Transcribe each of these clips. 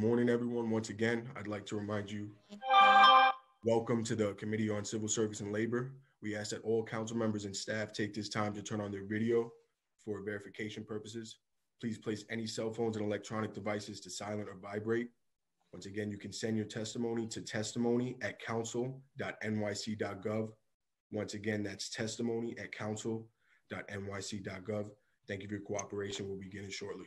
Morning, everyone. Once again, I'd like to remind you, welcome to the Committee on Civil Service and Labor. We ask that all council members and staff take this time to turn on their video for verification purposes. Please place any cell phones and electronic devices to silent or vibrate. Once again, you can send your testimony to testimony at council.nyc.gov. Once again, that's testimony at council.nyc.gov. Thank you for your cooperation. We'll be beginning shortly.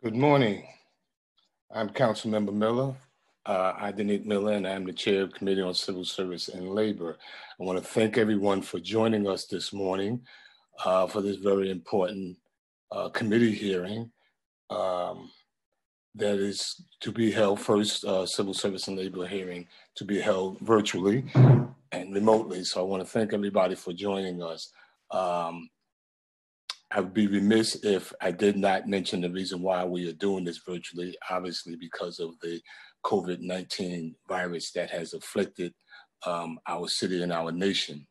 Good morning. I'm Councilmember Miller. Uh, I, Daneek Miller, and I'm the Chair of Committee on Civil Service and Labor. I want to thank everyone for joining us this morning uh, for this very important uh, committee hearing um, that is to be held first, uh, Civil Service and Labor hearing to be held virtually and remotely. So I want to thank everybody for joining us. Um, I would be remiss if I did not mention the reason why we are doing this virtually, obviously because of the COVID 19 virus that has afflicted um, our city and our nation.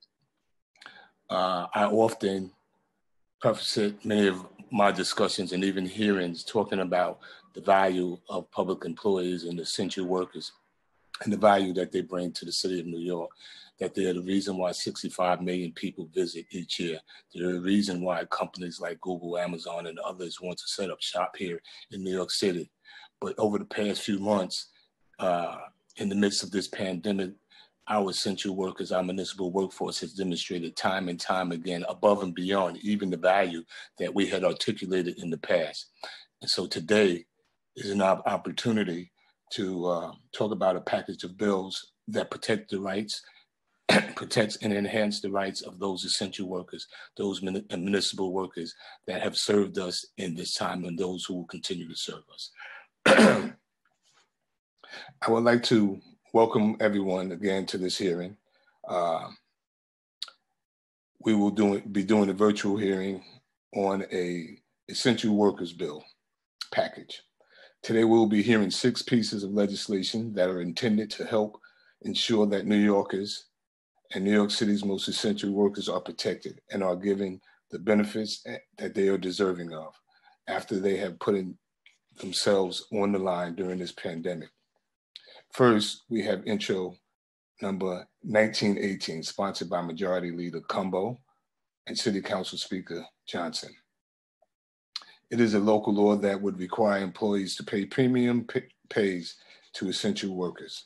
Uh, I often preface it, many of my discussions and even hearings talking about the value of public employees and essential workers and the value that they bring to the city of New York that they're the reason why 65 million people visit each year. They're the reason why companies like Google, Amazon, and others want to set up shop here in New York City. But over the past few months, uh, in the midst of this pandemic, our essential workers, our municipal workforce has demonstrated time and time again, above and beyond even the value that we had articulated in the past. And so today is an opportunity to uh, talk about a package of bills that protect the rights protects and enhance the rights of those essential workers, those municipal workers that have served us in this time and those who will continue to serve us. I would like to welcome everyone again to this hearing. Uh, we will do, be doing a virtual hearing on a essential workers bill package. Today we'll be hearing six pieces of legislation that are intended to help ensure that New Yorkers and New York City's most essential workers are protected and are given the benefits that they are deserving of after they have put themselves on the line during this pandemic. First, we have intro number 1918, sponsored by Majority Leader Cumbo and City Council Speaker Johnson. It is a local law that would require employees to pay premium pays to essential workers.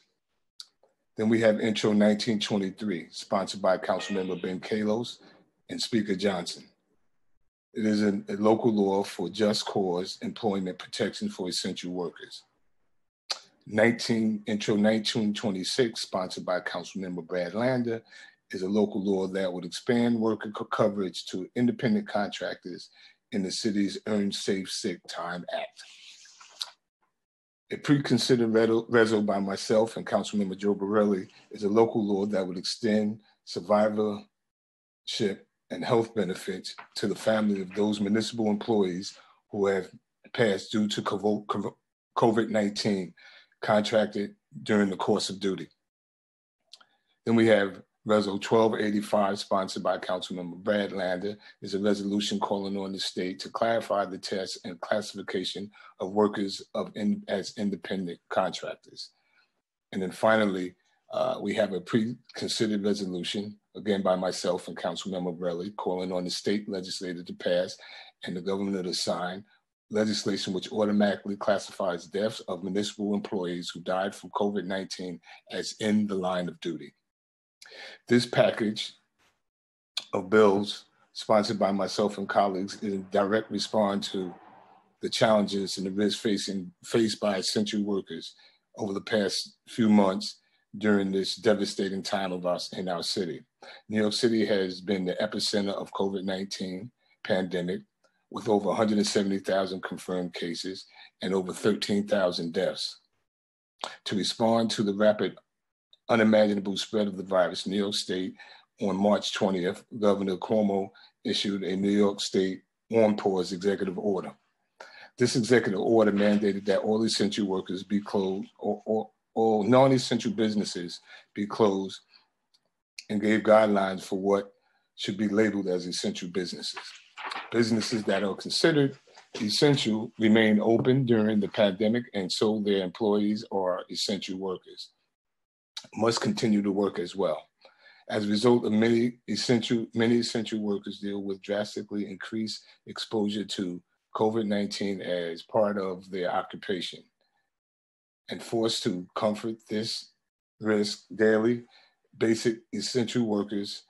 Then we have Intro 1923, sponsored by Councilmember Ben Kallos and Speaker Johnson. It is a, local law for just cause employment protection for essential workers. 19 Intro 1926, sponsored by Councilmember Brad Lander, is a local law that would expand worker coverage to independent contractors in the city's Earn Safe Sick Time Act. A pre-considered reso by myself and Councilmember Joe Borelli is a local law that would extend survivorship and health benefits to the family of those municipal employees who have passed due to COVID-19 contracted during the course of duty. Then we have Resolution 1285, sponsored by Councilmember Brad Lander, is a resolution calling on the state to clarify the test and classification of workers of in, as independent contractors. And then finally, uh, we have a pre-considered resolution, again by myself and Councilmember Borelli, calling on the state legislature to pass and the governor to sign legislation which automatically classifies deaths of municipal employees who died from COVID-19 as in the line of duty. This package of bills, sponsored by myself and colleagues, is in direct response to the challenges and the risks facing, faced by essential workers over the past few months during this devastating time of us in our city. New York City has been the epicenter of COVID-19 pandemic with over 170,000 confirmed cases and over 13,000 deaths. To respond to the rapid unimaginable spread of the virus, New York State on March 20th, Governor Cuomo issued a New York State on pause executive order. This executive order mandated that all essential workers be closed, or, or all non-essential businesses be closed, and gave guidelines for what should be labeled as essential businesses. Businesses that are considered essential remain open during the pandemic, and so their employees are essential workers must continue to work as well. As a result of many essential, many essential workers deal with drastically increased exposure to COVID-19 as part of their occupation and forced to comfort this risk daily, basic essential workers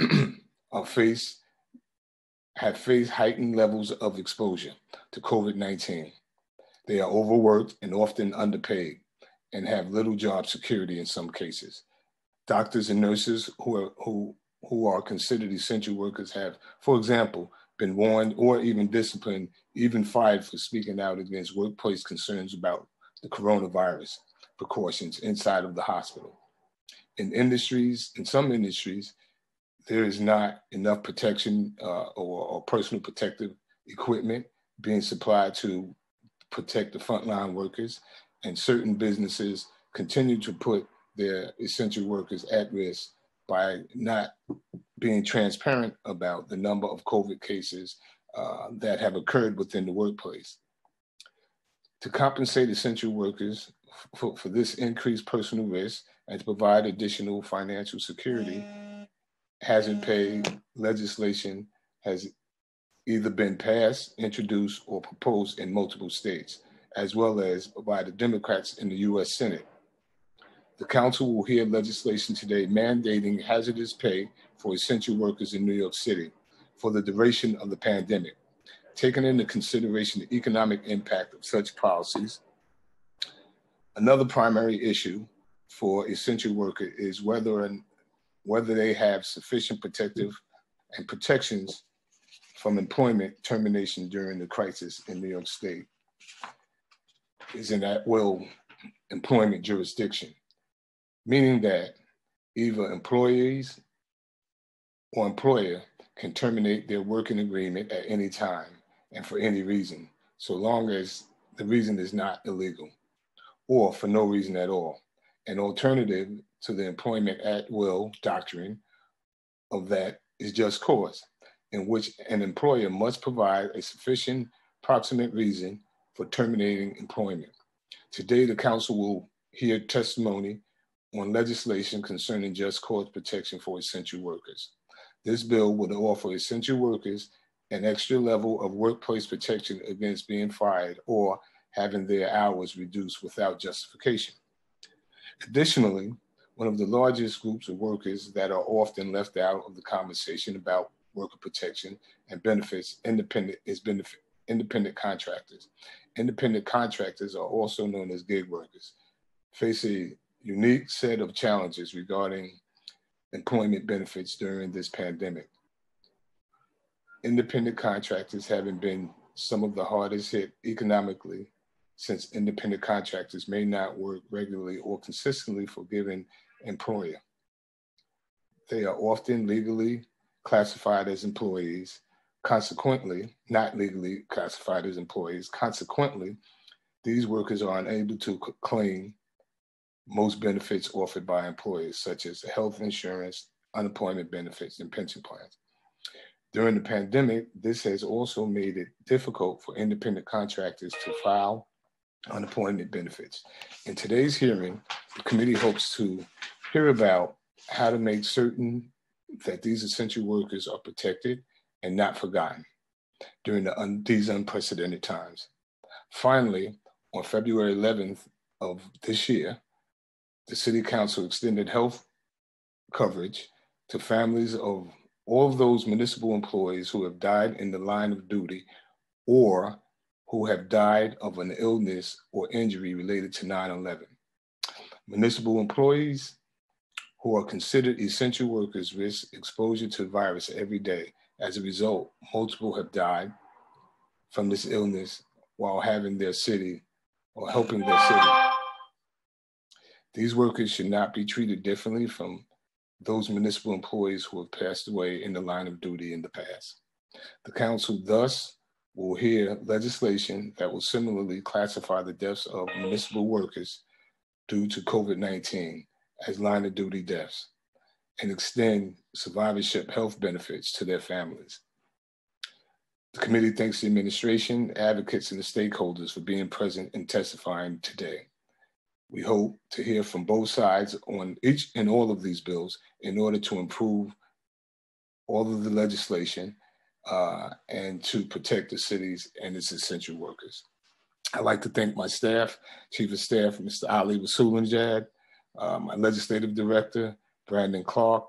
are faced have faced heightened levels of exposure to COVID-19. They are overworked and often underpaid and have little job security in some cases. Doctors and nurses who are, who, who are considered essential workers have, for example, been warned or even disciplined, even fired for speaking out against workplace concerns about the coronavirus precautions inside of the hospital. In industries, in some industries, there is not enough protection uh, or, or personal protective equipment being supplied to protect the frontline workers and certain businesses continue to put their essential workers at risk by not being transparent about the number of COVID cases uh, that have occurred within the workplace. To compensate essential workers for, for this increased personal risk and to provide additional financial security, hazard pay legislation has either been passed, introduced, or proposed in multiple states as well as by the Democrats in the US Senate. The council will hear legislation today mandating hazardous pay for essential workers in New York City for the duration of the pandemic. Taking into consideration the economic impact of such policies, another primary issue for essential workers is whether and whether they have sufficient protective and protections from employment termination during the crisis in New York State is in at will employment jurisdiction, meaning that either employees or employer can terminate their working agreement at any time and for any reason, so long as the reason is not illegal or for no reason at all. An alternative to the employment at will doctrine of that is just cause, in which an employer must provide a sufficient proximate reason for terminating employment. Today, the council will hear testimony on legislation concerning just cause protection for essential workers. This bill would offer essential workers an extra level of workplace protection against being fired or having their hours reduced without justification. Additionally, one of the largest groups of workers that are often left out of the conversation about worker protection and benefits independent is benefit, independent contractors. Independent contractors are also known as gig workers, face a unique set of challenges regarding employment benefits during this pandemic. Independent contractors having been some of the hardest hit economically since independent contractors may not work regularly or consistently for given employer. They are often legally classified as employees, consequently, not legally classified as employees. Consequently, these workers are unable to claim most benefits offered by employers, such as health insurance, unemployment benefits, and pension plans. During the pandemic, this has also made it difficult for independent contractors to file unemployment benefits. In today's hearing, the committee hopes to hear about how to make certain that these essential workers are protected and not forgotten during the un these unprecedented times. Finally, on February 11th of this year, the City Council extended health coverage to families of all of those municipal employees who have died in the line of duty or who have died of an illness or injury related to 9 11. Municipal employees who are considered essential workers risk exposure to virus every day. As a result, multiple have died from this illness while having their city or helping their city. These workers should not be treated differently from those municipal employees who have passed away in the line of duty in the past. The council thus will hear legislation that will similarly classify the deaths of municipal workers due to COVID 19 as line of duty deaths and extend survivorship health benefits to their families. The committee thanks the administration, advocates, and the stakeholders for being present and testifying today. We hope to hear from both sides on each and all of these bills in order to improve all of the legislation uh, and to protect the cities and its essential workers. I'd like to thank my staff, Chief of Staff, Mr. Ali Rasulinjad, uh, my Legislative Director, Brandon Clark,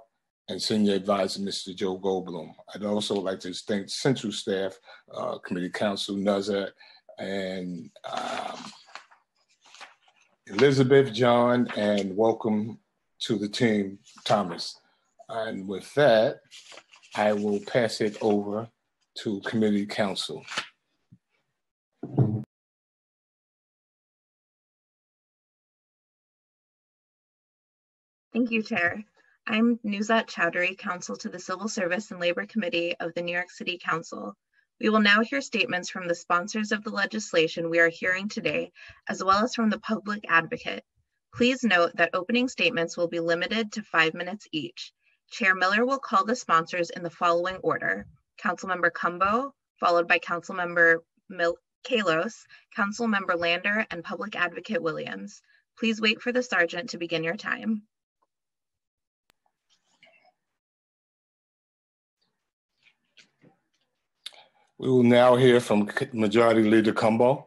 and Senior Advisor, Mr. Joe Goldblum. I'd also like to thank Central Staff, uh, Committee Counsel Nuzat, and um, Elizabeth, John, and welcome to the team, Thomas. And with that, I will pass it over to committee counsel. Thank you, Chair. I'm Nuzat Chowdhury, counsel to the Civil Service and Labor Committee of the New York City Council. We will now hear statements from the sponsors of the legislation we are hearing today, as well as from the public advocate. Please note that opening statements will be limited to five minutes each. Chair Miller will call the sponsors in the following order. Councilmember Cumbo, followed by Councilmember Mil Kallos, Councilmember Lander, and Public Advocate Williams. Please wait for the sergeant to begin your time. We will now hear from Majority Leader Cumbo.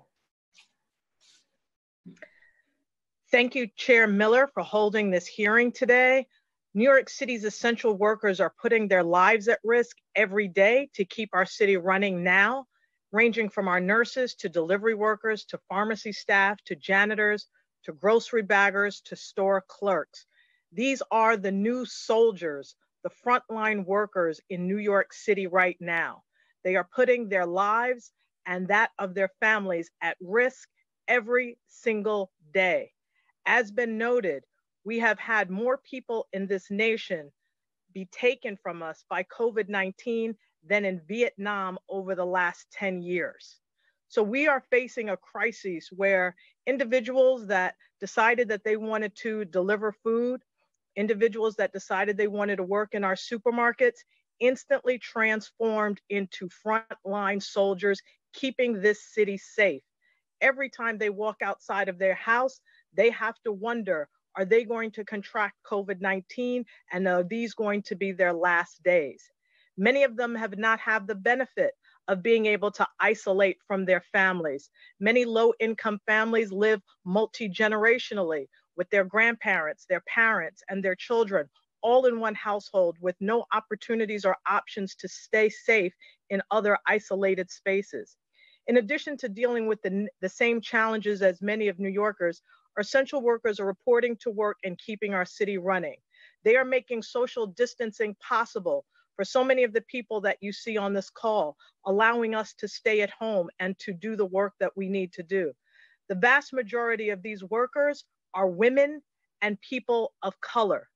Thank you, Chair Miller, for holding this hearing today. New York City's essential workers are putting their lives at risk every day to keep our city running now, ranging from our nurses to delivery workers to pharmacy staff to janitors to grocery baggers to store clerks. These are the new soldiers, the frontline workers in New York City right now. They are putting their lives and that of their families at risk every single day. As been noted, we have had more people in this nation be taken from us by COVID 19 than in Vietnam over the last 10 years. So we are facing a crisis where individuals that decided that they wanted to deliver food, individuals that decided they wanted to work in our supermarkets, instantly transformed into frontline soldiers, keeping this city safe. every time they walk outside of their house, they have to wonder, are they going to contract COVID-19 and are these going to be their last days? Many of them have not had the benefit of being able to isolate from their families. Many low income families live multi generationally with their grandparents, their parents, and their children all in one household with no opportunities or options to stay safe in other isolated spaces. In addition to dealing with the, the same challenges as many of New Yorkers, our essential workers are reporting to work and keeping our city running. They are making social distancing possible for so many of the people that you see on this call, allowing us to stay at home and to do the work that we need to do. The vast majority of these workers are women and people of color.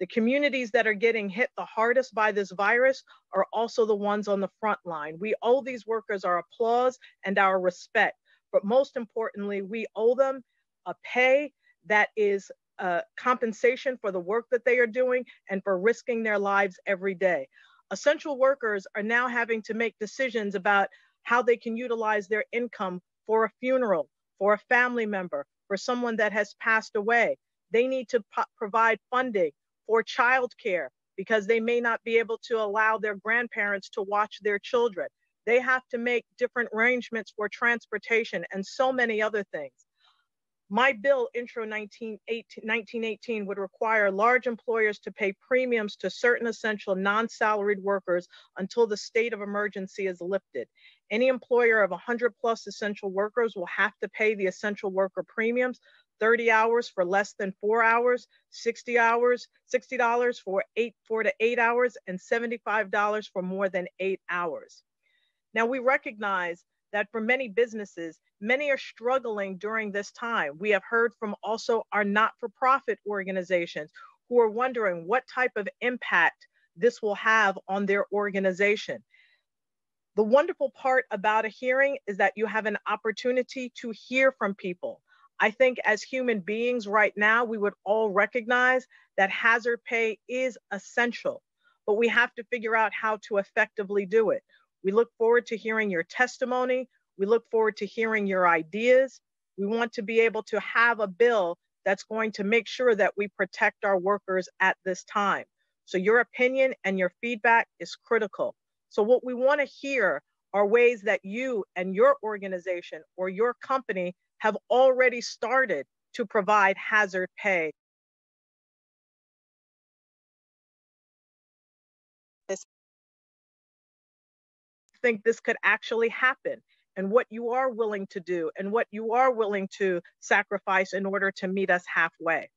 The communities that are getting hit the hardest by this virus are also the ones on the front line. We owe these workers our applause and our respect, but most importantly, we owe them a pay that is uh, compensation for the work that they are doing and for risking their lives every day. Essential workers are now having to make decisions about how they can utilize their income for a funeral, for a family member, for someone that has passed away. They need to provide funding for childcare because they may not be able to allow their grandparents to watch their children. They have to make different arrangements for transportation and so many other things. My bill, Intro 1918, would require large employers to pay premiums to certain essential non salaried workers until the state of emergency is lifted. Any employer of 100 plus essential workers will have to pay the essential worker premiums 30 hours for less than four hours, 60 hours, $60 for eight, four to eight hours, and $75 for more than eight hours. Now, we recognize that for many businesses, many are struggling during this time. We have heard from also our not for profit organizations who are wondering what type of impact this will have on their organization. The wonderful part about a hearing is that you have an opportunity to hear from people. I think as human beings right now, we would all recognize that hazard pay is essential, but we have to figure out how to effectively do it. We look forward to hearing your testimony. We look forward to hearing your ideas. We want to be able to have a bill that's going to make sure that we protect our workers at this time. So your opinion and your feedback is critical. So what we want to hear are ways that you and your organization or your company have already started to provide hazard pay think this could actually happen and what you are willing to do and what you are willing to sacrifice in order to meet us halfway.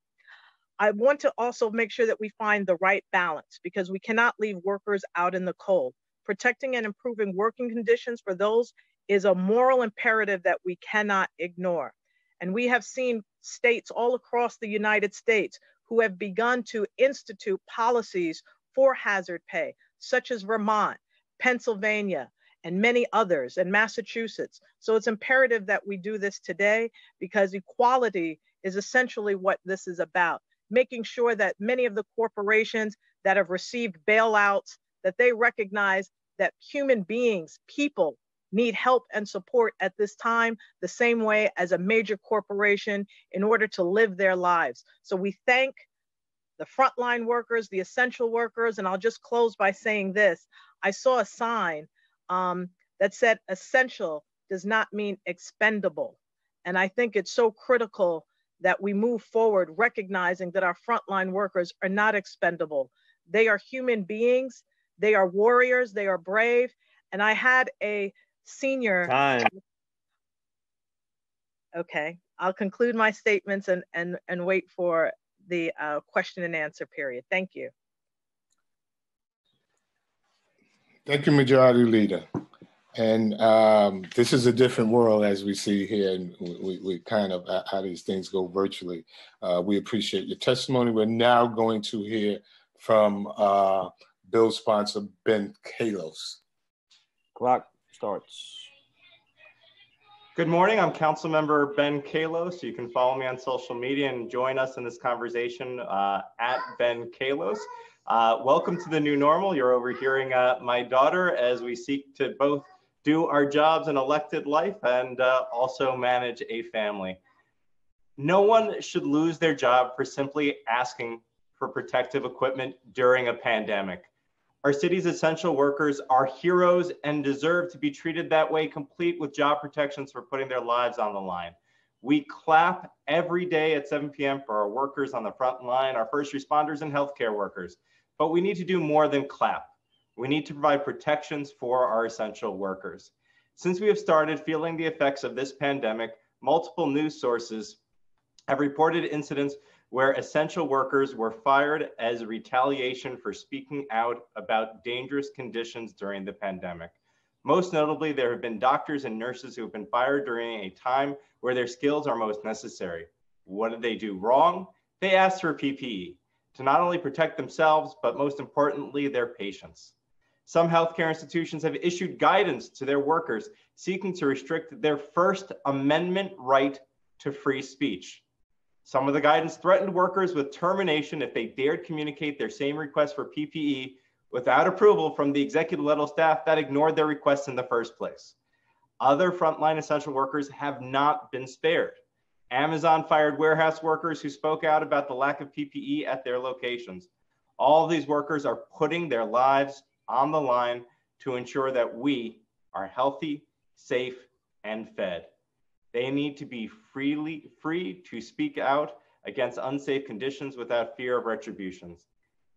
I want to also make sure that we find the right balance because we cannot leave workers out in the cold. Protecting and improving working conditions for those is a moral imperative that we cannot ignore. And we have seen states all across the United States who have begun to institute policies for hazard pay, such as Vermont, Pennsylvania, and many others in Massachusetts. So it's imperative that we do this today because equality is essentially what this is about, making sure that many of the corporations that have received bailouts, that they recognize that human beings, people need help and support at this time the same way as a major corporation in order to live their lives. So we thank the frontline workers, the essential workers, and I'll just close by saying this. I saw a sign um, that said essential does not mean expendable. And I think it's so critical that we move forward recognizing that our frontline workers are not expendable. They are human beings, they are warriors, they are brave. And I had a senior. Time. Okay, I'll conclude my statements and, and, and wait for the uh, question and answer period. Thank you. Thank you, Majority Leader. And um, this is a different world as we see here, and we, we kind of uh, how these things go virtually. Uh, we appreciate your testimony. We're now going to hear from uh, bill sponsor Ben Kallos. Clock starts. Good morning. I'm Council Member Ben Kallos. You can follow me on social media and join us in this conversation uh, at Ben Kallos. Uh, welcome to the new normal. You're overhearing uh, my daughter as we seek to both do our jobs in elected life and uh, also manage a family. No one should lose their job for simply asking for protective equipment during a pandemic. Our city's essential workers are heroes and deserve to be treated that way, complete with job protections for putting their lives on the line. We clap every day at 7 p.m. for our workers on the front line, our first responders and healthcare workers. But we need to do more than clap. We need to provide protections for our essential workers. Since we have started feeling the effects of this pandemic, multiple news sources have reported incidents where essential workers were fired as retaliation for speaking out about dangerous conditions during the pandemic. Most notably, there have been doctors and nurses who have been fired during a time where their skills are most necessary. What did they do wrong? They asked for PPE to not only protect themselves, but most importantly, their patients. Some healthcare institutions have issued guidance to their workers seeking to restrict their First Amendment right to free speech. Some of the guidance threatened workers with termination if they dared communicate their same request for PPE without approval from the executive level staff that ignored their requests in the first place. Other frontline essential workers have not been spared. Amazon fired warehouse workers who spoke out about the lack of PPE at their locations. All of these workers are putting their lives on the line to ensure that we are healthy, safe, and fed. They need to be freely free to speak out against unsafe conditions without fear of retributions.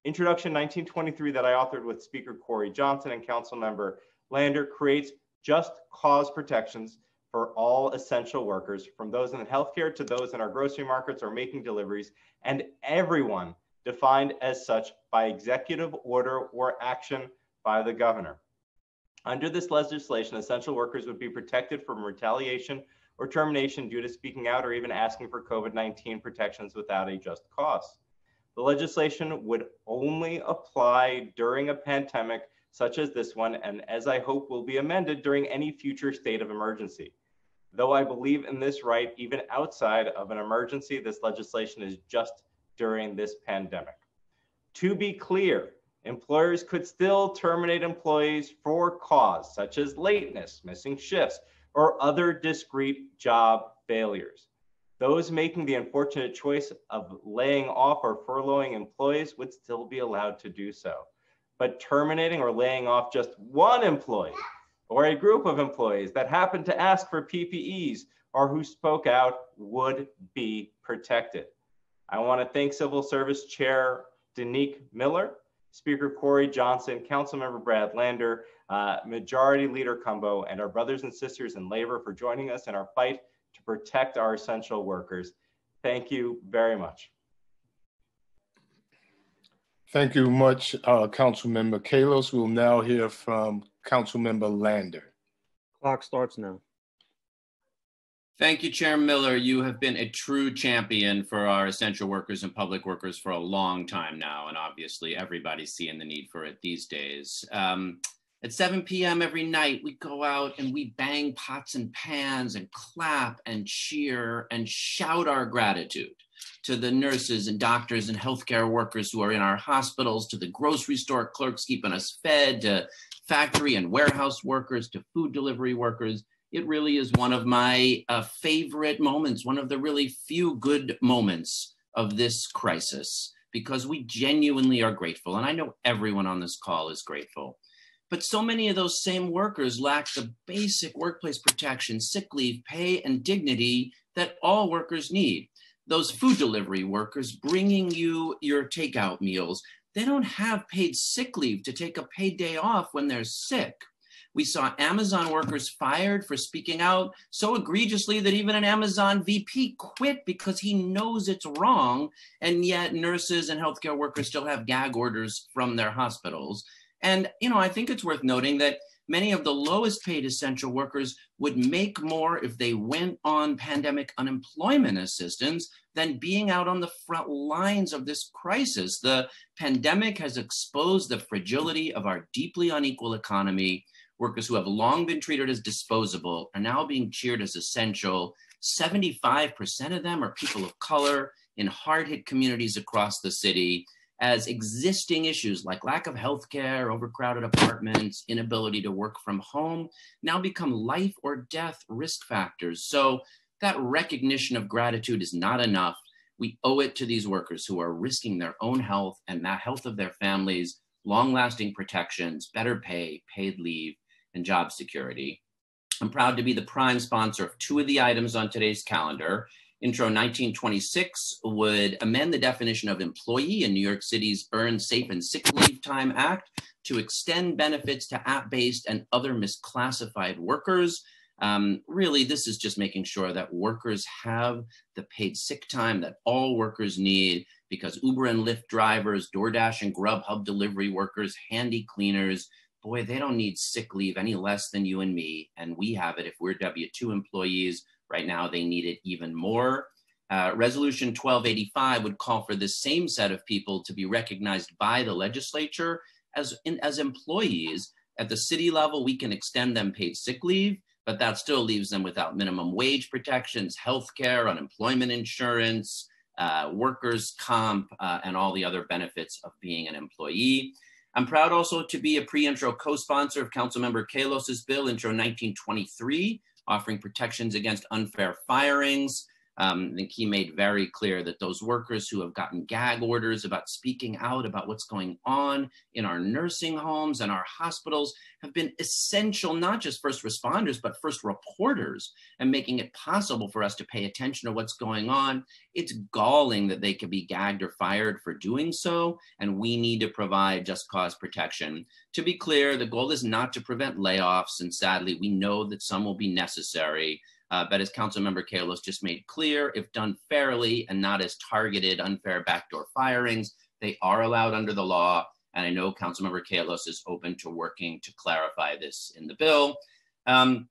Introduction 1923 that I authored with Speaker Corey Johnson and Council Member Lander creates just cause protections for all essential workers, from those in healthcare to those in our grocery markets or making deliveries, and everyone defined as such by executive order or action by the governor. Under this legislation, essential workers would be protected from retaliation or termination due to speaking out or even asking for COVID 19 protections without a just cause. The legislation would only apply during a pandemic such as this one, and as I hope will be amended during any future state of emergency. Though I believe in this right, even outside of an emergency, this legislation is just during this pandemic. To be clear, employers could still terminate employees for cause such as lateness, missing shifts, or other discrete job failures. Those making the unfortunate choice of laying off or furloughing employees would still be allowed to do so. But terminating or laying off just one employee or a group of employees that happened to ask for PPEs or who spoke out would be protected. I want to thank Civil Service Chair Daneek Miller, Speaker Corey Johnson, Councilmember Brad Lander, uh, Majority Leader Cumbo, and our brothers and sisters in labor for joining us in our fight to protect our essential workers. Thank you very much. Thank you much, uh, Councilmember Kallos. We'll now hear from Councilmember Lander. Clock starts now. Thank you, Chair Miller. You have been a true champion for our essential workers and public workers for a long time now, and obviously everybody's seeing the need for it these days. Um, at 7 p.m. every night, we go out and we bang pots and pans and clap and cheer and shout our gratitude to the nurses and doctors and healthcare workers who are in our hospitals, to the grocery store clerks keeping us fed, to factory and warehouse workers, to food delivery workers. It really is one of my uh, favorite moments, one of the really few good moments of this crisis, because we genuinely are grateful. And I know everyone on this call is grateful. But so many of those same workers lack the basic workplace protection, sick leave, pay, and dignity that all workers need. Those food delivery workers bringing you your takeout meals, they don't have paid sick leave to take a paid day off when they're sick. We saw Amazon workers fired for speaking out so egregiously that even an Amazon VP quit because he knows it's wrong. And yet, nurses and healthcare workers still have gag orders from their hospitals. And, you know, I think it's worth noting that many of the lowest paid essential workers would make more if they went on pandemic unemployment assistance than being out on the front lines of this crisis. The pandemic has exposed the fragility of our deeply unequal economy. Workers who have long been treated as disposable are now being cheered as essential. 75% of them are people of color in hard hit communities across the city. As existing issues like lack of health care, overcrowded apartments, inability to work from home now become life or death risk factors. So that recognition of gratitude is not enough. We owe it to these workers who are risking their own health and the health of their families, long lasting protections, better pay, paid leave, and job security. I'm proud to be the prime sponsor of two of the items on today's calendar Intro 1926 would amend the definition of employee in New York City's Earned Safe and Sick Leave Time Act to extend benefits to app based and other misclassified workers. Um, really, this is just making sure that workers have the paid sick time that all workers need because Uber and Lyft drivers, DoorDash and Grubhub delivery workers, handy cleaners, boy, they don't need sick leave any less than you and me. And we have it if we're W 2 employees Right now, they need it even more. Uh, Resolution 1285 would call for the same set of people to be recognized by the legislature as, in, as employees. At the city level, we can extend them paid sick leave, but that still leaves them without minimum wage protections, health care, unemployment insurance, uh, workers' comp, uh, and all the other benefits of being an employee. I'm proud also to be a pre-intro co-sponsor of Councilmember Kallos's bill, Intro 1923, offering protections against unfair firings. Um, I think he made very clear that those workers who have gotten gag orders about speaking out about what's going on in our nursing homes and our hospitals have been essential, not just first responders, but first reporters and making it possible for us to pay attention to what's going on. It's galling that they could be gagged or fired for doing so, and we need to provide just cause protection. To be clear, the goal is not to prevent layoffs, and sadly, we know that some will be necessary. Uh, but as Councilmember Kallos just made clear, if done fairly and not as targeted unfair backdoor firings, they are allowed under the law. And I know Councilmember Kallos is open to working to clarify this in the bill. Um,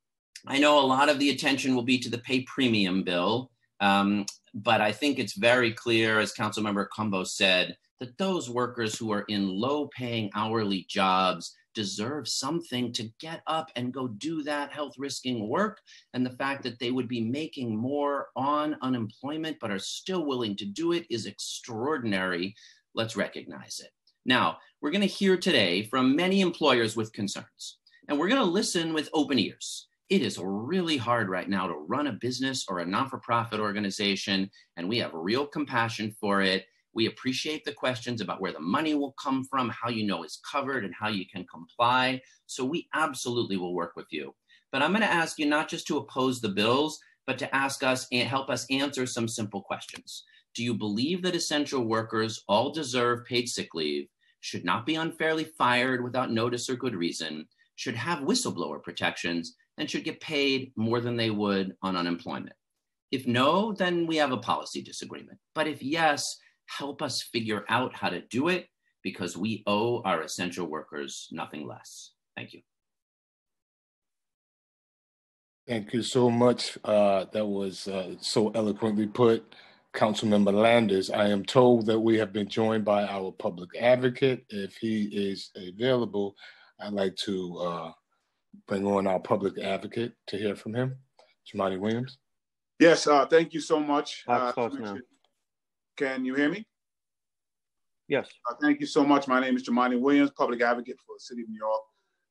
I know a lot of the attention will be to the pay premium bill, um, but I think it's very clear, as Councilmember Cumbo said, that those workers who are in low paying hourly jobs deserve something to get up and go do that health risking work. And the fact that they would be making more on unemployment but are still willing to do it is extraordinary. Let's recognize it. Now, we're going to hear today from many employers with concerns, and we're going to listen with open ears. It is really hard right now to run a business or a non for profit organization, and we have real compassion for it. We appreciate the questions about where the money will come from, how you know it's covered, and how you can comply. So we absolutely will work with you. But I'm going to ask you not just to oppose the bills, but to ask us and help us answer some simple questions. Do you believe that essential workers all deserve paid sick leave, should not be unfairly fired without notice or good reason, should have whistleblower protections, and should get paid more than they would on unemployment? If no, then we have a policy disagreement. But if yes, help us figure out how to do it because we owe our essential workers nothing less. Thank you. Thank you so much. Uh, that was uh, so eloquently put. Councilmember Landers, I am told that we have been joined by our public advocate. If he is available, I'd like to uh, bring on our public advocate to hear from him. Jumaane Williams. Yes, uh, thank you so much. Can you hear me? Yes. Uh, thank you so much. My name is Jumaane Williams, public advocate for the city of New York.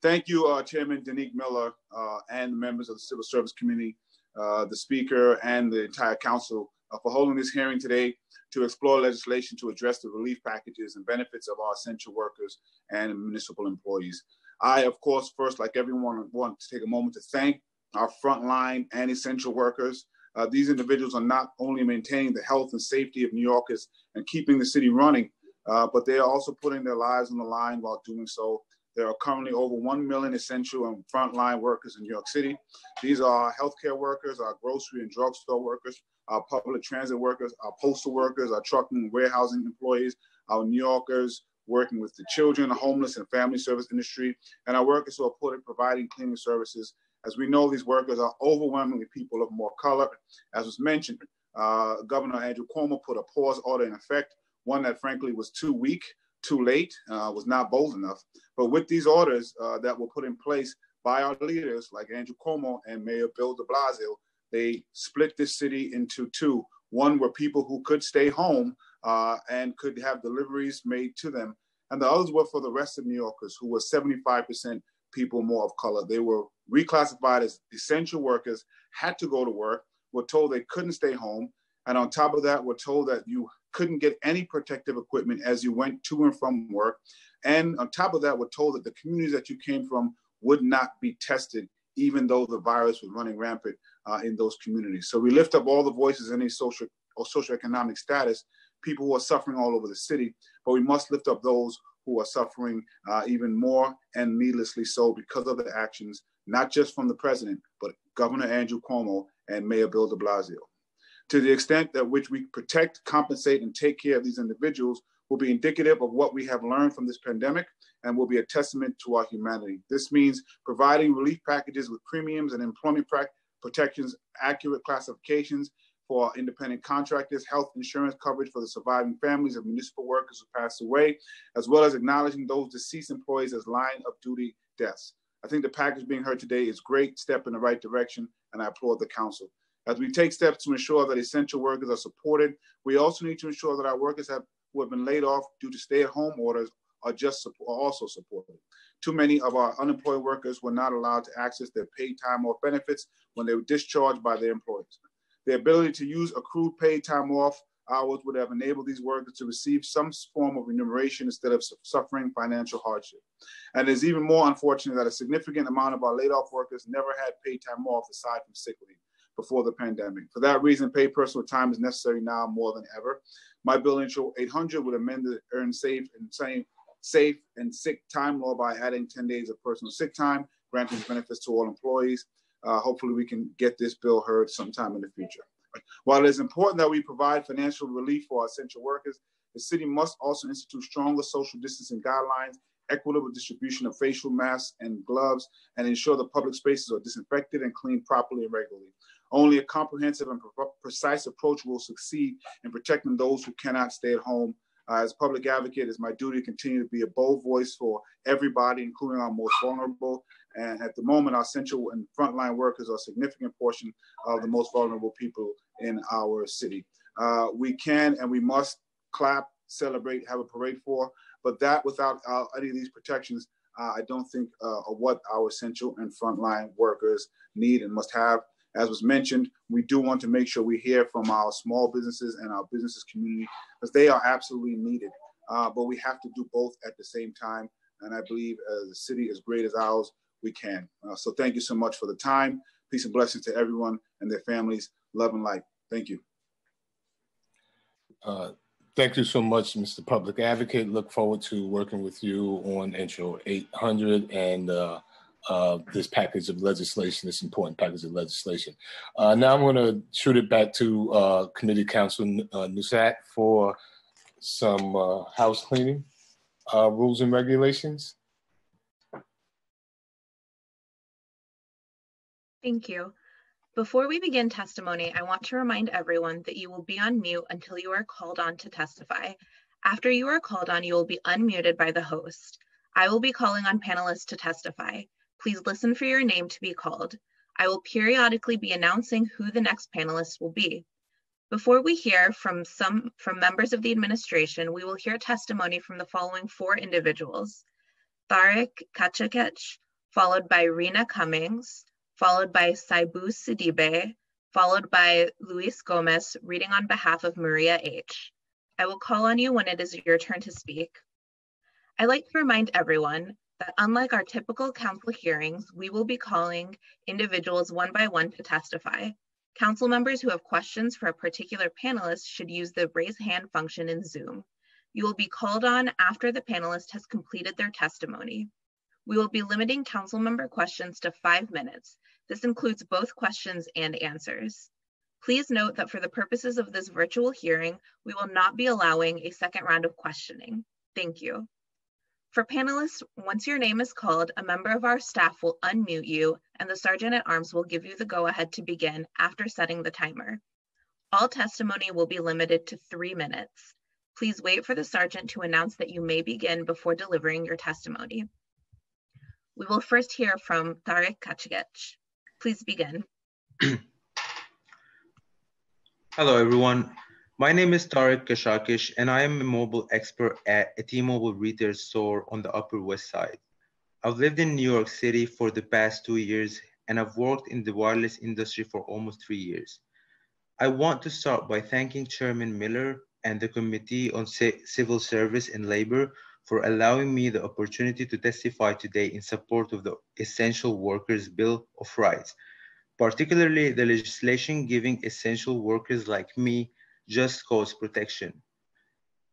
Thank you, uh, Chairman Daneek Miller uh, and the members of the Civil Service Committee, uh, the Speaker, and the entire Council uh, for holding this hearing today to explore legislation to address the relief packages and benefits of our essential workers and municipal employees. I, of course, first, like everyone, want to take a moment to thank our frontline and essential workers uh, these individuals are not only maintaining the health and safety of New Yorkers and keeping the city running, uh, but they are also putting their lives on the line while doing so. There are currently over 1 million essential and frontline workers in New York City. These are our healthcare workers, our grocery and drugstore workers, our public transit workers, our postal workers, our trucking and warehousing employees, our New Yorkers working with the children, the homeless and family service industry, and our workers who are providing cleaning services as we know, these workers are overwhelmingly people of more color. As was mentioned, uh, Governor Andrew Cuomo put a pause order in effect, one that frankly was too weak, too late, uh, was not bold enough. But with these orders uh, that were put in place by our leaders like Andrew Cuomo and Mayor Bill de Blasio, they split this city into two. One where people who could stay home uh, and could have deliveries made to them. And the others were for the rest of New Yorkers, who were 75% people more of color. They were reclassified as essential workers, had to go to work, were told they couldn't stay home. And on top of that, were told that you couldn't get any protective equipment as you went to and from work. And on top of that, were told that the communities that you came from would not be tested, even though the virus was running rampant uh, in those communities. So we lift up all the voices in any social or socioeconomic status, people who are suffering all over the city, but we must lift up those who are suffering uh, even more and needlessly so because of the actions, not just from the president, but Governor Andrew Cuomo and Mayor Bill de Blasio. To the extent that which we protect, compensate, and take care of these individuals will be indicative of what we have learned from this pandemic and will be a testament to our humanity. This means providing relief packages with premiums and employment protections, accurate classifications, for independent contractors, health insurance coverage for the surviving families of municipal workers who passed away, as well as acknowledging those deceased employees as line of duty deaths. I think the package being heard today is a great step in the right direction, and I applaud the council. As we take steps to ensure that essential workers are supported, we also need to ensure that our workers have, who have been laid off due to stay-at-home orders are just are also supported. Too many of our unemployed workers were not allowed to access their paid time off benefits when they were discharged by their employers. The ability to use accrued paid time off hours would have enabled these workers to receive some form of remuneration instead of suffering financial hardship. And it's even more unfortunate that a significant amount of our laid off workers never had paid time off aside from sick leave before the pandemic. For that reason, paid personal time is necessary now more than ever. My bill intro 800 would amend the earn safe and same safe and sick time law by adding 10 days of personal sick time, granting benefits to all employees. Uh, hopefully, we can get this bill heard sometime in the future. While it is important that we provide financial relief for essential workers, the city must also institute stronger social distancing guidelines, equitable distribution of facial masks and gloves, and ensure the public spaces are disinfected and cleaned properly and regularly. Only a comprehensive and pre precise approach will succeed in protecting those who cannot stay at home uh, as public advocate, it's my duty to continue to be a bold voice for everybody, including our most vulnerable. And at the moment, our central and frontline workers are a significant portion of the most vulnerable people in our city. Uh, we can and we must clap, celebrate, have a parade for, but that without uh, any of these protections, uh, I don't think uh, what our essential and frontline workers need and must have. As was mentioned, we do want to make sure we hear from our small businesses and our businesses community because they are absolutely needed. Uh, but we have to do both at the same time. And I believe as a city as great as ours, we can. Uh, so thank you so much for the time. Peace and blessings to everyone and their families. Love and light. Thank you. Uh, thank you so much, Mr. Public Advocate. Look forward to working with you on Intro 800 and uh, uh, this package of legislation, this important package of legislation. Uh, now I'm going to shoot it back to uh, Committee Counsel uh, Newsat for some uh, house cleaning uh, rules and regulations. Thank you. Before we begin testimony, I want to remind everyone that you will be on mute until you are called on to testify. After you are called on, you will be unmuted by the host. I will be calling on panelists to testify. Please listen for your name to be called. I will periodically be announcing who the next panelists will be. Before we hear from some from members of the administration, we will hear testimony from the following four individuals. Tariq Kachakech, followed by Rena Cummings, followed by Saibu Sidibe, followed by Luis Gomez, reading on behalf of Maria H. I will call on you when it is your turn to speak. I'd like to remind everyone that unlike our typical council hearings, we will be calling individuals one by one to testify. Council members who have questions for a particular panelist should use the raise hand function in Zoom. You will be called on after the panelist has completed their testimony. We will be limiting council member questions to five minutes. This includes both questions and answers. Please note that for the purposes of this virtual hearing, we will not be allowing a second round of questioning. Thank you. For panelists, once your name is called, a member of our staff will unmute you and the Sergeant at Arms will give you the go ahead to begin after setting the timer. All testimony will be limited to three minutes. Please wait for the Sergeant to announce that you may begin before delivering your testimony. We will first hear from Tarek Kachagech. Please begin. Hello, everyone. My name is Tarek Kashakish, and I am a mobile expert at a T-Mobile retail store on the Upper West Side. I've lived in New York City for the past two years, and I've worked in the wireless industry for almost three years. I want to start by thanking Chairman Miller and the Committee on C Civil Service and Labor for allowing me the opportunity to testify today in support of the Essential Workers Bill of Rights, particularly the legislation giving essential workers like me just cause protection.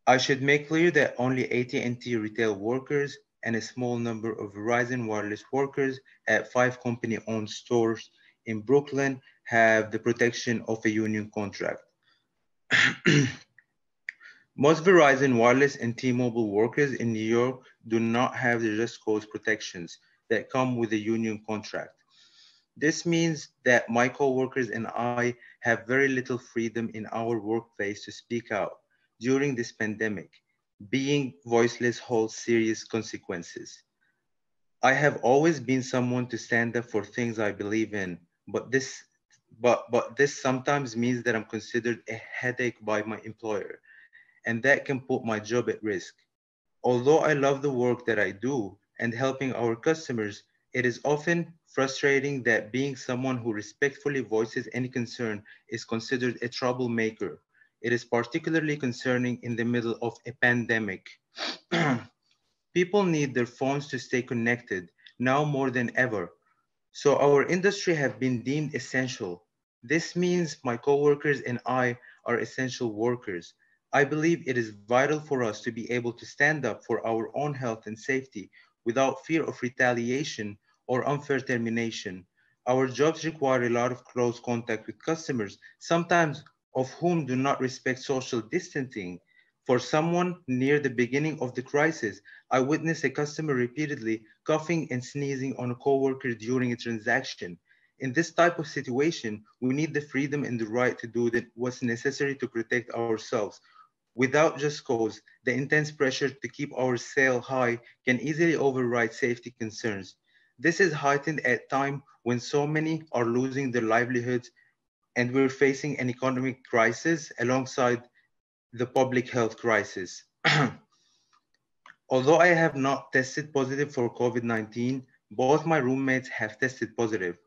I should make clear that only AT&T retail workers and a small number of Verizon wireless workers at five company-owned stores in Brooklyn have the protection of a union contract. Most Verizon wireless and T-Mobile workers in New York do not have the just cause protections that come with a union contract. This means that my coworkers and I have very little freedom in our workplace to speak out during this pandemic. Being voiceless holds serious consequences. I have always been someone to stand up for things I believe in, but this but but this sometimes means that I'm considered a headache by my employer, and that can put my job at risk. Although I love the work that I do and helping our customers, it is often frustrating that being someone who respectfully voices any concern is considered a troublemaker. It is particularly concerning in the middle of a pandemic. People need their phones to stay connected now more than ever. So our industry have been deemed essential. This means my coworkers and I are essential workers. I believe it is vital for us to be able to stand up for our own health and safety without fear of retaliation or unfair termination. Our jobs require a lot of close contact with customers, sometimes of whom do not respect social distancing. For someone near the beginning of the crisis, I witnessed a customer repeatedly coughing and sneezing on a coworker during a transaction. In this type of situation, we need the freedom and the right to do what's necessary to protect ourselves Without just cause, the intense pressure to keep our sale high can easily override safety concerns. This is heightened at time when so many are losing their livelihoods and we're facing an economic crisis alongside the public health crisis. Although I have not tested positive for COVID-19, both my roommates have tested positive.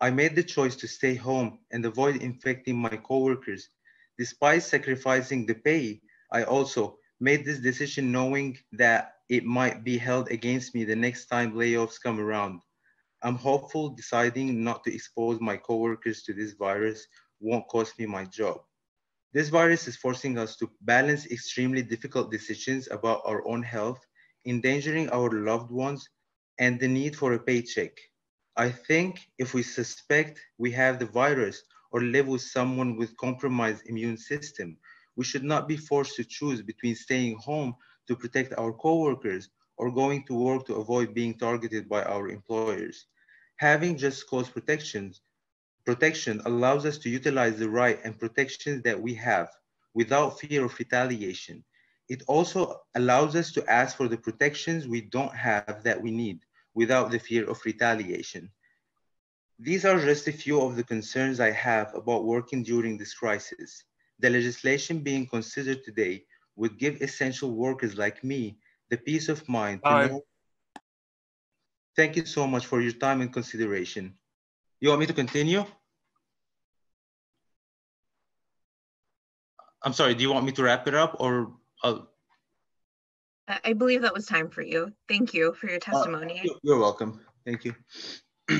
I made the choice to stay home and avoid infecting my coworkers. Despite sacrificing the pay, I also made this decision knowing that it might be held against me the next time layoffs come around. I'm hopeful deciding not to expose my coworkers to this virus won't cost me my job. This virus is forcing us to balance extremely difficult decisions about our own health, endangering our loved ones, and the need for a paycheck. I think if we suspect we have the virus or live with someone with compromised immune system, we should not be forced to choose between staying home to protect our coworkers or going to work to avoid being targeted by our employers. Having just cause protections, protection allows us to utilize the right and protections that we have without fear of retaliation. It also allows us to ask for the protections we don't have that we need without the fear of retaliation. These are just a few of the concerns I have about working during this crisis. The legislation being considered today would give essential workers like me the peace of mind to know. Thank you so much for your time and consideration. You want me to continue? I'm sorry, do you want me to wrap it up or I'll... I believe that was time for you. Thank you for your uh, testimony. Uh, you're welcome. Thank you.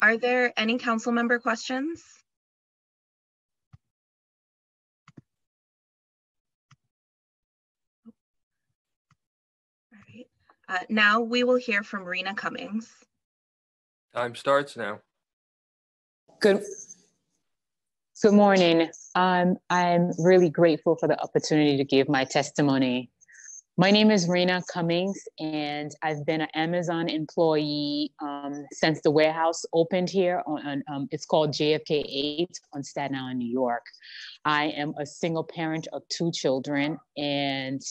Are there any council member questions? Uh, now we will hear from Rena Cummings. Time starts now. Good. Good morning. Um, I'm really grateful for the opportunity to give my testimony. My name is Rena Cummings, and I've been an Amazon employee um, since the warehouse opened here. On, on um, it's called JFK 8 on Staten Island, New York. I am a single parent of two children, and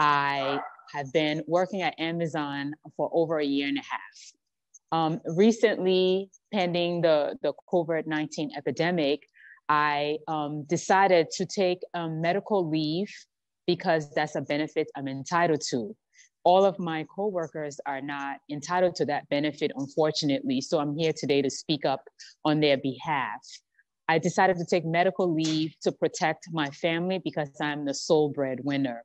I have been working at Amazon for over a year and a half. Um, recently, pending the, the COVID 19 epidemic, I um, decided to take um, medical leave because that's a benefit I'm entitled to. All of my coworkers are not entitled to that benefit, unfortunately. So I'm here today to speak up on their behalf. I decided to take medical leave to protect my family because I'm the sole breadwinner.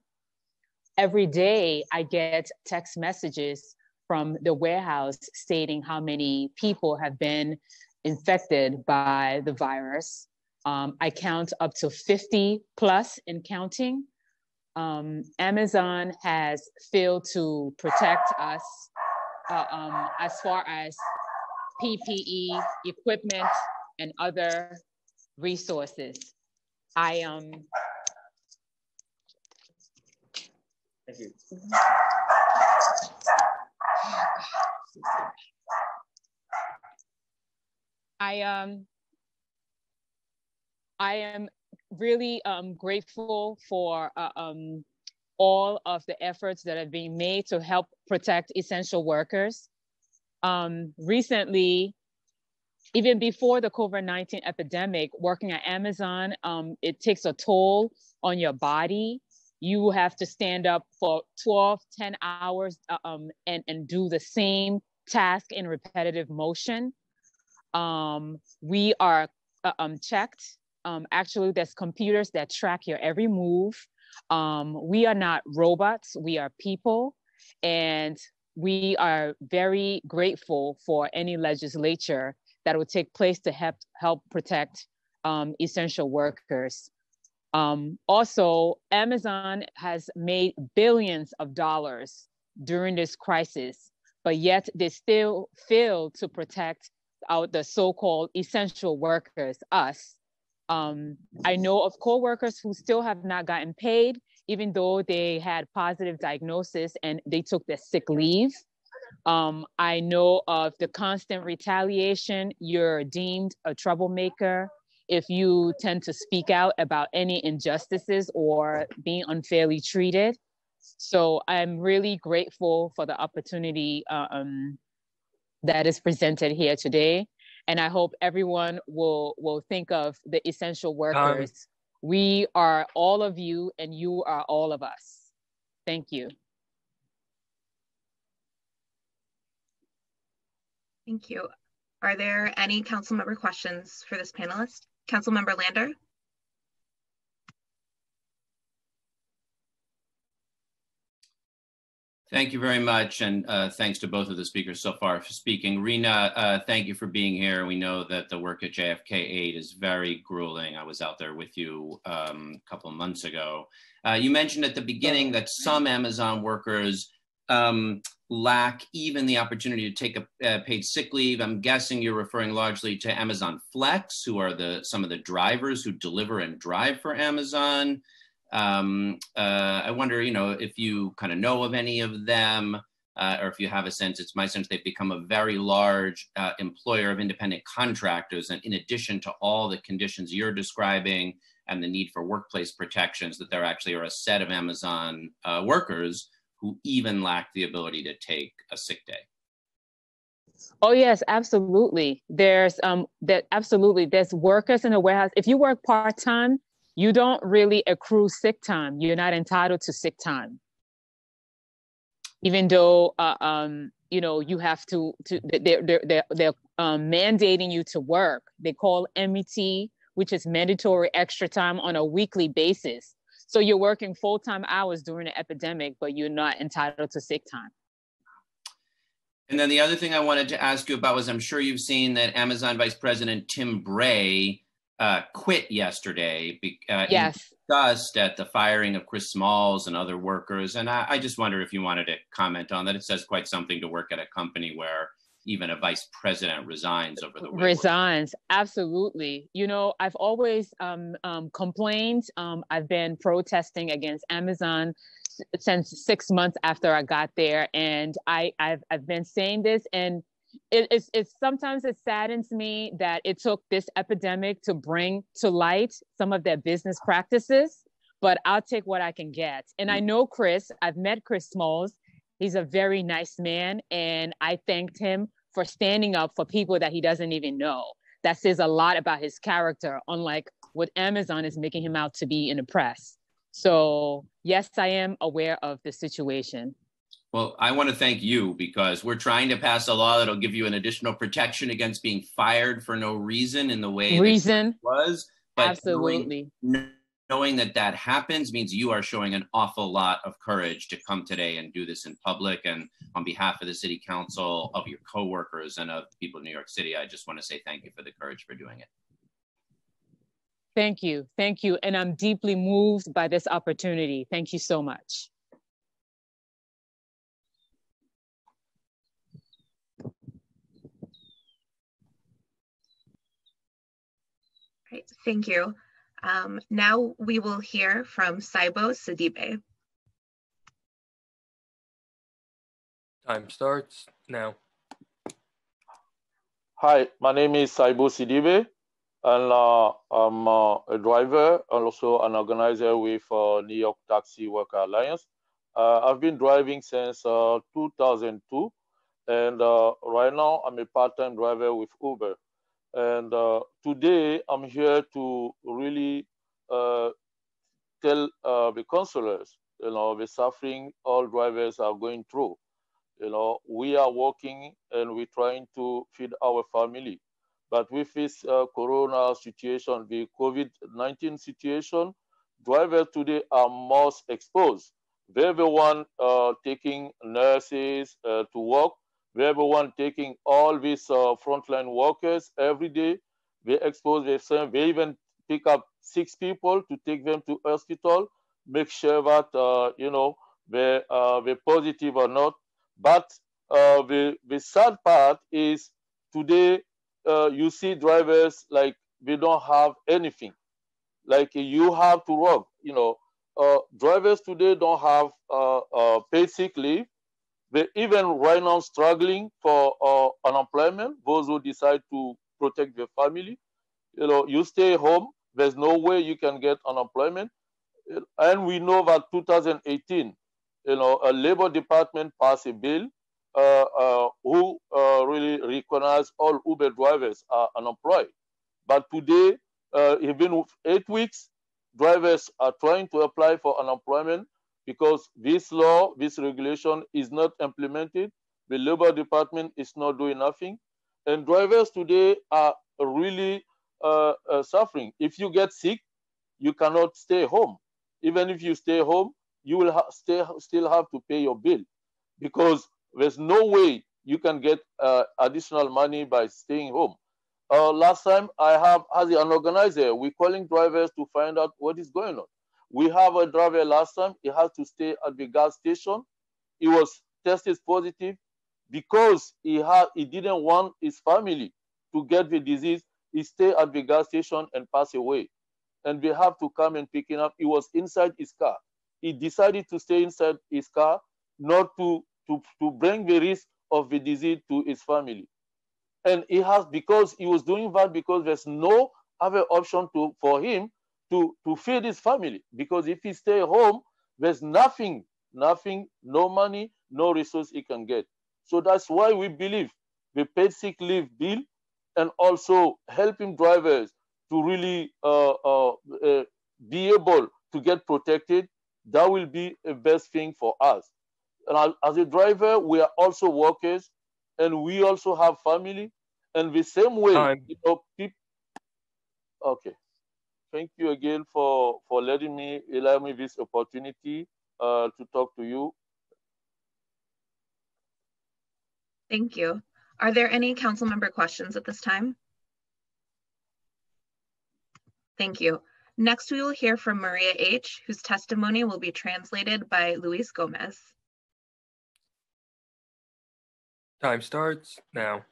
Every day I get text messages from the warehouse stating how many people have been infected by the virus. Um, I count up to 50 plus in counting. Um, Amazon has failed to protect us uh, um, as far as PPE, equipment, and other resources. I um. Thank you. I um I am really um, grateful for uh, um, all of the efforts that have been made to help protect essential workers. Um, recently, even before the COVID-19 epidemic, working at Amazon, um, it takes a toll on your body. You have to stand up for 12, 10 hours uh, um, and, and do the same task in repetitive motion. Um, we are uh, um, checked um, actually, there's computers that track your every move. Um, we are not robots, we are people. And we are very grateful for any legislature that will take place to help, help protect um, essential workers. Um, also, Amazon has made billions of dollars during this crisis, but yet they still fail to protect out the so-called essential workers, us, um, I know of coworkers who still have not gotten paid, even though they had positive diagnosis and they took their sick leave. Um, I know of the constant retaliation. You're deemed a troublemaker if you tend to speak out about any injustices or being unfairly treated. So I'm really grateful for the opportunity um, that is presented here today and I hope everyone will will think of the essential workers. Um, we are all of you, and you are all of us. Thank you. Thank you. Are there any council member questions for this panelist? Council member Lander? Thank you very much, and uh, thanks to both of the speakers so far for speaking. Rena, uh, thank you for being here. We know that the work at JFK 8 is very grueling. I was out there with you um, a couple of months ago. Uh, you mentioned at the beginning that some Amazon workers um, lack even the opportunity to take a paid sick leave. I'm guessing you're referring largely to Amazon Flex, who are the some of the drivers who deliver and drive for Amazon. Um, uh, I wonder, you know, if you kind of know of any of them, uh, or if you have a sense, it's my sense they've become a very large uh, employer of independent contractors. And in addition to all the conditions you're describing and the need for workplace protections, that there actually are a set of Amazon uh, workers who even lack the ability to take a sick day. Oh yes, absolutely. There's um that absolutely there's workers in the warehouse. If you work part time, you don't really accrue sick time. You're not entitled to sick time. Even though, uh, um, you know, you have to, to they're, they're, they're, they're um, mandating you to work. They call MET, which is mandatory extra time on a weekly basis. So you're working full-time hours during the epidemic, but you're not entitled to sick time. And then the other thing I wanted to ask you about was I'm sure you've seen that Amazon Vice President Tim Bray uh, quit yesterday. Uh, yes. Disgust at the firing of Chris Smalls and other workers. And I, I, just wonder if you wanted to comment on that. It says quite something to work at a company where even a vice president resigns over the resigns absolutely. You know i've always um, um, complained um, i've been protesting against amazon since six months after i got there and i i've, I've been saying this and it, it's, it's sometimes it saddens me that it took this epidemic to bring to light some of their business practices but i'll take what i can get. And i know chris i've met chris smalls. He's a very nice man and i thanked him for standing up for people that he doesn't even know that says a lot about his character, unlike what Amazon is making him out to be in the press. So, yes, I am aware of the situation. Well, I want to thank you because we're trying to pass a law that'll give you an additional protection against being fired for no reason in the way reason was. But absolutely knowing, that that happens means you are showing an awful lot of courage to come today and do this in public. And on behalf of the city council, of your coworkers, and of people in New York City, I just want to say thank you for the courage for doing it. Thank you. Thank you. And I'm deeply moved by this opportunity. Thank you so much. Right, thank you. Um, now we will hear from Saibo Sidibe. Time starts now. Hi, my name is Saibo Sidibe and uh, I'm uh, a driver and also an organizer with uh, New York Taxi Worker Alliance. Uh, I've been driving since uh, 2002, and uh, right now I'm a part-time driver with Uber. And today I'm here to really tell the counselors, you know, the suffering all drivers are going through. You know, we are working and we're trying to feed our family but with this uh, corona situation, the COVID-19 situation, drivers today are most exposed. They're the one uh, taking nurses uh, to work. They're the one taking all these uh, frontline workers every day. They expose themselves. They even pick up six people to take them to hospital, make sure that, uh, you know, they, uh, they're positive or not. But the, the sad part is today uh, you see drivers like they don't have anything. Like you have to work. You know, uh, drivers today don't have uh, uh paid sick leave. They even right now struggling for uh, unemployment. Those who decide to protect their family. You know, you stay home. There's no way you can get unemployment. And we know that 2018, you know, a labor department passed a bill uh, uh, who uh, really recognize all Uber drivers are unemployed. But today, even with eight weeks, drivers are trying to apply for unemployment because this law, this regulation is not implemented. The labor department is not doing nothing. And drivers today are really uh, uh, suffering. If you get sick, you cannot stay home. Even if you stay home, you will ha stay, still have to pay your bill because there's no way you can get uh, additional money by staying home. Uh, last time I have, as an organizer, we're calling drivers to find out what is going on. We have a driver last time, he had to stay at the gas station. He was tested positive because he had he didn't want his family to get the disease. He stayed at the gas station and passed away. And we have to come and pick him up. He was inside his car. He decided to stay inside his car, not to to, to bring the risk of the disease to his family. And he has, because he was doing that because there's no other option to, for him to, to feed his family. Because if he stay home, there's nothing, nothing, no money, no resource he can get. So that's why we believe the paid sick leave bill and also helping drivers to really uh, uh, uh, be able to get protected, that will be the best thing for us. And as a driver, we are also workers and we also have family. And the same way, you know, people. Okay. Thank you again for, for letting me, allow me this opportunity uh, to talk to you. Thank you. Are there any council member questions at this time? Thank you. Next, we will hear from Maria H., whose testimony will be translated by Luis Gomez. Time starts now.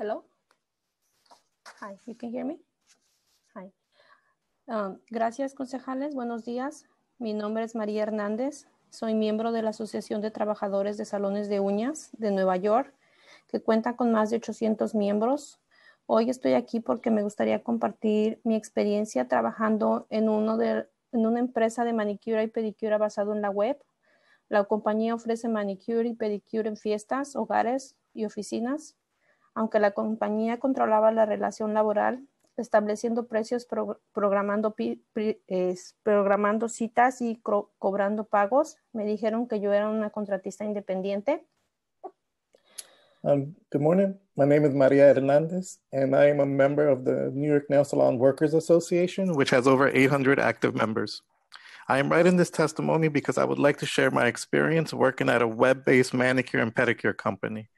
Hello? Hi, you can hear me? Hi. Um, gracias, concejales. Buenos días. Mi nombre es María Hernández. Soy miembro de la Asociación de Trabajadores de Salones de Uñas de Nueva York, que cuenta con más de 800 miembros. Hoy estoy aquí porque me gustaría compartir mi experiencia trabajando en, uno de, en una empresa de manicura y pedicura basado en la web. La compañía ofrece manicure y pedicure en fiestas, hogares y oficinas. Aunque la compañía controlaba la relación laboral, estableciendo precios, pro, programando, programando citas y co cobrando pagos. Me dijeron que yo era una contratista independiente. Um, good morning. My name is Maria Hernandez, and I am a member of the New York Nail Salon Workers Association, which has over 800 active members. I am writing this testimony because I would like to share my experience working at a web based manicure and pedicure company.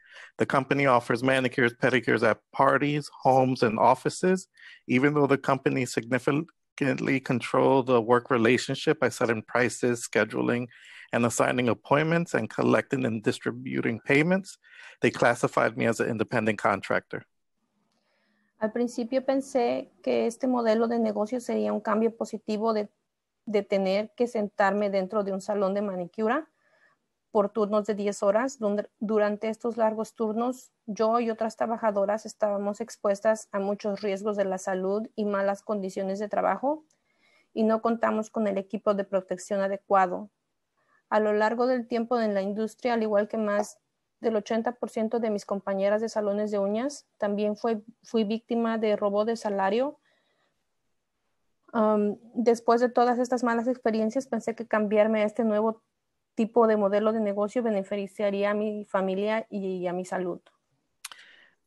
The company offers manicures, pedicures at parties, homes, and offices. Even though the company significantly control the work relationship by setting prices, scheduling, and assigning appointments and collecting and distributing payments, they classified me as an independent contractor. Al principio pensé que este modelo de negocio sería un cambio positivo de, de tener que sentarme dentro de un salón de manicura por turnos de 10 horas. Durante estos largos turnos, yo y otras trabajadoras estábamos expuestas a muchos riesgos de la salud y malas condiciones de trabajo y no contamos con el equipo de protección adecuado. A lo largo del tiempo en la industria, al igual que más del 80% de mis compañeras de salones de uñas, también fue, fui víctima de robo de salario. Después de todas estas malas experiencias, pensé que cambiarme a este nuevo tipo de modelo de negocio beneficiaría a mi familia y a mi salud.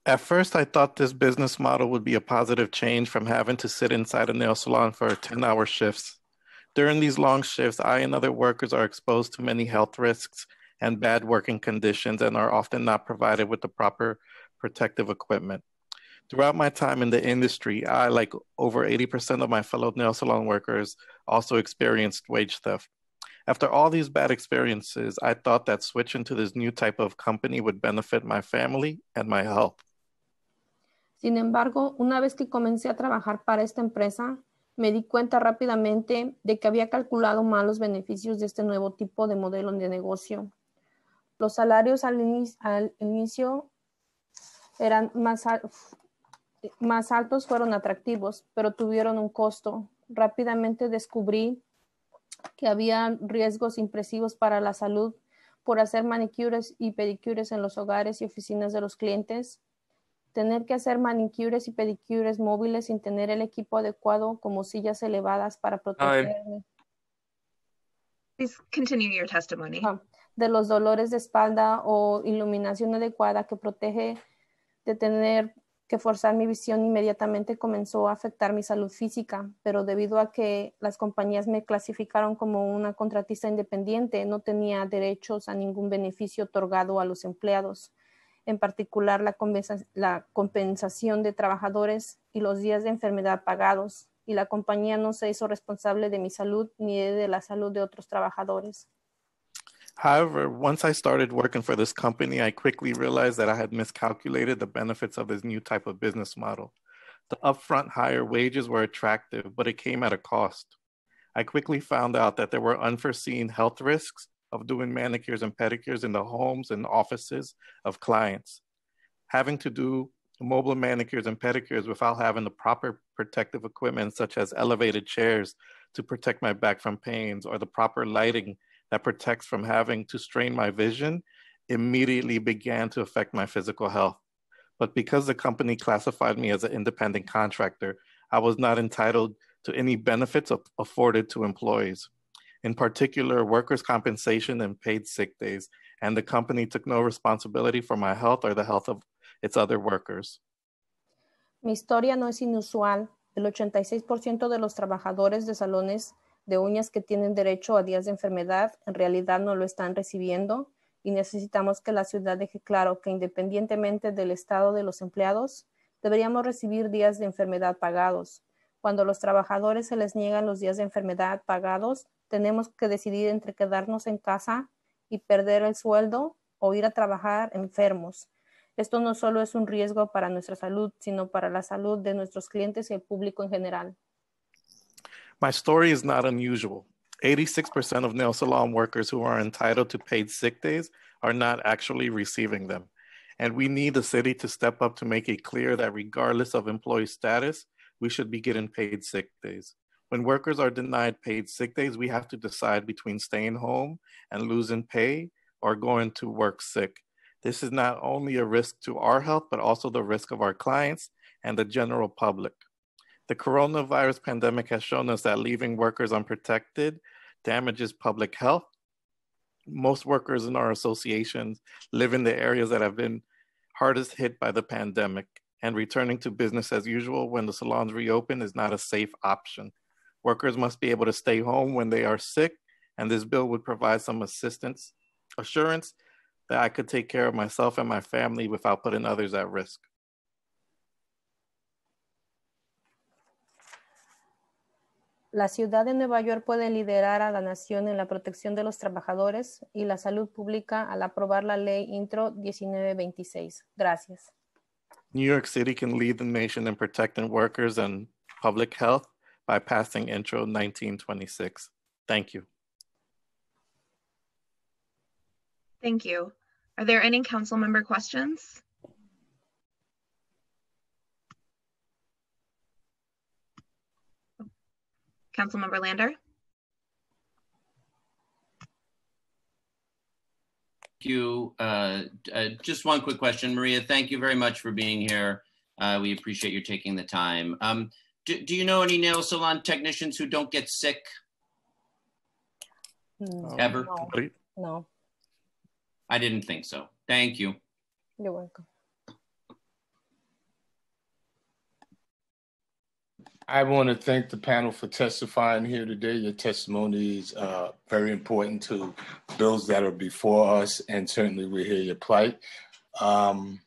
At first, I thought this business model would be a positive change from having to sit inside a nail salon for 10 hour shifts. During these long shifts, I and other workers are exposed to many health risks and bad working conditions and are often not provided with the proper protective equipment. Throughout my time in the industry, I, like over 80% of my fellow nail salon workers, also experienced wage theft. After all these bad experiences, I thought that switching to this new type of company would benefit my family and my health. Sin embargo, una vez que comencé a trabajar para esta empresa, me di cuenta rápidamente de que había calculado mal los beneficios de este nuevo tipo de modelo de negocio. Los salarios al, inicio, al inicio eran más, más altos, fueron atractivos, pero tuvieron un costo. Rápidamente descubrí que había riesgos impresivos para la salud por hacer manicures y pedicures en los hogares y oficinas de los clientes, tener que hacer manicures y pedicures móviles sin tener el equipo adecuado como sillas elevadas para protegerme. Please continue your testimony. De los dolores de espalda o iluminación adecuada que protege de tener que forzar mi visión inmediatamente comenzó a afectar mi salud física, pero debido a que las compañías me clasificaron como una contratista independiente, no tenía derechos a ningún beneficio otorgado a los empleados en particular la, compensa la, compensación de trabajadores y los días de enfermedad pagados, y la compañía no se hizo responsable de mi salud ni de la salud de otros trabajadores. However, once I started working for this company, I quickly realized that I had miscalculated the benefits of this new type of business model. The upfront higher wages were attractive, but it came at a cost. I quickly found out that there were unforeseen health risks of doing manicures and pedicures in the homes and offices of clients. Having to do mobile manicures and pedicures without having the proper protective equipment, such as elevated chairs to protect my back from pains, or the proper lighting that protects from having to strain my vision, immediately began to affect my physical health. But because the company classified me as an independent contractor, I was not entitled to any benefits afforded to employees in particular workers' compensation and paid sick days, and the company took no responsibility for my health or the health of its other workers. Mi historia no es inusual. El 86% de los trabajadores de salones de uñas que tienen derecho a días de enfermedad en realidad no lo están recibiendo y necesitamos que la ciudad deje claro que independientemente del estado de los empleados, deberíamos recibir días de enfermedad pagados. Cuando a los trabajadores se les niegan los días de enfermedad pagados, tenemos que decidir entre quedarnos en casa y perder el sueldo o ir a trabajar enfermos. Esto no solo es un riesgo para nuestra salud, sino para la salud de nuestros clientes y el público en general. My story is not unusual. 86% of nail salon workers who are entitled to paid sick days are not actually receiving them. And we need the city to step up to make it clear that regardless of employee status, we should be getting paid sick days. When workers are denied paid sick days, we have to decide between staying home and losing pay or going to work sick. This is not only a risk to our health, but also the risk of our clients and the general public. The coronavirus pandemic has shown us that leaving workers unprotected damages public health. Most workers in our associations live in the areas that have been hardest hit by the pandemic, and returning to business as usual when the salons reopen is not a safe option. Workers must be able to stay home when they are sick, and this bill would provide some assistance, assurance that I could take care of myself and my family without putting others at risk. La ciudad de Nueva York puede liderar a la nación en la protección de los trabajadores y la salud pública al aprobar la ley Intro 1926. Gracias. New York City can lead the nation in protecting workers and public health by passing Intro 1926. Thank you. Thank you. Are there any council member questions? Councilmember Lander? Thank you. Uh, uh, just one quick question, Maria. Thank you very much for being here. Uh, we appreciate you taking the time. Um, do, do you know any nail salon technicians who don't get sick No. ever? No. No. I didn't think so. Thank you. You're welcome. I want to thank the panel for testifying here today. Your testimony is uh, very important to bills that are before us, and certainly we hear your plight. Um,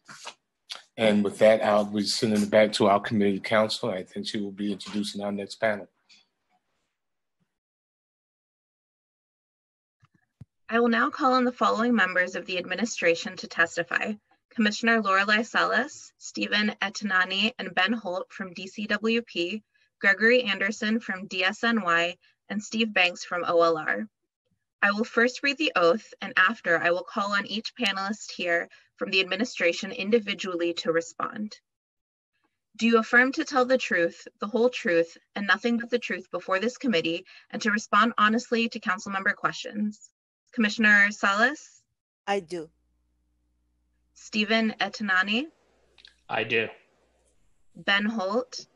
and with that, I'll be sending it back to our committee counsel. I think she will be introducing our next panel. I will now call on the following members of the administration to testify. Commissioner Lorelei Salas, Stephen Etanani, and Ben Holt from DCWP, Gregory Anderson from DSNY, and Steve Banks from OLR. I will first read the oath, and after I will call on each panelist here from the administration individually to respond. Do you affirm to tell the truth, the whole truth, and nothing but the truth before this committee, and to respond honestly to council member questions? Commissioner Salas, I do. Stephen Etanani, I do. Ben Holt,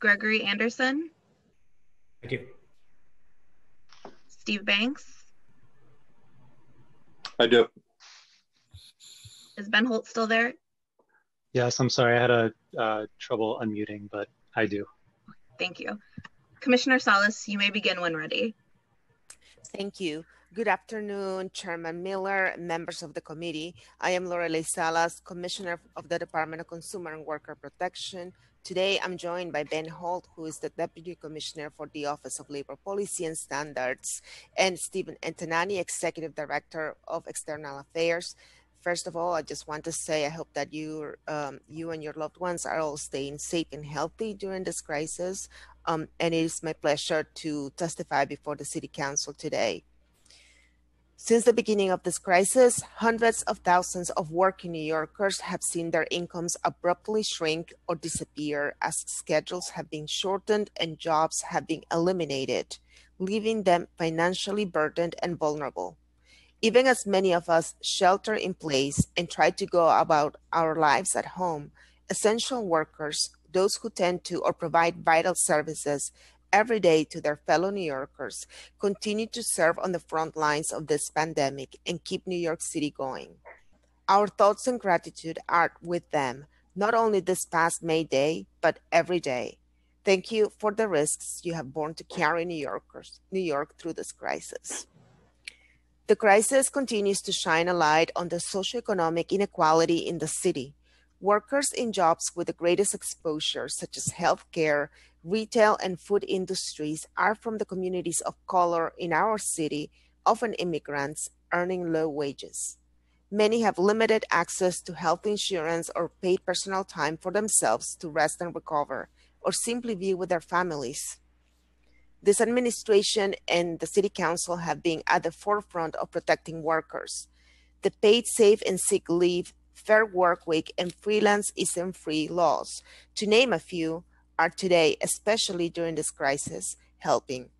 Gregory Anderson, I do. Steve Banks. I do. Is Ben Holt still there? Yes, I'm sorry. I had a uh, trouble unmuting, but I do. Thank you. Commissioner Salas, you may begin when ready. Thank you. Good afternoon, Chairman Miller, members of the committee. I am Lorelei Salas, Commissioner of the Department of Consumer and Worker Protection. Today, I'm joined by Ben Holt, who is the Deputy Commissioner for the Office of Labor Policy and Standards, and Stephen Antonani, Executive Director of External Affairs. First of all, I just want to say I hope that you, um, you and your loved ones are all staying safe and healthy during this crisis. Um, and it is my pleasure to testify before the City Council today. Since the beginning of this crisis, hundreds of thousands of working New Yorkers have seen their incomes abruptly shrink or disappear as schedules have been shortened and jobs have been eliminated, leaving them financially burdened and vulnerable. Even as many of us shelter in place and try to go about our lives at home, essential workers, those who tend to or provide vital services every day to their fellow New Yorkers, continue to serve on the front lines of this pandemic and keep New York City going. Our thoughts and gratitude are with them, not only this past May Day, but every day. Thank you for the risks you have borne to carry New Yorkers, New York through this crisis. The crisis continues to shine a light on the socioeconomic inequality in the city. Workers in jobs with the greatest exposure, such as healthcare, retail, and food industries, are from the communities of color in our city, often immigrants earning low wages. Many have limited access to health insurance or paid personal time for themselves to rest and recover, or simply be with their families. This administration and the City Council have been at the forefront of protecting workers. The paid safe and sick leave, fair work week, and freelance isn't free laws, to name a few, are today, especially during this crisis, helping.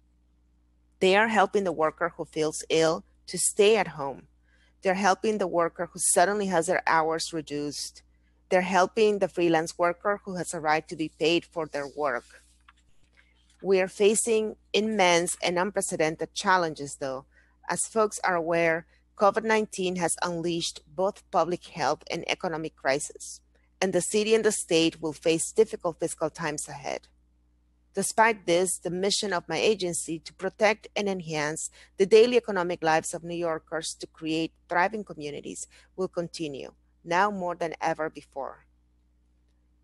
They are helping the worker who feels ill to stay at home. They're helping the worker who suddenly has their hours reduced. They're helping the freelance worker who has a right to be paid for their work. We are facing immense and unprecedented challenges, though. As folks are aware, COVID 19 has unleashed both public health and economic crisis, and the city and the state will face difficult fiscal times ahead. Despite this, the mission of my agency to protect and enhance the daily economic lives of New Yorkers to create thriving communities will continue, now more than ever before.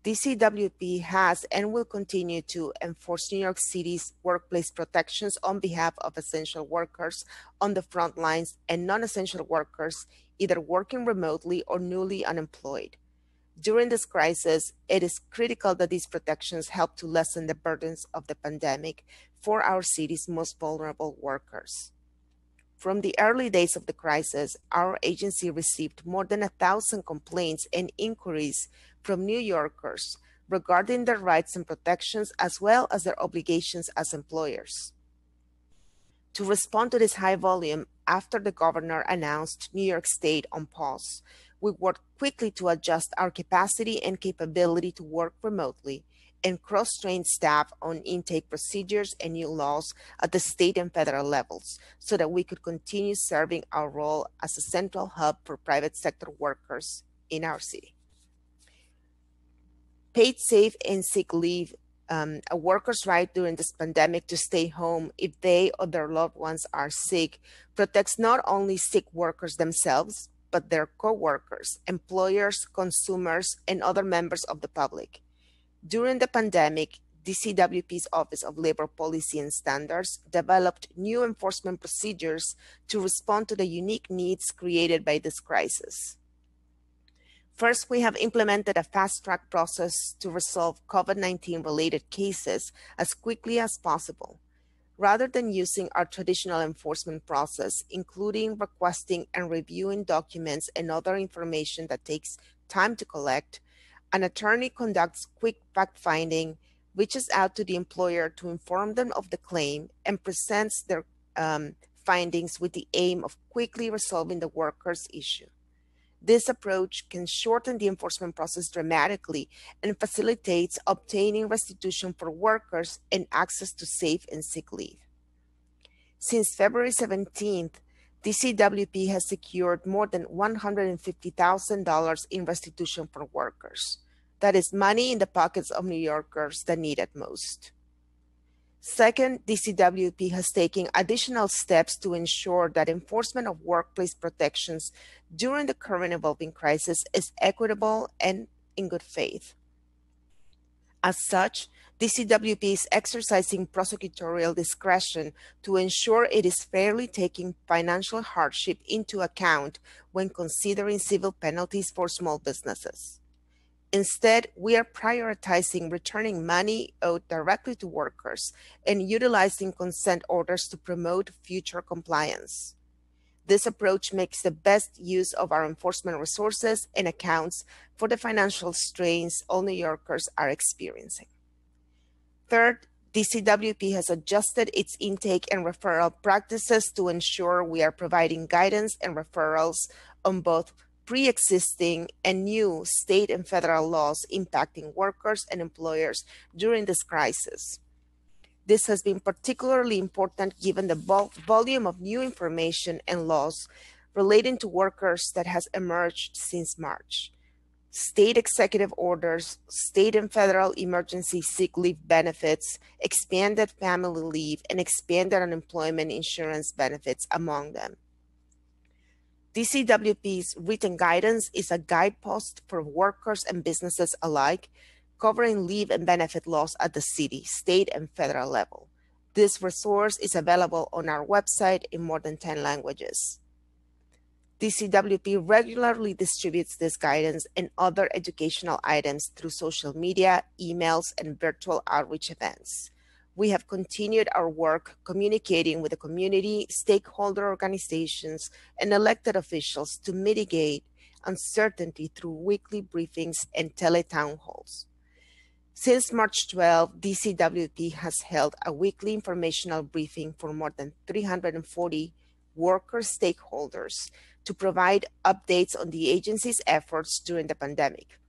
DCWP has and will continue to enforce New York City's workplace protections on behalf of essential workers on the front lines and non essential workers either working remotely or newly unemployed. During this crisis, it is critical that these protections help to lessen the burdens of the pandemic for our city's most vulnerable workers. From the early days of the crisis, our agency received more than a thousand complaints and inquiries from New Yorkers regarding their rights and protections as well as their obligations as employers. To respond to this high volume, after the governor announced New York State on pause, we worked quickly to adjust our capacity and capability to work remotely and cross train staff on intake procedures and new laws at the state and federal levels so that we could continue serving our role as a central hub for private sector workers in our city paid safe and sick leave, um, a worker's right during this pandemic to stay home if they or their loved ones are sick, protects not only sick workers themselves, but their co-workers, employers, consumers, and other members of the public. During the pandemic, DCWP's Office of Labor Policy and Standards developed new enforcement procedures to respond to the unique needs created by this crisis. First, we have implemented a fast track process to resolve COVID 19 related cases as quickly as possible. Rather than using our traditional enforcement process, including requesting and reviewing documents and other information that takes time to collect, an attorney conducts quick fact finding, reaches out to the employer to inform them of the claim, and presents their um, findings with the aim of quickly resolving the worker's issue. This approach can shorten the enforcement process dramatically and facilitates obtaining restitution for workers and access to safe and sick leave. Since February 17th, DCWP has secured more than $150,000 in restitution for workers. That is money in the pockets of New Yorkers that need it most. Second, DCWP has taken additional steps to ensure that enforcement of workplace protections during the current evolving crisis is equitable and in good faith. As such, DCWP is exercising prosecutorial discretion to ensure it is fairly taking financial hardship into account when considering civil penalties for small businesses. Instead, we are prioritizing returning money owed directly to workers and utilizing consent orders to promote future compliance. This approach makes the best use of our enforcement resources and accounts for the financial strains all New Yorkers are experiencing. Third, DCWP has adjusted its intake and referral practices to ensure we are providing guidance and referrals on both pre existing and new state and federal laws impacting workers and employers during this crisis. This has been particularly important given the volume of new information and laws relating to workers that has emerged since March. State executive orders, state and federal emergency sick leave benefits, expanded family leave, and expanded unemployment insurance benefits among them. DCWP's written guidance is a guidepost for workers and businesses alike, covering leave and benefit laws at the city, state, and federal level. This resource is available on our website in more than 10 languages. DCWP regularly distributes this guidance and other educational items through social media, emails, and virtual outreach events we have continued our work communicating with the community, stakeholder organizations, and elected officials to mitigate uncertainty through weekly briefings and teletown halls. Since March 12, DCWP has held a weekly informational briefing for more than 340 worker stakeholders to provide updates on the agency's efforts during the pandemic.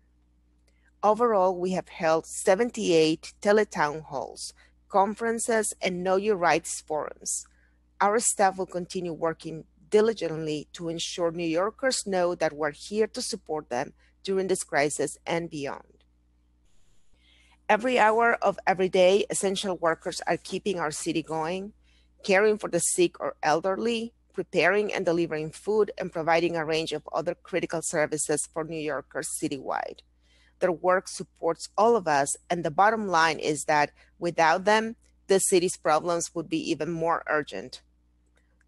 Overall, we have held 78 teletown halls conferences, and Know Your Rights forums. Our staff will continue working diligently to ensure New Yorkers know that we're here to support them during this crisis and beyond. Every hour of every day, essential workers are keeping our city going, caring for the sick or elderly, preparing and delivering food, and providing a range of other critical services for New Yorkers citywide. Their work supports all of us. And the bottom line is that without them, the city's problems would be even more urgent.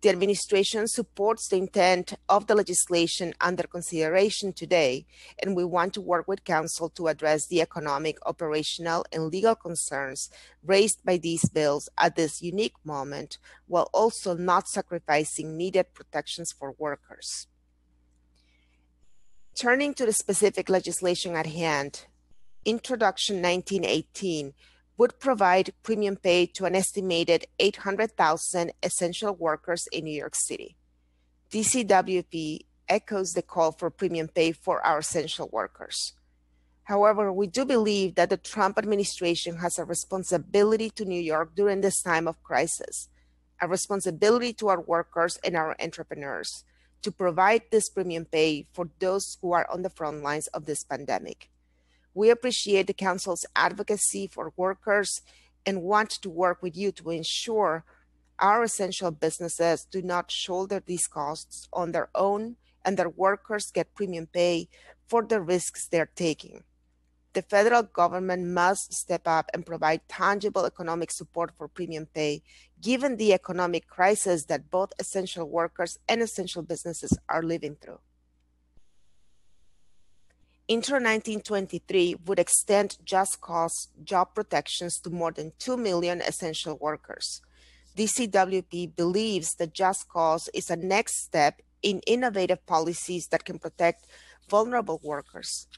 The administration supports the intent of the legislation under consideration today, and we want to work with Council to address the economic, operational, and legal concerns raised by these bills at this unique moment, while also not sacrificing needed protections for workers. Turning to the specific legislation at hand, Introduction 1918 would provide premium pay to an estimated 800,000 essential workers in New York City. DCWP echoes the call for premium pay for our essential workers. However, we do believe that the Trump administration has a responsibility to New York during this time of crisis, a responsibility to our workers and our entrepreneurs, to provide this premium pay for those who are on the front lines of this pandemic. We appreciate the Council's advocacy for workers and want to work with you to ensure our essential businesses do not shoulder these costs on their own and their workers get premium pay for the risks they're taking the federal government must step up and provide tangible economic support for premium pay, given the economic crisis that both essential workers and essential businesses are living through. Intro 1923 would extend just cause job protections to more than 2 million essential workers. DCWP believes that just cause is a next step in innovative policies that can protect vulnerable workers.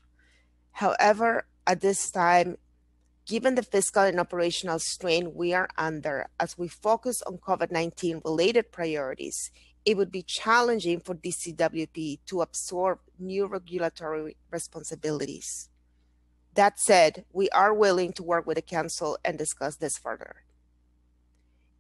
However, at this time, given the fiscal and operational strain we are under as we focus on COVID 19 related priorities, it would be challenging for DCWP to absorb new regulatory responsibilities. That said, we are willing to work with the Council and discuss this further.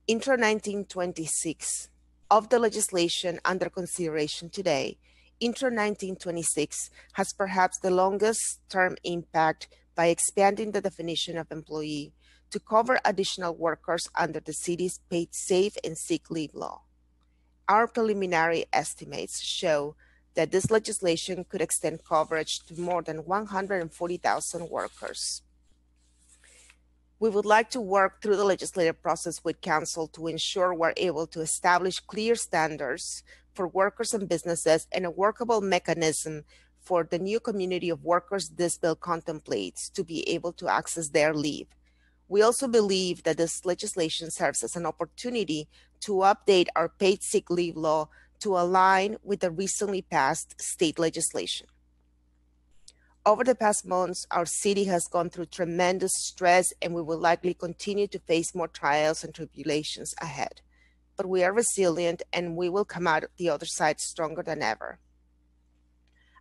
Intro 1926 of the legislation under consideration today Intro 1926 has perhaps the longest term impact by expanding the definition of employee to cover additional workers under the city's paid safe and sick leave law. Our preliminary estimates show that this legislation could extend coverage to more than 140,000 workers. We would like to work through the legislative process with Council to ensure we're able to establish clear standards for workers and businesses and a workable mechanism for the new community of workers this bill contemplates to be able to access their leave. We also believe that this legislation serves as an opportunity to update our paid sick leave law to align with the recently passed state legislation. Over the past months, our city has gone through tremendous stress and we will likely continue to face more trials and tribulations ahead but we are resilient and we will come out the other side stronger than ever.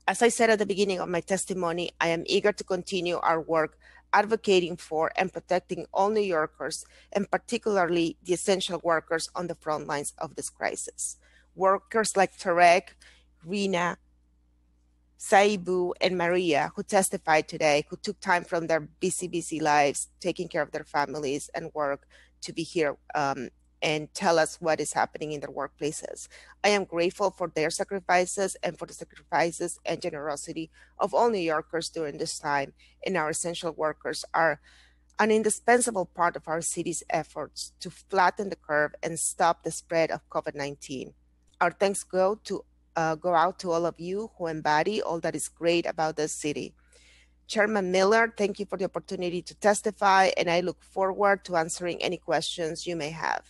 As I said at the beginning of my testimony, I am eager to continue our work advocating for and protecting all New Yorkers, and particularly the essential workers on the front lines of this crisis. Workers like Tarek, Rina, Saibu, and Maria, who testified today, who took time from their busy, busy lives, taking care of their families and work to be here um, and tell us what is happening in their workplaces. I am grateful for their sacrifices and for the sacrifices and generosity of all New Yorkers during this time. And our essential workers are an indispensable part of our city's efforts to flatten the curve and stop the spread of COVID-19. Our thanks go to uh, go out to all of you who embody all that is great about this city. Chairman Miller, thank you for the opportunity to testify, and I look forward to answering any questions you may have.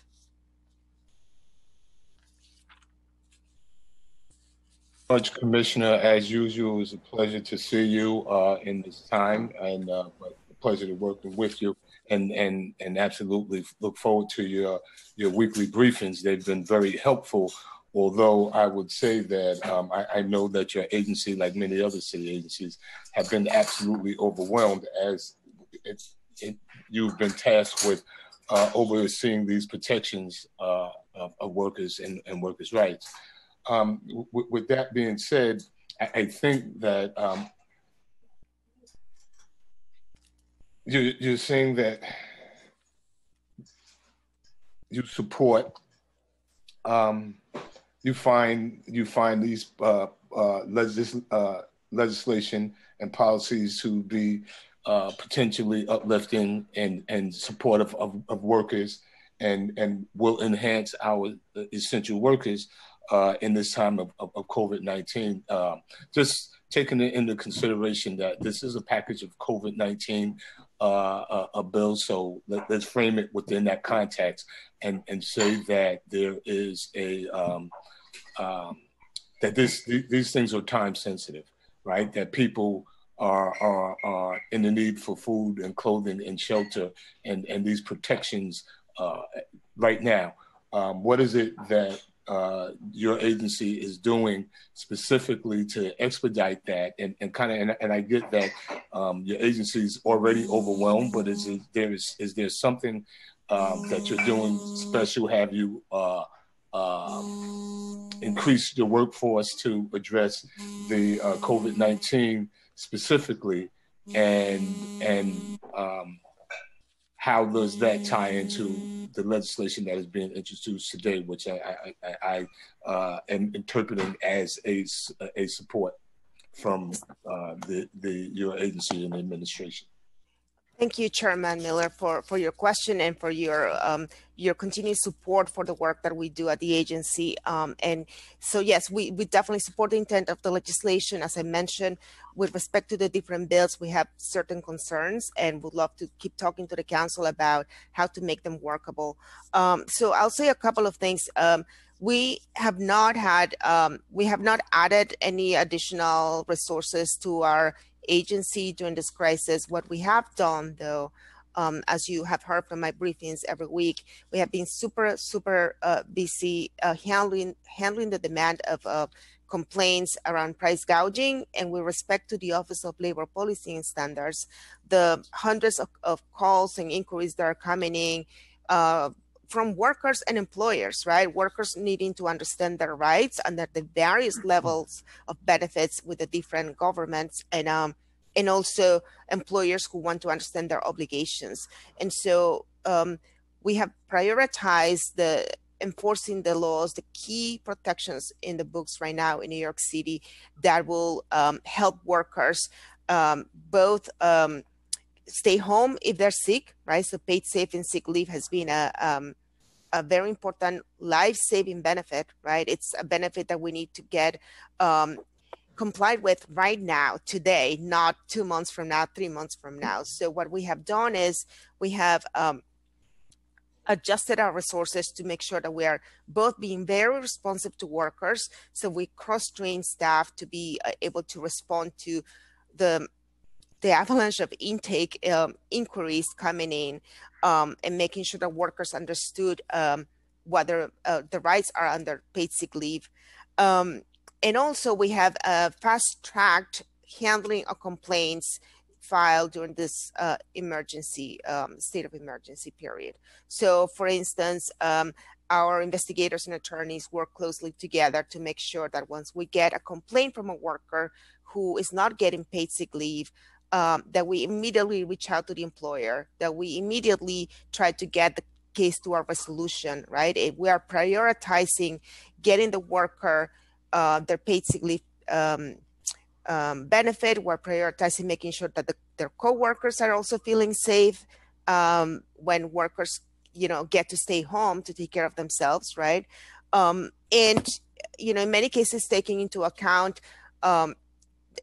Much, Commissioner. As usual, it was a pleasure to see you uh, in this time, and uh, a pleasure to working with you. And and and absolutely look forward to your your weekly briefings. They've been very helpful Although I would say that um, I, I, know that your agency, like many other city agencies, have been absolutely overwhelmed as it, it, you've been tasked with uh, overseeing these protections uh, of, of, workers and, and workers' rights. Um, with that being said, I, I think that um, you, you're saying that you support um, you find you find these uh, uh, legis- uh, legislation and policies to be uh, potentially uplifting and and supportive of, of workers and and will enhance our essential workers uh, in this time of, of, of COVID nineteen. Uh, just taking it into consideration that this is a package of COVID nineteen uh, a, a, bill. So let, us frame it within that context and, and say that there is a um, um, that this these things are time sensitive, right? That people are, are are in the need for food and clothing and shelter and and these protections uh, right now. Um, what is it that uh, your agency is doing specifically to expedite that and, and kind of and, and, I get that um, your agency is already overwhelmed, but is, is there is is there something um, that you're doing special? Have you uh, um, increase the workforce to address the uh, COVID nineteen specifically, and and um, how does that tie into the legislation that is being introduced today, which I I, I, uh, am interpreting as a a support from uh, the the your agency and administration. Thank you, Chairman Miller, for, for your question and for your um, your continued support for the work that we do at the agency. Um, and so, yes, we, we definitely support the intent of the legislation. As I mentioned, with respect to the different bills, we have certain concerns and would love to keep talking to the council about how to make them workable. Um, so I'll say a couple of things. Um, we have not had, um, we have not added any additional resources to our agency during this crisis. What we have done, though, um, as you have heard from my briefings every week, we have been super, super uh, busy uh, handling handling the demand of uh, complaints around price gouging. And with respect to the Office of Labor Policy and Standards, the hundreds of, of calls and inquiries that are coming in uh, from workers and employers, right? Workers needing to understand their rights under the various mm-hmm. levels of benefits with the different governments and um, and also employers who want to understand their obligations. And so um, we have prioritized the enforcing the laws, the key protections in the books right now in New York City that will um, help workers um, both um, stay home if they're sick, right? So paid safe and sick leave has been a um, a very important life-saving benefit, right? It's a benefit that we need to get um, complied with right now, today, not two months from now, three months from now. So what we have done is we have um, adjusted our resources to make sure that we are both being very responsive to workers. So we cross-train staff to be uh, able to respond to the the avalanche of intake um, inquiries coming in um, and making sure that workers understood um, whether uh, the rights are under paid sick leave. Um, and also we have a fast-tracked handling of complaints filed during this uh, emergency, um, state of emergency period. So for instance, um, our investigators and attorneys work closely together to make sure that once we get a complaint from a worker who is not getting paid sick leave, um, that we immediately reach out to the employer, that we immediately try to get the case to a resolution, right? If we are prioritizing getting the worker uh, their paid sick leave um, um, benefit, we're prioritizing making sure that the, their co-workers are also feeling safe um, when workers, you know, get to stay home to take care of themselves, right? Um, and you know, in many cases, taking into account, um,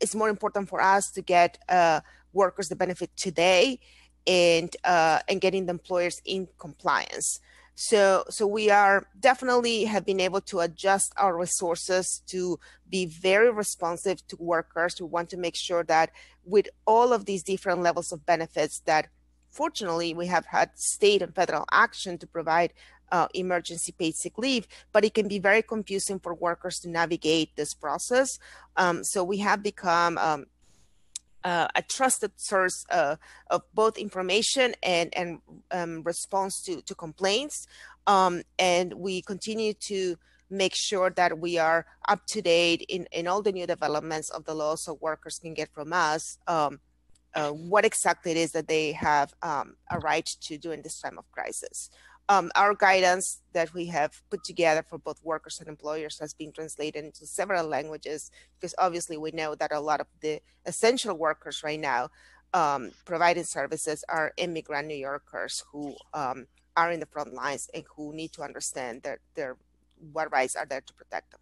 it's more important for us to get uh, workers the benefit today and uh, and getting the employers in compliance. So so we are definitely have been able to adjust our resources to be very responsive to workers. We want to make sure that with all of these different levels of benefits that fortunately we have had state and federal action to provide uh, emergency paid sick leave, but it can be very confusing for workers to navigate this process. Um, so we have become um, uh, a trusted source uh, of both information and and um, response to to complaints, um, and we continue to make sure that we are up to date in in all the new developments of the law, so workers can get from us. Um, uh, what exactly it is that they have um, a right to do in this time of crisis um, our guidance that we have put together for both workers and employers has been translated into several languages because obviously we know that a lot of the essential workers right now um, providing services are immigrant New Yorkers who um, are in the front lines and who need to understand their what rights are there to protect them.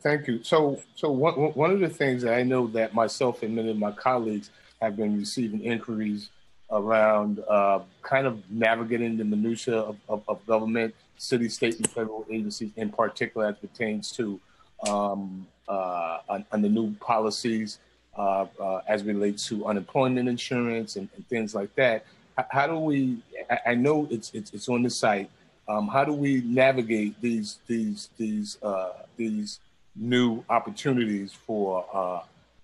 Thank you. So, so one, one of the things that I know that myself and many of my colleagues have been receiving inquiries around uh, kind of navigating the minutia of, of, of, government, city, state, and federal agencies in particular as pertains to um, uh, on, on, the new policies uh, uh as relates to unemployment insurance and, and, things like that. How do we? I, I know it's, it's, it's on the site. Um, how do we navigate these these these uh, these new opportunities for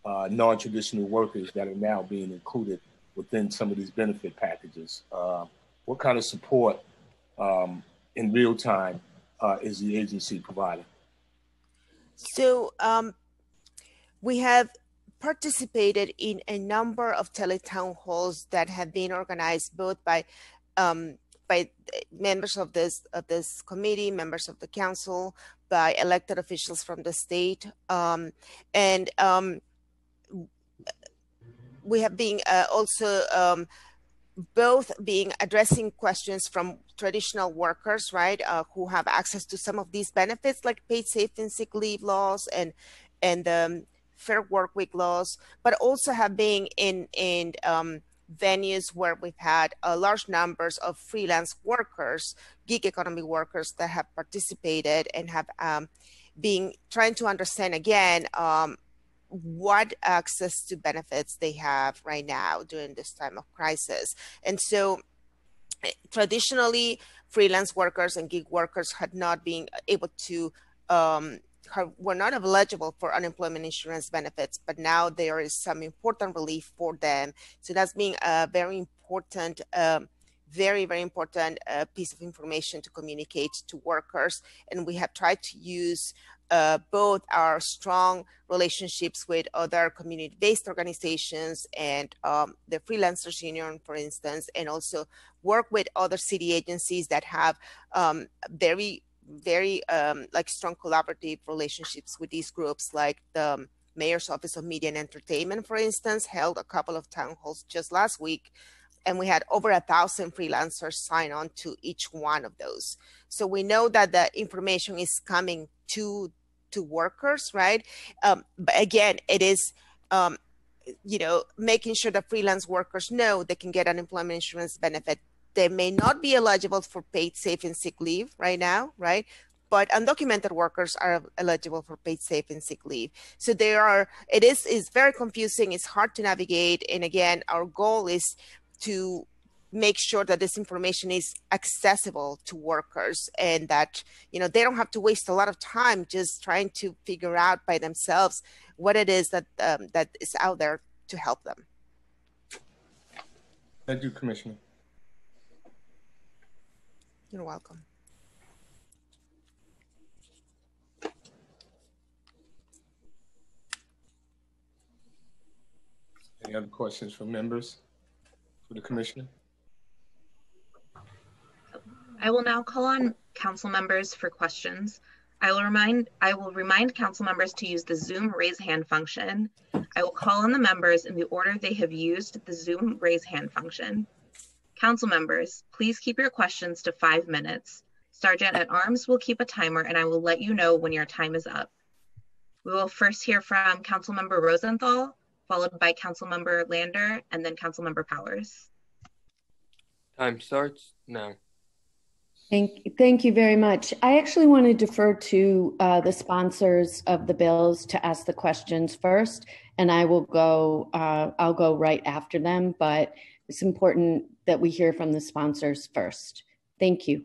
uh, non-traditional workers that are now being included within some of these benefit packages. Uh, what kind of support um, in real time uh, is the agency providing? So um, we have participated in a number of teletown halls that have been organized both by um, by members of this of this committee, members of the council, by elected officials from the state, um, and um, we have been uh, also um, both being addressing questions from traditional workers, right, uh, who have access to some of these benefits like paid safe and sick leave laws and and um, fair work week laws, but also have been in in um, venues where we've had uh, large numbers of freelance workers, gig economy workers that have participated and have um, been trying to understand again um, what access to benefits they have right now during this time of crisis. And so eh, traditionally, freelance workers and gig workers had not been able to um, were not eligible for unemployment insurance benefits, but now there is some important relief for them. So that's being a very important, um, very, very important uh, piece of information to communicate to workers. And we have tried to use uh, both our strong relationships with other community-based organizations and um, the freelancers union for instance and also work with other city agencies that have um, very very um, like strong collaborative relationships with these groups like the mayor's office of media and entertainment for instance held a couple of town halls just last week and we had over a thousand freelancers sign on to each one of those so we know that the information is coming to to workers, right? Um, but again, it is um, you know making sure that freelance workers know they can get unemployment insurance benefit. They may not be eligible for paid safe and sick leave right now, right? But undocumented workers are eligible for paid safe and sick leave. So there are. It is is very confusing. It's hard to navigate. And again, our goal is to make sure that this information is accessible to workers and that you know they don't have to waste a lot of time just trying to figure out by themselves what it is that um, that is out there to help them. Thank you commissioner. You're welcome. Any other questions from members for the commissioner I will now call on council members for questions. I will remind I will remind council members to use the Zoom raise hand function. I will call on the members in the order they have used the Zoom raise hand function. Council members, please keep your questions to five minutes. Sergeant at Arms will keep a timer and I will let you know when your time is up. We will first hear from Councilmember Rosenthal, followed by Councilmember Lander, and then Councilmember Powers. Time starts now. Thank, thank you very much. I actually want to defer to uh, the sponsors of the bills to ask the questions first, and I will go. Uh, I'll go right after them. But it's important that we hear from the sponsors first. Thank you.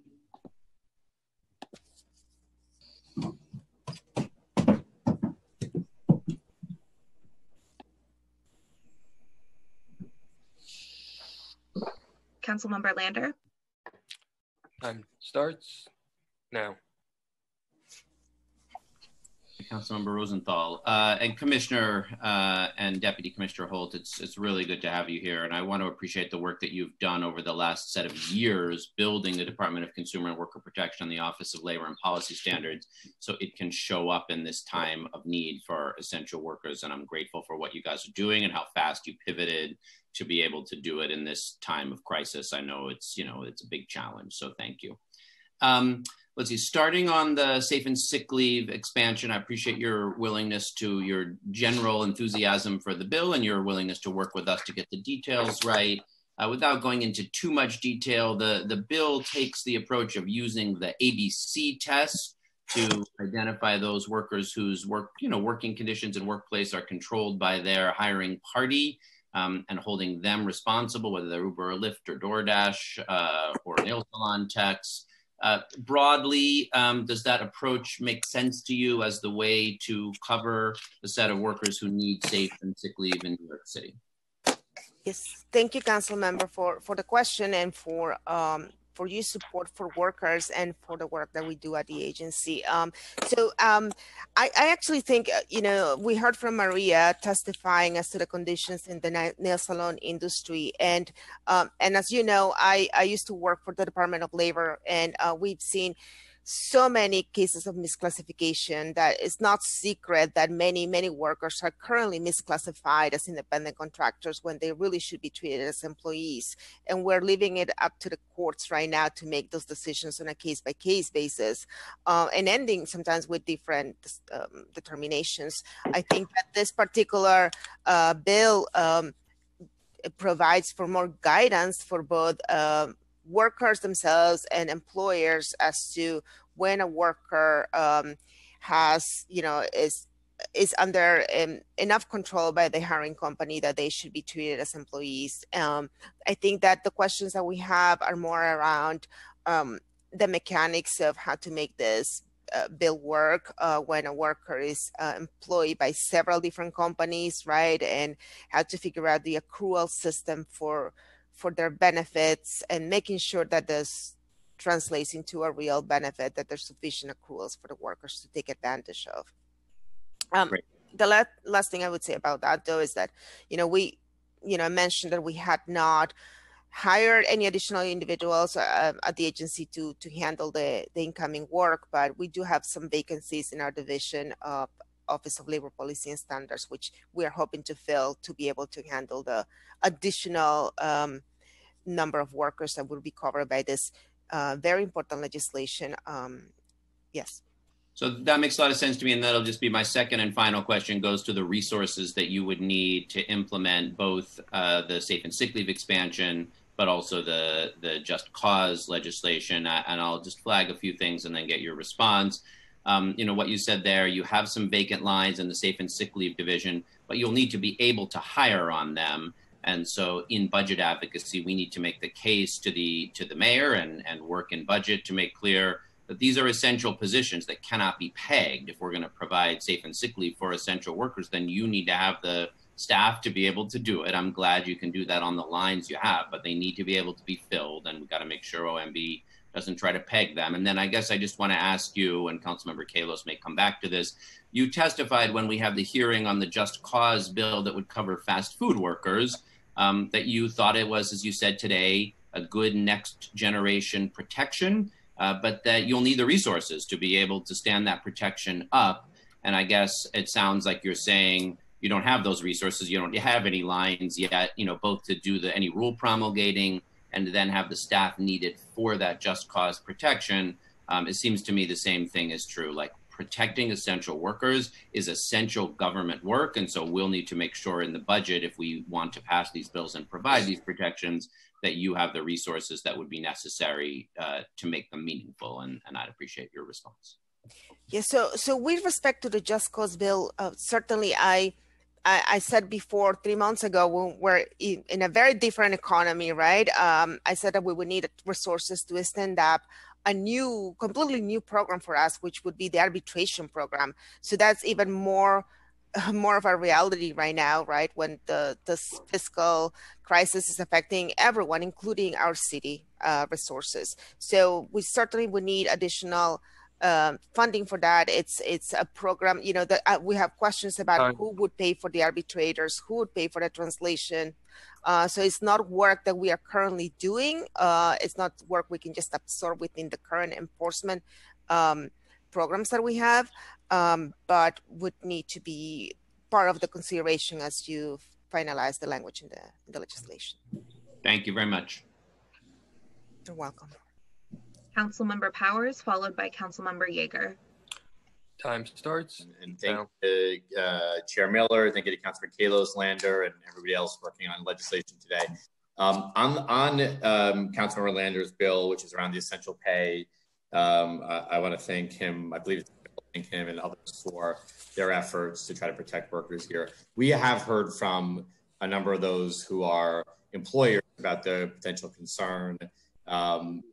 Councilmember Lander. Time starts now. Councilmember Rosenthal uh, and Commissioner uh, and Deputy Commissioner Holt. It's it's really good to have you here, and I want to appreciate the work that you've done over the last set of years building the Department of Consumer and Worker Protection and the Office of Labor and Policy Standards, so it can show up in this time of need for essential workers. And I'm grateful for what you guys are doing and how fast you pivoted to be able to do it in this time of crisis. I know it's you know it's a big challenge, so thank you. Um, let's see, starting on the safe and sick leave expansion, I appreciate your willingness to your general enthusiasm for the bill and your willingness to work with us to get the details right. Uh, without going into too much detail, the, the bill takes the approach of using the ABC test to identify those workers whose work, you know, working conditions and workplace are controlled by their hiring party um, and holding them responsible, whether they're Uber or Lyft or DoorDash uh, or nail salon techs. Uh, broadly, um, does that approach make sense to you as the way to cover the set of workers who need safe and sick leave in New York City? Yes, thank you, Council Member, for, for the question and for um, for your support for workers and for the work that we do at the agency. Um, so um, I, I, actually think, uh, you know, we heard from Maria testifying as to the conditions in the nail salon industry. And, um, and as you know, I, I used to work for the Department of Labor and uh, we've seen so many cases of misclassification that it's not secret that many many workers are currently misclassified as independent contractors when they really should be treated as employees. And we're leaving it up to the courts right now to make those decisions on a case by case basis uh, and ending sometimes with different um, determinations. I think that this particular uh, bill um, provides for more guidance for both uh, workers themselves and employers as to when a worker um, has, you know, is is under um, enough control by the hiring company that they should be treated as employees. Um, I think that the questions that we have are more around um, the mechanics of how to make this uh, bill work uh, when a worker is uh, employed by several different companies, right? And how to figure out the accrual system for for their benefits and making sure that this translates into a real benefit, that there's sufficient accruals for the workers to take advantage of. Um, the la- last thing I would say about that, though, is that, you know, we, you know, mentioned that we had not hired any additional individuals uh, at the agency to to handle the, the incoming work, but we do have some vacancies in our division of Office of Labor Policy and Standards, which we are hoping to fill to be able to handle the additional um, number of workers that will be covered by this uh, very important legislation. Um, yes. So that makes a lot of sense to me, and that'll just be my second and final question. Goes to the resources that you would need to implement both uh, the safe and sick leave expansion, but also the the just cause legislation. And I'll just flag a few things and then get your response um, you know, what you said there, you have some vacant lines in the safe and sick leave division, but you'll need to be able to hire on them. And so in budget advocacy, we need to make the case to the to the mayor and, and work in budget to make clear that these are essential positions that cannot be pegged. If we're going to provide safe and sick leave for essential workers, then you need to have the staff to be able to do it. I'm glad you can do that on the lines you have, but they need to be able to be filled, and we've got to make sure OMB doesn't try to peg them. And then I guess I just want to ask you, and Councilmember Kallos may come back to this. You testified when we have the hearing on the Just Cause bill that would cover fast food workers um, that you thought it was, as you said today, a good next generation protection, uh, but that you'll need the resources to be able to stand that protection up. And I guess it sounds like you're saying you don't have those resources, you don't have any lines yet, you know, both to do the any rule promulgating and then have the staff needed for that just cause protection. Um, it seems to me the same thing is true. Like protecting essential workers is essential government work. And so we'll need to make sure in the budget, if we want to pass these bills and provide these protections, that you have the resources that would be necessary uh, to make them meaningful. And, and I'd appreciate your response. Yeah, so so with respect to the Just Cause bill, uh, certainly I, I, I said before three months ago we're in, in a very different economy, right? Um, I said that we would need resources to stand up a new, completely new program for us, which would be the arbitration program. So that's even more more of a reality right now, right? When the this fiscal crisis is affecting everyone, including our city uh, resources. So we certainly would need additional uh, funding for that. It's it's a program. You know that uh, we have questions about who would pay for the arbitrators, who would pay for the translation. Uh, so it's not work that we are currently doing. Uh, it's not work we can just absorb within the current enforcement um, programs that we have, um, but would need to be part of the consideration as you finalize the language in the, in the legislation. Thank you very much. You're welcome. Councilmember Powers, followed by Councilmember Yeger. Time starts. And, and thank you to uh, Chair Miller, thank you to Councilor Kallos, Lander, and everybody else working on legislation today. Um, on on um, Councilmember Lander's bill, which is around the essential pay, um, I, I want to thank him. I believe thank him and others for their efforts to try to protect workers here. We have heard from a number of those who are employers about the potential concern um,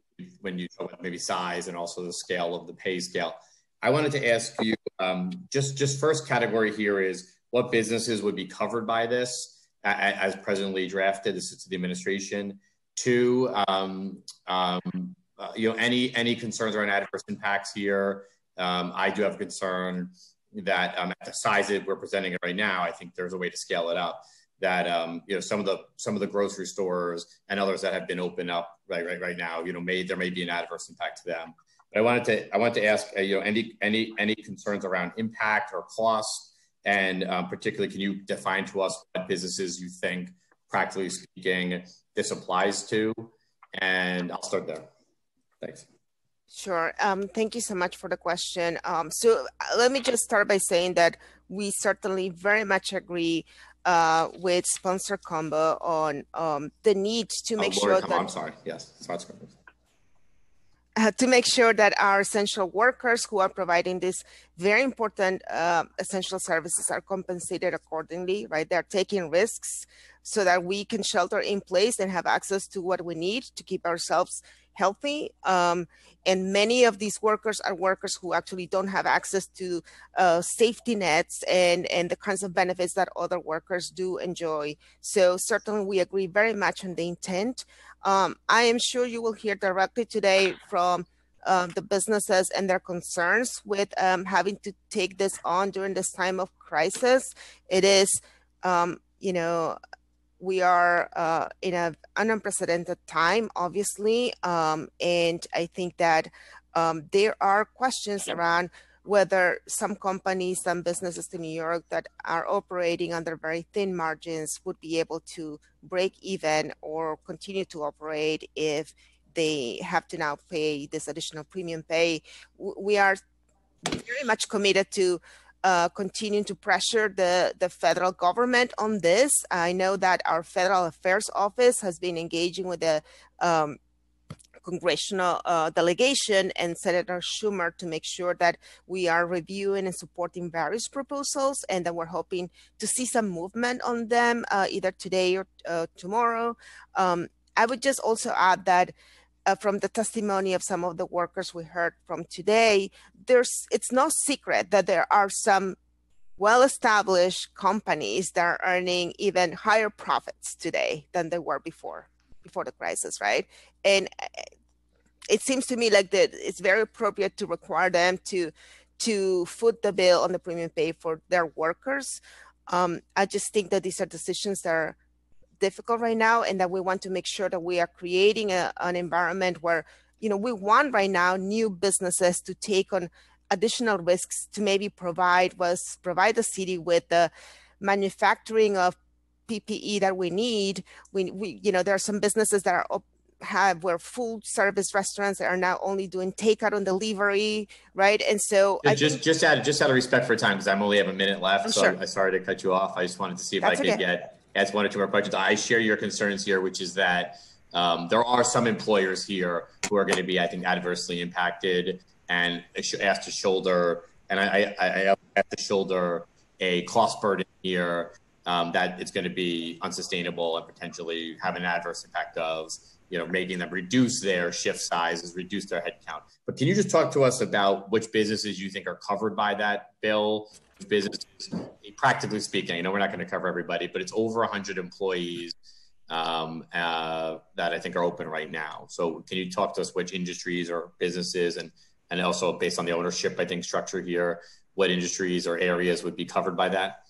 when you talk about maybe size and also the scale of the pay scale. I wanted to ask you um, just just first category here is what businesses would be covered by this as presently drafted. This is to the administration. Two, um, um, uh, you know, any any concerns around adverse impacts here. Um, I do have a concern that um, at the size that we're presenting it right now, I think there's a way to scale it up. That um, you know some of the some of the grocery stores and others that have been opened up right right right now, you know, may there may be an adverse impact to them. But I wanted to I wanted to ask uh, you know any any any concerns around impact or cost, and um, particularly can you define to us what businesses you think, practically speaking, this applies to? And I'll start there. Thanks. Sure. Um, thank you so much for the question. Um, so uh, let me just start by saying that we certainly very much agree uh, with Sponsor Combo on um, the need to make oh, sure that. I'm sorry. Yes, Sponsor Combo. To make sure that our essential workers who are providing these very important uh, essential services are compensated accordingly, right? They're taking risks so that we can shelter in place and have access to what we need to keep ourselves healthy. Um, and many of these workers are workers who actually don't have access to uh, safety nets and, and the kinds of benefits that other workers do enjoy. So certainly we agree very much on the intent. Um, I am sure you will hear directly today from uh, the businesses and their concerns with um, having to take this on during this time of crisis. It is, um, you know, we are uh, in an unprecedented time, obviously, um, and I think that um, there are questions around whether some companies, some businesses in New York that are operating under very thin margins would be able to break even or continue to operate if they have to now pay this additional premium pay. We are very much committed to uh, continuing to pressure the, the federal government on this. I know that our Federal Affairs Office has been engaging with the um, congressional uh, delegation and Senator Schumer to make sure that we are reviewing and supporting various proposals and that we're hoping to see some movement on them uh, either today or uh, tomorrow. Um, I would just also add that uh, from the testimony of some of the workers we heard from today, there's it's no secret that there are some well-established companies that are earning even higher profits today than they were before before the crisis, right? And uh, it seems to me like that it's very appropriate to require them to to foot the bill on the premium pay for their workers. Um, I just think that these are decisions that are difficult right now and that we want to make sure that we are creating a, an environment where you know we want right now new businesses to take on additional risks to maybe provide was provide the city with the manufacturing of PPE that we need. We, we you know there are some businesses that are have where full service restaurants that are now only doing takeout and delivery, right? And so just just, just out just out of respect for time, because I'm only have a minute left, Oh, so sure. I'm sorry to cut you off. I just wanted to see if That's I could okay. get ask one or two more questions. I share your concerns here, which is that um, there are some employers here who are going to be, I think, adversely impacted and asked to shoulder, and I, I, I have to shoulder a cost burden here um, that it's going to be unsustainable and potentially have an adverse impact of, you know, making them reduce their shift sizes, reduce their headcount. But can you just talk to us about which businesses you think are covered by that bill? Which businesses, practically speaking, I know we're not going to cover everybody, but it's over 100 employees um, uh, that I think are open right now. So can you talk to us which industries or businesses and and also based on the ownership, I think structure here, what industries or areas would be covered by that?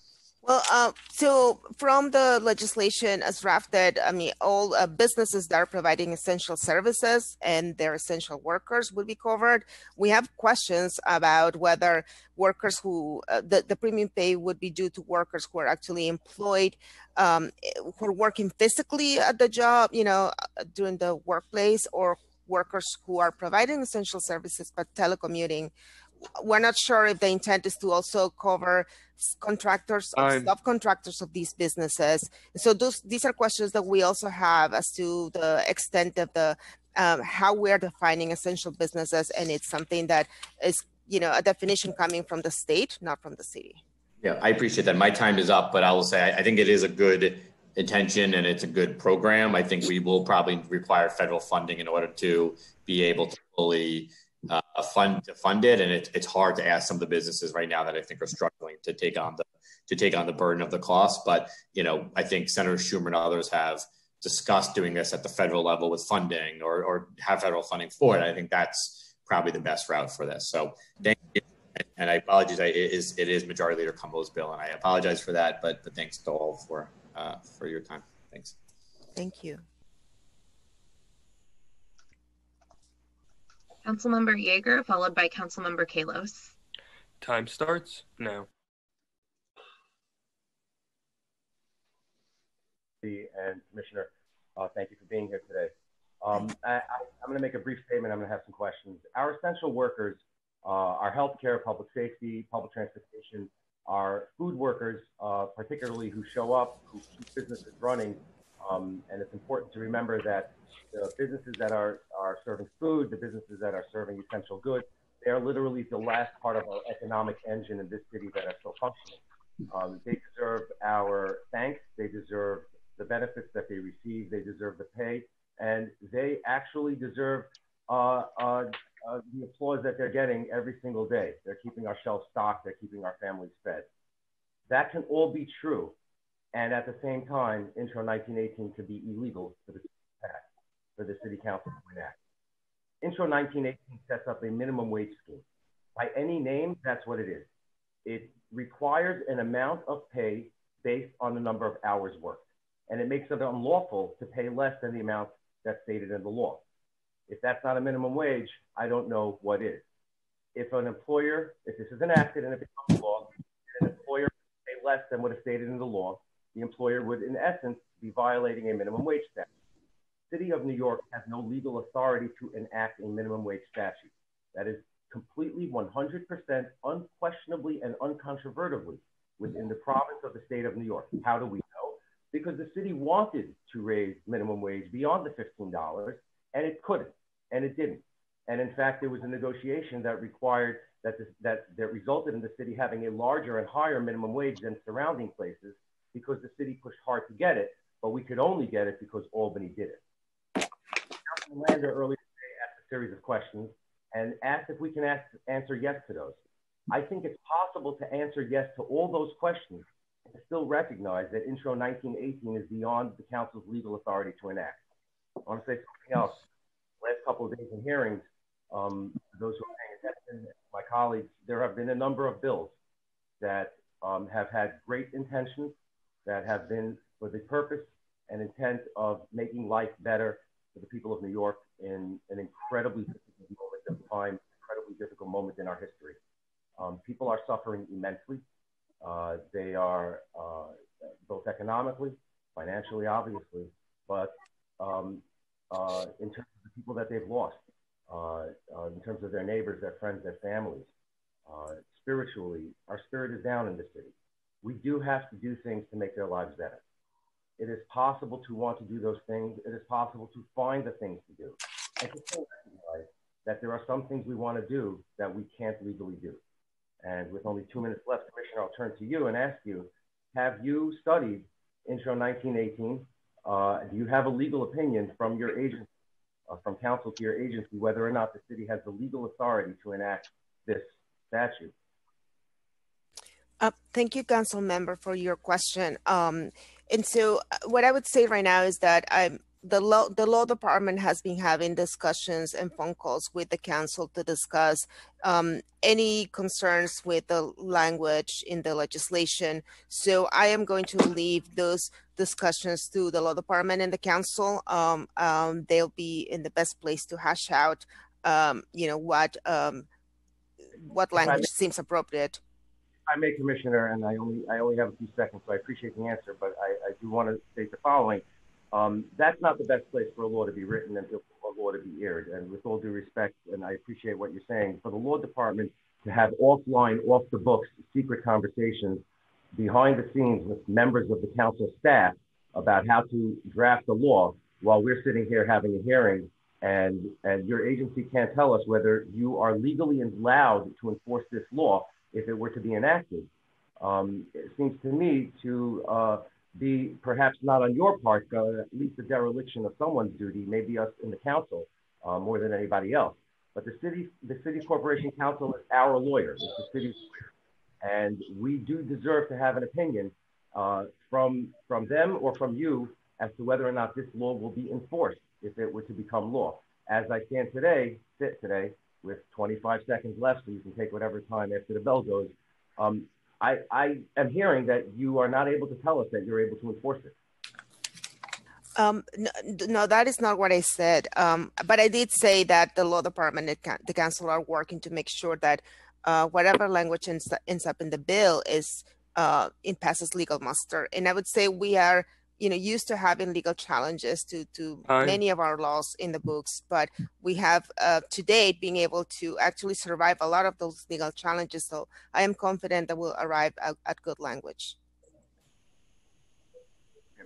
Well, uh, so from the legislation as drafted, I mean, all uh, businesses that are providing essential services and their essential workers would be covered. We have questions about whether workers who uh, the, the premium pay would be due to workers who are actually employed, um, who are working physically at the job, you know, uh, during the workplace, or workers who are providing essential services but telecommuting we're not sure if the intent is to also cover contractors or Fine. subcontractors of these businesses. So those these are questions that we also have as to the extent of the um, how we're defining essential businesses, and it's something that is you know a definition coming from the state, not from the city. Yeah, I appreciate that. My time is up, but I will say I, I think it is a good intention and it's a good program. I think we will probably require federal funding in order to be able to fully uh, fund to fund it. And it, it's hard to ask some of the businesses right now that I think are struggling to take on the to take on the burden of the cost. But you know, I think Senator Schumer and others have discussed doing this at the federal level with funding or, or have federal funding for it. I think that's probably the best route for this. So thank you. And- I apologize. I, it is it is Majority Leader Cumbo's bill, and I apologize for that. But but thanks to all for uh, for your time. Thanks. Thank you. Councilmember Yeger, followed by Councilmember Kallos. Time starts now. and Commissioner, uh, thank you for being here today. Um, I, I, I'm going to make a brief statement. I'm going to have some questions. Our essential workers, uh, our healthcare, public safety, public transportation, our food workers, uh, particularly who show up, who keep businesses running. Um, and it's important to remember that the businesses that are, are serving food, the businesses that are serving essential goods, they are literally the last part of our economic engine in this city that are still functioning. Um, they deserve our thanks. They deserve the benefits that they receive. They deserve the pay, and they actually deserve uh, uh, uh, the applause that they're getting every single day. They're keeping our shelves stocked. They're keeping our families fed. That can all be true, and at the same time, Intro 1918 could be illegal for the for the city council to enact. Intro 1918 sets up a minimum wage scheme. By any name, that's what it is. It requires an amount of pay based on the number of hours worked, and it makes it unlawful to pay less than the amount that's stated in the law. If that's not a minimum wage, I don't know what is. If an employer, if this is enacted and it becomes law, an employer pay less than what is stated in the law, the employer would, in essence, be violating a minimum wage statute. City of New York has no legal authority to enact a minimum wage statute. That is completely 100% unquestionably and uncontrovertibly within the province of the state of New York. How do we know? Because the city wanted to raise minimum wage beyond the $15 and it couldn't and it didn't. And in fact, there was a negotiation that required that, this, that, that resulted in the city having a larger and higher minimum wage than surrounding places because the city pushed hard to get it, but we could only get it because Albany did it. Councilman Lander earlier today asked a series of questions and asked if we can ask, answer yes to those. I think it's possible to answer yes to all those questions and still recognize that Intro 1918 is beyond the council's legal authority to enact. I want to say something else. Last couple of days in hearings, um, those who are paying attention, my colleagues, there have been a number of bills that um, have had great intentions, that have been for the purpose and intent of making life better for the people of New York in an incredibly difficult moment of time, incredibly difficult moment in our history. Um, people are suffering immensely. Uh, they are uh, both economically, financially, obviously, but um, uh, in terms of the people that they've lost, uh, uh, in terms of their neighbors, their friends, their families, uh, spiritually, our spirit is down in the city. We do have to do things to make their lives better. It is possible to want to do those things. It is possible to find the things to do. And to recognize that there are some things we want to do that we can't legally do. And with only two minutes left, Commissioner, I'll turn to you and ask you, have you studied Intro 1918? Uh, do you have a legal opinion from your agency, uh, from counsel to your agency, whether or not the city has the legal authority to enact this statute? Uh, thank you, council member, for your question. Um, and so, uh, what I would say right now is that I'm the law the law department has been having discussions and phone calls with the council to discuss um, any concerns with the language in the legislation. So i am going to leave those discussions to the law department and the council. Um, um, they'll be in the best place to hash out um, you know what um, what language seems appropriate I may, Commissioner, and I only I only have a few seconds, so I appreciate the answer, but I, I do want to state the following. Um, that's not the best place for a law to be written and for a law to be aired. And with all due respect, and I appreciate what you're saying, for the law department to have offline, off the books, secret conversations behind the scenes with members of the council staff about how to draft the law while we're sitting here having a hearing and, and your agency can't tell us whether you are legally allowed to enforce this law if it were to be enacted. Um, it seems to me to uh, be perhaps not on your part, uh, at least a dereliction of someone's duty, maybe us in the council uh, more than anybody else. But the city, the city corporation counsel is our lawyer. It's the city's lawyer, and we do deserve to have an opinion uh, from from them or from you as to whether or not this law will be enforced if it were to become law. As I stand today, sit today with 25 seconds left, so you can take whatever time after the bell goes. Um, I, I am hearing that you are not able to tell us that you're able to enforce it. Um, no, no, that is not what I said. Um, but I did say that the law department and the council are working to make sure that uh, whatever language ends, up in the bill is uh, it passes legal muster. And I would say we are you know used to having legal challenges to to many of our laws in the books but we have uh, to date being able to actually survive a lot of those legal challenges so i am confident that we'll arrive at, at good language.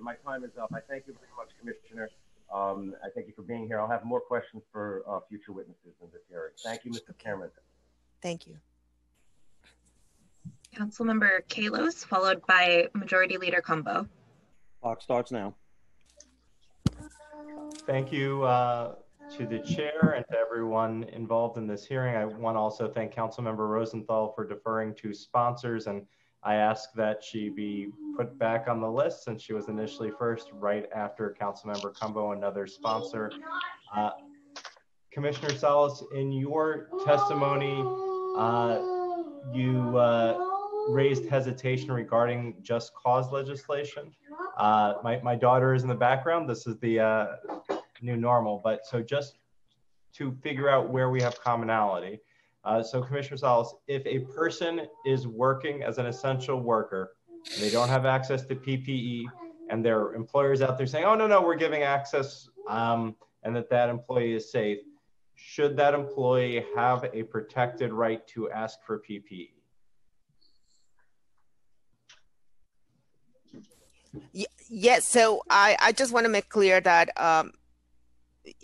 My time is up. I thank you very much commissioner. Um, i thank you for being here. I'll have more questions for uh, future witnesses in this hearing thank you mr chairman. Thank you. Councilmember Kallos, followed by Majority Leader Cumbo. Clock starts now. Thank you uh, to the chair and to everyone involved in this hearing. I want to also thank Councilmember Rosenthal for deferring to sponsors, and I ask that she be put back on the list since she was initially first, right after Councilmember Cumbo, another sponsor. Uh, Commissioner Salas, in your testimony, uh, you uh, raised hesitation regarding just cause legislation. Uh, my, my daughter is in the background. This is the uh, new normal, but so just to figure out where we have commonality. Uh, so Commissioner Salas, if a person is working as an essential worker, they don't have access to PPE, and their employers out there saying, "Oh no, no, we're giving access," um, and that that employee is safe, should that employee have a protected right to ask for PPE? Yes, so I, I just want to make clear that um,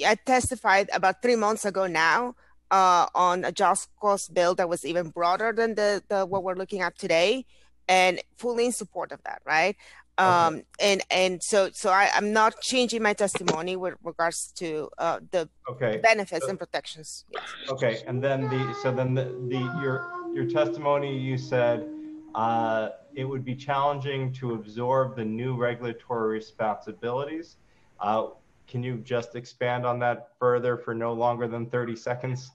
I testified about three months ago now uh, on a just cause bill that was even broader than the, the what we're looking at today, and fully in support of that, right? Um, okay. and and so so I, I'm not changing my testimony with regards to uh, the okay. benefits so, and protections. Yes. Okay, and then the so then the, the your your testimony you said uh, it would be challenging to absorb the new regulatory responsibilities. Uh, can you just expand on that further for no longer than 30 seconds?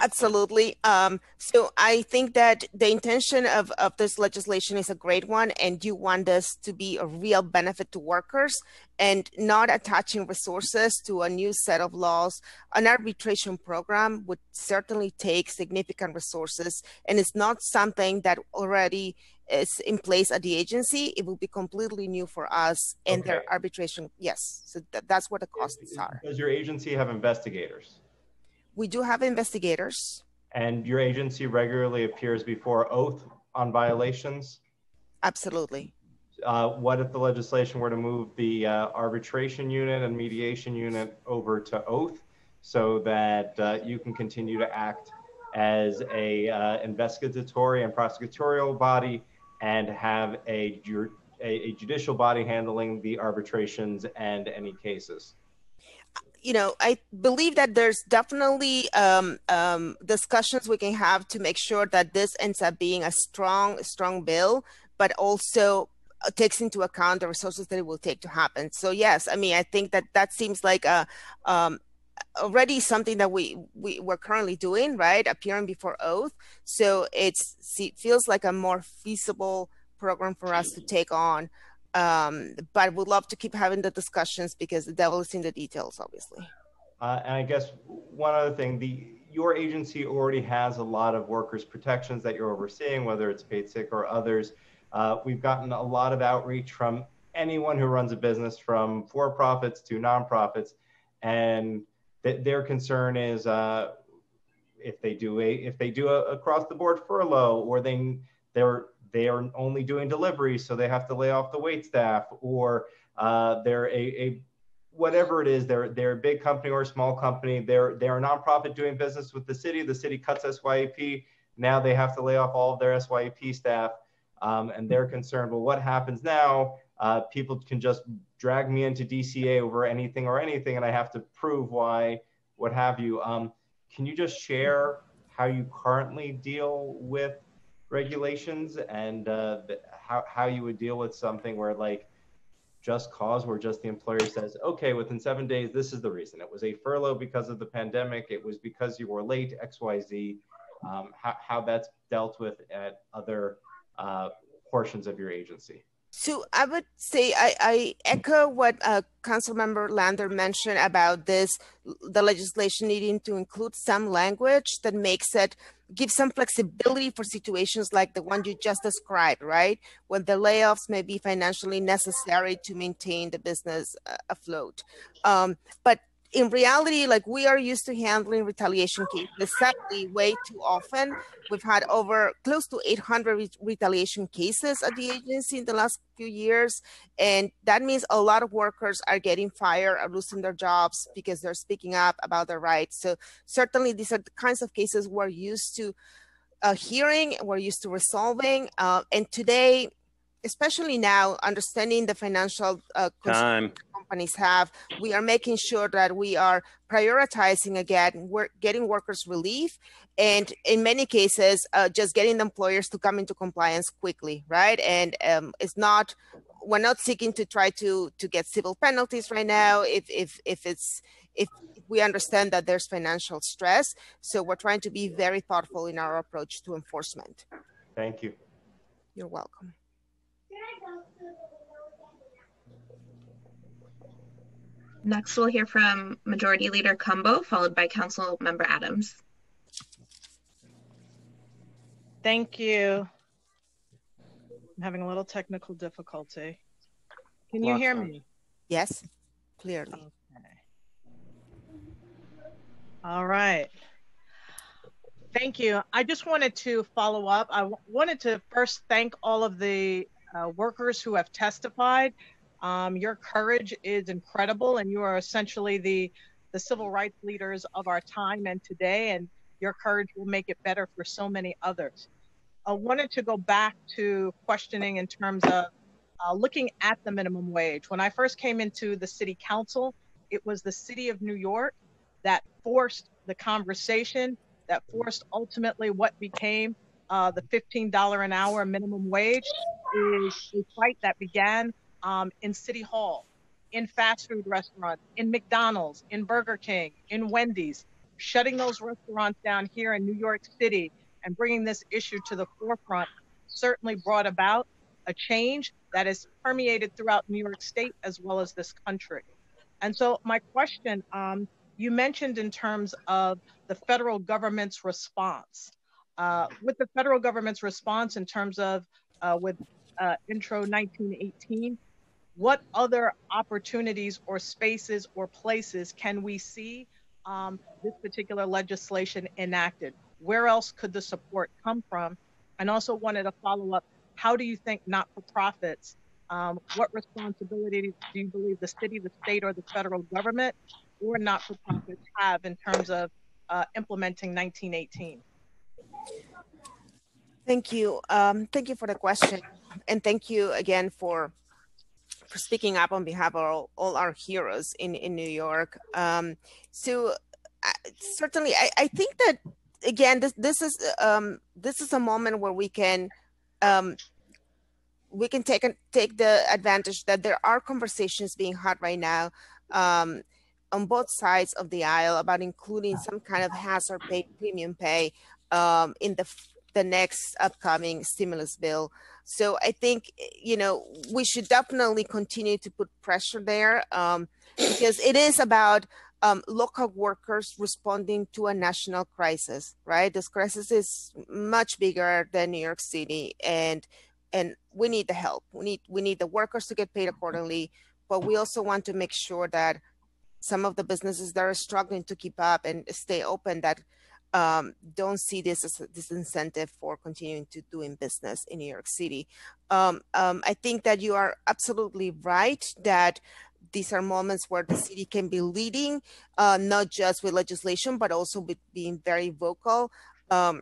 Absolutely. Um, so I think that the intention of, of this legislation is a great one, and you want this to be a real benefit to workers and not attaching resources to a new set of laws. An arbitration program would certainly take significant resources, and it's not something that already is in place at the agency. It will be completely new for us and okay. their arbitration. Yes, so th- that's what the costs are. Does your agency have investigators? We do have investigators. And your agency regularly appears before OATH on violations? Absolutely. Uh, what if the legislation were to move the uh, arbitration unit and mediation unit over to OATH so that uh, you can continue to act as a uh, investigatory and prosecutorial body and have a, a, a judicial body handling the arbitrations and any cases? You know, I believe that there's definitely um, um, discussions we can have to make sure that this ends up being a strong, strong bill, but also uh, takes into account the resources that it will take to happen. So yes, I mean, I think that that seems like a um, already something that we, we we're currently doing, right? Appearing before OATH. So it's it feels like a more feasible program for us to take on um, but we'd love to keep having the discussions because the devil is in the details, obviously. Uh, and I guess one other thing, the your agency already has a lot of workers' protections that you're overseeing, whether it's paid sick or others. Uh, we've gotten a lot of outreach from anyone who runs a business, from for-profits to nonprofits, and th- their concern is uh, if they do a if they do a across-the-board furlough or they they're they are only doing deliveries, so they have to lay off the wait staff, or uh, they're a, a whatever it is, they're they're a big company or a small company. They're they're a nonprofit doing business with the city. The city cuts SYEP. Now they have to lay off all of their SYEP staff, um, and they're concerned. Well, what happens now? Uh, people can just drag me into DCA over anything or anything, and I have to prove why, what have you. Um, can you just share how you currently deal with regulations and uh, how, how you would deal with something where like just cause where just the employer says okay within seven days this is the reason. It was a furlough because of the pandemic. It was because you were late xyz um, how, how that's dealt with at other uh, portions of your agency. So I would say I, I echo what uh, Council Member Lander mentioned about this, the legislation needing to include some language that makes it give some flexibility for situations like the one you just described, right? When the layoffs may be financially necessary to maintain the business uh, afloat. Um, but in reality, like we are used to handling retaliation cases, sadly, way too often. We've had over close to 800 re- retaliation cases at the agency in the last few years. And that means a lot of workers are getting fired or losing their jobs because they're speaking up about their rights. So, certainly, these are the kinds of cases we're used to uh, hearing, we're used to resolving. Uh, and today, especially now, understanding the financial uh, time companies have, we are making sure that we are prioritizing again, we're getting workers relief, and in many cases, uh, just getting the employers to come into compliance quickly, right? And um, it's not we're not seeking to try to to get civil penalties right now if if if it's if we understand that there's financial stress. So we're trying to be very thoughtful in our approach to enforcement. Thank you. You're welcome Next, we'll hear from Majority Leader Cumbo, followed by Council Member Adams. Thank you. I'm having a little technical difficulty. Can you hear me? Yes, clearly. Okay. All right. Thank you. I just wanted to follow up. I wanted to first thank all of the uh, workers who have testified. Um, your courage is incredible, and you are essentially the the civil rights leaders of our time and today. And your courage will make it better for so many others. I wanted to go back to questioning in terms of uh, looking at the minimum wage. When I first came into the city council, it was the city of New York that forced the conversation, that forced ultimately what became uh, the $15 an hour minimum wage is a fight that began um, in City Hall, in fast food restaurants, in McDonald's, in Burger King, in Wendy's. shutting those restaurants down here in New York City and bringing this issue to the forefront certainly brought about a change that is permeated throughout New York State as well as this country. And so, my question um, you mentioned in terms of the federal government's response. Uh, with the federal government's response in terms of uh, with uh, Intro 1918, what other opportunities or spaces or places can we see um, this particular legislation enacted? Where else could the support come from? And also wanted to follow up, how do you think not-for-profits, um, what responsibility do you believe the city, the state, or the federal government or not-for-profits have in terms of uh, implementing 1918? Thank you. Um, thank you for the question. And thank you again for for speaking up on behalf of all, all our heroes in, in New York. Um, so uh, certainly, I, I think that again, this this is um, this is a moment where we can um, we can take take the advantage that there are conversations being had right now um, on both sides of the aisle about including some kind of hazard pay premium pay um, in the the next upcoming stimulus bill. So I think you know we should definitely continue to put pressure there um, because it is about um, local workers responding to a national crisis. Right, this crisis is much bigger than New York City, and and we need the help. We need we need the workers to get paid accordingly, but we also want to make sure that some of the businesses that are struggling to keep up and stay open that um, don't see this as a disincentive for continuing to doing business in New York City. Um, um, I think that you are absolutely right that these are moments where the city can be leading, uh, not just with legislation, but also with being very vocal. Um,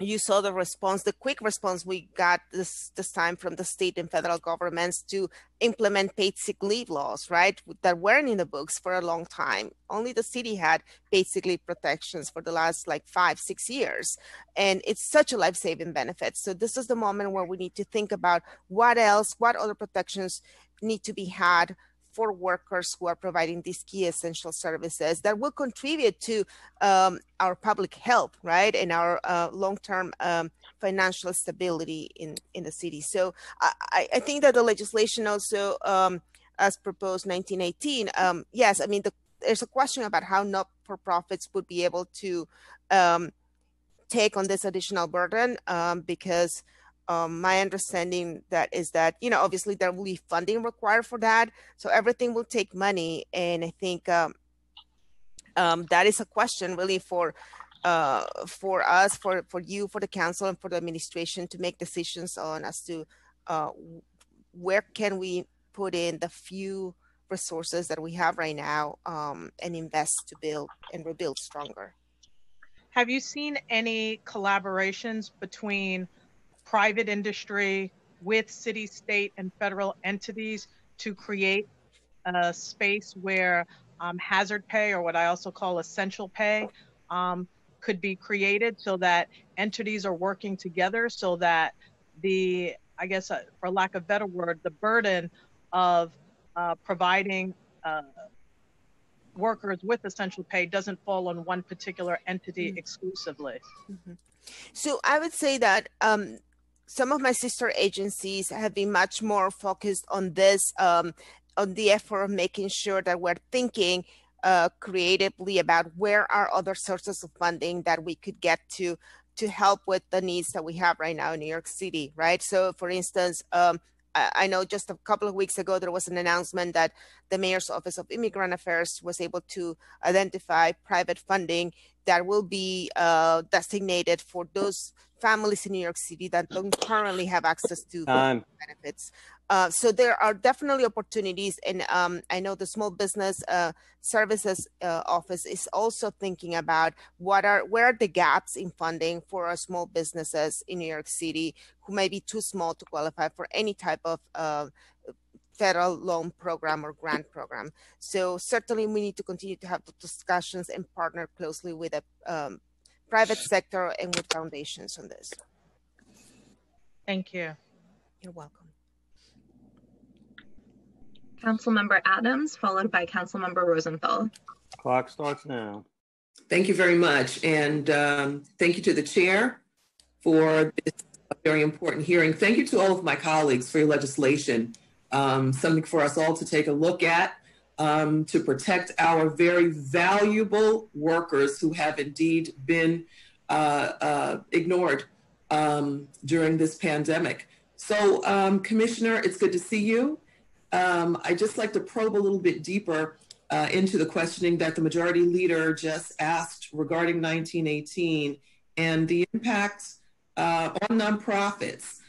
you saw the response, the quick response we got this this time from the state and federal governments to implement paid sick leave laws, right? That weren't in the books for a long time. Only the city had paid sick leave protections for the last like five, six years. And it's such a life-saving benefit. So this is the moment where we need to think about what else, what other protections need to be had for workers who are providing these key essential services that will contribute to um, our public health, right, and our uh, long-term um, financial stability in, in the city. So I, I think that the legislation also, um, as proposed 1918, um, yes, I mean, the, there's a question about how not-for-profits would be able to um, take on this additional burden um, because um, my understanding that is that you know obviously there will be funding required for that so everything will take money and i think um, um, that is a question really for uh, for us for for you for the council and for the administration to make decisions on as to uh, where can we put in the few resources that we have right now um, and invest to build and rebuild stronger. Have you seen any collaborations between private industry with city, state, and federal entities to create a space where um, hazard pay, or what I also call essential pay, um, could be created so that entities are working together so that the, I guess, uh, for lack of a better word, the burden of uh, providing uh, workers with essential pay doesn't fall on one particular entity mm-hmm. exclusively. Mm-hmm. So I would say that um, some of my sister agencies have been much more focused on this, um, on the effort of making sure that we're thinking uh, creatively about where are other sources of funding that we could get to to help with the needs that we have right now in New York City, right? So, for instance, um, I know just a couple of weeks ago there was an announcement that the mayor's office of immigrant affairs was able to identify private funding that will be uh, designated for those families in New York City that don't currently have access to benefits. Uh, so there are definitely opportunities, and um, I know the Small Business uh, Services uh, Office is also thinking about what are where are the gaps in funding for our small businesses in New York City who may be too small to qualify for any type of uh, federal loan program or grant program. So certainly we need to continue to have discussions and partner closely with the um, private sector and with foundations on this. Thank you. You're welcome. Councilmember Adams, followed by Councilmember Rosenthal. Clock starts now. Thank you very much. And um, thank you to the chair for this very important hearing. Thank you to all of my colleagues for your legislation, um, something for us all to take a look at um, to protect our very valuable workers who have indeed been uh, uh, ignored um, during this pandemic. So, um, Commissioner, it's good to see you. Um, I'd just like to probe a little bit deeper uh, into the questioning that the majority leader just asked regarding 1918 and the impact uh, on nonprofits.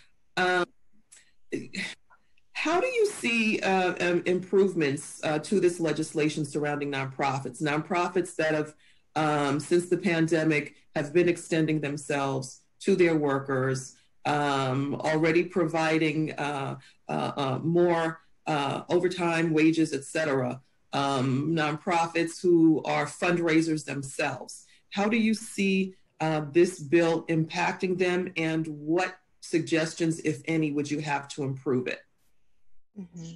How do you see uh, um, improvements uh, to this legislation surrounding nonprofits? Nonprofits that have, um, since the pandemic, have been extending themselves to their workers, um, already providing uh, uh, uh more uh, overtime, wages, et cetera. Um, nonprofits who are fundraisers themselves. How do you see this bill impacting them, and what suggestions, if any, would you have to improve it? Mm-hmm.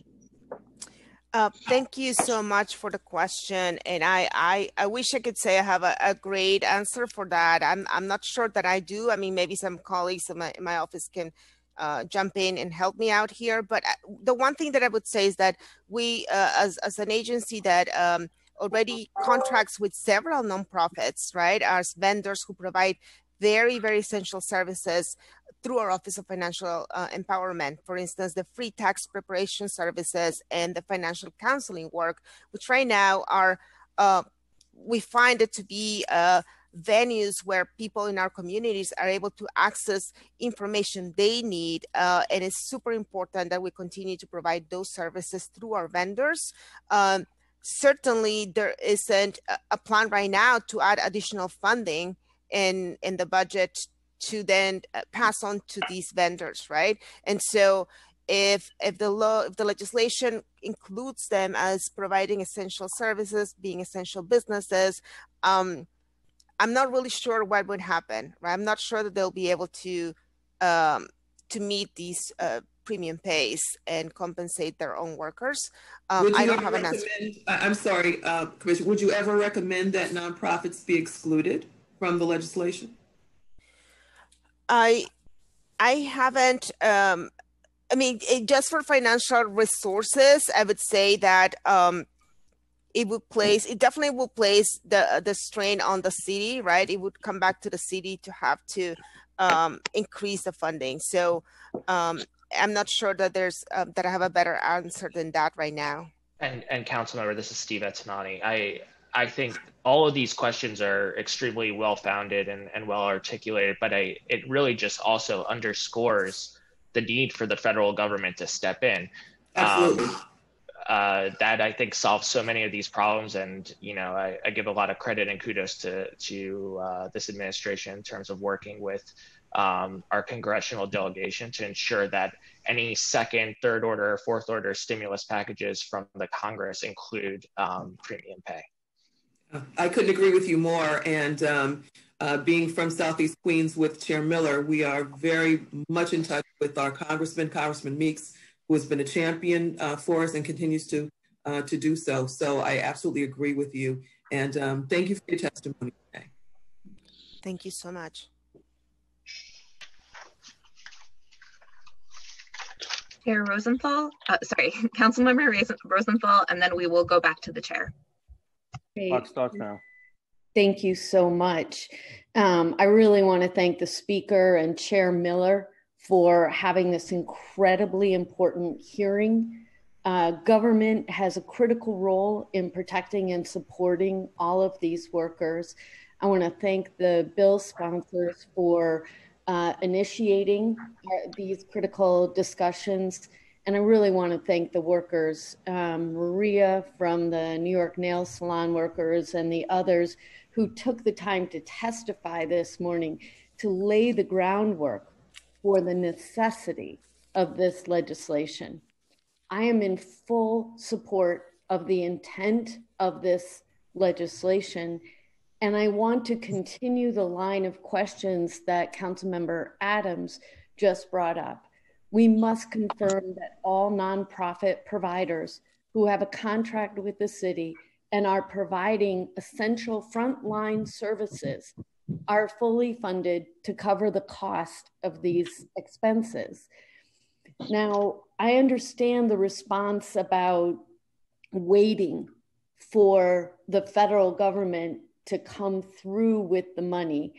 Uh, thank you so much for the question, and I, I, I wish I could say I have a, a, great answer for that. I'm, I'm not sure that I do. I mean, maybe some colleagues in my, in my office can uh, jump in and help me out here. But uh, the one thing that I would say is that we, uh, as, as an agency that um, already contracts with several nonprofits, right, as vendors who provide very, very essential services through our Office of Financial uh, Empowerment. For instance, the free tax preparation services and the financial counseling work, which right now are, uh, we find it to be uh, venues where people in our communities are able to access information they need. Uh, and it's super important that we continue to provide those services through our vendors. Um, certainly, there isn't a plan right now to add additional funding in in the budget to then uh, pass on to these vendors, right? And so if if the law if the legislation includes them as providing essential services, being essential businesses, um, I'm not really sure what would happen. Right? I'm not sure that they'll be able to um, to meet these uh, premium pays and compensate their own workers. Um, I don't have an answer. I'm sorry, uh, Commissioner. Would you ever recommend that nonprofits be excluded from the legislation? I I haven't. Um, I mean, it, just for financial resources, I would say that um, it would place. It definitely would place the the strain on the city, right? It would come back to the city to have to um, increase the funding. So um, I'm not sure that there's um, that I have a better answer than that right now. And and council member, this is Steve Ettannani. I I think all of these questions are extremely well founded and, and well articulated, but I, it really just also underscores the need for the federal government to step in. Absolutely. Um, uh, that I think solves so many of these problems, and you know, I, I give a lot of credit and kudos to to uh, this administration in terms of working with um, our congressional delegation to ensure that any second, third order, fourth order stimulus packages from the Congress include um, premium pay. I couldn't agree with you more. And um, uh, being from Southeast Queens with Chair Miller, we are very much in touch with our Congressman, Congressman Meeks, who has been a champion uh, for us and continues to uh, to do so. So I absolutely agree with you. And um, thank you for your testimony today. Thank you so much. Chair Rosenthal, uh, sorry, Councilmember Rosenthal, and then we will go back to the chair. Clock starts now. Thank you so much. Um, I really want to thank the speaker and Chair Miller for having this incredibly important hearing. Uh, government has a critical role in protecting and supporting all of these workers. I want to thank the bill sponsors for uh, initiating uh, these critical discussions and I really want to thank the workers, um, Maria from the New York Nail Salon workers, and the others who took the time to testify this morning to lay the groundwork for the necessity of this legislation. I am in full support of the intent of this legislation. And I want to continue the line of questions that Councilmember Adams just brought up we must confirm that all nonprofit providers who have a contract with the city and are providing essential frontline services are fully funded to cover the cost of these expenses. Now, I understand the response about waiting for the federal government to come through with the money.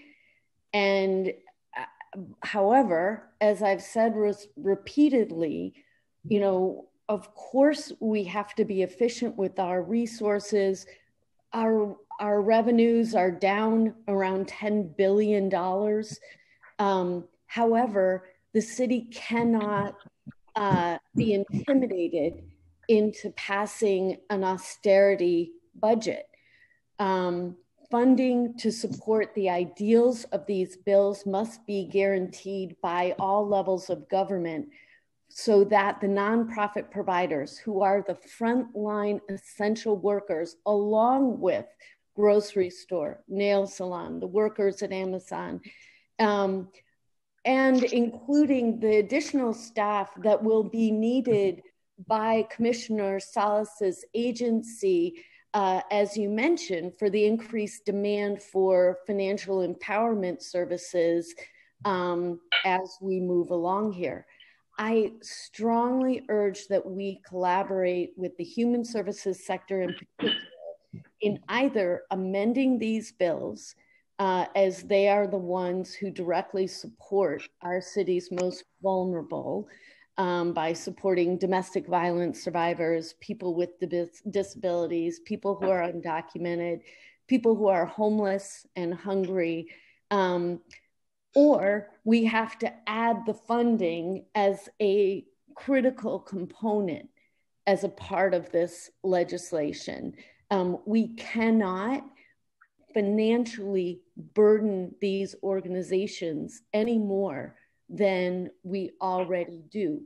And however, as I've said res- repeatedly, you know, of course we have to be efficient with our resources. Our our revenues are down around $10 billion. Um, however, the city cannot uh, be intimidated into passing an austerity budget. Um, funding to support the ideals of these bills must be guaranteed by all levels of government so that the nonprofit providers who are the frontline essential workers, along with grocery store, nail salon, the workers at Amazon, um, and including the additional staff that will be needed by Commissioner Salas's agency, uh, as you mentioned, for the increased demand for financial empowerment services um, as we move along here. I strongly urge that we collaborate with the human services sector in particular in either amending these bills uh, as they are the ones who directly support our city's most vulnerable um, by supporting domestic violence survivors, people with dis- disabilities, people who are undocumented, people who are homeless and hungry. Um, or we have to add the funding as a critical component as a part of this legislation. Um, we cannot financially burden these organizations any more than we already do.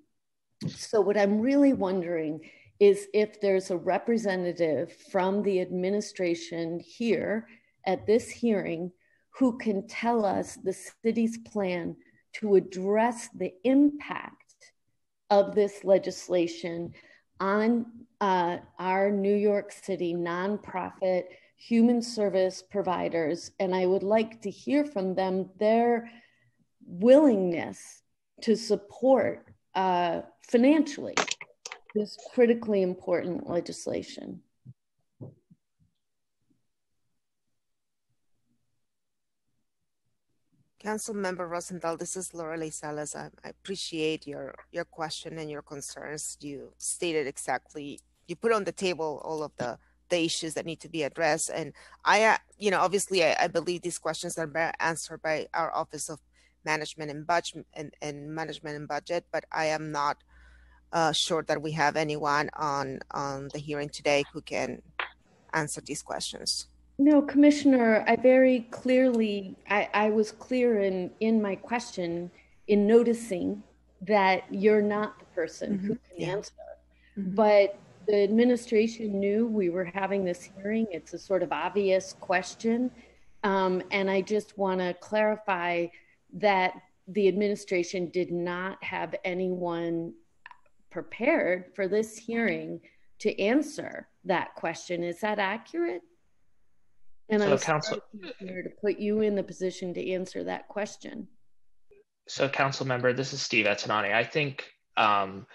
So, what I'm really wondering is if there's a representative from the administration here at this hearing who can tell us the city's plan to address the impact of this legislation on uh, our New York City nonprofit human service providers. And I would like to hear from them their willingness to support uh, financially this critically important legislation. Council Member Rosenthal, this is Lorelei Salas. I, I, appreciate your your question and your concerns. You stated exactly, you put on the table all of the the issues that need to be addressed. And I, uh, you know, obviously, I, I believe these questions are answered by our Office of Management and Budget and, and Management and Budget, but I am not uh, sure that we have anyone on on the hearing today who can answer these questions. No, Commissioner, I very clearly, I, I was clear in, in my question in noticing that you're not the person mm-hmm. who can yeah. answer. Mm-hmm. But the administration knew we were having this hearing. It's a sort of obvious question. Um, and I just want to clarify that the administration did not have anyone prepared for this hearing to answer that question. Is that accurate? And so I'm council here to put you in the position to answer that question. So, council member, this is Steve Ettannani. I think um,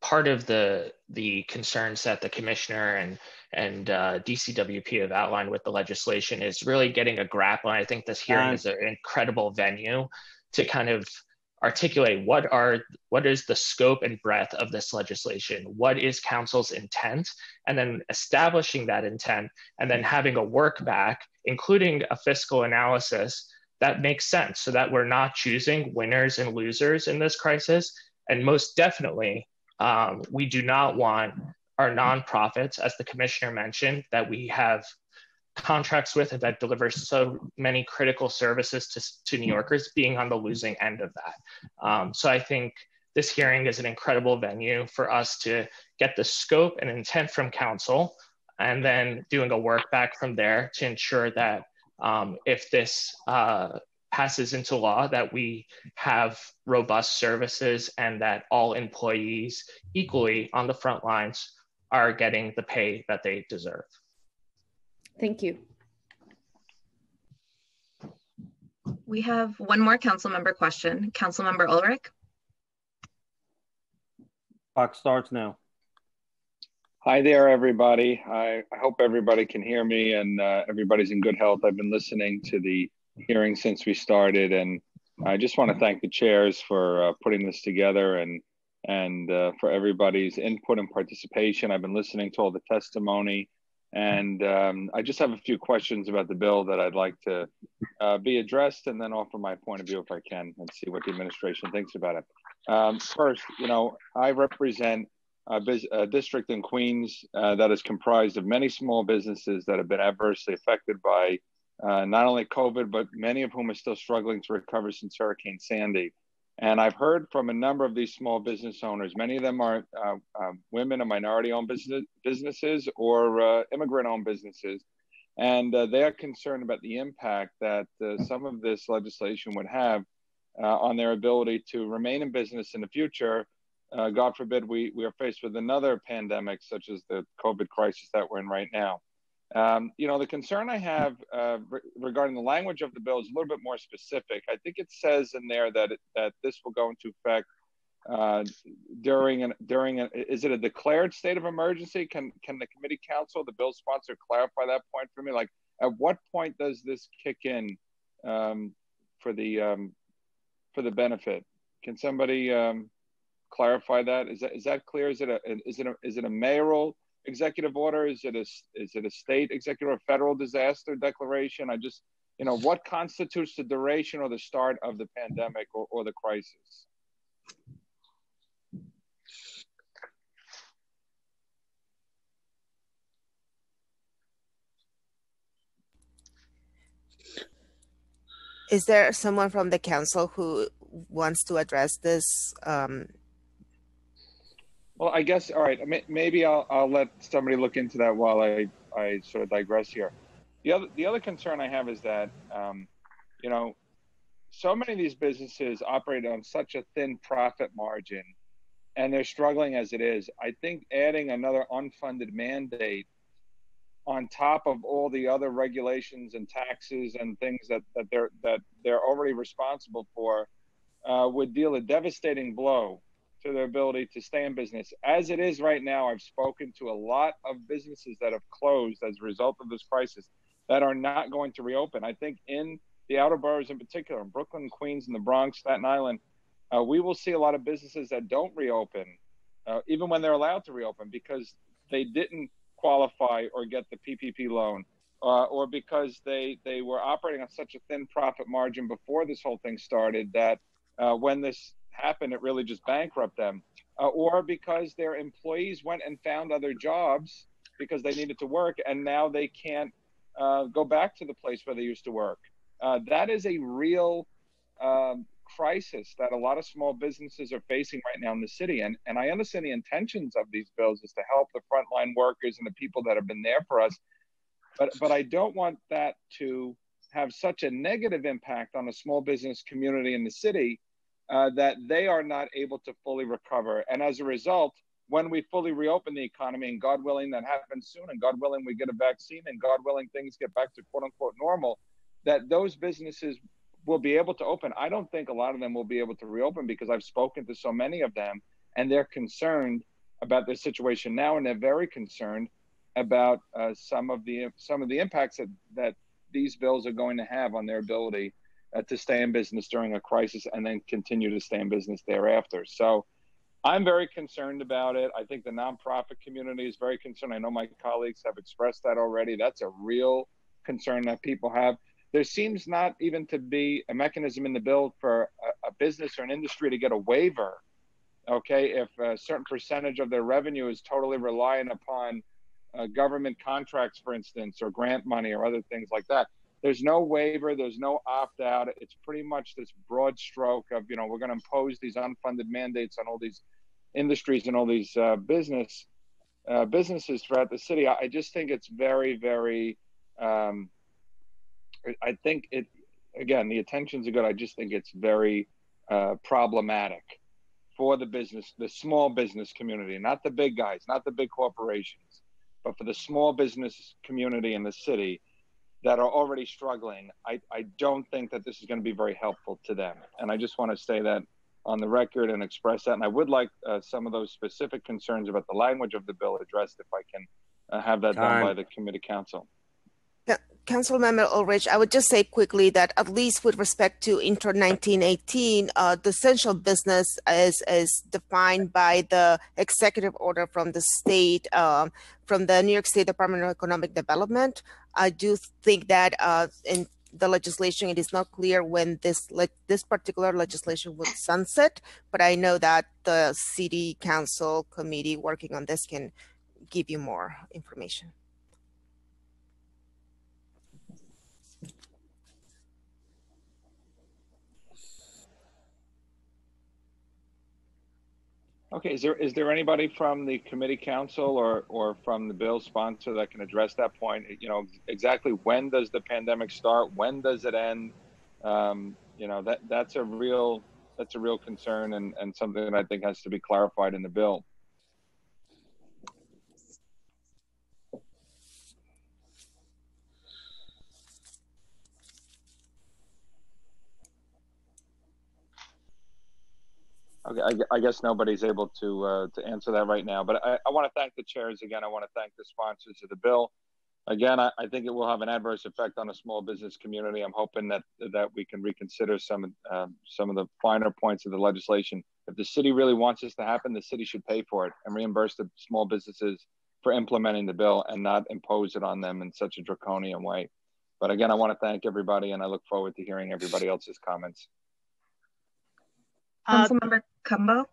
part of the the concerns that the commissioner and and uh, DCWP have outlined with the legislation is really getting a grapple. And I think this hearing is an incredible venue to kind of articulate what are what is the scope and breadth of this legislation? What is council's intent? And then establishing that intent and then having a work back including a fiscal analysis that makes sense so that we're not choosing winners and losers in this crisis. And most definitely um, we do not want our nonprofits as the commissioner mentioned that we have contracts with that deliver so many critical services to, to New Yorkers being on the losing end of that. Um, so I think this hearing is an incredible venue for us to get the scope and intent from council and then doing a work back from there to ensure that um, if this uh, passes into law that we have robust services and that all employees equally on the front lines are getting the pay that they deserve. Thank you. We have one more council member question. Council member Ulrich. Clock starts now. Hi there, everybody. I, I hope everybody can hear me and uh, everybody's in good health. I've been listening to the hearing since we started, and I just want to thank the chairs for uh, putting this together and and uh, for everybody's input and participation. I've been listening to all the testimony, and um, I just have a few questions about the bill that I'd like to uh, be addressed, and then offer my point of view if I can, and see what the administration thinks about it. Um, first, you know, I represent a, a district in Queens uh, that is comprised of many small businesses that have been adversely affected by uh, not only COVID, but many of whom are still struggling to recover since Hurricane Sandy. And I've heard from a number of these small business owners. Many of them are uh, uh, women and minority-owned business, businesses or uh, immigrant-owned businesses, and uh, they are concerned about the impact that uh, some of this legislation would have on their ability to remain in business in the future. God forbid we we are faced with another pandemic such as the COVID crisis that we're in right now. Um, you know, the concern I have uh, re- regarding the language of the bill is a little bit more specific. I think it says in there that it, that this will go into effect uh, during an during an, is it a declared state of emergency? Can can the committee counsel, the bill sponsor, clarify that point for me? Like, at what point does this kick in um, for the um, for the benefit? Can somebody um, clarify that? Is that is that clear? Is it a is it a, is it a mayoral executive order? Is it a is it a state executive or federal disaster declaration? I just you know what constitutes the duration or the start of the pandemic or, or the crisis? Is there someone from the council who wants to address this um, well, I guess all right. Maybe I'll I'll let somebody look into that while I I sort of digress here. The other the other concern I have is that um, you know so many of these businesses operate on such a thin profit margin, and they're struggling as it is. I think adding another unfunded mandate on top of all the other regulations and taxes and things that, that they're that they're already responsible for uh, would deal a devastating blow to their ability to stay in business. As it is right now, I've spoken to a lot of businesses that have closed as a result of this crisis that are not going to reopen. I think in the outer boroughs in particular, Brooklyn, Queens, and the Bronx, Staten Island, uh, we will see a lot of businesses that don't reopen, uh, even when they're allowed to reopen, because they didn't qualify or get the PPP loan, uh, or because they they were operating on such a thin profit margin before this whole thing started that uh, when this happened, it really just bankrupt them, uh, or because their employees went and found other jobs because they needed to work, and now they can't uh, go back to the place where they used to work. Uh, that is a real um, crisis that a lot of small businesses are facing right now in the city. And, and I understand the intentions of these bills is to help the frontline workers and the people that have been there for us. But, but I don't want that to have such a negative impact on the small business community in the city uh, that they are not able to fully recover. And as a result, when we fully reopen the economy, and God willing, that happens soon, and God willing, we get a vaccine, and God willing, things get back to quote unquote normal, that those businesses will be able to open. I don't think a lot of them will be able to reopen because I've spoken to so many of them, and they're concerned about their situation now, and they're very concerned about uh, some of the some of the impacts that that these bills are going to have on their ability uh, to stay in business during a crisis and then continue to stay in business thereafter. So I'm very concerned about it. I think the nonprofit community is very concerned. I know my colleagues have expressed that already. That's a real concern that people have. There seems not even to be a mechanism in the bill for a, a business or an industry to get a waiver. Okay, if a certain percentage of their revenue is totally reliant upon uh, government contracts, for instance, or grant money or other things like that there's no waiver, there's no opt out. It's pretty much this broad stroke of, you know, we're going to impose these unfunded mandates on all these industries and all these uh, business uh, businesses throughout the city. I, I, just think it's very, very. Um, I think it again. The intentions are good. I just think it's very uh, problematic for the business, the small business community, not the big guys, not the big corporations. But for the small business community in the city that are already struggling, I, I don't think that this is going to be very helpful to them. And I just want to say that on the record and express that. And I would like uh, some of those specific concerns about the language of the bill addressed if I can uh, have that Time. done by the committee counsel. Councilmember Ulrich, I would just say quickly that at least with respect to Intro 1918, uh, the essential business is, is defined by the executive order from the state, um, from the New York State Department of Economic Development. I do think that uh, in the legislation, it is not clear when this le- this particular legislation would sunset, but I know that the city council committee working on this can give you more information. Okay, is there is there anybody from the committee counsel or or from the bill sponsor that can address that point? You know, exactly when does the pandemic start? When does it end? Um, you know, that that's a real that's a real concern and, and something that I think has to be clarified in the bill. Okay, I, guess nobody's able to uh, to answer that right now, but I, I want to thank the chairs again. I want to thank the sponsors of the bill. Again, I, I, think it will have an adverse effect on the small business community. I'm hoping that that we can reconsider some um, some of the finer points of the legislation. If the city really wants this to happen, the city should pay for it and reimburse the small businesses for implementing the bill and not impose it on them in such a draconian way. But again, I want to thank everybody, and I look forward to hearing everybody else's comments. Uh, Councilmember Cumbo.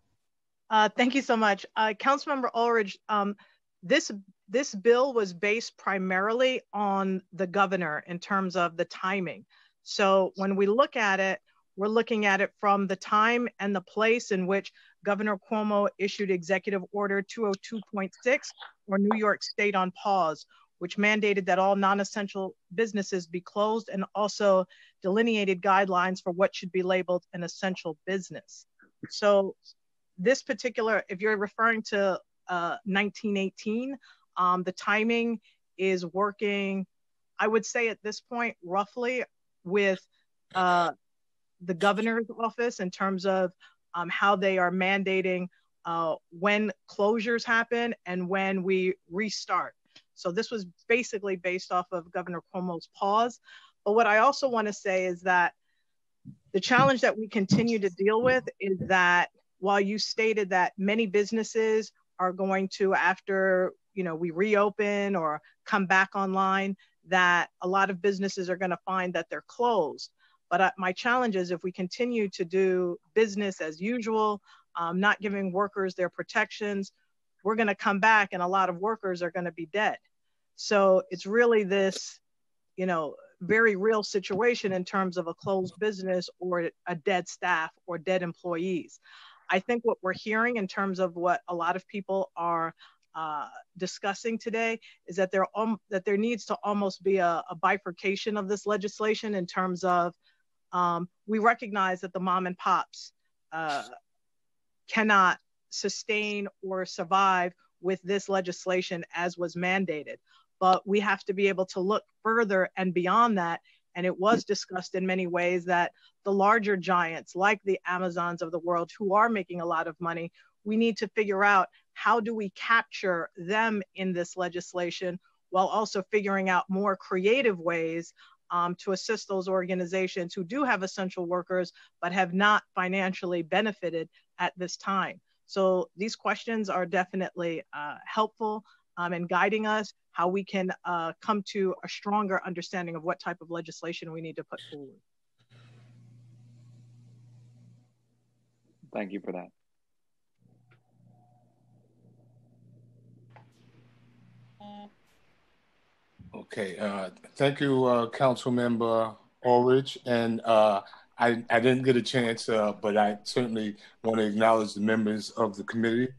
Uh, thank you so much. Uh, Councilmember Ulrich, um, this, this bill was based primarily on the governor in terms of the timing. So when we look at it, we're looking at it from the time and the place in which Governor Cuomo issued Executive Order 202.6 or New York State on pause, which mandated that all non-essential businesses be closed and also delineated guidelines for what should be labeled an essential business. So this particular, if you're referring to uh, 1918, um, the timing is working, I would say at this point, roughly with uh, the governor's office in terms of um, how they are mandating uh, when closures happen and when we restart. So this was basically based off of Governor Cuomo's pause. But what I also want to say is that the challenge that we continue to deal with is that while you stated that many businesses are going to, after you know we reopen or come back online, that a lot of businesses are going to find that they're closed. But uh, my challenge is if we continue to do business as usual, um, not giving workers their protections, we're going to come back and a lot of workers are going to be dead. So it's really this, you know, very real situation in terms of a closed business or a dead staff or dead employees. I think what we're hearing in terms of what a lot of people are uh, discussing today is that there um, that there needs to almost be a, a, bifurcation of this legislation in terms of um, we recognize that the mom and pops uh, cannot sustain or survive with this legislation as was mandated but we have to be able to look further and beyond that. And it was discussed in many ways that the larger giants, like the Amazons of the world, who are making a lot of money, we need to figure out how do we capture them in this legislation while also figuring out more creative ways um, to assist those organizations who do have essential workers but have not financially benefited at this time. So these questions are definitely uh, helpful um, and guiding us how we can uh, come to a stronger understanding of what type of legislation we need to put forward. Thank you for that. Okay, uh, thank you, uh, Council Member Ulrich. And uh, I, I didn't get a chance, uh, but I certainly want to acknowledge the members of the committee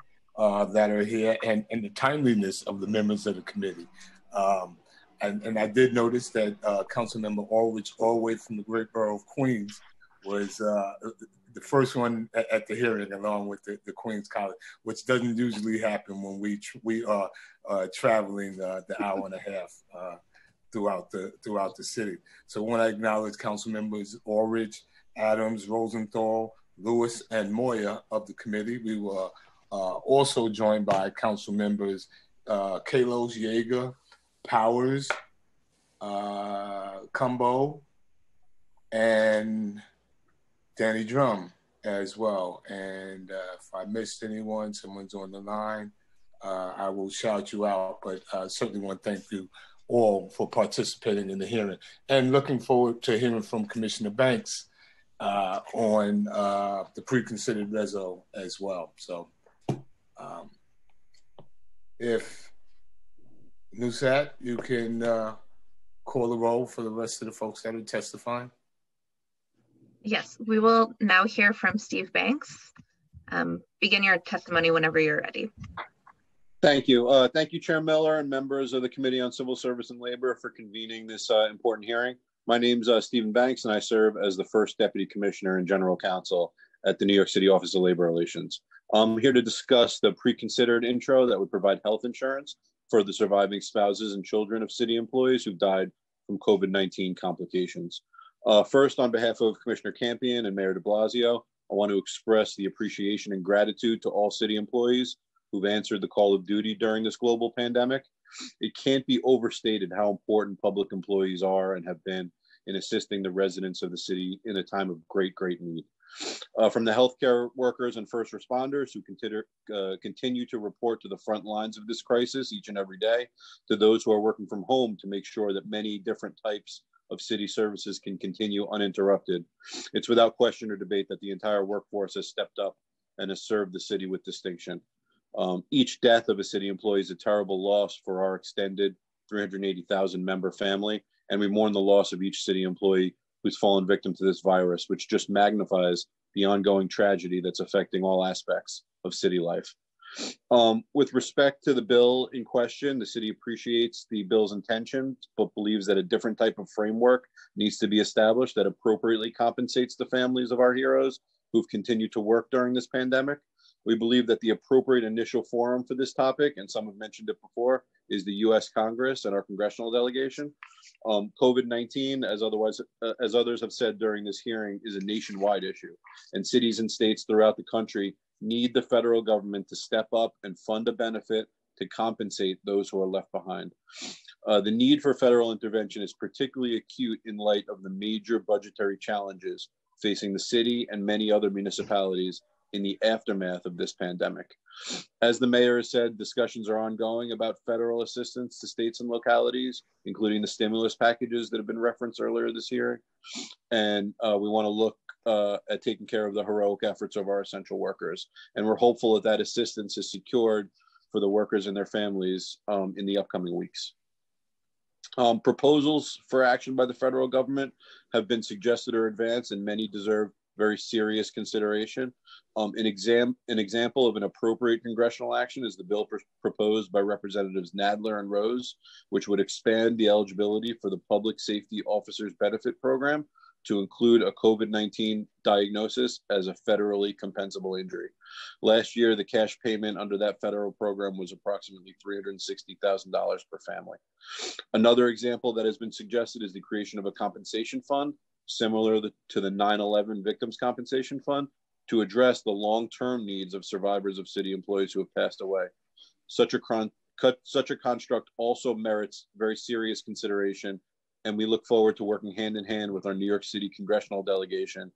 uh, that are here and, and the timeliness of the members of the committee. Um, and, and I did notice that uh, Councilmember Ulrich, all the way from the great borough of Queens, was uh, the first one at, at, the hearing, along with the, the Queens College, which doesn't usually happen when we we are uh, traveling uh, the hour and a half uh, throughout the throughout the city. So, I want to acknowledge Council members Orridge, Adams, Rosenthal, Lewis, and Moya of the committee. We were uh, also joined by Council members uh, Kallos Yeger, Powers, uh, Cumbo, and Danny Dromm as well. And uh, if I missed anyone, someone's on the line, uh, I will shout you out. But I certainly want to thank you all for participating in the hearing and looking forward to hearing from Commissioner Banks uh, on uh, the pre-considered reso as well. So um, if Nusat, you can uh, call the roll for the rest of the folks that are testifying. Yes, we will now hear from Steve Banks. Um, begin your testimony whenever you're ready. Thank you. Uh, thank you, Chair Miller and members of the Committee on Civil Service and Labor for convening this uh, important hearing. My name is uh, Stephen Banks, and I serve as the first Deputy Commissioner and General Counsel at the New York City Office of Labor Relations. I'm here to discuss the pre-considered intro that would provide health insurance for the surviving spouses and children of city employees who died from COVID-19 complications. Uh, first, on behalf of Commissioner Campion and Mayor de Blasio, I want to express the appreciation and gratitude to all city employees who've answered the call of duty during this global pandemic. It can't be overstated how important public employees are and have been in assisting the residents of the city in a time of great, great need. Uh, from the healthcare workers and first responders who consider, uh, continue to report to the front lines of this crisis each and every day, to those who are working from home to make sure that many different types of city services can continue uninterrupted. It's without question or debate that the entire workforce has stepped up and has served the city with distinction. Um, each death of a city employee is a terrible loss for our extended 380,000 member family, and we mourn the loss of each city employee who's fallen victim to this virus, which just magnifies the ongoing tragedy that's affecting all aspects of city life. Um, with respect to the bill in question, the city appreciates the bill's intention, but believes that a different type of framework needs to be established that appropriately compensates the families of our heroes who've continued to work during this pandemic. We believe that the appropriate initial forum for this topic, and some have mentioned it before, is the U.S. Congress and our congressional delegation. Um, COVID-19, as otherwise uh, as others have said during this hearing, is a nationwide issue, and cities and states throughout the country need the federal government to step up and fund a benefit to compensate those who are left behind. Uh, the need for federal intervention is particularly acute in light of the major budgetary challenges facing the city and many other municipalities in the aftermath of this pandemic. As the mayor has said, discussions are ongoing about federal assistance to states and localities, including the stimulus packages that have been referenced earlier this year. And uh, we want to look uh, at taking care of the heroic efforts of our essential workers. And we're hopeful that that assistance is secured for the workers and their families um, in the upcoming weeks. Um, proposals for action by the federal government have been suggested or advanced, and many deserve very serious consideration. Um, an, exam, an example of an appropriate congressional action is the bill pr proposed by Representatives Nadler and Rose, which would expand the eligibility for the Public Safety Officers Benefit Program to include a COVID 19 diagnosis as a federally compensable injury. Last year, the cash payment under that federal program was approximately $360,000 per family. Another example that has been suggested is the creation of a compensation fund similar to the 9 11 Victims Compensation Fund to address the long term needs of survivors of city employees who have passed away. Such a, con- such a construct also merits very serious consideration and we look forward to working hand in hand with our New York City congressional delegation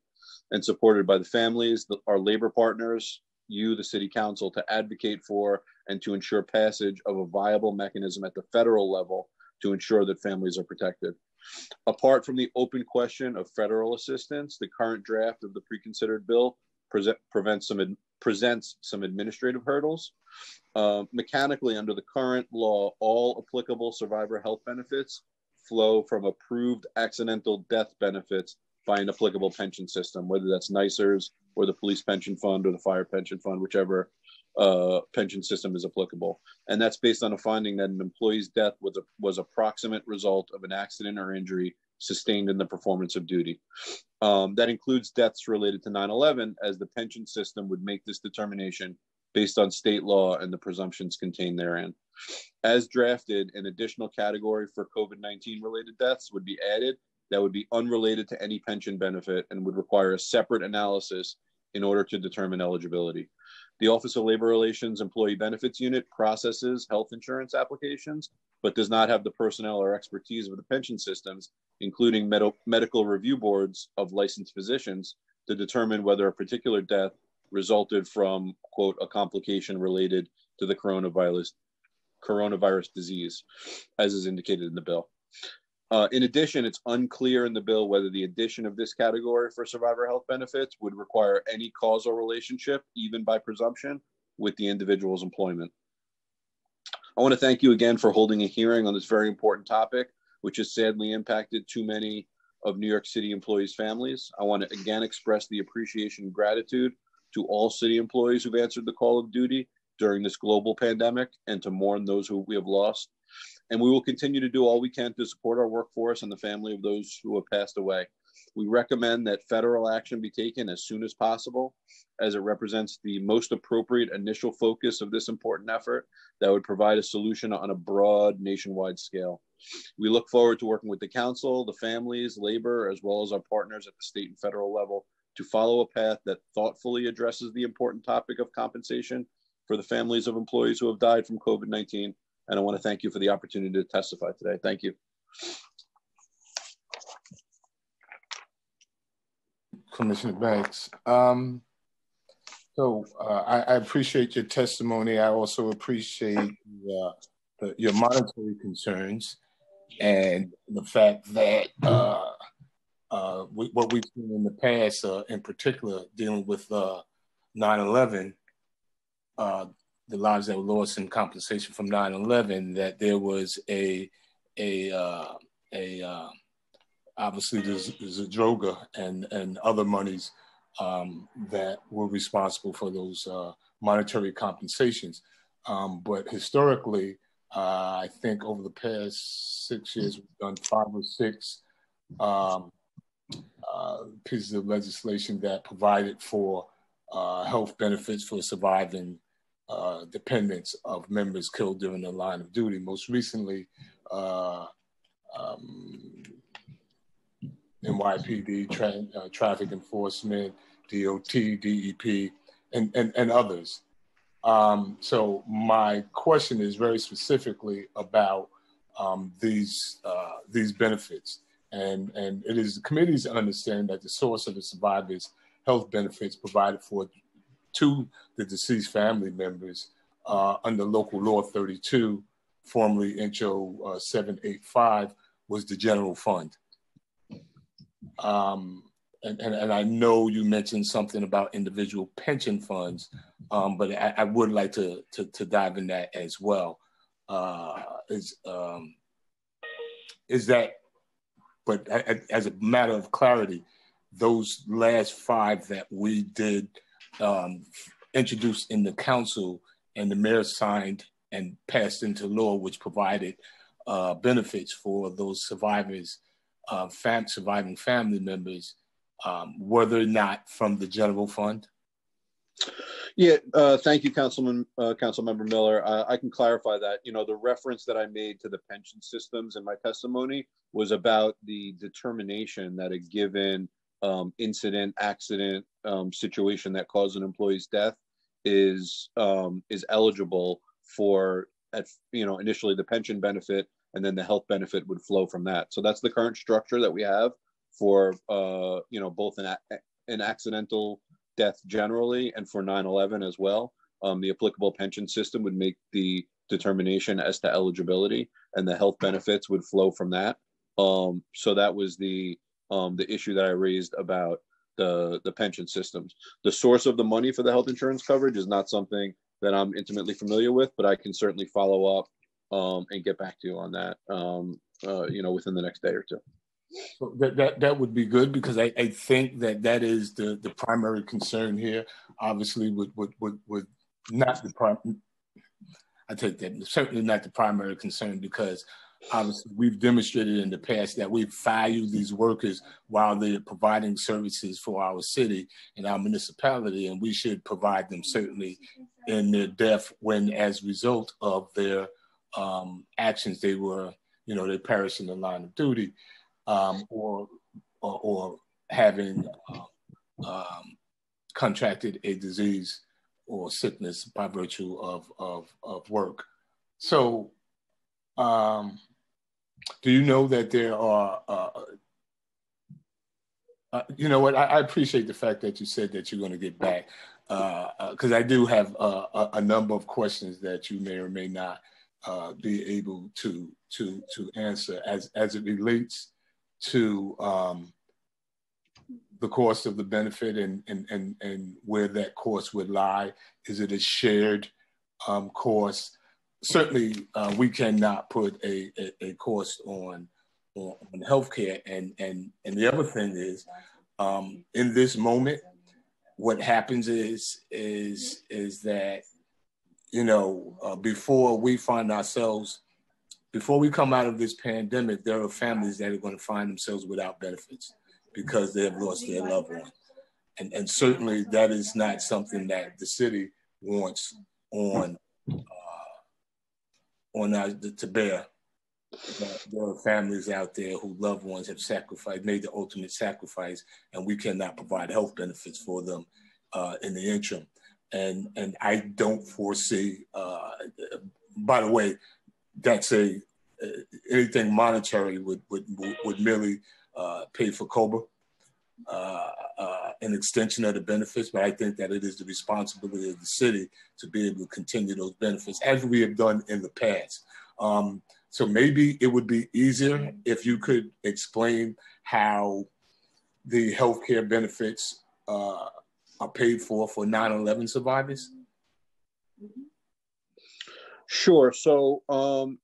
and supported by the families, the, our labor partners, you, the City Council, to advocate for and to ensure passage of a viable mechanism at the federal level to ensure that families are protected. Apart from the open question of federal assistance, the current draft of the pre-considered bill present, prevents some presents some administrative hurdles. Uh, mechanically, under the current law, all applicable survivor health benefits flow from approved accidental death benefits by an applicable pension system, whether that's NYCERS or the police pension fund or the fire pension fund, whichever uh, pension system is applicable. And that's based on a finding that an employee's death was a was a proximate result of an accident or injury sustained in the performance of duty. Um, that includes deaths related to 9 11, as the pension system would make this determination based on state law and the presumptions contained therein. As drafted, an additional category for COVID 19 related deaths would be added that would be unrelated to any pension benefit and would require a separate analysis in order to determine eligibility. The Office of Labor Relations Employee Benefits Unit processes health insurance applications, but does not have the personnel or expertise of the pension systems, including med- medical review boards of licensed physicians, to determine whether a particular death resulted from, quote, a complication related to the coronavirus, coronavirus disease, as is indicated in the bill. Uh, in addition, it's unclear in the bill whether the addition of this category for survivor health benefits would require any causal relationship, even by presumption, with the individual's employment. I want to thank you again for holding a hearing on this very important topic, which has sadly impacted too many of New York City employees' families. I want to again express the appreciation and gratitude to all city employees who've answered the call of duty during this global pandemic and to mourn those who we have lost. And we will continue to do all we can to support our workforce and the family of those who have passed away. We recommend that federal action be taken as soon as possible, as it represents the most appropriate initial focus of this important effort that would provide a solution on a broad nationwide scale. We look forward to working with the council, the families, labor, as well as our partners at the state and federal level to follow a path that thoughtfully addresses the important topic of compensation for the families of employees who have died from COVID 19 and I want to thank you for the opportunity to testify today. Thank you. Commissioner Banks. Um, so uh, I, I, appreciate your testimony. I also appreciate uh, the, your monetary concerns and the fact that uh, uh we, what we've seen in the past, uh, in particular, dealing with uh, 9 11, the lives that were lost in compensation from 9/11 that there was a a uh, a uh, obviously there's, there's Zadroga and and other monies um, that were responsible for those uh, monetary compensations. Um, but historically, uh, I think over the past six years, we've done five or six um, uh, pieces of legislation that provided for uh, health benefits for surviving uh, dependents of members killed during the line of duty. Most recently, uh, um, NYPD, tra- uh, traffic enforcement, DOT, DEP, and, and, and others. Um, so my question is very specifically about um, these uh, these benefits, and and it is the committee's understanding that the source of the survivors' health benefits provided for to the deceased family members uh, under local law 32, formerly Intro uh, 785, was the general fund. Um, and, and, and, I know you mentioned something about individual pension funds, um, but I, I, would like to, to, to, dive in that as well. Uh, is, um, is that, but as a matter of clarity, those last five that we did um, introduced in the council and the mayor signed and passed into law, which provided uh, benefits for those survivors, uh, fam- surviving family members, um, whether not from the general fund? Yeah, uh, thank you, Councilman, uh, Councilmember Miller. Uh, I can clarify that. You know, the reference that I made to the pension systems in my testimony was about the determination that a given um, incident, accident, um, situation that caused an employee's death is um, is eligible for at you know initially the pension benefit and then the health benefit would flow from that. So that's the current structure that we have for uh, you know both an an accidental death generally and for 9/11 as well. Um, the applicable pension system would make the determination as to eligibility, and the health benefits would flow from that. Um, so that was the um, the issue that I raised about the the pension systems. The source of the money for the health insurance coverage is not something that I'm intimately familiar with, but I can certainly follow up um, and get back to you on that. Um, uh, you know, within the next day or two. So that, that that would be good because I, I think that that is the the primary concern here. Obviously, would would would, would not the prime. I take that certainly not the primary concern because obviously we've demonstrated in the past that we value these workers while they're providing services for our city and our municipality, and we should provide them certainly in their death when, as a result of their um, actions, they were, you know, they perished in the line of duty, um, or, or, or having uh, um, contracted a disease or sickness by virtue of of, of work. So um, do you know that there are, uh, uh, you know what, I, I, appreciate the fact that you said that you're going to get back, because uh, uh I do have uh, a, a, number of questions that you may or may not uh, be able to, to, to answer as, as it relates to um, the cost of the benefit and, and, and, and where that cost would lie. Is it a shared um? Certainly uh, we cannot put a, a, a cost on, on, healthcare. And, and, and the other thing is, um, in this moment, what happens is is is that you know uh, before we find ourselves before we come out of this pandemic, there are families that are going to find themselves without benefits because they have lost their loved one, and and certainly that is not something that the city wants on on us to bear. there are families out there who loved ones have sacrificed, made the ultimate sacrifice, and we cannot provide health benefits for them uh, in the interim. And and I don't foresee. Uh, by the way, that's a uh, anything monetary would would would merely uh, pay for COBRA. Uh, uh, an extension of the benefits, but I think that it is the responsibility of the city to be able to continue those benefits as we have done in the past. Um, so maybe it would be easier if you could explain how the healthcare benefits uh, are paid for for 9/11 survivors. Sure. So, um,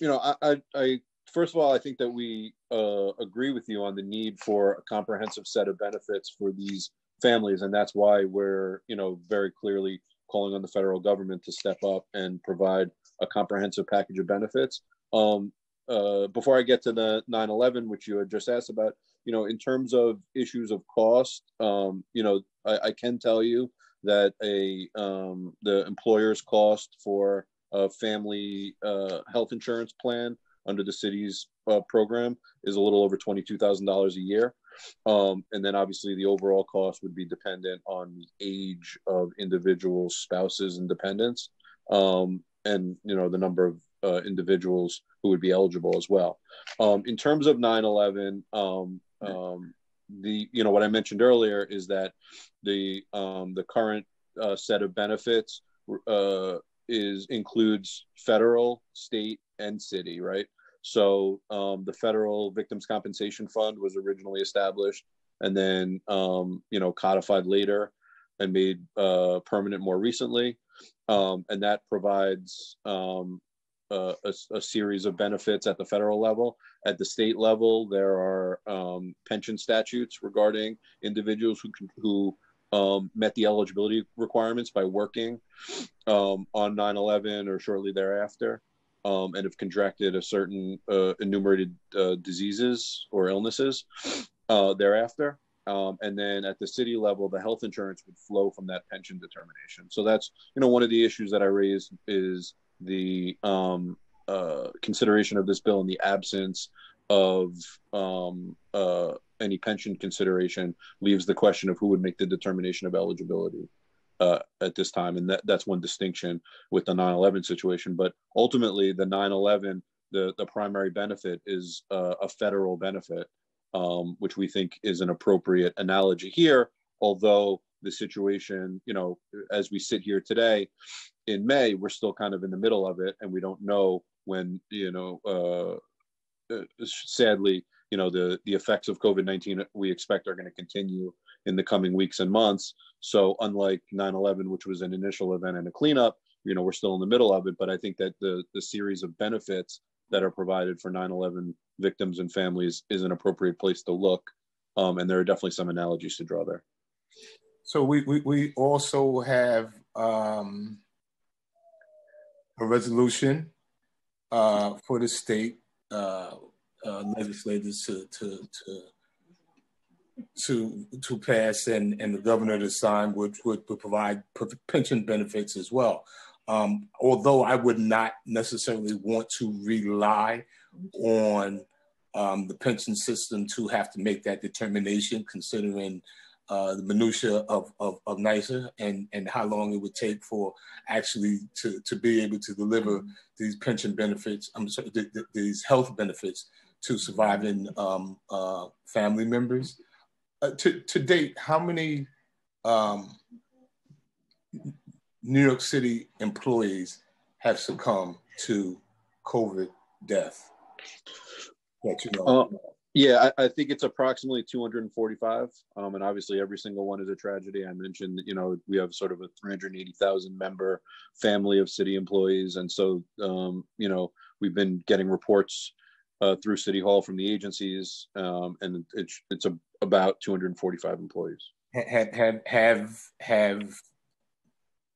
you know, I, I, I first of all, I think that we uh, agree with you on the need for a comprehensive set of benefits for these families, and that's why we're, you know, very clearly calling on the federal government to step up and provide a comprehensive package of benefits. Um, uh, before I get to the 9/11, which you had just asked about, you know, in terms of issues of cost, um, you know, I, I, can tell you that a um, the employer's cost for a family uh, health insurance plan under the city's uh, program is a little over $22,000 a year. Um, and then obviously the overall cost would be dependent on the age of individual spouses and dependents um, and, you know, the number of uh, individuals who would be eligible as well. Um, in terms of 9-11, um, um, the, you know, what I mentioned earlier is that the, um, the current uh, set of benefits uh, is includes federal, state, and city, right? So um, the federal victims compensation fund was originally established and then um, you know codified later and made uh, permanent more recently, um, and that provides um, a, a, series of benefits at the federal level. At the state level, there are um, pension statutes regarding individuals who who um, met the eligibility requirements by working um, on 9/11 or shortly thereafter um, and have contracted a certain uh, enumerated uh, diseases or illnesses uh, thereafter. Um, and then at the city level, the health insurance would flow from that pension determination. So that's you know one of the issues that I raised is the um, uh, consideration of this bill in the absence of um, uh, any pension consideration leaves the question of who would make the determination of eligibility uh, at this time, and that, that's one distinction with the 9/11 situation. But ultimately, the 9/11, the the primary benefit is uh, a federal benefit, um, which we think is an appropriate analogy here. Although the situation, you know, as we sit here today, in May, we're still kind of in the middle of it, and we don't know when, you know, uh, uh sadly, you know, the the effects of COVID-19 we expect are going to continue in the coming weeks and months. So unlike 9/11, which was an initial event and a cleanup, you know, we're still in the middle of it. But I think that the the series of benefits that are provided for 9/11 victims and families is an appropriate place to look, um, and there are definitely some analogies to draw there. So we we, we also have um, a resolution uh, for the state uh, uh, legislators to to to to to pass and, and the governor to sign would, would, provide pension benefits as well. Um, although I would not necessarily want to rely on um, the pension system to have to make that determination, considering uh, the minutia of, of, of NYCERS and, and how long it would take for actually to, to be able to deliver these pension benefits, I'm sorry, th- th- these health benefits to surviving um, uh, family members. Uh, to, to date, how many um, New York City employees have succumbed to COVID death? That you know. Uh, yeah, I, I, think it's approximately 245. Um, and obviously, every single one is a tragedy. I mentioned, you know, we have sort of a 380,000 member family of city employees. And so, um, you know, we've been getting reports uh, through City Hall from the agencies, um, and it's, it's a, about 245 employees. Have, have, have, have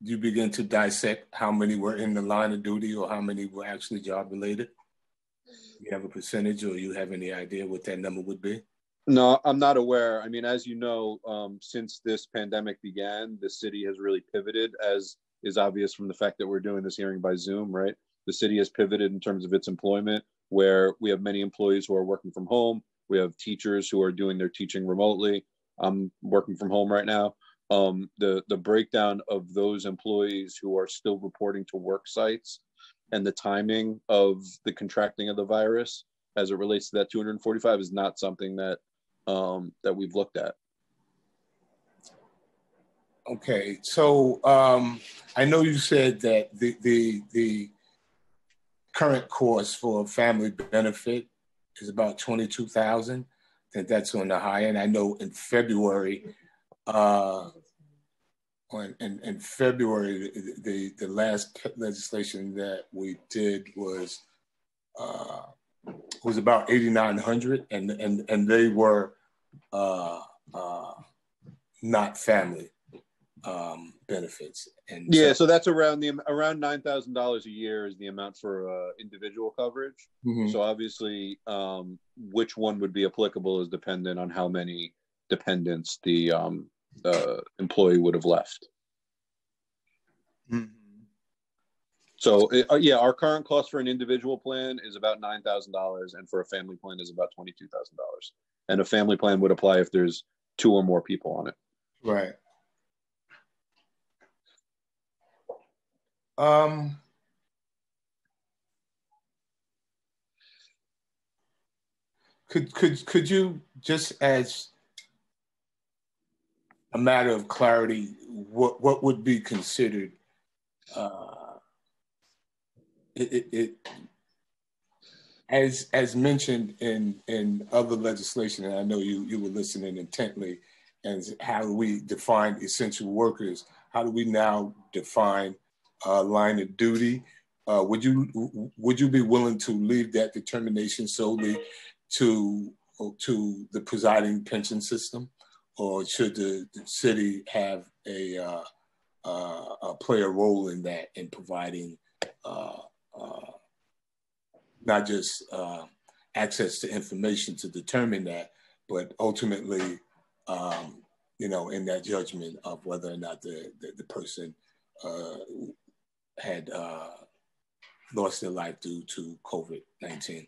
you begin to dissect how many were in the line of duty or how many were actually job related? you have a percentage or you have any idea what that number would be? No, I'm not aware. I mean, as you know, um, since this pandemic began, the city has really pivoted, as is obvious from the fact that we're doing this hearing by Zoom, right? The city has pivoted in terms of its employment, where we have many employees who are working from home. We have teachers who are doing their teaching remotely. I'm working from home right now. Um, the the breakdown of those employees who are still reporting to work sites and the timing of the contracting of the virus as it relates to that 245 is not something that um, that we've looked at. Okay, so um, I know you said that the the the current cost for family benefit is about twenty two thousand. I think that's on the high end. I know in February, uh, in, in February, the, the, the last legislation that we did was uh, was about 8,900, and and and they were uh, uh, not family um, benefits. And yeah, so, so, that's around the around nine thousand dollars a year is the amount for uh, individual coverage. Mm-hmm. So obviously, um, which one would be applicable is dependent on how many dependents the um, uh, employee would have left. Mm-hmm. So uh, yeah, our current cost for an individual plan is about nine thousand dollars, and for a family plan is about twenty two thousand dollars. And a family plan would apply if there's two or more people on it. Right. Um. Could could could you just as a matter of clarity, what what would be considered uh, it, it, it, as as mentioned in in other legislation, and I know you you were listening intently, and how do we define essential workers? How do we now define uh, line of duty? Uh, would you would you be willing to leave that determination solely to to the presiding pension system, or should the, the city have a uh, uh, play a role in that in providing uh, uh not just uh, access to information to determine that, but ultimately, um, you know, in that judgment of whether or not the, the, the person uh, had lost their life due to COVID 19.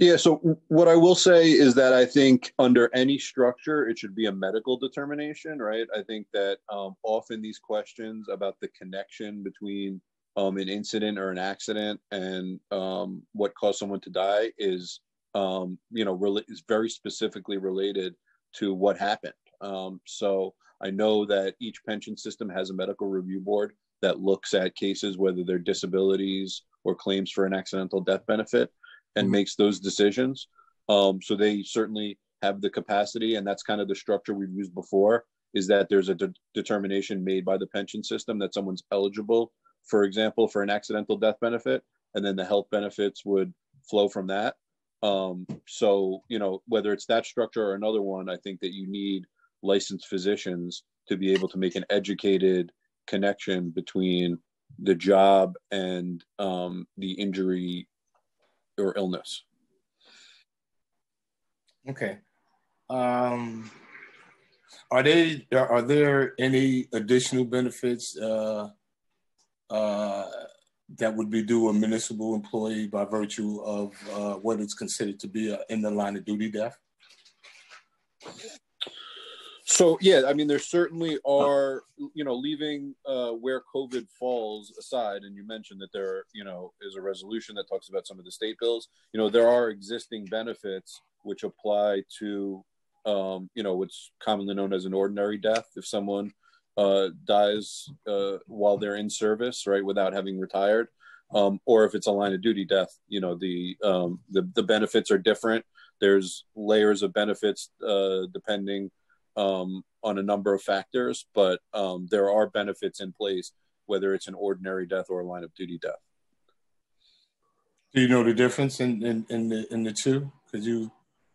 Yeah. So what I will say is that I think under any structure, it should be a medical determination, right? I think that um, often these questions about the connection between um, an incident or an accident and um, what caused someone to die is, um, you know, is very specifically related to what happened. Um, so I know that each pension system has a medical review board that looks at cases, whether they're disabilities or claims for an accidental death benefit and mm-hmm. makes those decisions. Um, so they certainly have the capacity, and that's kind of the structure we've used before. Is that there's a de- determination made by the pension system that someone's eligible, for example, for an accidental death benefit, and then the health benefits would flow from that. Um, so you know whether it's that structure or another one, I think that you need licensed physicians to be able to make an educated connection between the job and um, the injury or illness. Okay. Um, are they are there any additional benefits uh, uh, that would be due a municipal employee by virtue of uh, what is considered to be a in the line of duty death? So yeah, I mean, there certainly are, you know, leaving uh, where COVID falls aside, and you mentioned that there, you know, is a resolution that talks about some of the state bills. You know, there are existing benefits which apply to, um, you know, what's commonly known as an ordinary death. If someone uh, dies uh, while they're in service, right, without having retired, um, or if it's a line of duty death, you know, the um, the the benefits are different. There's layers of benefits uh, depending um, on a number of factors, but um, there are benefits in place, whether it's an ordinary death or a line of duty death. Do you know the difference in in, in the in the two? Could you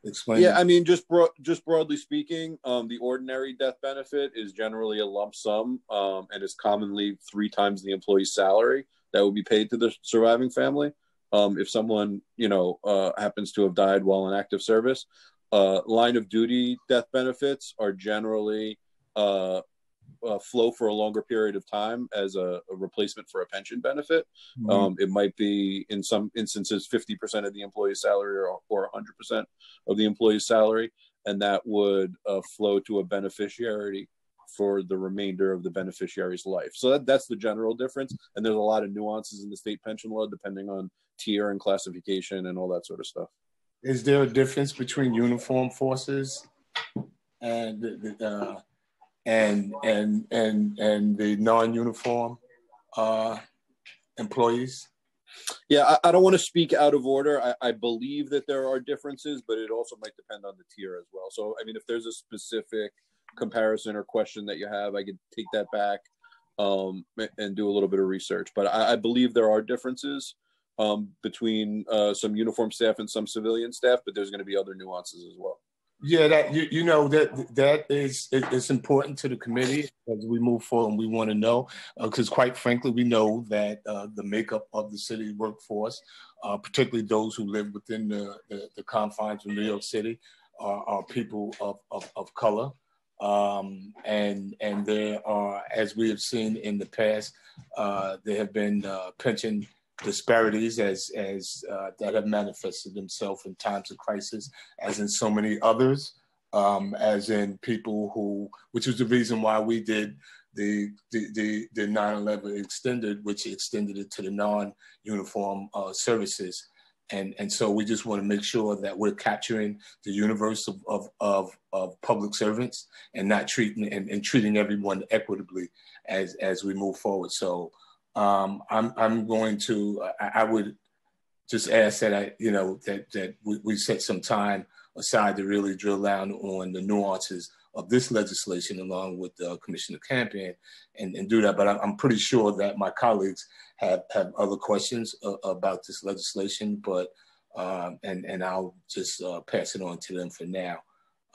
explain? Yeah, I mean, just bro- just broadly speaking, um, the ordinary death benefit is generally a lump sum um, and is commonly three times the employee's salary that would be paid to the surviving family. Um, if someone you know uh, happens to have died while in active service, uh, line of duty death benefits are generally uh, uh, flow for a longer period of time as a, a replacement for a pension benefit. Mm-hmm. Um, it might be in some instances 50% of the employee's salary or, or 100% of the employee's salary, and that would uh, flow to a beneficiary for the remainder of the beneficiary's life. So that, that's the general difference. And there's a lot of nuances in the state pension law depending on tier and classification and all that sort of stuff. Is there a difference between uniform forces and uh, and and and and the non-uniform uh, employees? Yeah, I, I don't want to speak out of order. I, I, believe that there are differences, but it also might depend on the tier as well. So, I mean, if there's a specific comparison or question that you have, I could take that back um, and do a little bit of research. But I, I believe there are differences um, between uh, some uniform staff and some civilian staff, but there's going to be other nuances as well. Yeah, that you, you know that that is it, it's important to the committee as we move forward, and we want to know because, uh, quite frankly, we know that uh, the makeup of the city workforce, uh, particularly those who live within the, the, the confines of New York City, are, are people of, of, of color, um, and and there are, as we have seen in the past, uh, there have been uh, pension disparities as as uh, that have manifested themselves in times of crisis, as in so many others, um, as in people who, which was the reason why we did the the the, the 9/11 extended, which extended it to the non-uniform uh, services. And, and so we just want to make sure that we're capturing the universe of, of, of, of public servants and not treating and, and treating everyone equitably as, as we move forward. So um, I'm I'm going to I, I, would just ask that I you know that that we, we, set some time aside to really drill down on the nuances of this legislation along with uh, Commissioner Campion and, and do that. But I'm, pretty sure that my colleagues have have other questions uh, about this legislation, but um, and and I'll just uh, pass it on to them for now.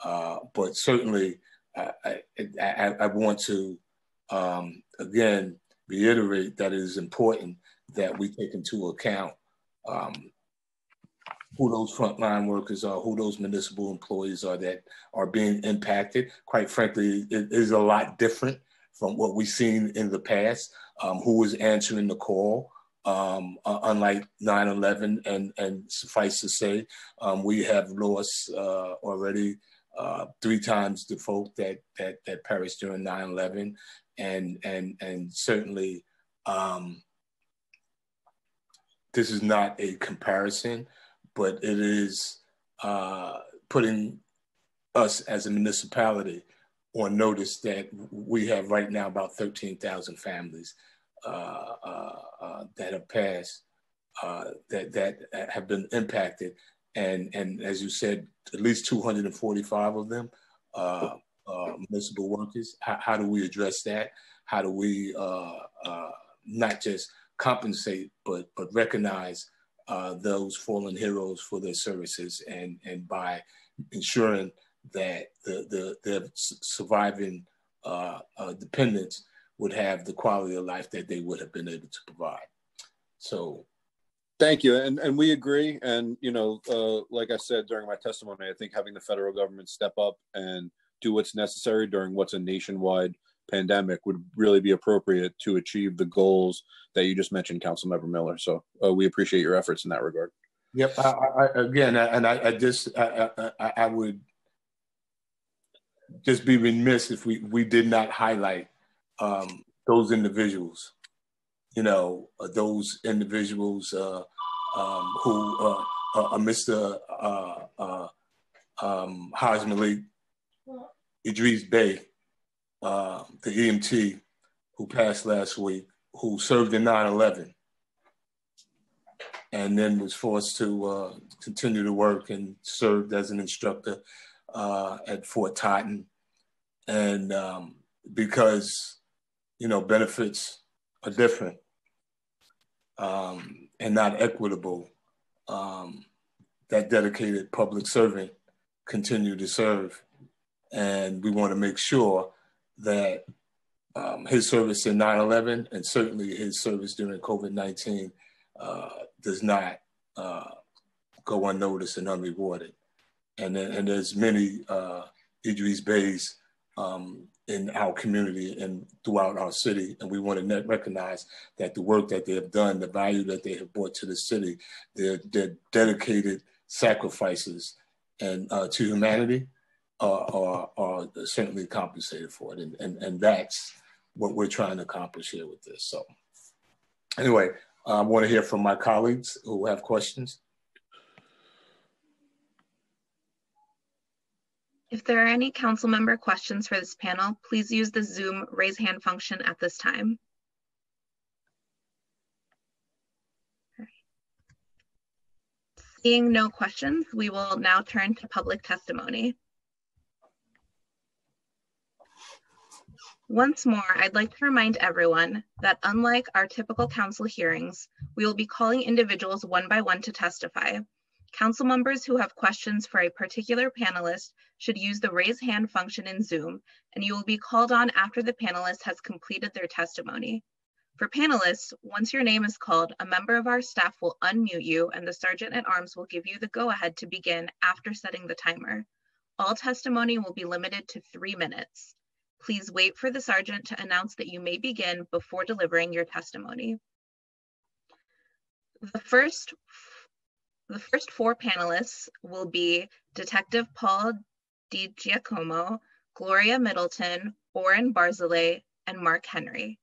Uh, but certainly, I, I, I want to um, again reiterate that it is important that we take into account um, who those frontline workers are, who those municipal employees are that are being impacted. Quite frankly, it is a lot different from what we've seen in the past. Um, who is answering the call? Um, uh, unlike 9/11, and and suffice to say, um, we have lost uh, already uh, three times the folk that that that perished during 9/11, and and and certainly um, this is not a comparison, but it is uh, putting us as a municipality on notice that we have right now about 13,000 families uh, uh, uh, that have passed uh, that that have been impacted, and and as you said, at least 245 of them uh, municipal workers. How, how, do we address that? How do we uh, uh, not just compensate, but but recognize uh, those fallen heroes for their services, and and by ensuring that the the, the surviving uh, dependents would have the quality of life that they would have been able to provide. So Thank you. And, and we agree. And, you know, uh, like I said during my testimony, I think having the federal government step up and do what's necessary during what's a nationwide pandemic would really be appropriate to achieve the goals that you just mentioned, Councilmember Miller. So uh, we appreciate your efforts in that regard. Yep. I, I, again, and I, I just I, I, would just be remiss if we we did not highlight um, those individuals. You know, uh, those individuals uh, um, who uh, uh, Mr. Uh, uh, um, Malik, Idris Bey, uh, the EMT who passed last week, who served in 9 11 and then was forced to uh, continue to work and served as an instructor uh, at Fort Totten. And um, because, you know, benefits are different um, and not equitable, um, that dedicated public servant continued to serve. And we want to make sure that um, his service in 9 11 and certainly his service during COVID 19 uh, does not uh, go unnoticed and unrewarded. And, and there's many uh, Idris Beys um, in our community and throughout our city. And we want to recognize that the work that they have done, the value that they have brought to the city, their, their dedicated sacrifices and uh, to humanity are, are, certainly compensated for it. And, and, and that's what we're trying to accomplish here with this. So anyway, I want to hear from my colleagues who have questions. If there are any council member questions for this panel, please use the Zoom raise hand function at this time. Seeing no questions, we will now turn to public testimony. Once more, I'd like to remind everyone that unlike our typical council hearings, we will be calling individuals one by one to testify. Council members who have questions for a particular panelist should use the raise hand function in Zoom, and you will be called on after the panelist has completed their testimony. For panelists, once your name is called, a member of our staff will unmute you and the Sergeant at Arms will give you the go ahead to begin after setting the timer. All testimony will be limited to three minutes. Please wait for the sergeant to announce that you may begin before delivering your testimony. The first, the first four panelists will be Detective Paul DiGiacomo, Gloria Middleton, Oren Barzilay, and Mark Henry.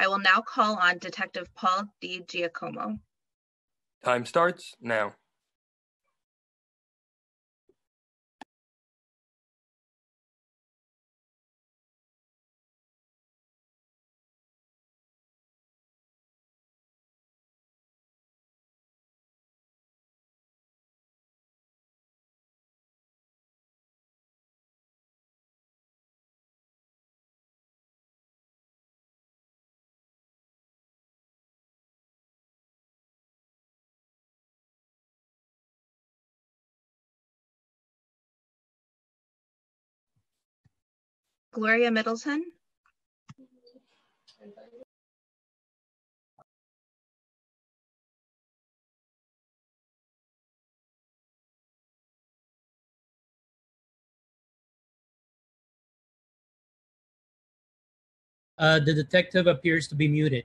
I will now call on Detective Paul DiGiacomo. Time starts now. Gloria Middleton. Uh, the detective appears to be muted.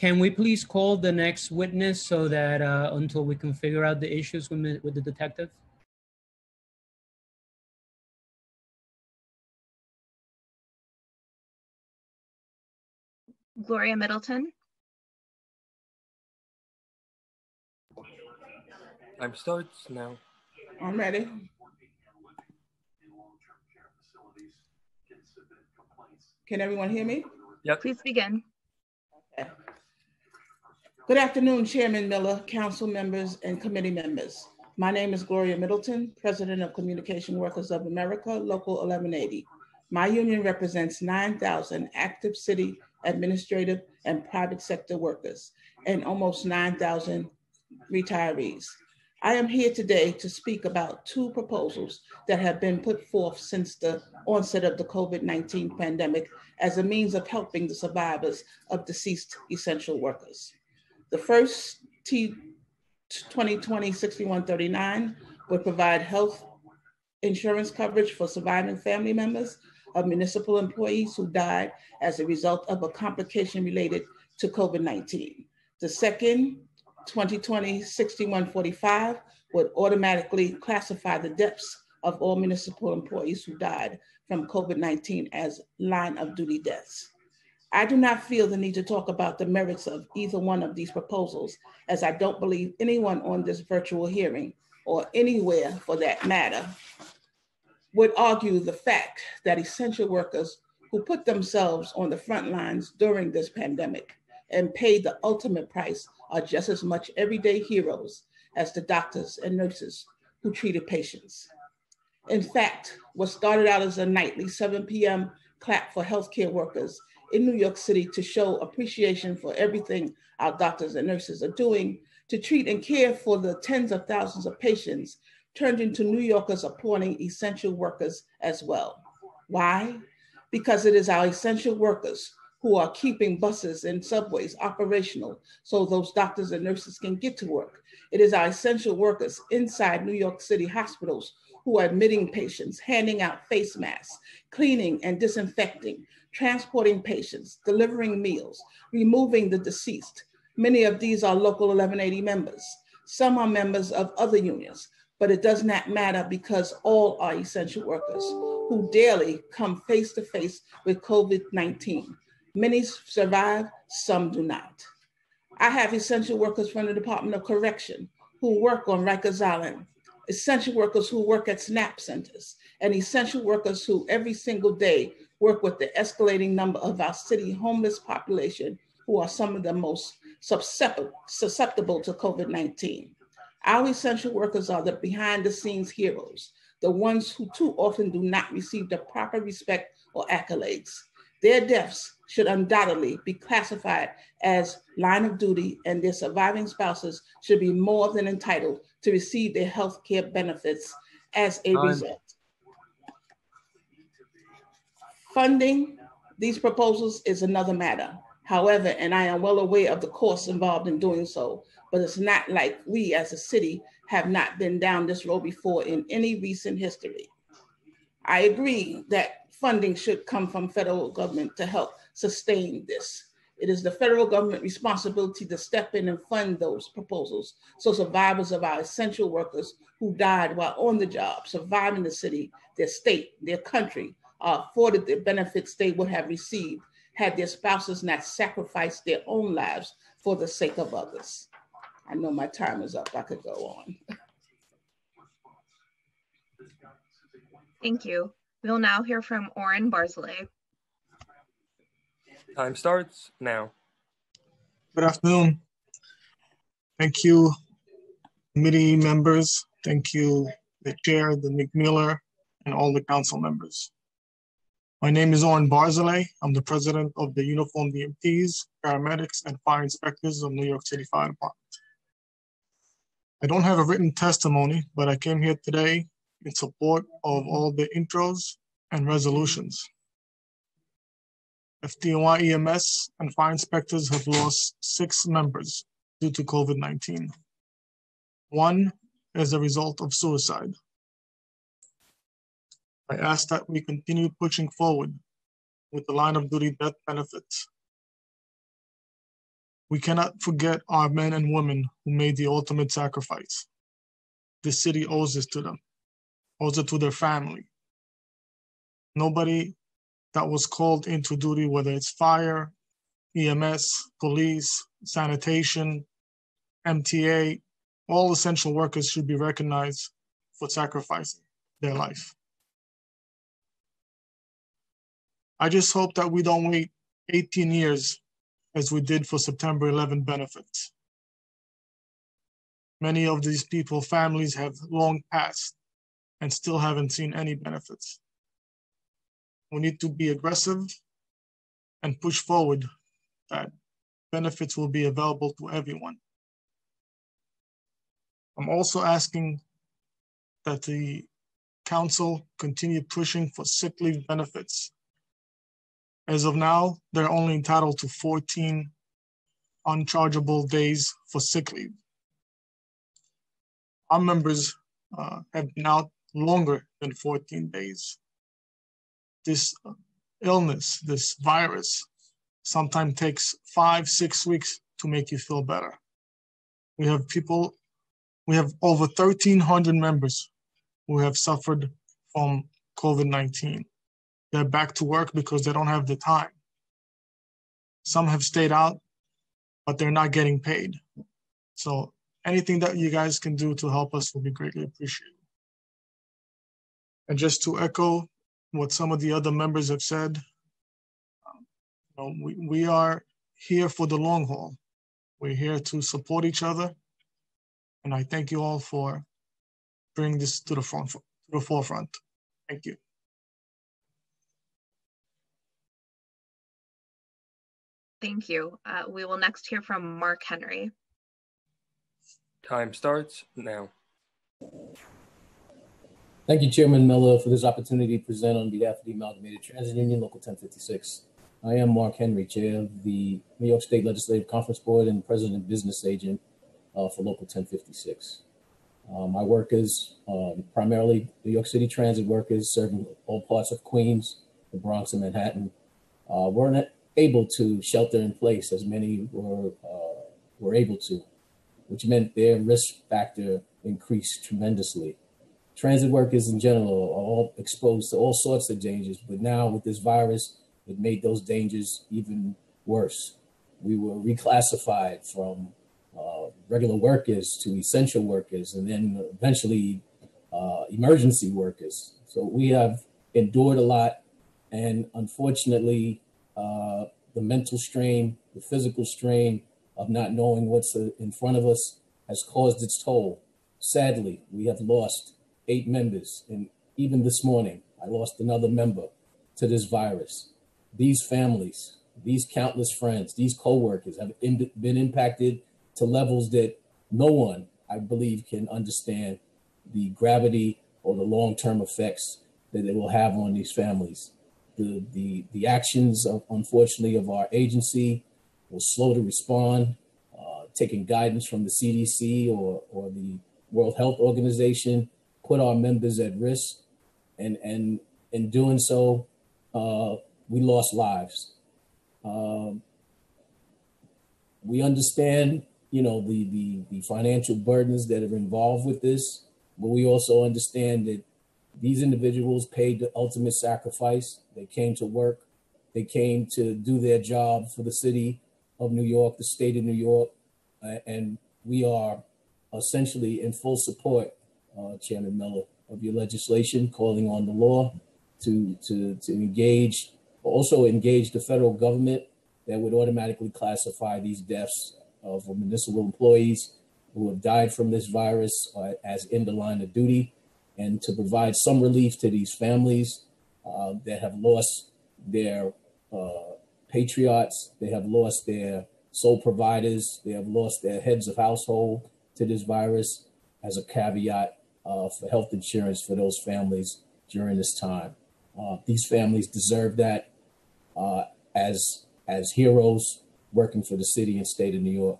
Can we please call the next witness so that uh, until we can figure out the issues with, with the detective? Gloria Middleton, I'm starts now. I'm ready. Can everyone hear me? Yep. Please begin. Good afternoon, Chairman Miller, council members, and committee members. My name is Gloria Middleton, President of Communication Workers of America, Local 1180. My union represents 9,000 active city administrative and private sector workers and almost 9,000 retirees. I am here today to speak about two proposals that have been put forth since the onset of the COVID 19 pandemic as a means of helping the survivors of deceased essential workers. The first T 2020 6139 would provide health insurance coverage for surviving family members of municipal employees who died as a result of a complication related to COVID 19. The second 2020 6145 would automatically classify the deaths of all municipal employees who died from COVID 19 as line of duty deaths. I do not feel the need to talk about the merits of either one of these proposals, as I don't believe anyone on this virtual hearing, or anywhere for that matter, would argue the fact that essential workers who put themselves on the front lines during this pandemic and paid the ultimate price are just as much everyday heroes as the doctors and nurses who treated patients. In fact, what started out as a nightly 7 p.m. clap for healthcare workers in New York City to show appreciation for everything our doctors and nurses are doing to treat and care for the tens of thousands of patients turned into New Yorkers applauding essential workers as well. Why? Because it is our essential workers who are keeping buses and subways operational so those doctors and nurses can get to work. It is our essential workers inside New York City hospitals who are admitting patients, handing out face masks, cleaning and disinfecting, transporting patients, delivering meals, removing the deceased. Many of these are local 1180 members. Some are members of other unions, but it does not matter because all are essential workers who daily come face to face with COVID 19. Many survive, some do not. I have essential workers from the Department of Correction who work on Rikers Island, essential workers who work at SNAP centers, and essential workers who every single day work with the escalating number of our city homeless population who are some of the most susceptible to COVID 19. Our essential workers are the behind the scenes heroes, the ones who too often do not receive the proper respect or accolades. Their deaths should undoubtedly be classified as line of duty, and their surviving spouses should be more than entitled to receive their health care benefits as a result. Funding these proposals is another matter. However, and I am well aware of the costs involved in doing so, but it's not like we as a city have not been down this road before in any recent history. I agree that funding should come from federal government to help sustain this. It is the federal government responsibility to step in and fund those proposals so survivors of our essential workers who died while on the job, surviving the city, their state, their country, Uh, are afforded the benefits they would have received had their spouses not sacrificed their own lives for the sake of others. I know my time is up. I could go on. Thank you. We'll now hear from Oren Barzilay. Time starts now. Good afternoon. Thank you, committee members. Thank you, the chair, Daneek Miller, and all the council members. My name is Oren Barzilay. I'm the president of the Uniformed EMTs, Paramedics, and Fire Inspectors of New York City Fire Department. I don't have a written testimony, but I came here today in support of all the intros and resolutions. FDNY EMS and fire inspectors have lost six members due to COVID-19. One as a result of suicide. I ask that we continue pushing forward with the line of duty death benefits. We cannot forget our men and women who made the ultimate sacrifice. This city owes this to them, owes it to their family. Nobody that was called into duty, whether it's fire, EMS, police, sanitation, MTA, all essential workers should be recognized for sacrificing their life. I just hope that we don't wait 18 years as we did for September 11 benefits. Many of these people, families have long passed and still haven't seen any benefits. We need to be aggressive and push forward that benefits will be available to everyone. I'm also asking that the council continue pushing for sick leave benefits. As of now, they're only entitled to 14 unchargeable days for sick leave. Our members uh, have been out longer than 14 days. This illness, this virus, sometimes takes five, six weeks to make you feel better. We have people, we have over 1,300 members who have suffered from COVID 19. They're back to work because they don't have the time. Some have stayed out, but they're not getting paid. So anything that you guys can do to help us will be greatly appreciated. And just to echo what some of the other members have said, um, you know, we, we are here for the long haul. We're here to support each other. And I thank you all for bringing this to the front, to the forefront. Thank you. Thank you. Uh, we will next hear from Mark Henry. Time starts now. Thank you, Chairman Miller, for this opportunity to present on behalf of the Amalgamated Transit Union, Local 1056. I am Mark Henry, Chair of the New York State Legislative Conference Board and President and Business Agent uh, for Local 1056. Uh, my work is um, primarily New York City transit workers serving all parts of Queens, the Bronx, and Manhattan. Uh, we're not able to shelter in place as many were, uh, were able to, which meant their risk factor increased tremendously. Transit workers in general are all exposed to all sorts of dangers, but now with this virus, it made those dangers even worse. We were reclassified from uh, regular workers to essential workers, and then eventually uh, emergency workers. So we have endured a lot, and unfortunately, uh, the mental strain, the physical strain of not knowing what's in front of us has caused its toll. Sadly, we have lost eight members, and even this morning, I lost another member to this virus. These families, these countless friends, these coworkers have been impacted to levels that no one, I believe, can understand the gravity or the long-term effects that it will have on these families. The, the, the actions, of, unfortunately, of our agency was slow to respond, uh, taking guidance from the CDC or, or the World Health Organization, put our members at risk. And, and in doing so, uh, we lost lives. Um, we understand, you know, the, the, the financial burdens that are involved with this, but we also understand that these individuals paid the ultimate sacrifice. They came to work. They came to do their job for the city of New York, the state of New York. Uh, and we are essentially in full support, uh, Chairman Miller, of your legislation calling on the law to, to, to engage, also engage the federal government that would automatically classify these deaths of municipal employees who have died from this virus uh, as in the line of duty and to provide some relief to these families uh, that have lost their uh, patriots, they have lost their sole providers, they have lost their heads of household to this virus as a caveat uh, for health insurance for those families during this time. Uh, these families deserve that uh, as as heroes working for the city and state of New York.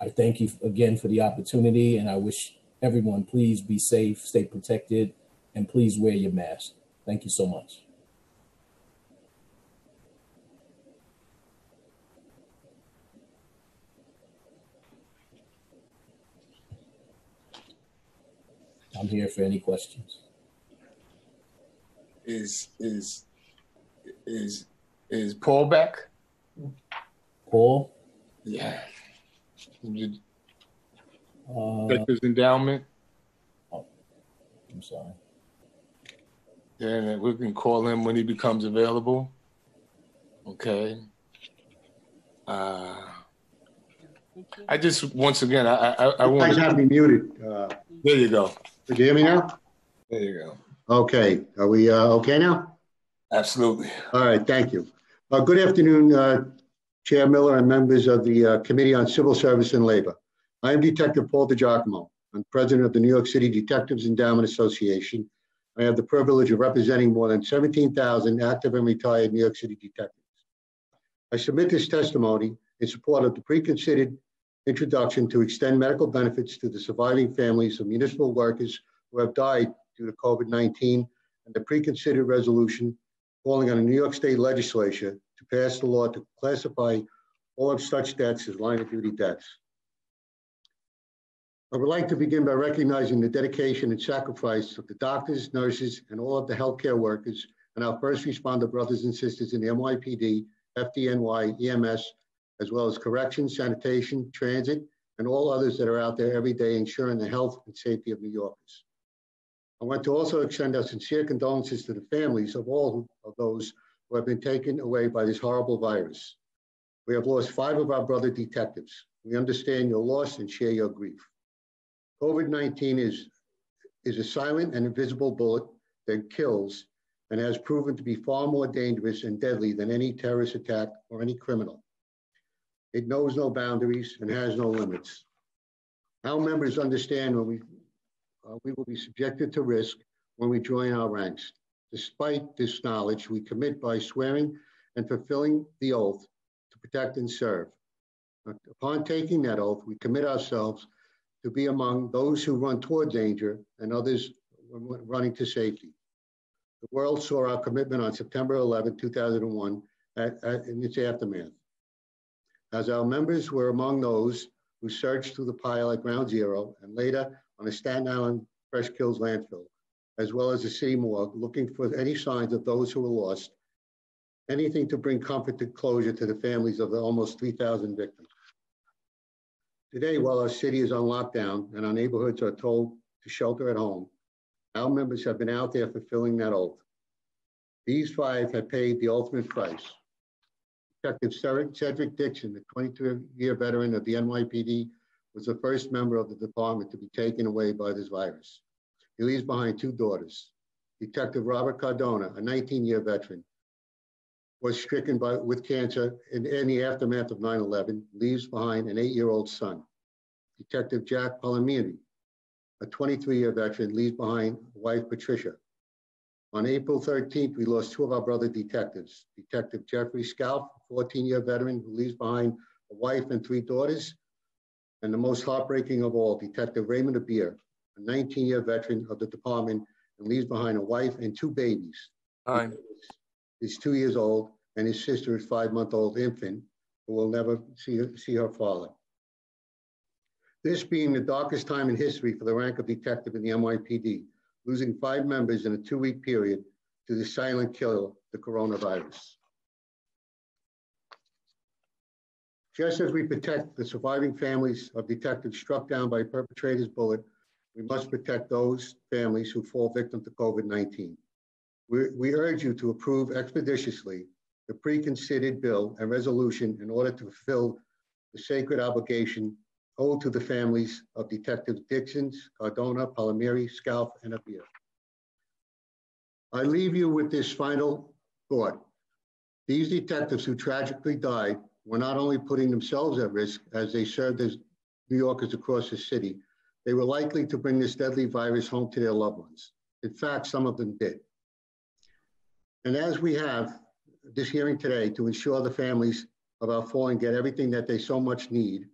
I thank you again for the opportunity, and I wish everyone please be safe, stay protected, and please wear your mask. Thank you so much. I'm here for any questions. Is is is is Paul back? Paul. Yeah. Uh, Veterans Endowment. Oh, I'm sorry. And we can call him when he becomes available. Okay. Uh, I just, once again, I, I, I You want guys have me muted. Uh, There you go. Can you hear me now? There you go. Okay, are we uh, okay now? Absolutely. All right, thank you. Uh, Good afternoon, uh, Chair Miller and members of the uh, Committee on Civil Service and Labor. I am Detective Paul DiGiacomo. I'm president of the New York City Detectives Endowment Association. I have the privilege of representing more than 17,000 active and retired New York City detectives. I submit this testimony in support of the pre-considered introduction to extend medical benefits to the surviving families of municipal workers who have died due to COVID-19 and the pre-considered resolution calling on the New York State Legislature to pass the law to classify all of such deaths as line of duty deaths. I would like to begin by recognizing the dedication and sacrifice of the doctors, nurses, and all of the healthcare workers and our first responder brothers and sisters in the NYPD, FDNY, EMS, as well as corrections, sanitation, transit, and all others that are out there every day ensuring the health and safety of New Yorkers. I want to also extend our sincere condolences to the families of all of those who have been taken away by this horrible virus. We have lost five of our brother detectives. We understand your loss and share your grief. COVID-19 is, is a silent and invisible bullet that kills and has proven to be far more dangerous and deadly than any terrorist attack or any criminal. It knows no boundaries and has no limits. Our members understand when we, uh, we will be subjected to risk when we join our ranks. Despite this knowledge, we commit by swearing and fulfilling the oath to protect and serve. Upon taking that oath, we commit ourselves to be among those who run toward danger and others running to safety. The world saw our commitment on September 11, 2001, at, at, in its aftermath. As our members were among those who searched through the pile at Ground Zero and later on a Staten Island Fresh Kills landfill, as well as the city morgue, looking for any signs of those who were lost, anything to bring comfort and closure to the families of the almost 3,000 victims. Today, while our city is on lockdown and our neighborhoods are told to shelter at home, our members have been out there fulfilling that oath. These five have paid the ultimate price. Detective Cedric- Dixon, the 22-year veteran of the NYPD, was the first member of the department to be taken away by this virus. He leaves behind two daughters. Detective Robert Cardona, a 19-year veteran, was stricken by, with cancer in, in the aftermath of 9-11, leaves behind an eight-year-old son. Detective Jack Palmieri, a 23-year veteran, leaves behind wife Patricia. On April 13th, we lost two of our brother detectives. Detective Jeffrey Scalf, a 14-year veteran who leaves behind a wife and three daughters. And the most heartbreaking of all, Detective Raymond Abear, a 19-year veteran of the department and leaves behind a wife and two babies. Time. He's two years old and his sister is five-month-old infant who will never see, see her father. This being the darkest time in history for the rank of detective in the NYPD, losing five members in a two-week period to the silent killer, the coronavirus. Just as we protect the surviving families of detectives struck down by a perpetrator's bullet, we must protect those families who fall victim to COVID-19. We, urge you to approve expeditiously the pre-considered bill and resolution in order to fulfill the sacred obligation owed to the families of Detectives Dixons, Cardona, Palmieri, Scalf, and Abear. I leave you with this final thought. These detectives who tragically died were not only putting themselves at risk as they served as New Yorkers across the city, they were likely to bring this deadly virus home to their loved ones. In fact, some of them did. And as we have this hearing today to ensure the families of our fallen get everything that they so much need,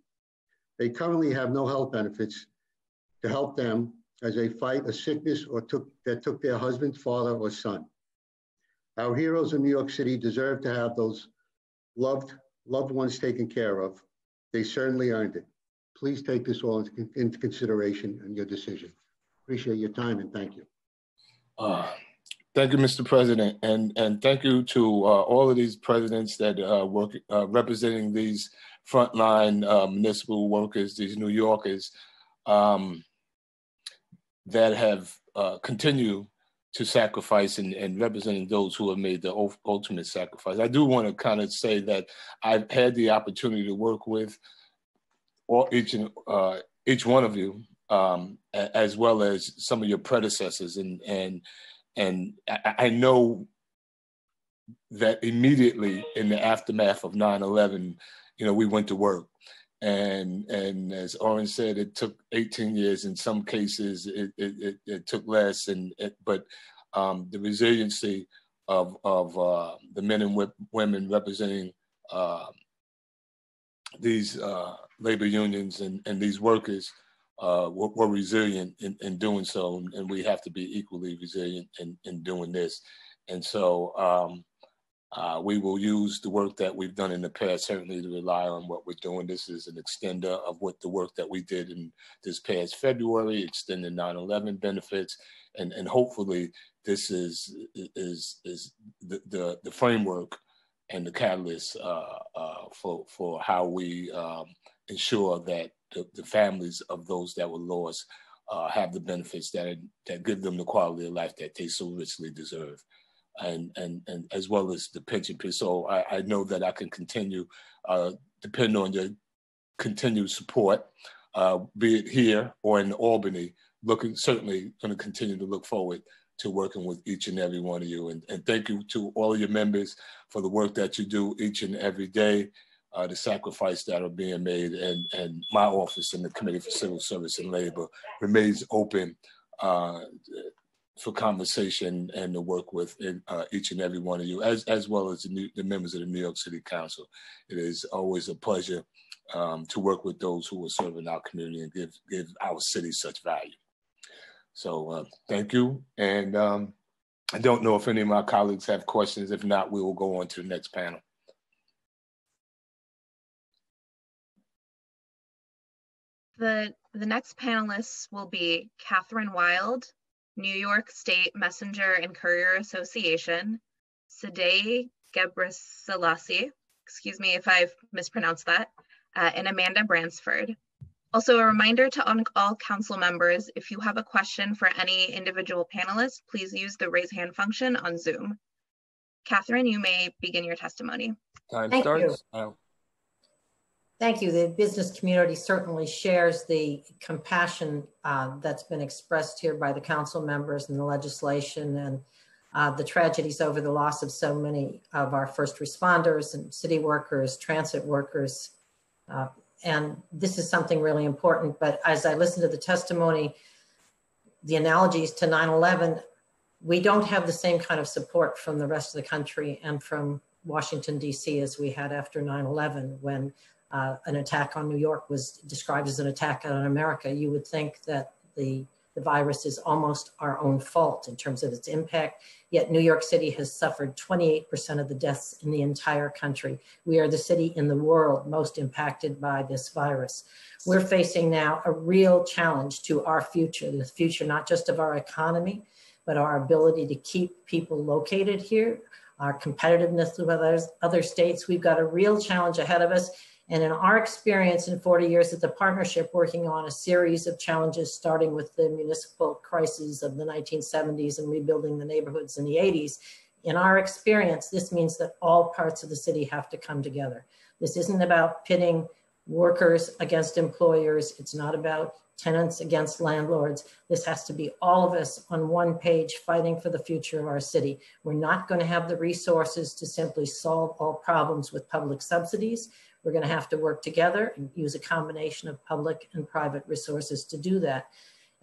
they currently have no health benefits to help them as they fight a sickness or took that took their husband, father, or son. Our heroes in New York City deserve to have those loved loved ones taken care of. They certainly earned it. Please take this all into, into consideration in your decision. Appreciate your time and thank you. Uh, Thank you, Mr. President, and and thank you to uh, all of these presidents that uh, work uh, representing these frontline uh, municipal workers, these New Yorkers um, that have uh, continued to sacrifice and, and representing those who have made the ultimate sacrifice. I do want to kind of say that I've had the opportunity to work with all each and uh, each one of you, um, as well as some of your predecessors, and and and I, I know that immediately in the aftermath of 9/11, you know, we went to work and and as Oren said, it took 18 years. In some cases, it it, it, took less. And it, but um, the resiliency of of uh, the men and women representing uh, these uh, labor unions and, and these workers uh, were, were, resilient in, in doing so, and we have to be equally resilient in, in doing this. And so um, uh, we will use the work that we've done in the past, certainly to rely on what we're doing. This is an extender of what the work that we did in this past February, extending 9-11 benefits, and, and hopefully this is, is, is the, the, the framework and the catalyst uh, uh, for, for how we um, ensure that the, the, families of those that were lost uh, have the benefits that, that give them the quality of life that they so richly deserve and and and as well as the pension piece. So I, I know that I can continue, uh, depend on your continued support, uh, be it here or in Albany. Looking certainly going to continue to look forward to working with each and every one of you, and, and thank you to all of your members for the work that you do each and every day. Uh, the sacrifice that are being made, and, and my office and the Committee for Civil Service and Labor remains open uh, for conversation and to work with in, uh, each and every one of you, as as well as the, new, the, members of the New York City Council. It is always a pleasure um, to work with those who are serving our community and give give our city such value. So uh, thank you, and um, I don't know if any of my colleagues have questions. If not, we will go on to the next panel. The, the next panelists will be Kathryn Wylde, New York State Messenger and Courier Association, Sadeh Gebrselassie, excuse me if I've mispronounced that, uh, and Amanda Bransford. Also a reminder to all council members, if you have a question for any individual panelist, please use the raise hand function on Zoom. Kathryn, you may begin your testimony. Time Thank starts. You. Thank you. The business community certainly shares the compassion uh, that's been expressed here by the council members and the legislation and uh, the tragedies over the loss of so many of our first responders and city workers, transit workers. Uh, and this is something really important. But as I listen to the testimony, the analogies to 9 11, we don't have the same kind of support from the rest of the country and from Washington, D.C. as we had after 9 11 when uh, an attack on New York was described as an attack on America, you would think that the, the virus is almost our own fault in terms of its impact. Yet New York City has suffered 28% of the deaths in the entire country. We are the city in the world most impacted by this virus. We're facing now a real challenge to our future, the future not just of our economy, but our ability to keep people located here, our competitiveness with others, other states. We've got a real challenge ahead of us and in our experience in 40 years at the partnership, working on a series of challenges, starting with the municipal crises of the 1970s and rebuilding the neighborhoods in the 80s, in our experience, this means that all parts of the city have to come together. This isn't about pitting workers against employers. It's not about tenants against landlords. This has to be all of us on one page fighting for the future of our city. We're not going to have the resources to simply solve all problems with public subsidies. We're going to have to work together and use a combination of public and private resources to do that.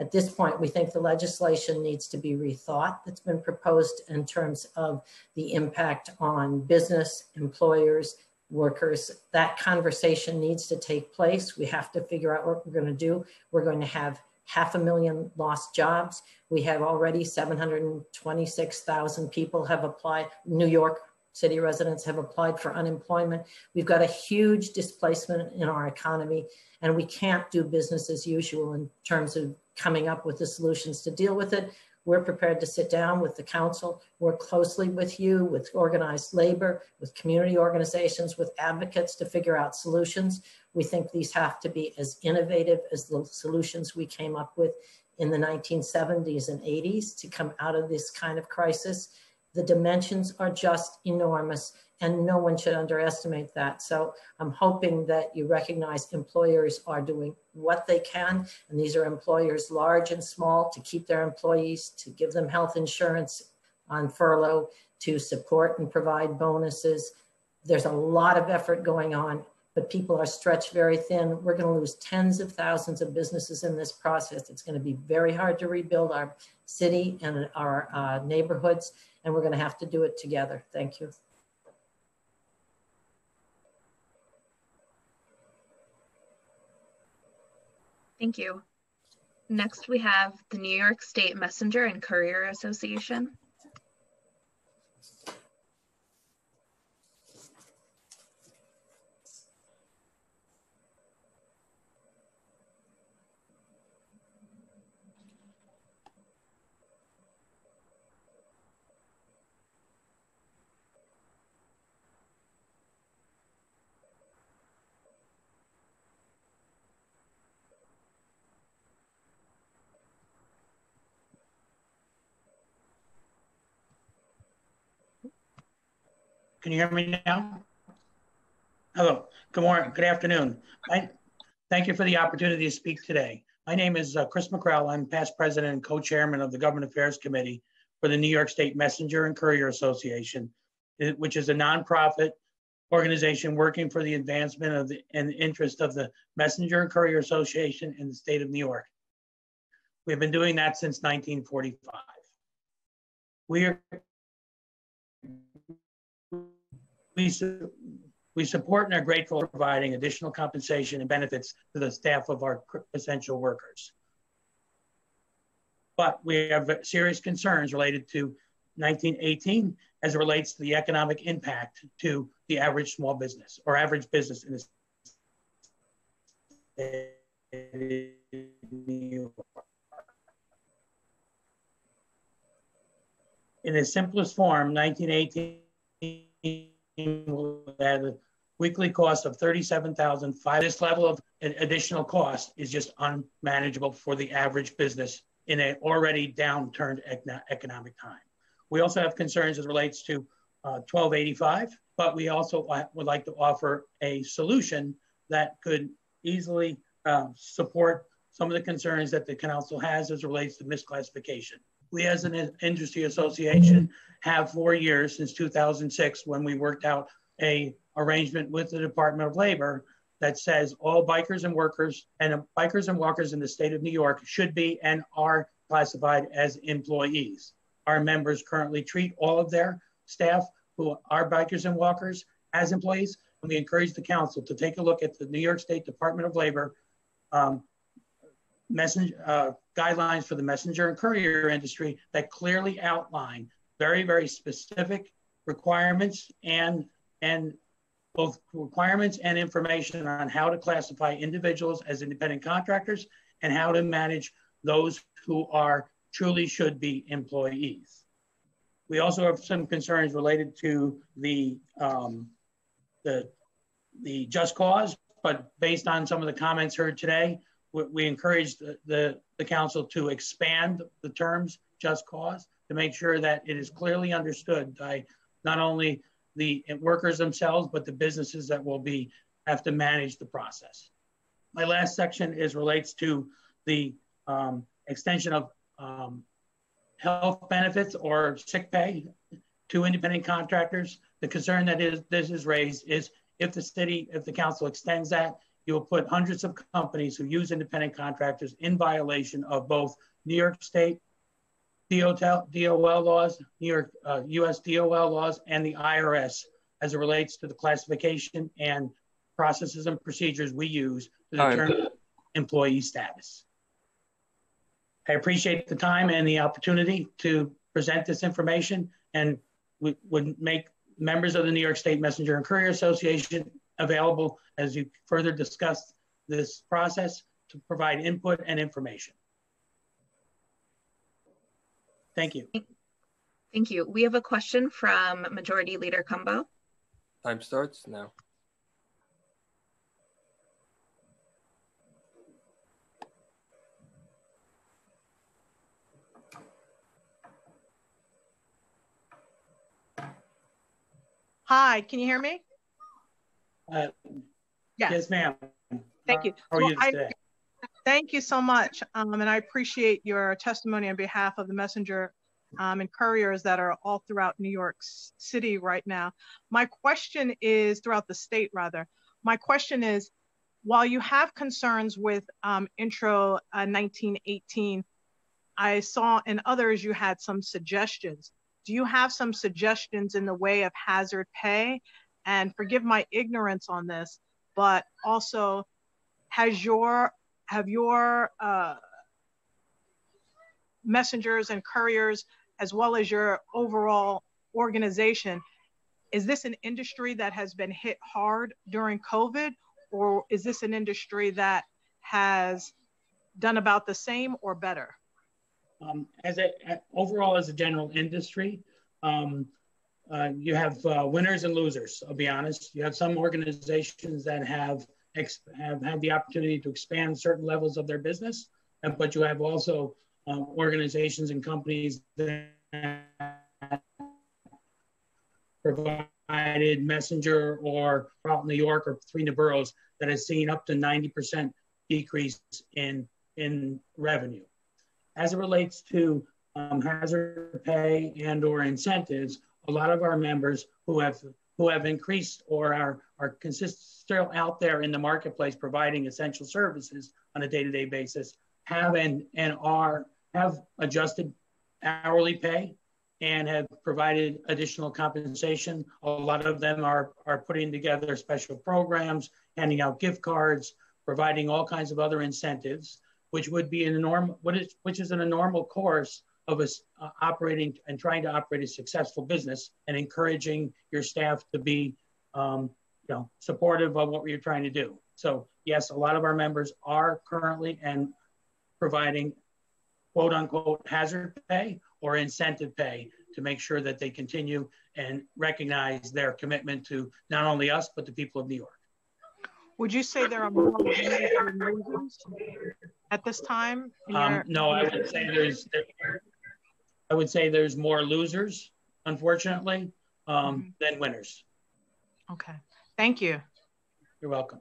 At this point, we think the legislation needs to be rethought that's been proposed in terms of the impact on business, employers, workers. That conversation needs to take place. We have to figure out what we're going to do. We're going to have half a million lost jobs. We have already 726,000 people have applied. New York city residents have applied for unemployment. We've got a huge displacement in our economy, and we can't do business as usual in terms of coming up with the solutions to deal with it. We're prepared to sit down with the council, work closely with you, with organized labor, with community organizations, with advocates to figure out solutions. We think these have to be as innovative as the solutions we came up with in the 1970s and 80s to come out of this kind of crisis. The dimensions are just enormous and no one should underestimate that. So I'm hoping that you recognize employers are doing what they can, and these are employers large and small to keep their employees, to give them health insurance on furlough, to support and provide bonuses. There's a lot of effort going on, but people are stretched very thin. We're going to lose tens of thousands of businesses in this process. It's going to be very hard to rebuild our city and our uh, neighborhoods, and we're going to have to do it together. Thank you. Thank you. Next, we have the New York State Messenger and Courier Association. Can you hear me now? Hello, good morning, good afternoon. I, thank you for the opportunity to speak today. My name is uh, Chris McCrell. I'm past president and co-chairman of the Government Affairs Committee for the New York State Messenger and Courier Association, which is a nonprofit organization working for the advancement of the and interest of the Messenger and Courier Association in the state of New York. We've been doing that since 1945. We are we, su we support and are grateful for providing additional compensation and benefits to the staff of our essential workers. But we have serious concerns related to 1918 as it relates to the economic impact to the average small business or average business in this in its simplest form, 1918 at a weekly cost of 37,005. This level of additional cost is just unmanageable for the average business in an already downturned economic time. We also have concerns as relates to uh, 1285, but we also would like to offer a solution that could easily uh, support some of the concerns that the council has as relates to misclassification. We as an industry association have for years since 2006 when we worked out a arrangement with the Department of Labor that says all bikers and workers and bikers and walkers in the state of New York should be and are classified as employees. Our members currently treat all of their staff who are bikers and walkers as employees, and we encourage the council to take a look at the New York State Department of Labor um, messenger, uh, guidelines for the messenger and courier industry that clearly outline very, very specific requirements and and both requirements and information on how to classify individuals as independent contractors and how to manage those who are truly should be employees. We also have some concerns related to the um, the the just cause, but based on some of the comments heard today, we, we encourage the, the, the council to expand the terms just cause to make sure that it is clearly understood by not only the workers themselves, but the businesses that will be have to manage the process. My last section is relates to the um, extension of um, health benefits or sick pay to independent contractors. The concern that is this is raised is if the city, if the council extends that, you will put hundreds of companies who use independent contractors in violation of both New York State DOL laws, New York uh, US DOL laws, and the IRS as it relates to the classification and processes and procedures we use to determine employee status. I appreciate the time and the opportunity to present this information and we would make members of the New York State Messenger and Courier Association available as you further discuss this process to provide input and information. Thank you. Thank you. We have a question from Majority Leader Cumbo. Time starts now. Hi, can you hear me? Uh, Yes. Yes, ma'am. Thank you. How are Well, you I- Thank you so much. Um, and I appreciate your testimony on behalf of the messenger um, and couriers that are all throughout New York City right now. My question is throughout the state, rather. My question is while you have concerns with um, Intro uh, 1918, I saw in others you had some suggestions. Do you have some suggestions in the way of hazard pay? And forgive my ignorance on this, but also has your have your uh, messengers and couriers as well as your overall organization is this an industry that has been hit hard during covid or is this an industry that has done about the same or better? Um, as a, overall, as a general industry, um, uh, you have uh, winners and losers. I'll be honest. You have some organizations that have have had the opportunity to expand certain levels of their business, but you have also um, organizations and companies that provided messenger or out New York or three the boroughs that has seen up to 90% decrease in in revenue. As it relates to um, hazard pay and or incentives, a lot of our members who have who have increased or are are consist still out there in the marketplace providing essential services on a day-to-day basis have and and are have adjusted hourly pay and have provided additional compensation. A lot of them are are putting together special programs, handing out gift cards, providing all kinds of other incentives, which would be in a what is, which is in a normal course of us uh, operating and trying to operate a successful business and encouraging your staff to be, um, you know, supportive of what you're trying to do. So yes, a lot of our members are currently and providing quote unquote hazard pay or incentive pay to make sure that they continue and recognize their commitment to not only us, but the people of New York. would you say there are more winners than losers at this time Um, your- no, I would say there's, I would say there's more losers, unfortunately, um, than winners. okay thank you You're welcome.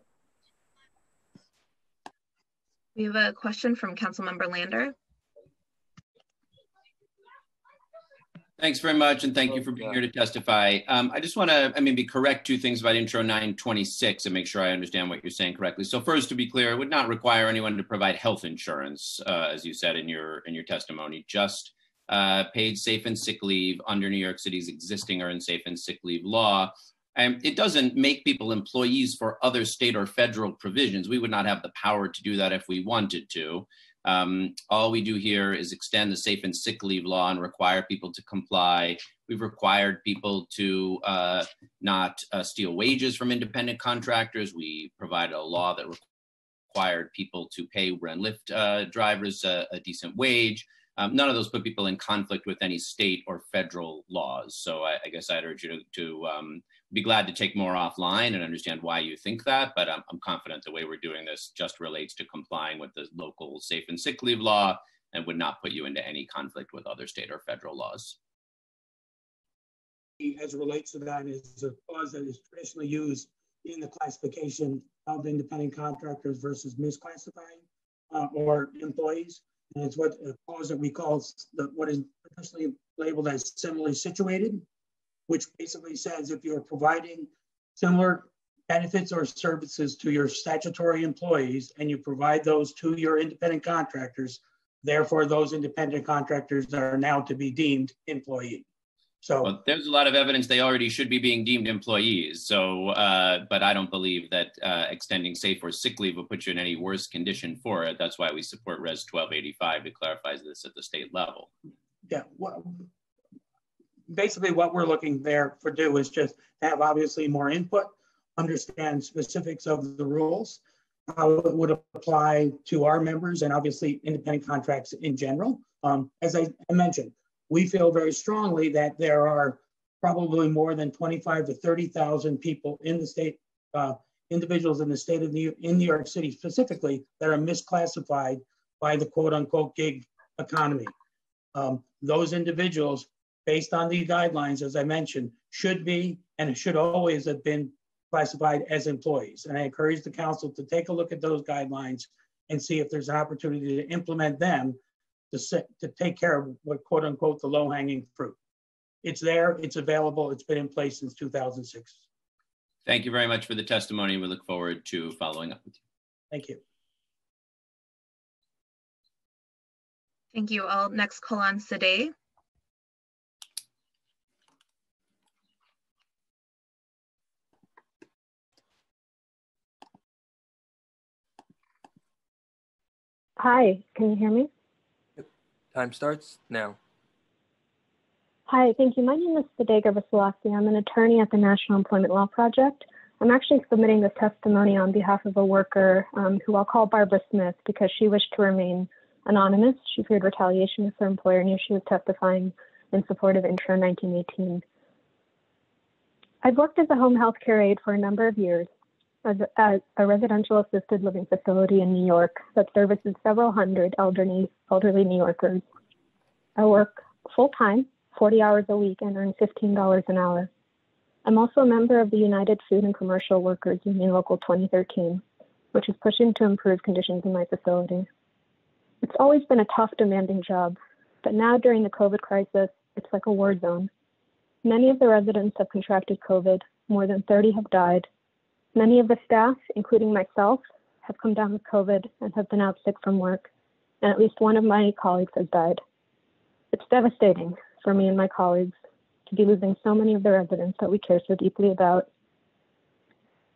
We have a question from Councilmember Lander. Thanks very much, and thank you for being here to testify. Um, I just want to, I mean, be correct two things about Intro 926 and make sure I understand what you're saying correctly. So first, to be clear, it would not require anyone to provide health insurance, uh, as you said in your in your testimony, just uh, paid safe and sick leave under New York City's existing earned safe and sick leave law. And it doesn't make people employees for other state or federal provisions. We would not have the power to do that if we wanted to. Um, all we do here is extend the safe and sick leave law and require people to comply. We've required people to uh, not uh, steal wages from independent contractors. We provided a law that required people to pay and Lyft uh, drivers a, a decent wage. Um, none of those put people in conflict with any state or federal laws. So I, I guess I'd urge you to, to um, be glad to take more offline and understand why you think that. But I'm, I'm confident the way we're doing this just relates to complying with the local safe and sick leave law and would not put you into any conflict with other state or federal laws. As it relates to that is a clause that is traditionally used in the classification of independent contractors versus misclassifying uh, or employees. And it's what uh, a clause that we call the, what is traditionally labeled as similarly situated, which basically says if you're providing similar benefits or services to your statutory employees and you provide those to your independent contractors, therefore those independent contractors are now to be deemed employee. So Well, there's a lot of evidence they already should be being deemed employees. So, uh, but I don't believe that uh, extending safe or sick leave will put you in any worse condition for it. That's why we support Res 1285 to clarify this at the state level. yeah, what, basically what we're looking there for do is just have obviously more input, understand specifics of the rules, how it would apply to our members and obviously independent contracts in general. Um, as I mentioned, we feel very strongly that there are probably more than 25 to 30,000 people in the state, uh, individuals in the state of New, in New York City specifically that are misclassified by the quote unquote gig economy. Um, those individuals, based on these guidelines, as I mentioned, should be and should always have been classified as employees. And I encourage the council to take a look at those guidelines and see if there's an opportunity to implement them to, set, to take care of what quote unquote the low hanging fruit. It's there, it's available, it's been in place since 2006. Thank you very much for the testimony. We look forward to following up with you. Thank you. Thank you. I'll next call on Sade. Hi, can you hear me? Time starts now. Hi, thank you. My name is Sadega Vasilasi. I'm an attorney at the National Employment Law Project. I'm actually submitting this testimony on behalf of a worker um, who I'll call Barbara Smith because she wished to remain anonymous. She feared retaliation if her employer knew she was testifying in support of Intro 1918. I've worked as a home health care aide for a number of years a, a residential assisted living facility in New York that services several hundred elderly, elderly New Yorkers. I work full time, 40 hours a week, and earn $15 an hour. I'm also a member of the United Food and Commercial Workers Union Local 2013, which is pushing to improve conditions in my facility. It's always been a tough, demanding job, but now during the COVID crisis, it's like a war zone. Many of the residents have contracted COVID, more than 30 have died. Many of the staff, including myself, have come down with COVID and have been out sick from work, and at least one of my colleagues has died. It's devastating for me and my colleagues to be losing so many of the residents that we care so deeply about.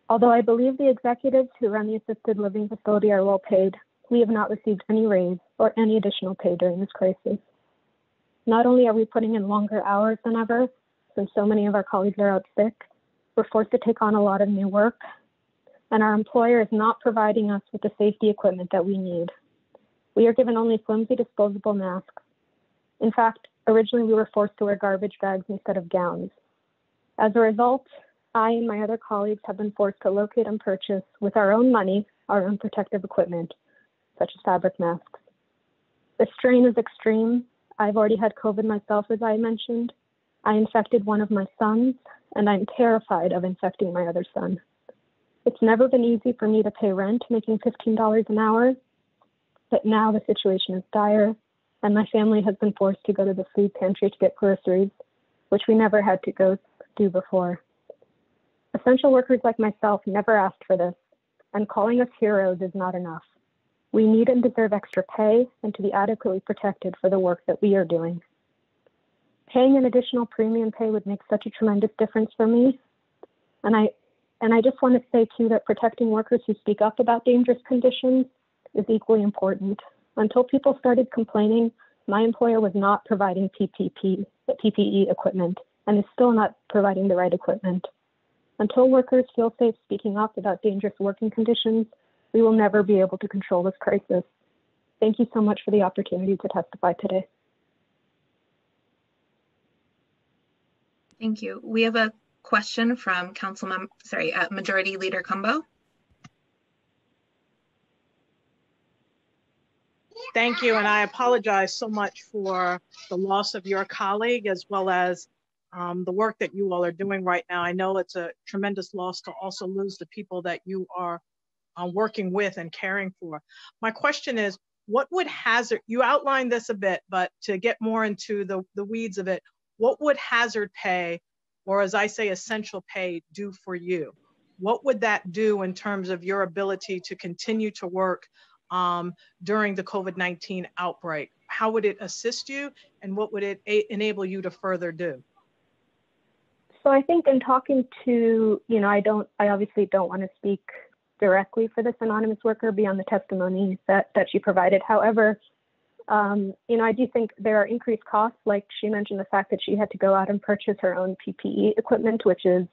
Although I believe the executives who run the assisted living facility are well paid, we have not received any raise or any additional pay during this crisis. Not only are we putting in longer hours than ever, since so many of our colleagues are out sick, we're forced to take on a lot of new work, and our employer is not providing us with the safety equipment that we need. We are given only flimsy disposable masks. In fact, originally we were forced to wear garbage bags instead of gowns. As a result, I and my other colleagues have been forced to locate and purchase with our own money our own protective equipment such as fabric masks. The strain is extreme. I've already had COVID myself, as I mentioned. I infected one of my sons, and I'm terrified of infecting my other son. It's never been easy for me to pay rent, making $15 an hour, but now the situation is dire, and my family has been forced to go to the food pantry to get groceries, which we never had to go do before. Essential workers like myself never asked for this, and calling us heroes is not enough. We need and deserve extra pay and to be adequately protected for the work that we are doing. Paying an additional premium pay would make such a tremendous difference for me. And I and I just want to say too that protecting workers who speak up about dangerous conditions is equally important. Until people started complaining, my employer was not providing PPP, PPE equipment and is still not providing the right equipment. Until workers feel safe speaking up about dangerous working conditions, we will never be able to control this crisis. Thank you so much for the opportunity to testify today. Thank you. We have a question from Councilmember, sorry, uh, Majority Leader Cumbo. Thank you, and I apologize so much for the loss of your colleague as well as um, the work that you all are doing right now. I know it's a tremendous loss to also lose the people that you are uh, working with and caring for. My question is, what would hazard, you outlined this a bit, but to get more into the, the weeds of it, what would hazard pay, or as I say, essential pay do for you? What would that do in terms of your ability to continue to work um, during the COVID-19 outbreak? How would it assist you and what would it enable you to further do? So I think in talking to, you know, I don't, I obviously don't want to speak directly for this anonymous worker beyond the testimony that, that she provided. However, um, you know, I do think there are increased costs, like she mentioned the fact that she had to go out and purchase her own PPE equipment, which is,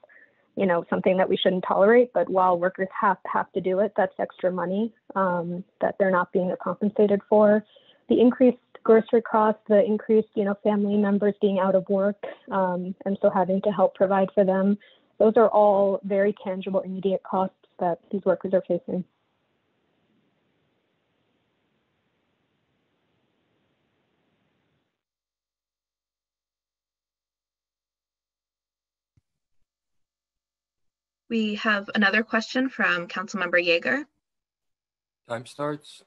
you know, something that we shouldn't tolerate. But while workers have have to do it, that's extra money um, that they're not being compensated for. the increased grocery costs, the increased, you know, family members being out of work, um, and so having to help provide for them. Those are all very tangible, immediate costs that these workers are facing. We have another question from Councilmember Yeger. Time starts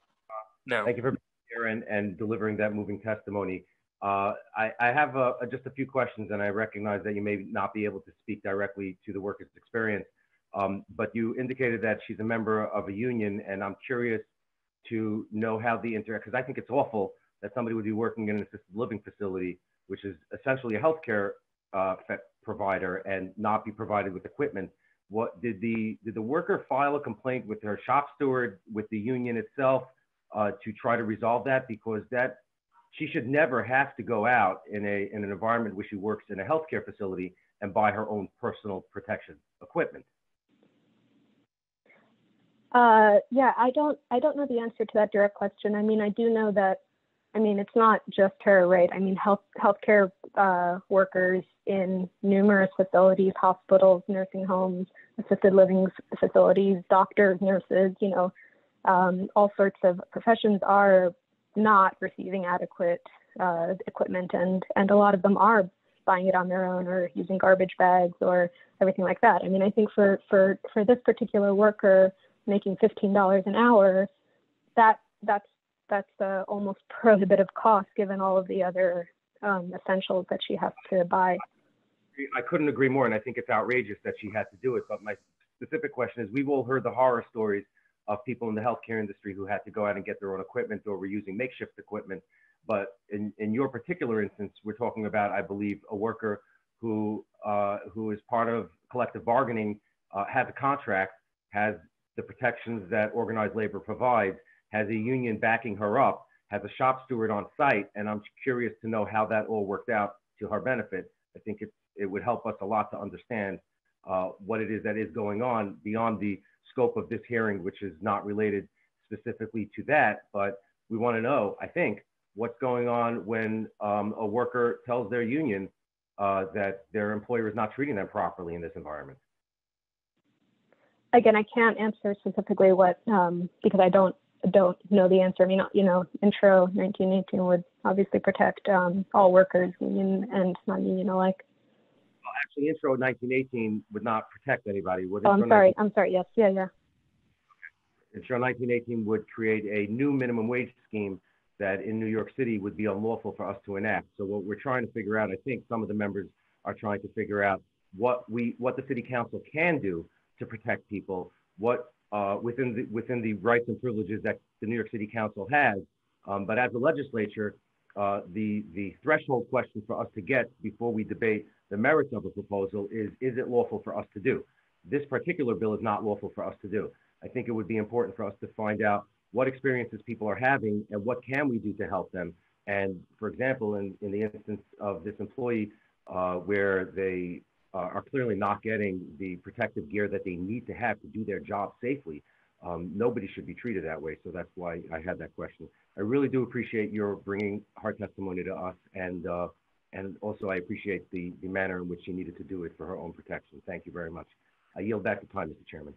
now. Thank you for being here and, and delivering that moving testimony. Uh, I, I, have a, a, just a few questions, and I recognize that you may not be able to speak directly to the worker's experience, um, but you indicated that she's a member of a union, and I'm curious to know how the interact, because I think it's awful that somebody would be working in an assisted living facility, which is essentially a healthcare uh, provider, and not be provided with equipment what did the did the worker file a complaint with her shop steward with the union itself uh, to try to resolve that because that she should never have to go out in a in an environment where she works in a healthcare facility and buy her own personal protection equipment. Uh, yeah, I don't I don't know the answer to that direct question. I mean, I do know that I mean, it's not just her, right? I mean, health healthcare uh, workers in numerous facilities, hospitals, nursing homes, assisted living facilities, doctors, nurses, you know, um, all sorts of professions are not receiving adequate uh, equipment, and and a lot of them are buying it on their own or using garbage bags or everything like that. I mean, I think for for for this particular worker making fifteen dollars an hour, that that's that's almost prohibitive cost given all of the other um, essentials that she has to buy. I couldn't agree more, and I think it's outrageous that she had to do it. But my specific question is: We've all heard the horror stories of people in the healthcare industry who had to go out and get their own equipment or were using makeshift equipment. But in, in your particular instance, we're talking about, I believe, a worker who uh, who is part of collective bargaining, uh, has a contract, has the protections that organized labor provides, has a union backing her up, has a shop steward on site, and I'm curious to know how that all worked out to her benefit. I think it, it would help us a lot to understand uh, what it is that is going on beyond the scope of this hearing, which is not related specifically to that. But we want to know, I think, what's going on when um, a worker tells their union uh, that their employer is not treating them properly in this environment. Again, I can't answer specifically what um, because I don't don't know the answer. I mean, you know, intro 1918 would obviously protect um, all workers, union and non-union alike. Well, actually, intro 1918 would not protect anybody. Would oh, I'm sorry. I'm sorry. Yes. Yeah. Yeah. Intro 1918 would create a new minimum wage scheme that in New York City would be unlawful for us to enact. So what we're trying to figure out, I think some of the members are trying to figure out what we, what the city council can do to protect people, what uh, within the within the rights and privileges that the New York City Council has. Um, but as a legislature, uh, the the threshold question for us to get before we debate the merits of a proposal is is it lawful for us to do? This particular bill is not lawful for us to do. I think it would be important for us to find out what experiences people are having and what can we do to help them. And for example, in, in the instance of this employee uh, where they uh, are clearly not getting the protective gear that they need to have to do their job safely. Um, nobody should be treated that way. So that's why I had that question. I really do appreciate your bringing her testimony to us. And, uh, and also I appreciate the, the manner in which she needed to do it for her own protection. Thank you very much. I yield back the time, Mr. Chairman.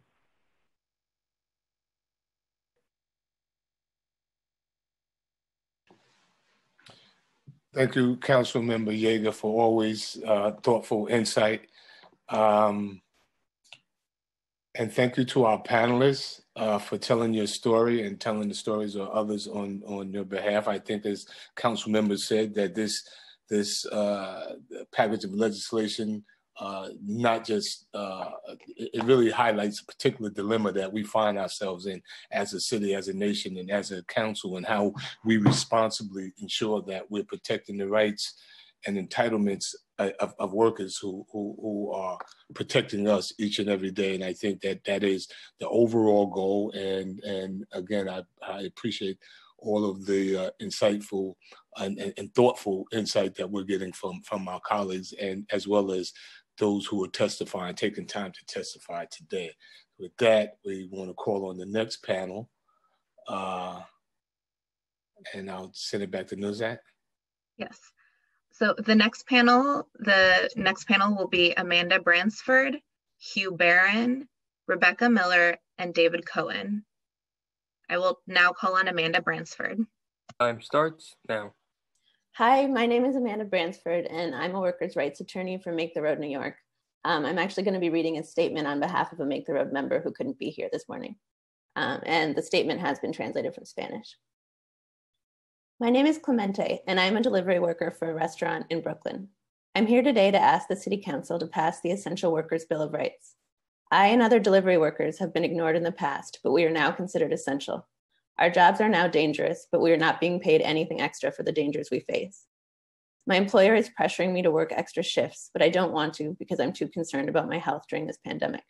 Thank you, Council Member Yeger, for always uh, thoughtful insight. Um, and thank you to our panelists uh, for telling your story and telling the stories of others on, on your behalf. I think as council members said that this, this uh, package of legislation uh, not just uh, it really highlights a particular dilemma that we find ourselves in as a city, as a nation, and as a council, and how we responsibly ensure that we're protecting the rights and entitlements of, of workers who, who, who are protecting us each and every day. And I think that that is the overall goal. And and again, I, I appreciate all of the uh, insightful and, and, and, thoughtful insight that we're getting from from our colleagues, and as well as those who are testifying, taking time to testify today. With that, we want to call on the next panel. Uh, and I'll send it back to Nuzat. Yes. So the next panel, the next panel will be Amanda Bransford, Hugh Baran, Rebecca Miller, and David Cohen. I will now call on Amanda Bransford. Time starts now. Hi, my name is Amanda Bransford, and I'm a workers' rights attorney for Make the Road New York. Um, I'm actually going to be reading a statement on behalf of a Make the Road member who couldn't be here this morning. Um, and the statement has been translated from Spanish. My name is Clemente, and I'm a delivery worker for a restaurant in Brooklyn. I'm here today to ask the City Council to pass the Essential Workers Bill of Rights. I and other delivery workers have been ignored in the past, but we are now considered essential. Our jobs are now dangerous, but we are not being paid anything extra for the dangers we face. My employer is pressuring me to work extra shifts, but I don't want to because I'm too concerned about my health during this pandemic.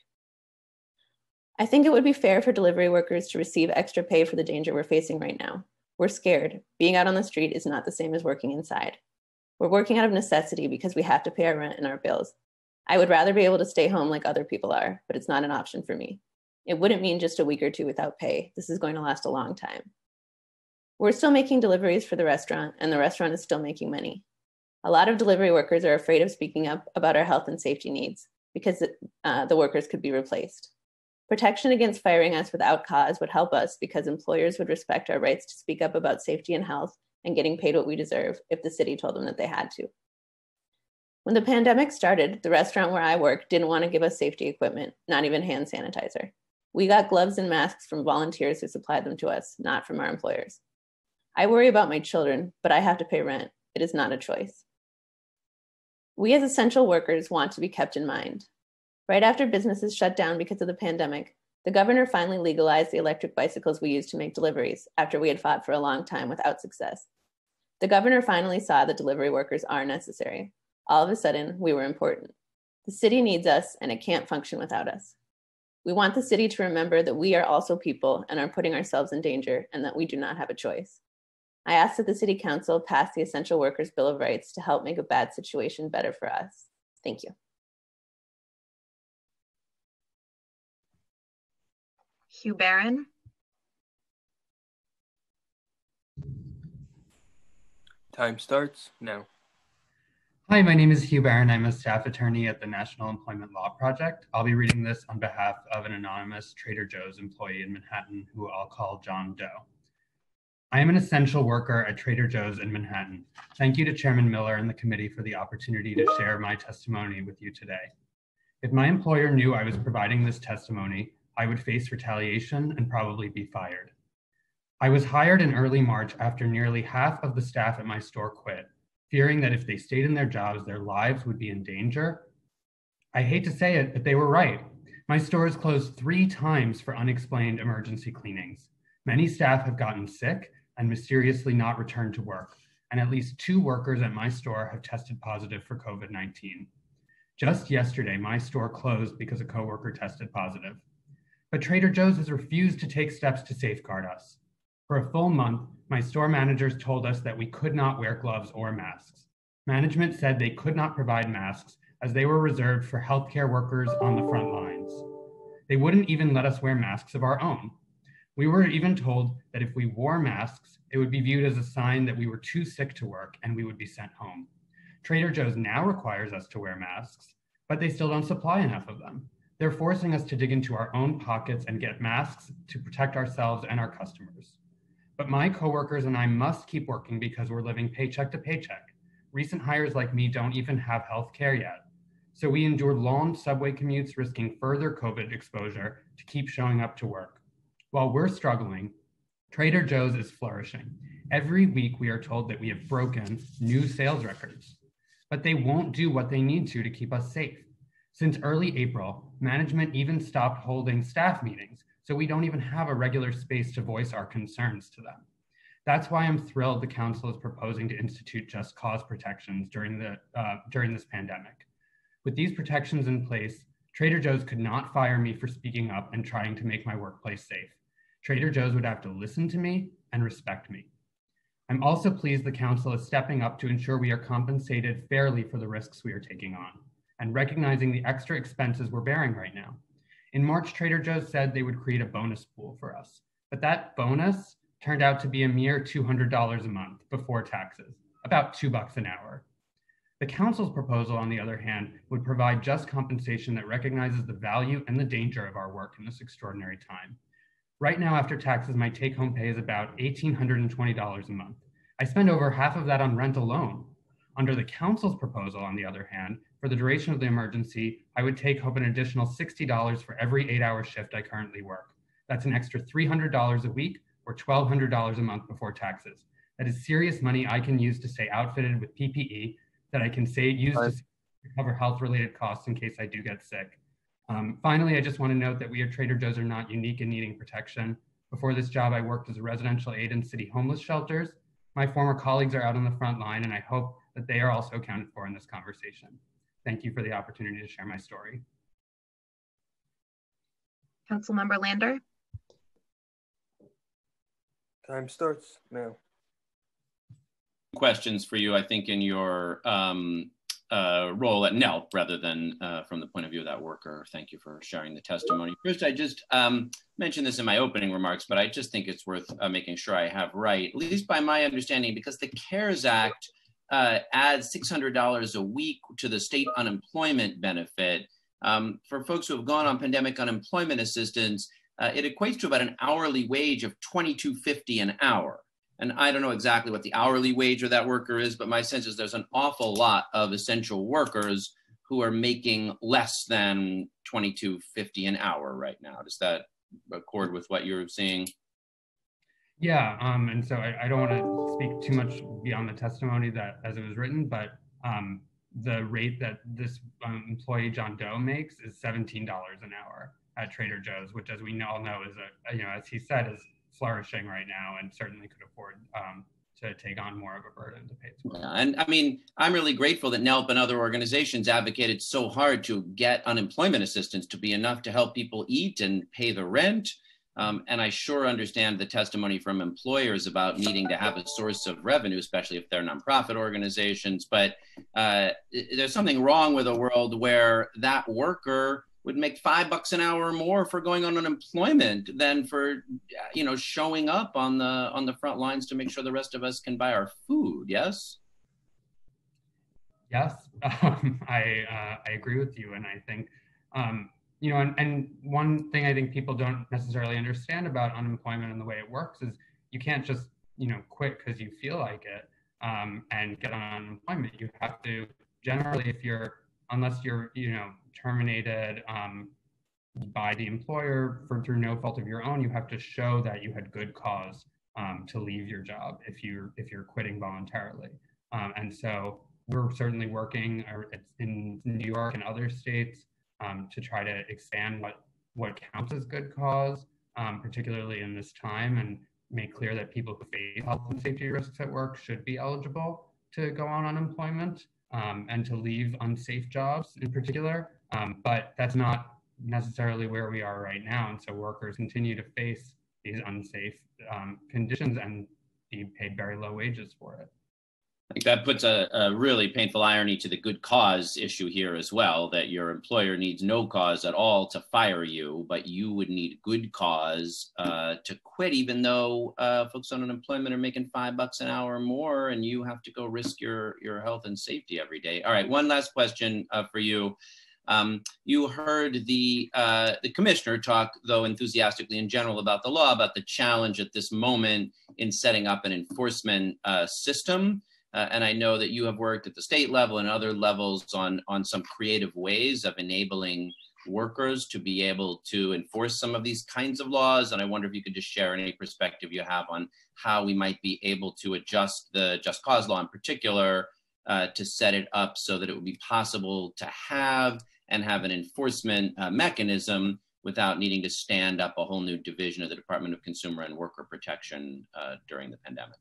I think it would be fair for delivery workers to receive extra pay for the danger we're facing right now. We're scared. Being out on the street is not the same as working inside. We're working out of necessity because we have to pay our rent and our bills. I would rather be able to stay home like other people are, but it's not an option for me. It wouldn't mean just a week or two without pay. This is going to last a long time. We're still making deliveries for the restaurant, and the restaurant is still making money. A lot of delivery workers are afraid of speaking up about our health and safety needs because uh, the workers could be replaced. Protection against firing us without cause would help us because employers would respect our rights to speak up about safety and health and getting paid what we deserve if the city told them that they had to. When the pandemic started, the restaurant where I work didn't want to give us safety equipment, not even hand sanitizer. We got gloves and masks from volunteers who supplied them to us, not from our employers. I worry about my children, but I have to pay rent. It is not a choice. We as essential workers want to be kept in mind. Right after businesses shut down because of the pandemic, the governor finally legalized the electric bicycles we use to make deliveries after we had fought for a long time without success. The governor finally saw that delivery workers are necessary. All of a sudden, we were important. The city needs us and it can't function without us. We want the city to remember that we are also people and are putting ourselves in danger and that we do not have a choice. I ask that the City Council pass the Essential Workers Bill of Rights to help make a bad situation better for us. Thank you. Hugh Baran. Time starts now. Hi, my name is Hugh Baran. I'm a staff attorney at the National Employment Law Project. I'll be reading this on behalf of an anonymous Trader Joe's employee in Manhattan who I'll call John Doe. I am an essential worker at Trader Joe's in Manhattan. Thank you to Chairman Miller and the committee for the opportunity to share my testimony with you today. If my employer knew I was providing this testimony, I would face retaliation and probably be fired. I was hired in early March after nearly half of the staff at my store quit, fearing that if they stayed in their jobs, their lives would be in danger. I hate to say it, but they were right. My store has closed three times for unexplained emergency cleanings. Many staff have gotten sick and mysteriously not returned to work, and at least two workers at my store have tested positive for COVID 19. Just yesterday, my store closed because a coworker tested positive. But Trader Joe's has refused to take steps to safeguard us. For a full month, my store managers told us that we could not wear gloves or masks. Management said they could not provide masks as they were reserved for healthcare workers on the front lines. They wouldn't even let us wear masks of our own. We were even told that if we wore masks, it would be viewed as a sign that we were too sick to work and we would be sent home. Trader Joe's now requires us to wear masks, but they still don't supply enough of them. They're forcing us to dig into our own pockets and get masks to protect ourselves and our customers. But my coworkers and I must keep working because we're living paycheck to paycheck. Recent hires like me don't even have health care yet. So we endure long subway commutes, risking further COVID exposure to keep showing up to work. While we're struggling, Trader Joe's is flourishing. Every week we are told that we have broken new sales records, but they won't do what they need to to keep us safe. Since early April, management even stopped holding staff meetings, so we don't even have a regular space to voice our concerns to them. That's why I'm thrilled the council is proposing to institute just cause protections during, the, uh, during this pandemic. With these protections in place, Trader Joe's could not fire me for speaking up and trying to make my workplace safe. Trader Joe's would have to listen to me and respect me. I'm also pleased the council is stepping up to ensure we are compensated fairly for the risks we are taking on and recognizing the extra expenses we're bearing right now. In March, Trader Joe's said they would create a bonus pool for us, but that bonus turned out to be a mere $200 a month before taxes, about two bucks an hour. The council's proposal, on the other hand, would provide just compensation that recognizes the value and the danger of our work in this extraordinary time. Right now, after taxes, my take home pay is about $1,820 a month. I spend over half of that on rent alone. Under the council's proposal, on the other hand, for the duration of the emergency, I would take home an additional $60 for every eight hour shift I currently work. That's an extra $300 a week or $1,200 a month before taxes. That is serious money I can use to stay outfitted with PPE that I can say use to cover health related costs in case I do get sick. Um, finally, I just want to note that we at Trader Joe's are not unique in needing protection. Before this job, I worked as a residential aide in city homeless shelters. My former colleagues are out on the front line, and I hope that they are also accounted for in this conversation. Thank you for the opportunity to share my story. Councilmember Lander. Time starts now. Questions for you, I think, in your um, uh, role at NELP rather than uh, from the point of view of that worker. Thank you for sharing the testimony. First, I just um, mentioned this in my opening remarks, but I just think it's worth uh, making sure I have right, at least by my understanding, because the CARES Act uh, adds $600 a week to the state unemployment benefit. Um, for folks who have gone on pandemic unemployment assistance, uh, it equates to about an hourly wage of $22.50 an hour. And I don't know exactly what the hourly wage of that worker is, but my sense is there's an awful lot of essential workers who are making less than 22.50 an hour right now. Does that accord with what you're seeing? Yeah, um, and so I, I don't want to speak too much beyond the testimony that as it was written, but um, the rate that this um, employee John Doe makes is $17 an hour at Trader Joe's, which, as we all know, is a you know as he said is flourishing right now and certainly could afford um, to take on more of a burden to pay. Yeah, and I mean, I'm really grateful that NELP and other organizations advocated so hard to get unemployment assistance to be enough to help people eat and pay the rent. Um, and I sure understand the testimony from employers about needing to have a source of revenue, especially if they're nonprofit organizations. But uh, there's something wrong with a world where that worker would make five bucks an hour or more for going on unemployment than for you know showing up on the on the front lines to make sure the rest of us can buy our food yes yes um, i uh, i agree with you and i think um, you know and, and one thing i think people don't necessarily understand about unemployment and the way it works is you can't just you know quit because you feel like it um, and get on unemployment you have to generally if you're unless you're you know terminated um, by the employer for through no fault of your own, you have to show that you had good cause um, to leave your job if you're if you're quitting voluntarily. Um, and so we're certainly working in New York and other states um, to try to expand what what counts as good cause, um, particularly in this time, and make clear that people who face health and safety risks at work should be eligible to go on unemployment um, and to leave unsafe jobs in particular. Um, but that's not necessarily where we are right now. And so workers continue to face these unsafe um, conditions and be paid very low wages for it. Think that puts a, a, really painful irony to the good cause issue here as well that your employer needs no cause at all to fire you, but you would need good cause uh, to quit, even though uh, folks on unemployment are making five bucks an hour or more and you have to go risk your, your health and safety every day. All right, one last question uh, for you. Um, you heard the, uh, the commissioner talk, though enthusiastically in general, about the law, about the challenge at this moment in setting up an enforcement uh, system. Uh, and I know that you have worked at the state level and other levels on, on some creative ways of enabling workers to be able to enforce some of these kinds of laws. And I wonder if you could just share any perspective you have on how we might be able to adjust the just cause law in particular uh, to set it up so that it would be possible to have and have an enforcement uh, mechanism without needing to stand up a whole new division of the Department of Consumer and Worker Protection uh, during the pandemic.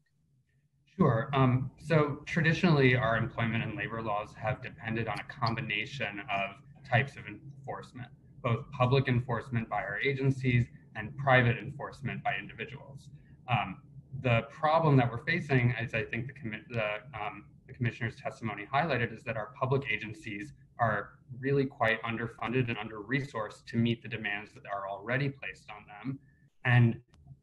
Sure. Um, so traditionally, our employment and labor laws have depended on a combination of types of enforcement, both public enforcement by our agencies and private enforcement by individuals. Um, the problem that we're facing, as I think the, the, um, the commissioner's testimony highlighted, is that our public agencies are really quite underfunded and under resourced to meet the demands that are already placed on them. And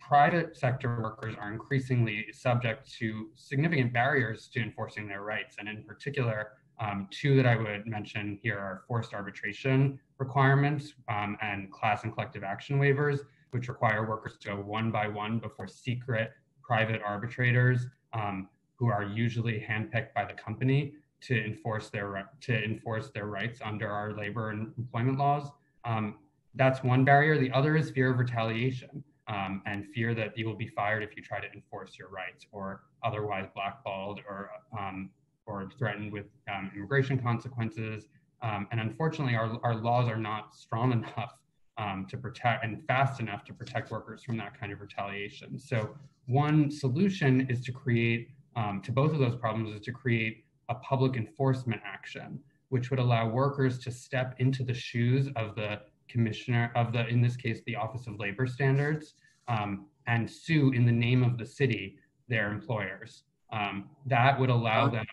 private sector workers are increasingly subject to significant barriers to enforcing their rights. And in particular, um, two that I would mention here are forced arbitration requirements um, and class and collective action waivers, which require workers to go one by one before secret private arbitrators um, who are usually handpicked by the company to enforce their to enforce their rights under our labor and employment laws. Um, that's one barrier. The other is fear of retaliation um, and fear that you will be fired if you try to enforce your rights or otherwise blackballed or um, or threatened with um, immigration consequences. Um, and unfortunately, our, our laws are not strong enough um, to protect and fast enough to protect workers from that kind of retaliation. So one solution is to create, um, to both of those problems, is to create a public enforcement action, which would allow workers to step into the shoes of the commissioner of the, in this case, the Office of Labor Standards, um, and sue in the name of the city their employers. Um, that would allow them,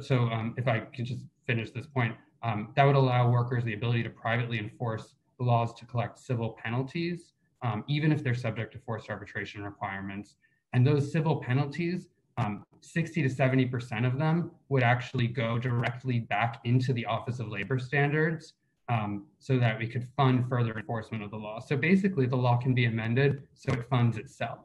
so um, if I could just finish this point, um, that would allow workers the ability to privately enforce the laws to collect civil penalties, um, even if they're subject to forced arbitration requirements. And those civil penalties, um, 60 to 70% of them would actually go directly back into the Office of Labor Standards um, so that we could fund further enforcement of the law. So basically, the law can be amended so it funds itself.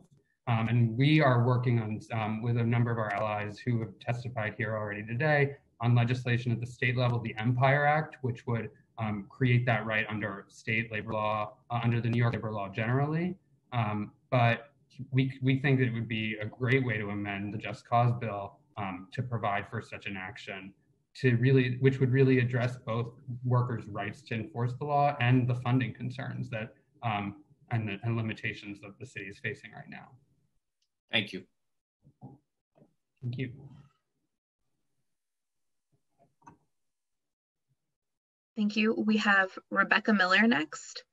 Um, and we are working on um, with a number of our allies who have testified here already today on legislation at the state level, the Empire Act, which would um, create that right under state labor law, uh, under the New York labor law generally. Um, but we, we think that it would be a great way to amend the Just Cause bill um, to provide for such an action to really, which would really address both workers' rights to enforce the law and the funding concerns that um, and, the, and limitations that the city is facing right now. Thank you. Thank you. Thank you. We have Rebecca Miller next.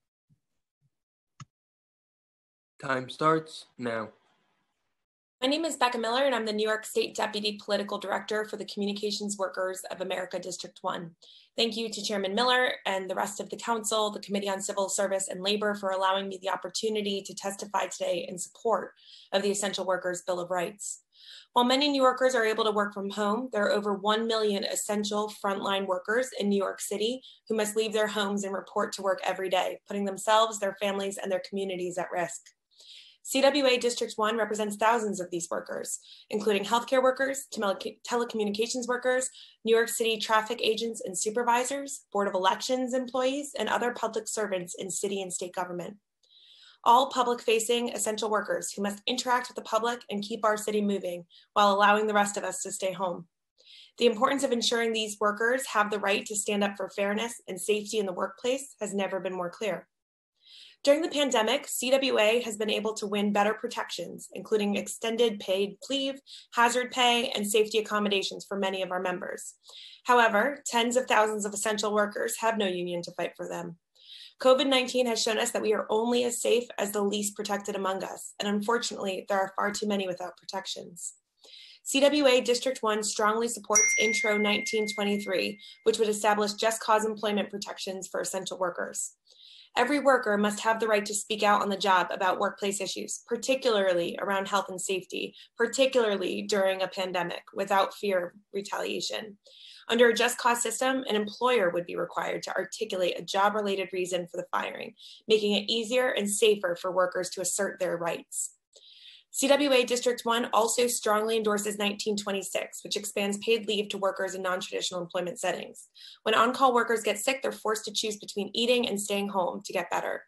Time starts now. My name is Becca Miller, and I'm the New York State Deputy Political Director for the Communications Workers of America District 1. Thank you to Chairman Miller and the rest of the Council, the Committee on Civil Service and Labor for allowing me the opportunity to testify today in support of the Essential Workers Bill of Rights. While many New Yorkers are able to work from home, there are over 1 million essential frontline workers in New York City who must leave their homes and report to work every day, putting themselves, their families, and their communities at risk. CWA District 1 represents thousands of these workers, including healthcare workers, tele telecommunications workers, New York City traffic agents and supervisors, Board of Elections employees, and other public servants in city and state government. All public facing essential workers who must interact with the public and keep our city moving while allowing the rest of us to stay home. The importance of ensuring these workers have the right to stand up for fairness and safety in the workplace has never been more clear. During the pandemic, CWA has been able to win better protections, including extended paid leave, hazard pay, and safety accommodations for many of our members. However, tens of thousands of essential workers have no union to fight for them. COVID 19 has shown us that we are only as safe as the least protected among us, and unfortunately, there are far too many without protections. CWA District 1 strongly supports Intro 1923, which would establish just cause employment protections for essential workers. Every worker must have the right to speak out on the job about workplace issues, particularly around health and safety, particularly during a pandemic, without fear of retaliation. Under a just cause system, an employer would be required to articulate a job related reason for the firing, making it easier and safer for workers to assert their rights. CWA District 1 also strongly endorses 1926, which expands paid leave to workers in non traditional employment settings. When on call workers get sick, they're forced to choose between eating and staying home to get better.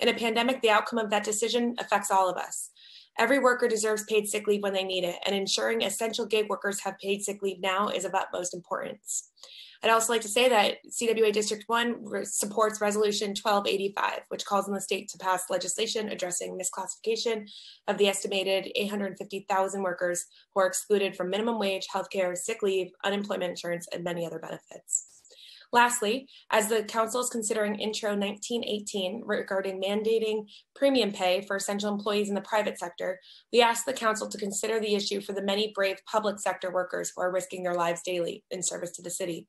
In a pandemic, the outcome of that decision affects all of us. Every worker deserves paid sick leave when they need it, and ensuring essential gig workers have paid sick leave now is of utmost importance. I'd also like to say that CWA District 1 supports Resolution 1285, which calls on the state to pass legislation addressing misclassification of the estimated 850,000 workers who are excluded from minimum wage, healthcare, sick leave, unemployment insurance, and many other benefits. Lastly, as the Council is considering Intro 1918 regarding mandating premium pay for essential employees in the private sector, we ask the Council to consider the issue for the many brave public sector workers who are risking their lives daily in service to the city.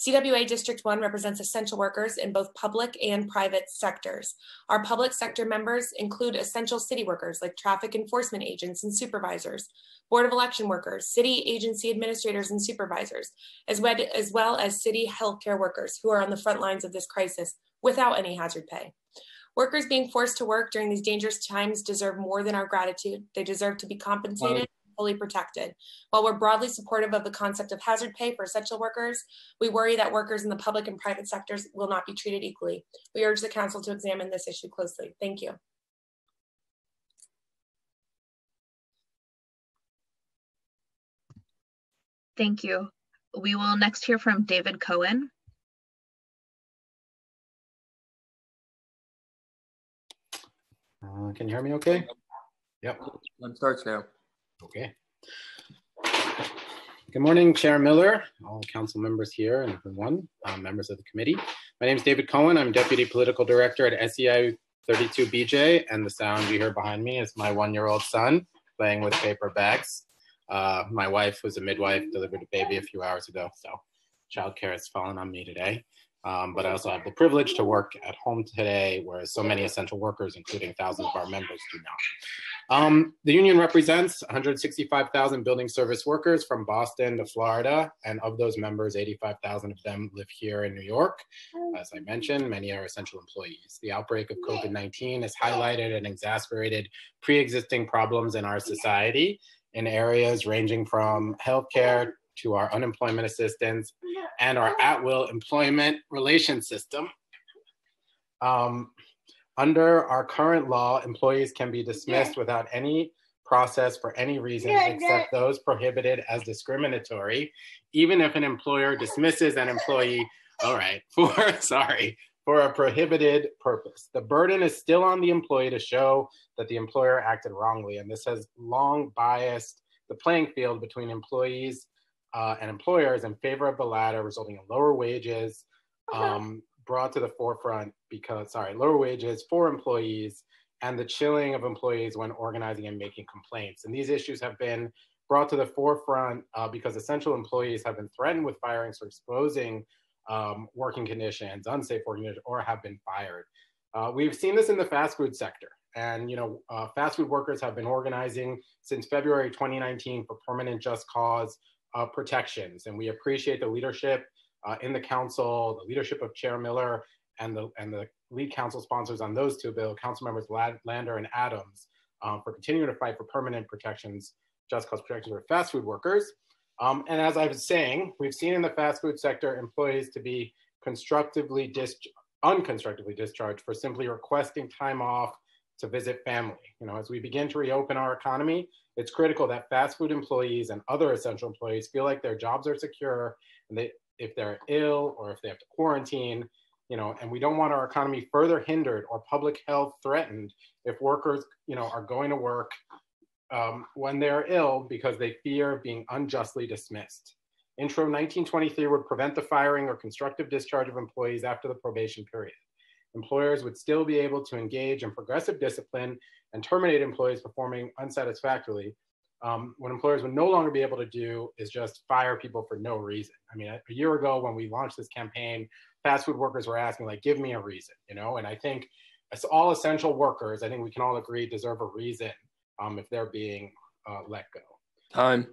CWA District 1 represents essential workers in both public and private sectors. Our public sector members include essential city workers like traffic enforcement agents and supervisors, Board of Election workers, city agency administrators and supervisors, as well, as well as city healthcare workers who are on the front lines of this crisis without any hazard pay. Workers being forced to work during these dangerous times deserve more than our gratitude. They deserve to be compensated fully protected. While we're broadly supportive of the concept of hazard pay for essential workers, we worry that workers in the public and private sectors will not be treated equally. We urge the council to examine this issue closely. Thank you. Thank you. We will next hear from David Cohen. Uh, can you hear me okay? Yep. Time starts now. Okay. Good morning, Chair Miller, all council members here, and everyone, uh, members of the committee. My name is David Cohen. I'm Deputy Political Director at SEIU 32BJ, and the sound you hear behind me is my one-year-old son playing with paper bags. Uh, my wife was a midwife, delivered a baby a few hours ago, so childcare has fallen on me today. Um, but I also have the privilege to work at home today, whereas so many essential workers, including thousands of our members, do not. Um, the union represents 165,000 building service workers from Boston to Florida, and of those members, 85,000 of them live here in New York. As I mentioned, many are essential employees. The outbreak of COVID 19 has highlighted and exacerbated pre existing problems in our society in areas ranging from healthcare to our unemployment assistance and our at-will employment relation system. Um, under our current law, employees can be dismissed without any process for any reason except those prohibited as discriminatory, even if an employer dismisses an employee, all right, for, sorry, for a prohibited purpose. The burden is still on the employee to show that the employer acted wrongly, and this has long biased the playing field between employees uh, and employers in favor of the latter, resulting in lower wages um, brought to the forefront because, sorry, lower wages for employees and the chilling of employees when organizing and making complaints. And these issues have been brought to the forefront uh, because essential employees have been threatened with firings for exposing um, working conditions, unsafe working conditions, or have been fired. Uh, we've seen this in the fast food sector. And you know, uh, fast food workers have been organizing since February 2019 for permanent just cause uh, protections. And we appreciate the leadership uh, in the council, the leadership of Chair Miller and the, and the lead council sponsors on those two bills, council members Lander and Adams, um, for continuing to fight for permanent protections, just cause protections for fast food workers. Um, and as I was saying, we've seen in the fast food sector employees to be constructively dis- unconstructively discharged for simply requesting time off to visit family. You know, as we begin to reopen our economy, it's critical that fast food employees and other essential employees feel like their jobs are secure and they if they're ill or if they have to quarantine, you know, and we don't want our economy further hindered or public health threatened if workers, you know, are going to work um, when they're ill because they fear being unjustly dismissed. Intro 1923 would prevent the firing or constructive discharge of employees after the probation period employers would still be able to engage in progressive discipline and terminate employees performing unsatisfactorily. Um, what employers would no longer be able to do is just fire people for no reason. I mean, a, year ago when we launched this campaign, fast food workers were asking, like, give me a reason, you know? And I think it's all essential workers, I think we can all agree deserve a reason um, if they're being uh, let go. Time.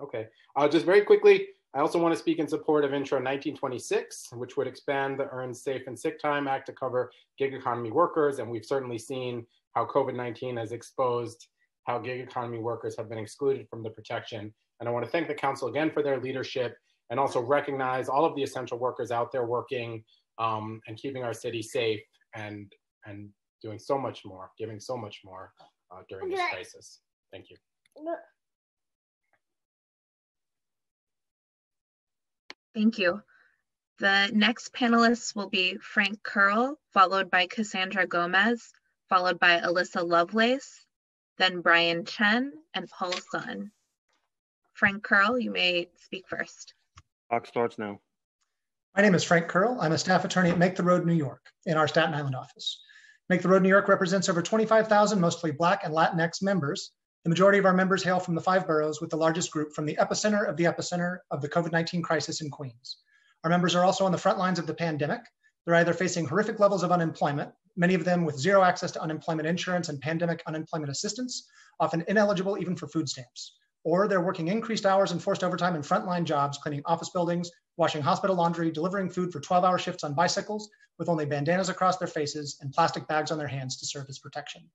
Okay. Uh, just very quickly, I also want to speak in support of Intro 1926, which would expand the Earned Safe and Sick Time Act to cover gig economy workers. And we've certainly seen how COVID 19 has exposed how gig economy workers have been excluded from the protection. And I want to thank the Council again for their leadership and also recognize all of the essential workers out there working um, and keeping our city safe and, and doing so much more, giving so much more uh, during this crisis. Thank you. Thank you. The next panelists will be Frank Kearl, followed by Cassandra Gomez, followed by Alyssa Lovelace, then Brian Chen and Paul Sonn. Frank Kearl, you may speak first. Clock starts now. My name is Frank Kearl. I'm a staff attorney at Make the Road New York in our Staten Island office. Make the Road New York represents over 25,000 mostly Black and Latinx members the majority of our members hail from the five boroughs, with the largest group from the epicenter of the epicenter of the COVID 19 crisis in Queens. Our members are also on the front lines of the pandemic. They're either facing horrific levels of unemployment, many of them with zero access to unemployment insurance and pandemic unemployment assistance, often ineligible even for food stamps. Or they're working increased hours and forced overtime in frontline jobs, cleaning office buildings, washing hospital laundry, delivering food for 12 hour shifts on bicycles with only bandanas across their faces and plastic bags on their hands to serve as protection.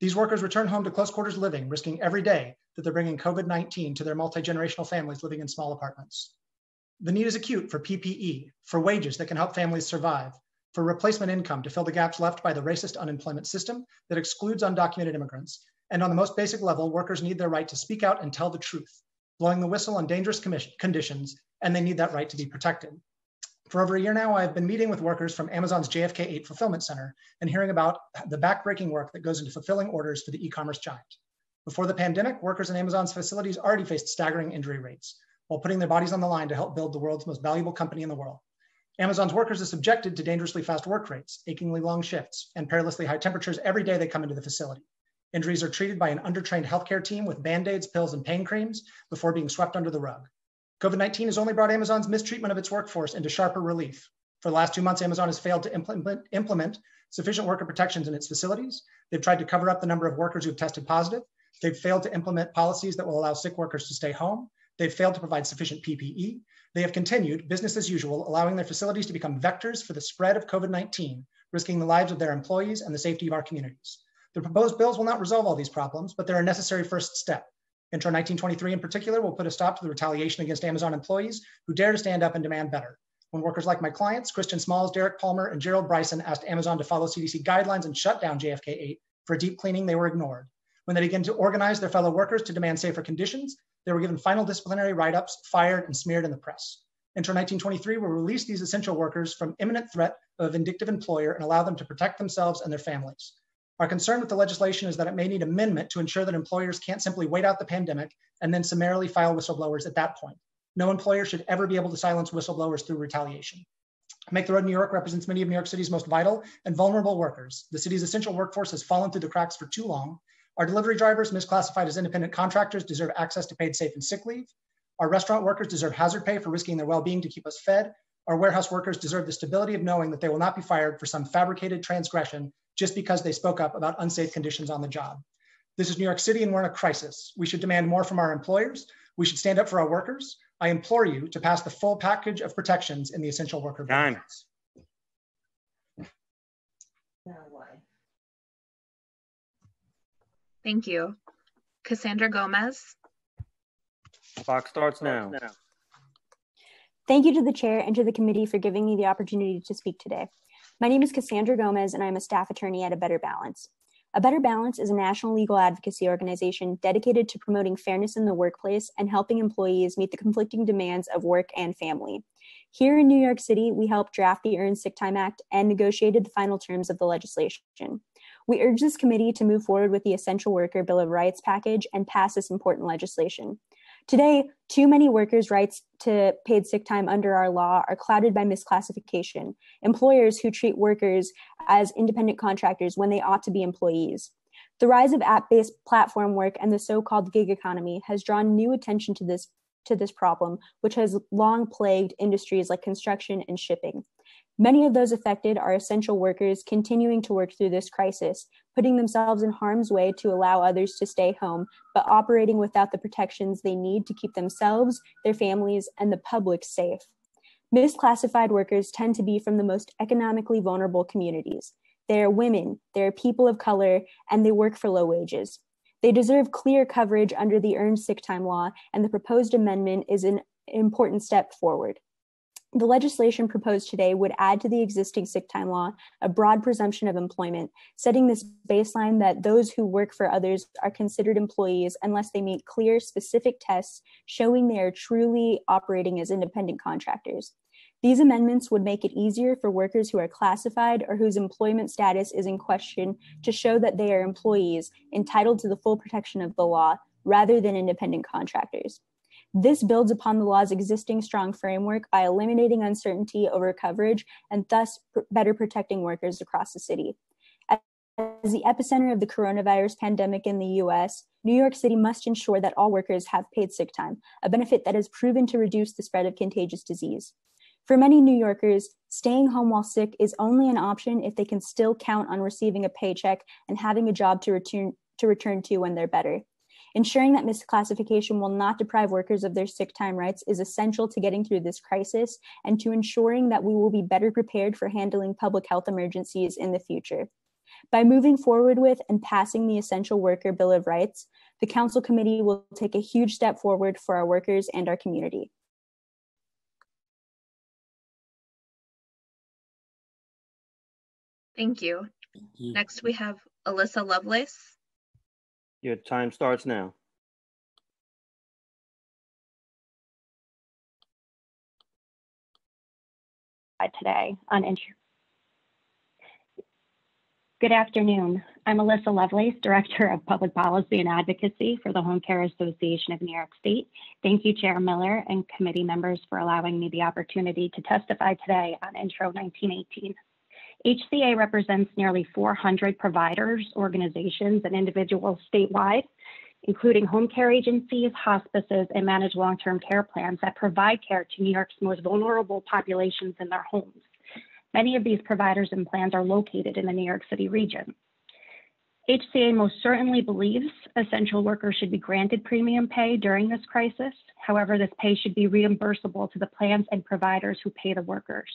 These workers return home to close quarters living, risking every day that they're bringing COVID 19 to their multi generational families living in small apartments. The need is acute for PPE, for wages that can help families survive, for replacement income to fill the gaps left by the racist unemployment system that excludes undocumented immigrants. And on the most basic level, workers need their right to speak out and tell the truth, blowing the whistle on dangerous conditions, and they need that right to be protected. For over a year now, I've been meeting with workers from Amazon's JFK 8 fulfillment center and hearing about the backbreaking work that goes into fulfilling orders for the e commerce giant. Before the pandemic, workers in Amazon's facilities already faced staggering injury rates while putting their bodies on the line to help build the world's most valuable company in the world. Amazon's workers are subjected to dangerously fast work rates, achingly long shifts, and perilously high temperatures every day they come into the facility. Injuries are treated by an undertrained healthcare team with band aids, pills, and pain creams before being swept under the rug. COVID 19 has only brought Amazon's mistreatment of its workforce into sharper relief. For the last two months, Amazon has failed to implement, implement sufficient worker protections in its facilities. They've tried to cover up the number of workers who've tested positive. They've failed to implement policies that will allow sick workers to stay home. They've failed to provide sufficient PPE. They have continued business as usual, allowing their facilities to become vectors for the spread of COVID 19, risking the lives of their employees and the safety of our communities. The proposed bills will not resolve all these problems, but they're a necessary first step. Intro 1923 in particular will put a stop to the retaliation against Amazon employees who dare to stand up and demand better. When workers like my clients, Christian Smalls, Derek Palmer, and Gerald Bryson asked Amazon to follow CDC guidelines and shut down JFK 8 for deep cleaning, they were ignored. When they began to organize their fellow workers to demand safer conditions, they were given final disciplinary write ups, fired, and smeared in the press. Intro 1923 will release these essential workers from imminent threat of a vindictive employer and allow them to protect themselves and their families. Our concern with the legislation is that it may need amendment to ensure that employers can't simply wait out the pandemic and then summarily file whistleblowers at that point. No employer should ever be able to silence whistleblowers through retaliation. Make the Road New York represents many of New York City's most vital and vulnerable workers. The city's essential workforce has fallen through the cracks for too long. Our delivery drivers, misclassified as independent contractors, deserve access to paid safe and sick leave. Our restaurant workers deserve hazard pay for risking their well being to keep us fed. Our warehouse workers deserve the stability of knowing that they will not be fired for some fabricated transgression just because they spoke up about unsafe conditions on the job. This is New York City and we're in a crisis. We should demand more from our employers. We should stand up for our workers. I implore you to pass the full package of protections in the essential worker bill. Thank you. Cassandra Gomez. Clock starts now. Thank you to the chair and to the committee for giving me the opportunity to speak today. My name is Cassandra Gomez, and I'm a staff attorney at A Better Balance. A Better Balance is a national legal advocacy organization dedicated to promoting fairness in the workplace and helping employees meet the conflicting demands of work and family. Here in New York City, we helped draft the Earned Sick Time Act and negotiated the final terms of the legislation. We urge this committee to move forward with the Essential Worker Bill of Rights package and pass this important legislation. Today, too many workers' rights to paid sick time under our law are clouded by misclassification. Employers who treat workers as independent contractors when they ought to be employees. The rise of app-based platform work and the so-called gig economy has drawn new attention to this to this problem, which has long plagued industries like construction and shipping. Many of those affected are essential workers continuing to work through this crisis, putting themselves in harm's way to allow others to stay home, but operating without the protections they need to keep themselves, their families, and the public safe. Misclassified workers tend to be from the most economically vulnerable communities. They are women, they are people of color, and they work for low wages. They deserve clear coverage under the Earned Sick Time Law, and the proposed amendment is an important step forward. The legislation proposed today would add to the existing sick time law a broad presumption of employment, setting this baseline that those who work for others are considered employees unless they meet clear, specific tests showing they are truly operating as independent contractors. These amendments would make it easier for workers who are classified or whose employment status is in question to show that they are employees entitled to the full protection of the law rather than independent contractors. This builds upon the law's existing strong framework by eliminating uncertainty over coverage and thus better protecting workers across the city. As the epicenter of the coronavirus pandemic in the US, New York City must ensure that all workers have paid sick time, a benefit that has proven to reduce the spread of contagious disease. For many New Yorkers, staying home while sick is only an option if they can still count on receiving a paycheck and having a job to return to return to when they're better. Ensuring that misclassification will not deprive workers of their sick time rights is essential to getting through this crisis and to ensuring that we will be better prepared for handling public health emergencies in the future. By moving forward with and passing the Essential Worker Bill of Rights, the Council Committee will take a huge step forward for our workers and our community. Thank you. Next, we have Alyssa Lovelace. Your time starts now. Today on intro. Good afternoon. I'm Alyssa Lovelace, Director of Public Policy and Advocacy for the Home Care Association of New York State. Thank you, Chair Miller and committee members for allowing me the opportunity to testify today on Intro 1918. HCA represents nearly 400 providers, organizations, and individuals statewide, including home care agencies, hospices, and managed long-term care plans that provide care to New York's most vulnerable populations in their homes. Many of these providers and plans are located in the New York City region. HCA most certainly believes essential workers should be granted premium pay during this crisis. However, this pay should be reimbursable to the plans and providers who pay the workers.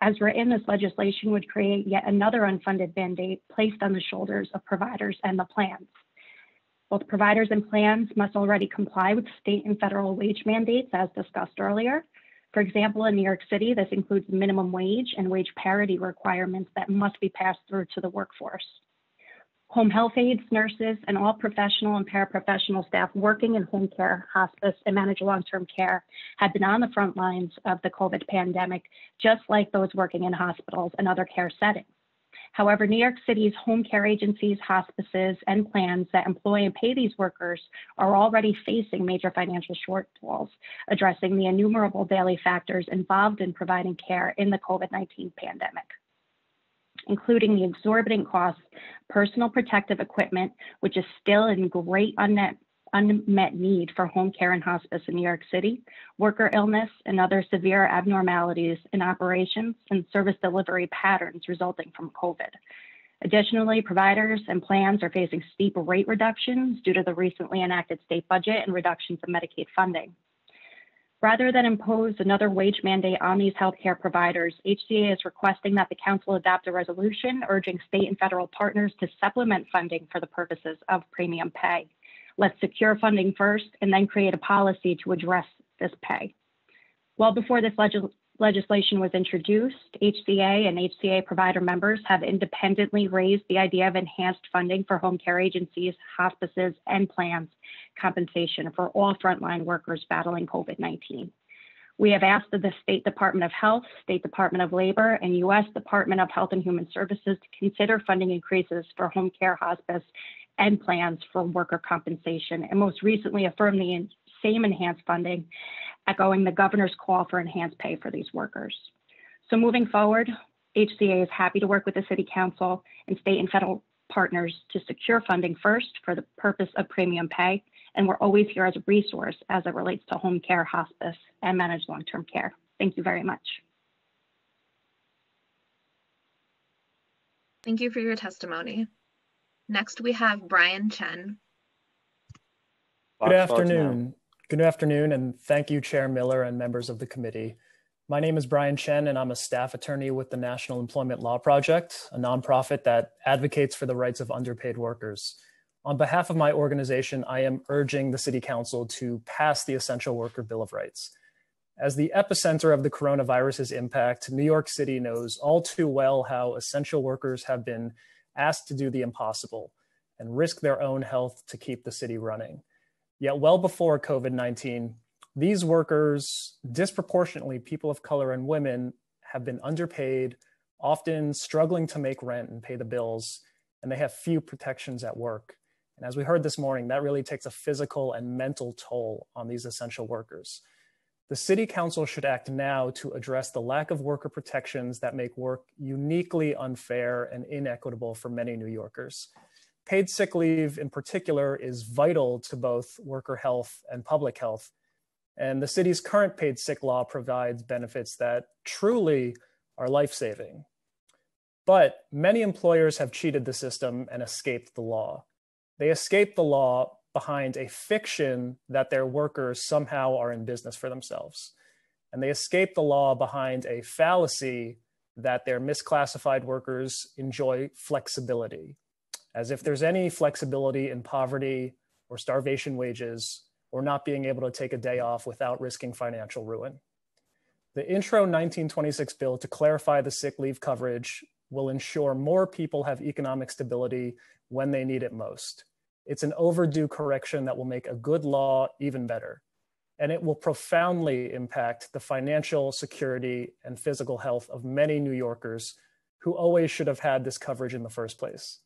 As written, this legislation would create yet another unfunded mandate placed on the shoulders of providers and the plans. Both providers and plans must already comply with state and federal wage mandates as discussed earlier. For example, in New York City, this includes minimum wage and wage parity requirements that must be passed through to the workforce. Home health aides, nurses, and all professional and paraprofessional staff working in home care, hospice, and managed long-term care have been on the front lines of the COVID pandemic, just like those working in hospitals and other care settings. However, New York City's home care agencies, hospices, and plans that employ and pay these workers are already facing major financial shortfalls, addressing the innumerable daily factors involved in providing care in the COVID-19 pandemic including the exorbitant costs, personal protective equipment, which is still in great unmet, unmet need for home care and hospice in New York City, worker illness, and other severe abnormalities in operations and service delivery patterns resulting from COVID. Additionally, providers and plans are facing steep rate reductions due to the recently enacted state budget and reductions in Medicaid funding. Rather than impose another wage mandate on these healthcare providers, HCA is requesting that the council adopt a resolution urging state and federal partners to supplement funding for the purposes of premium pay. Let's secure funding first and then create a policy to address this pay. Well before this legis legislation was introduced, HCA and HCA provider members have independently raised the idea of enhanced funding for home care agencies, hospices, and plans compensation for all frontline workers battling COVID-19. We have asked the State Department of Health, State Department of Labor, and U.S. Department of Health and Human Services to consider funding increases for home care, hospice, and plans for worker compensation, and most recently affirmed the same enhanced funding echoing the governor's call for enhanced pay for these workers. So moving forward, HCA is happy to work with the City Council and state and federal partners to secure funding first for the purpose of premium pay, and we're always here as a resource as it relates to home care, hospice, and managed long-term care. Thank you very much. Thank you for your testimony. Next, we have Brian Chen. Good afternoon. Good afternoon, and thank you, Chair Miller and members of the committee. My name is Brian Chen, and I'm a staff attorney with the National Employment Law Project, a nonprofit that advocates for the rights of underpaid workers. On behalf of my organization, I am urging the City Council to pass the Essential Worker Bill of Rights. As the epicenter of the coronavirus's impact, New York City knows all too well how essential workers have been asked to do the impossible and risk their own health to keep the city running. Yet, well before COVID 19, these workers, disproportionately people of color and women, have been underpaid, often struggling to make rent and pay the bills, and they have few protections at work. And as we heard this morning, that really takes a physical and mental toll on these essential workers. The City Council should act now to address the lack of worker protections that make work uniquely unfair and inequitable for many New Yorkers. Paid sick leave in particular is vital to both worker health and public health. And the city's current paid sick law provides benefits that truly are life saving. But many employers have cheated the system and escaped the law. They escape the law behind a fiction that their workers somehow are in business for themselves. And they escape the law behind a fallacy that their misclassified workers enjoy flexibility, as if there's any flexibility in poverty or starvation wages or not being able to take a day off without risking financial ruin. The Intro 1926 bill to clarify the sick leave coverage will ensure more people have economic stability when they need it most. It's an overdue correction that will make a good law even better. And it will profoundly impact the financial security and physical health of many New Yorkers who always should have had this coverage in the first place.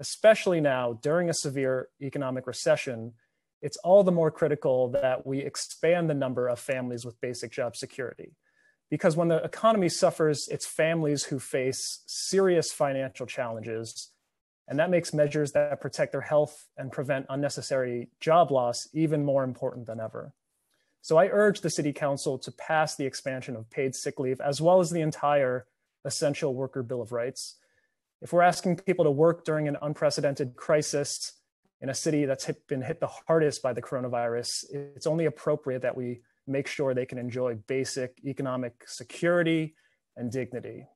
Especially now, during a severe economic recession, it's all the more critical that we expand the number of families with basic job security. Because when the economy suffers, it's families who face serious financial challenges and that makes measures that protect their health and prevent unnecessary job loss even more important than ever. So I urge the City Council to pass the expansion of paid sick leave as well as the entire Essential Worker Bill of Rights. If we're asking people to work during an unprecedented crisis in a city that's hit, been hit the hardest by the coronavirus, it's only appropriate that we make sure they can enjoy basic economic security and dignity.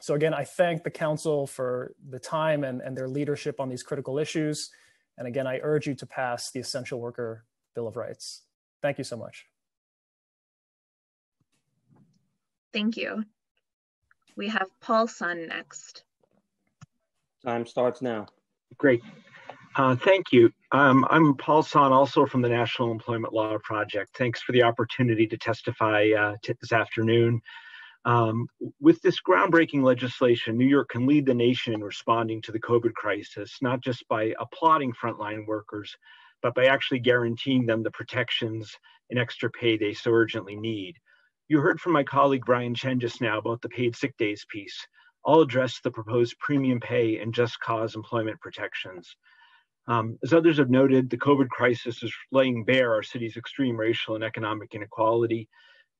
So again, I thank the council for the time and, and their leadership on these critical issues. And again, I urge you to pass the Essential Worker Bill of Rights. Thank you so much. Thank you. We have Paul Sonn next. Time starts now. Great. Uh, thank you. Um, I'm Paul Sonn, also from the National Employment Law Project. Thanks for the opportunity to testify uh, this afternoon. Um, with this groundbreaking legislation, New York can lead the nation in responding to the COVID crisis, not just by applauding frontline workers, but by actually guaranteeing them the protections and extra pay they so urgently need. You heard from my colleague Brian Chen just now about the paid sick days piece. I'll address the proposed premium pay and just cause employment protections. Um, as others have noted, the COVID crisis is laying bare our city's extreme racial and economic inequality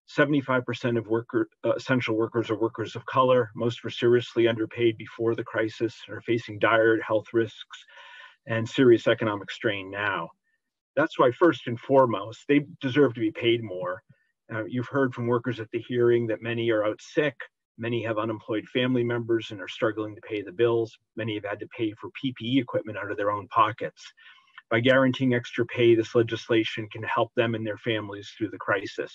75% of worker, uh, essential workers are workers of color. Most were seriously underpaid before the crisis and are facing dire health risks and serious economic strain now. That's why, first and foremost, they deserve to be paid more. Uh, you've heard from workers at the hearing that many are out sick, many have unemployed family members and are struggling to pay the bills, many have had to pay for PPE equipment out of their own pockets. By guaranteeing extra pay, this legislation can help them and their families through the crisis.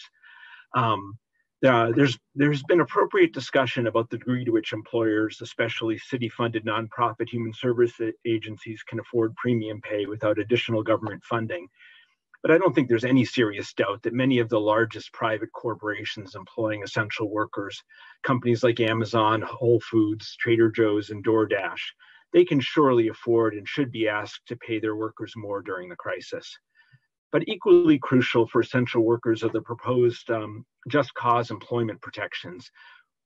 Um, uh, there's there's been appropriate discussion about the degree to which employers, especially city-funded nonprofit human service agencies, can afford premium pay without additional government funding. But I don't think there's any serious doubt that many of the largest private corporations employing essential workers, companies like Amazon, Whole Foods, Trader Joe's, and DoorDash, they can surely afford and should be asked to pay their workers more during the crisis. But equally crucial for essential workers are the proposed um, just cause employment protections.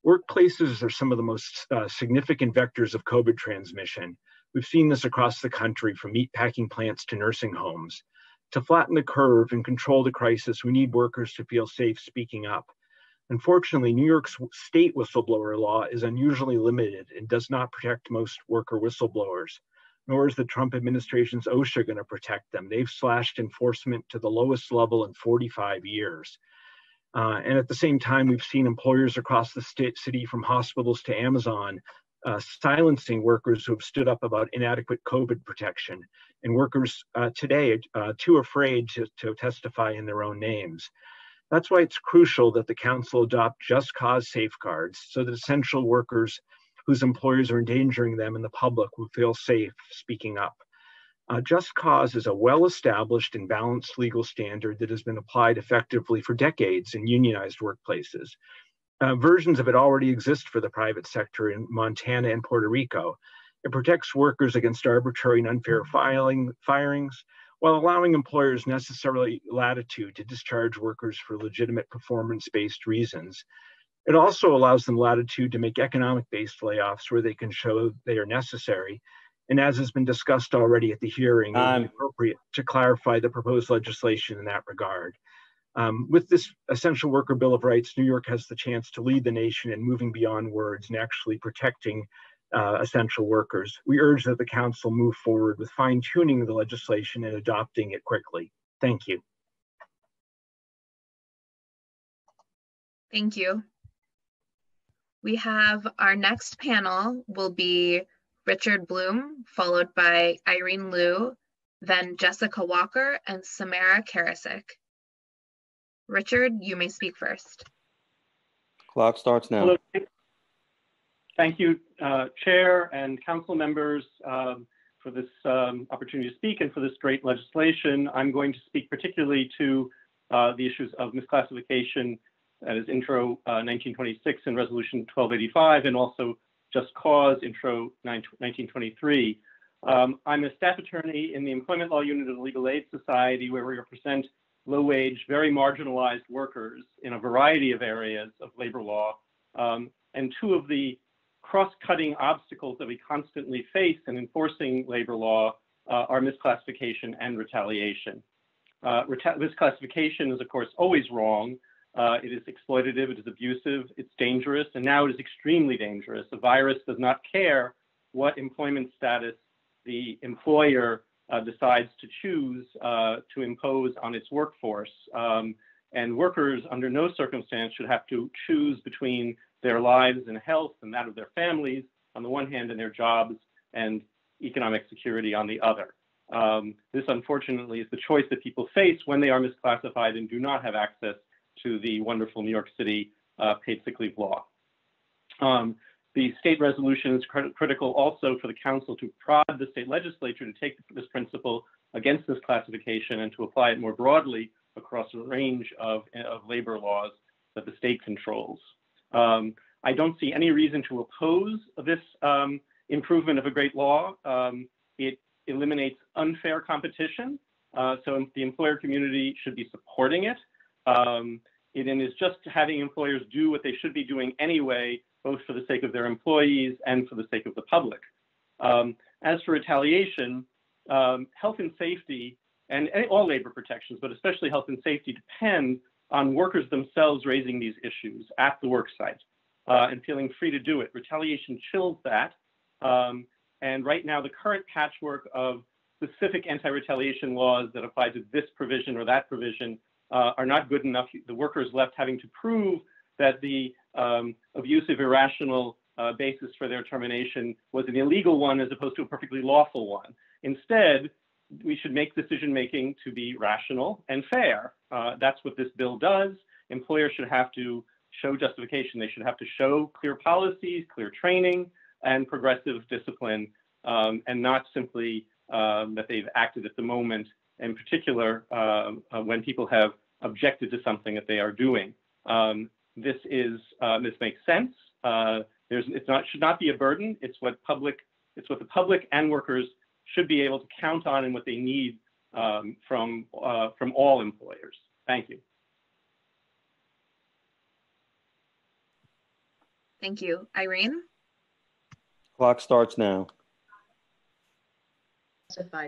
Workplaces are some of the most uh, significant vectors of COVID transmission. We've seen this across the country from meatpacking plants to nursing homes. To flatten the curve and control the crisis, we need workers to feel safe speaking up. Unfortunately, New York's state whistleblower law is unusually limited and does not protect most worker whistleblowers nor is the Trump administration's OSHA going to protect them. They've slashed enforcement to the lowest level in 45 years. Uh, and at the same time, we've seen employers across the state, city, from hospitals to Amazon, uh, silencing workers who have stood up about inadequate COVID protection, and workers uh, today uh, too afraid to, to testify in their own names. That's why it's crucial that the council adopt just cause safeguards so that essential workers whose employers are endangering them and the public will feel safe speaking up. Uh, just cause is a well established and balanced legal standard that has been applied effectively for decades in unionized workplaces. Uh, versions of it already exist for the private sector in Montana and Puerto Rico. It protects workers against arbitrary and unfair filing, firings while allowing employers necessarily latitude to discharge workers for legitimate performance based reasons. It also allows them latitude to make economic based layoffs where they can show they are necessary. And as has been discussed already at the hearing, um, it is appropriate to clarify the proposed legislation in that regard. Um, with this Essential Worker Bill of Rights, New York has the chance to lead the nation in moving beyond words and actually protecting uh, essential workers. We urge that the Council move forward with fine tuning the legislation and adopting it quickly. Thank you. Thank you. We have our next panel will be Richard Blum, followed by Irene Lew, then Jessica Walker and Samara Karasik. Richard, you may speak first. Clock starts now. Hello. Thank you, uh, Chair and Council members, um, for this um, opportunity to speak and for this great legislation. I'm going to speak particularly to uh, the issues of misclassification, that is Intro uh, 1926 and Resolution 1285, and also Just Cause Intro 1923. Um, I'm a staff attorney in the Employment Law Unit of the Legal Aid Society, where we represent low wage, very marginalized workers in a variety of areas of labor law. Um, and two of the cross-cutting obstacles that we constantly face in enforcing labor law uh, are misclassification and retaliation. Uh, reta misclassification is, of course, always wrong. Uh, it is exploitative, it is abusive, it's dangerous, and now it is extremely dangerous. A virus does not care what employment status the employer uh, decides to choose uh, to impose on its workforce. Um, and workers, under no circumstance, should have to choose between their lives and health and that of their families on the one hand and their jobs and economic security on the other. Um, this, unfortunately, is the choice that people face when they are misclassified and do not have access to the wonderful New York City uh, paid sick leave law. Um, the state resolution is crit critical also for the council to prod the state legislature to take this principle against this classification and to apply it more broadly across a range of, of labor laws that the state controls. Um, I don't see any reason to oppose this um, improvement of a great law. Um, it eliminates unfair competition, uh, so the employer community should be supporting it. Um, it is just having employers do what they should be doing anyway, both for the sake of their employees and for the sake of the public. Um, as for retaliation, um, health and safety and, and, all labor protections, but especially health and safety depend on workers themselves raising these issues at the work site uh, and feeling free to do it. Retaliation chills that. Um, and right now, the current patchwork of specific anti-retaliation laws that apply to this provision or that provision uh, are not good enough. The workers left having to prove that the um, abusive, irrational uh, basis for their termination was an illegal one as opposed to a perfectly lawful one. Instead, we should make decision making to be rational and fair. Uh, that's what this bill does. Employers should have to show justification. They should have to show clear policies, clear training, and progressive discipline, um, and not simply um, that they've acted at the moment, in particular, uh, uh, when people have objected to something that they are doing. Um, this is uh, this makes sense. Uh, there's it's not should not be a burden. It's what public it's what the public and workers should be able to count on and what they need um, from uh, from all employers. Thank you. Thank you, Irene. Clock starts now.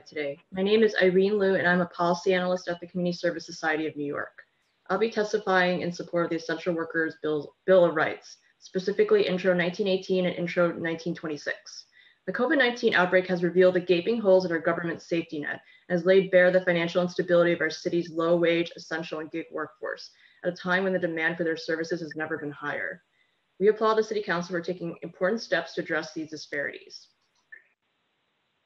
Today. My name is Irene Lew, and I'm a policy analyst at the Community Service Society of New York. I'll be testifying in support of the Essential Workers Bill, Bill of Rights, specifically Intro 1918 and Intro 1926. The COVID-19 outbreak has revealed the gaping holes in our government's safety net and has laid bare the financial instability of our city's low-wage, essential, and gig workforce at a time when the demand for their services has never been higher. We applaud the City Council for taking important steps to address these disparities.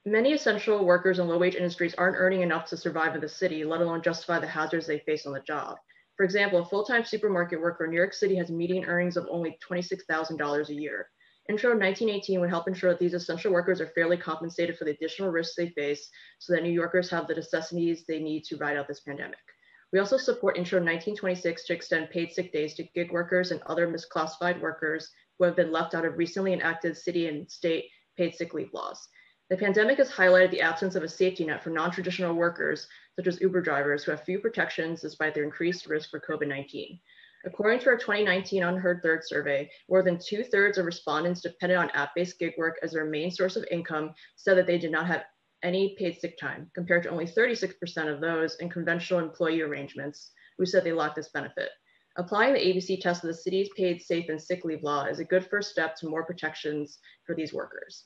Many essential workers in low-wage industries aren't earning enough to survive in the city, let alone justify the hazards they face on the job. For example, a full-time supermarket worker in New York City has median earnings of only $26,000 a year. Intro 1918 would help ensure that these essential workers are fairly compensated for the additional risks they face so that New Yorkers have the necessities they need to ride out this pandemic. We also support Intro 1926 to extend paid sick days to gig workers and other misclassified workers who have been left out of recently enacted city and state paid sick leave laws. The pandemic has highlighted the absence of a safety net for non-traditional workers, such as Uber drivers, who have few protections despite their increased risk for COVID-19. According to our 2019 Unheard Third survey, more than two thirds of respondents depended on app-based gig work as their main source of income said that they did not have any paid sick time, compared to only 36% of those in conventional employee arrangements who said they lacked this benefit. Applying the ABC test to the city's paid safe and sick leave law is a good first step to more protections for these workers.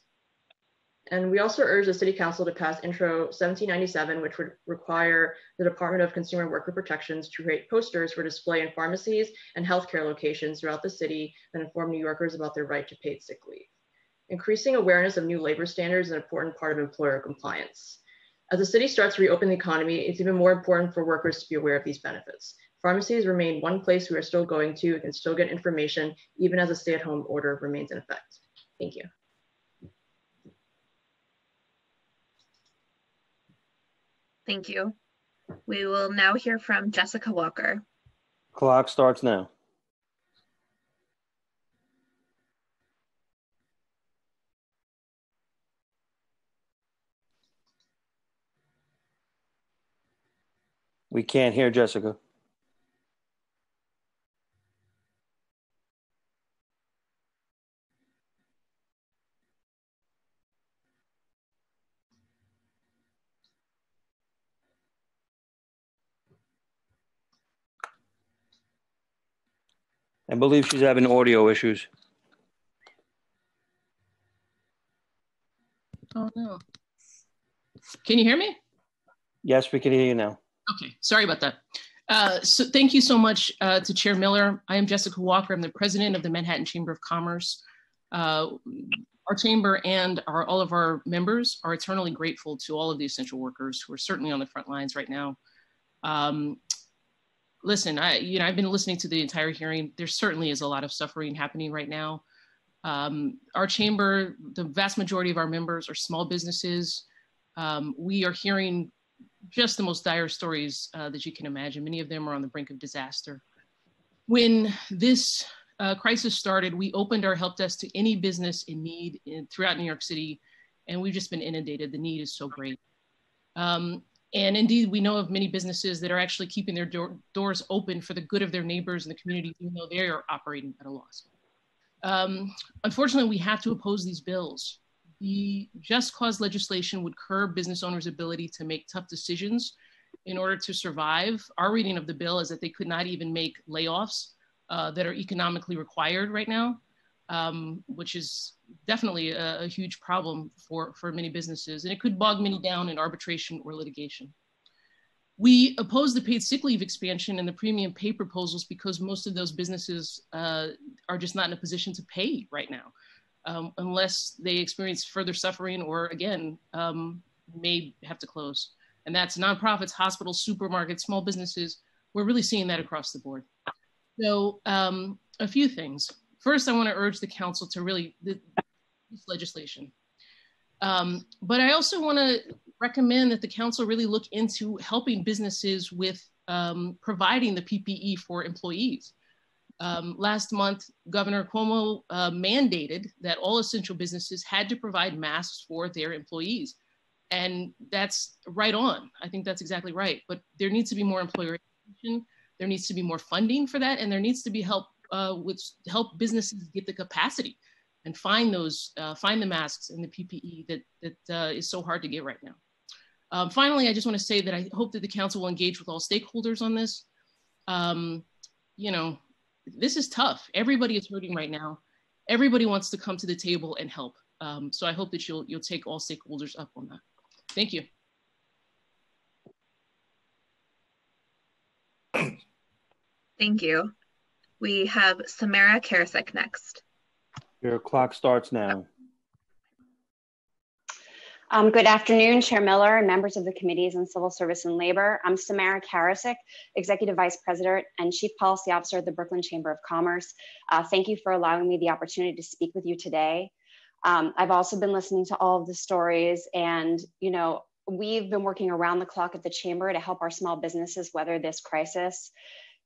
And we also urge the City Council to pass Intro 1797, which would require the Department of Consumer Worker Protections to create posters for display in pharmacies and healthcare locations throughout the city that inform New Yorkers about their right to paid sick leave. Increasing awareness of new labor standards is an important part of employer compliance. As the city starts to reopen the economy, it's even more important for workers to be aware of these benefits. Pharmacies remain one place we are still going to and can still get information even as a stay-at-home order remains in effect. Thank you. Thank you. We will now hear from Jessica Walker. Clock starts now. We can't hear Jessica. Believe she's having audio issues. Oh no. Can you hear me? Yes, we can hear you now. Okay, sorry about that. Uh, so thank you so much uh, to Chair Miller. I am Jessica Walker. I'm the president of the Manhattan Chamber of Commerce. Uh, our chamber and our, all of our members are eternally grateful to all of the essential workers who are certainly on the front lines right now. Um, listen, I you know I've been listening to the entire hearing. There certainly is a lot of suffering happening right now. Um, our chamber, the vast majority of our members are small businesses. Um, we are hearing just the most dire stories uh, that you can imagine. Many of them are on the brink of disaster. When this uh, crisis started, we opened our help desk to any business in need in, throughout New York City, and we've just been inundated. The need is so great. Um, and indeed, we know of many businesses that are actually keeping their door, doors open for the good of their neighbors and the community, even though they are operating at a loss. Um, unfortunately, we have to oppose these bills. The just cause legislation would curb business owners' ability to make tough decisions in order to survive. Our reading of the bill is that they could not even make layoffs uh, that are economically required right now, um, which is definitely a, a, huge problem for, for many businesses, and it could bog many down in arbitration or litigation. We oppose the paid sick leave expansion and the premium pay proposals because most of those businesses uh, are just not in a position to pay right now, um, unless they experience further suffering or, again, um, may have to close. And that's nonprofits, hospitals, supermarkets, small businesses. We're really seeing that across the board. So, um, a few things. First, I want to urge the council to really, the, this legislation. Um, but I also want to recommend that the council really look into helping businesses with um, providing the PPE for employees. Um, last month, Governor Cuomo uh, mandated that all essential businesses had to provide masks for their employees. And that's right on. I think that's exactly right. But there needs to be more employer education. There needs to be more funding for that. And there needs to be help uh, with help businesses get the capacity and find those, uh, find the masks and the PPE that, that uh, is so hard to get right now. Um, finally, I just want to say that I hope that the council will engage with all stakeholders on this. Um, you know, this is tough. Everybody is hurting right now. Everybody wants to come to the table and help. Um, so I hope that you'll you'll take all stakeholders up on that. Thank you. Thank you. We have Samara Karasik next. Your clock starts now. Um, good afternoon, Chair Miller and members of the Committees on Civil Service and Labor. I'm Samara Karasik, Executive Vice President and Chief Policy Officer at the Brooklyn Chamber of Commerce. Uh, thank you for allowing me the opportunity to speak with you today. Um, I've also been listening to all of the stories and, you know, we've been working around the clock at the Chamber to help our small businesses weather this crisis.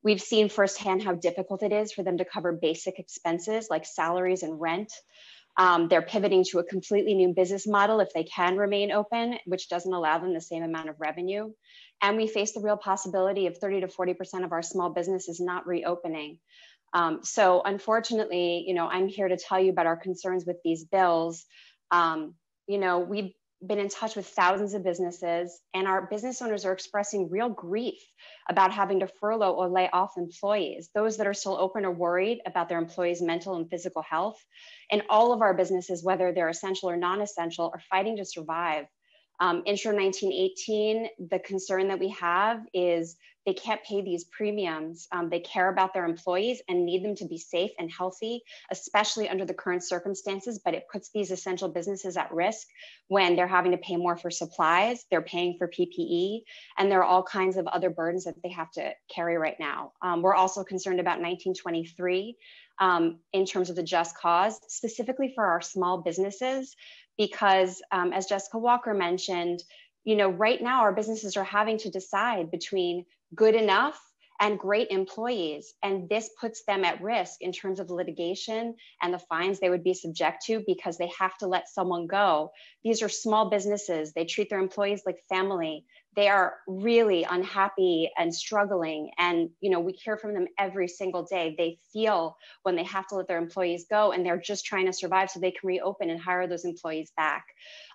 We've seen firsthand how difficult it is for them to cover basic expenses like salaries and rent. Um, they're pivoting to a completely new business model if they can remain open, which doesn't allow them the same amount of revenue. And we face the real possibility of 30 to 40% of our small businesses not reopening. Um, so unfortunately, you know, I'm here to tell you about our concerns with these bills. Um, you know, we been in touch with thousands of businesses, and our business owners are expressing real grief about having to furlough or lay off employees. Those that are still open are worried about their employees' mental and physical health. And all of our businesses, whether they're essential or non essential, are fighting to survive. Um, Intro 1918, the concern that we have is they can't pay these premiums. Um, they care about their employees and need them to be safe and healthy, especially under the current circumstances. But it puts these essential businesses at risk when they're having to pay more for supplies, they're paying for PPE, and there are all kinds of other burdens that they have to carry right now. Um, we're also concerned about 1923 um, in terms of the just cause, specifically for our small businesses because um, as Jessica Walker mentioned, you know, right now our businesses are having to decide between good enough and great employees. And this puts them at risk in terms of litigation and the fines they would be subject to because they have to let someone go. These are small businesses. They treat their employees like family they are really unhappy and struggling and you know we hear from them every single day they feel when they have to let their employees go and they're just trying to survive so they can reopen and hire those employees back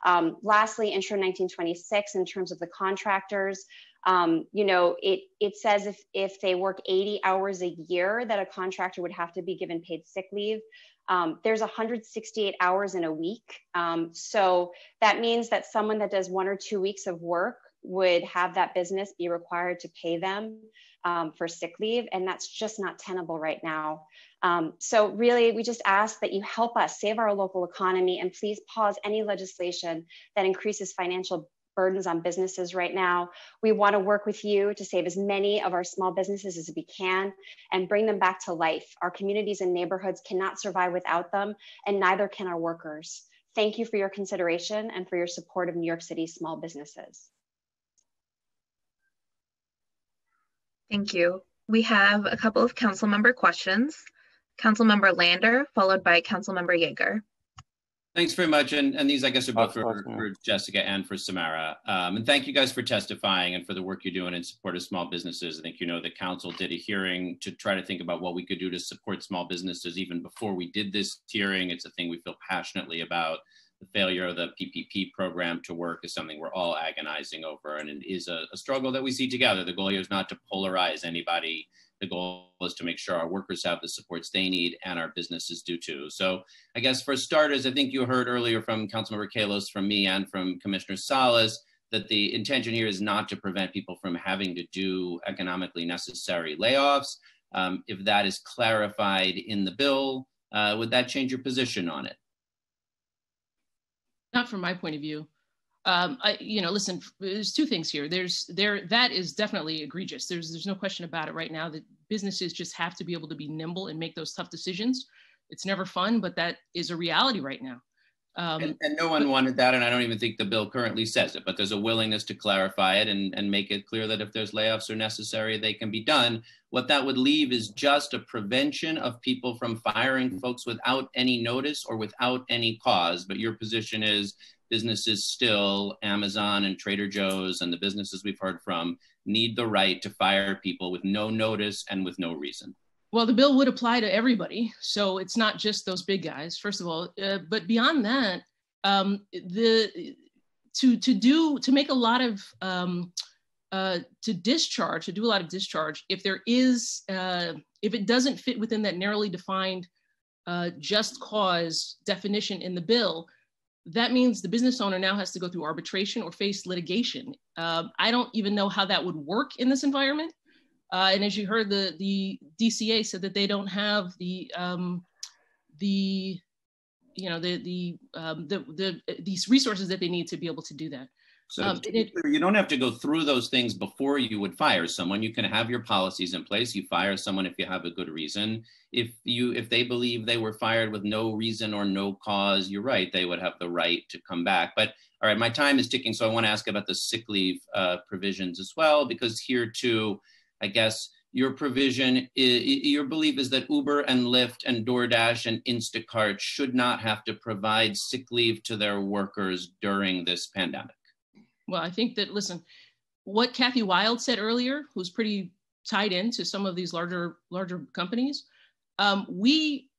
um, lastly intro 1926 in terms of the contractors um, you know it it says if if they work 80 hours a year that a contractor would have to be given paid sick leave um, there's 168 hours in a week. Um, so that means that someone that does one or two weeks of work would have that business be required to pay them um, for sick leave, and that's just not tenable right now. Um, so, really, we just ask that you help us save our local economy and please pause any legislation that increases financial burdens on businesses right now. We want to work with you to save as many of our small businesses as we can and bring them back to life. Our communities and neighborhoods cannot survive without them, and neither can our workers. Thank you for your consideration and for your support of New York City small businesses. Thank you. We have a couple of council member questions. Council member Lander, followed by council member Yeger. Thanks very much. And, and these, I guess, are both for, for Jessica and for Samara. Um, and thank you guys for testifying and for the work you're doing in support of small businesses. I think you know the council did a hearing to try to think about what we could do to support small businesses even before we did this hearing. It's a thing we feel passionately about the failure of the PPP program to work is something we're all agonizing over, and it is a, a, struggle that we see together. The goal here is not to polarize anybody. The goal is to make sure our workers have the supports they need and our businesses do too. So, I guess for starters, I think you heard earlier from Councilmember Kallos, from me, and from Commissioner Salas that the intention here is not to prevent people from having to do economically necessary layoffs. Um, if that is clarified in the bill, uh, would that change your position on it? not from my point of view. Um, I, you know, listen, there's two things here. There's there that is definitely egregious. There's there's no question about it right now that businesses just have to be able to be nimble and make those tough decisions. It's never fun, but that is a reality right now. Um, and, and, no one wanted that, and I don't even think the bill currently says it. But there's a willingness to clarify it and, and make it clear that if there's layoffs are necessary, they can be done. What that would leave is just a prevention of people from firing folks without any notice or without any cause. But your position is businesses still, Amazon and Trader Joe's and the businesses we've heard from, need the right to fire people with no notice and with no reason. Well, the bill would apply to everybody, so it's not just those big guys. First of all, uh, but beyond that, um, the to to do to make a lot of um, uh, to discharge to do a lot of discharge if there is uh, if it doesn't fit within that narrowly defined uh, just cause definition in the bill that means the business owner now has to go through arbitration or face litigation um, i don't even know how that would work in this environment uh, and as you heard, the the DCA said that they don't have the um, the you know the the, um, the the these resources that they need to be able to do that. So um, it, you don't have to go through those things before you would fire someone. You can have your policies in place. You fire someone if you have a good reason. If you if they believe they were fired with no reason or no cause, you're right. They would have the right to come back. But all right, my time is ticking, so I want to ask about the sick leave uh, provisions as well, because here too I guess your provision, your belief is that Uber and Lyft and DoorDash and Instacart should not have to provide sick leave to their workers during this pandemic. Well, I think that, listen, what Kathy Wylde said earlier, who's pretty tied into some of these larger, larger companies, um, we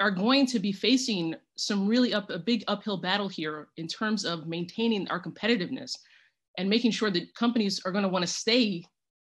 are going to be facing some really up a big uphill battle here in terms of maintaining our competitiveness and making sure that companies are going to want to stay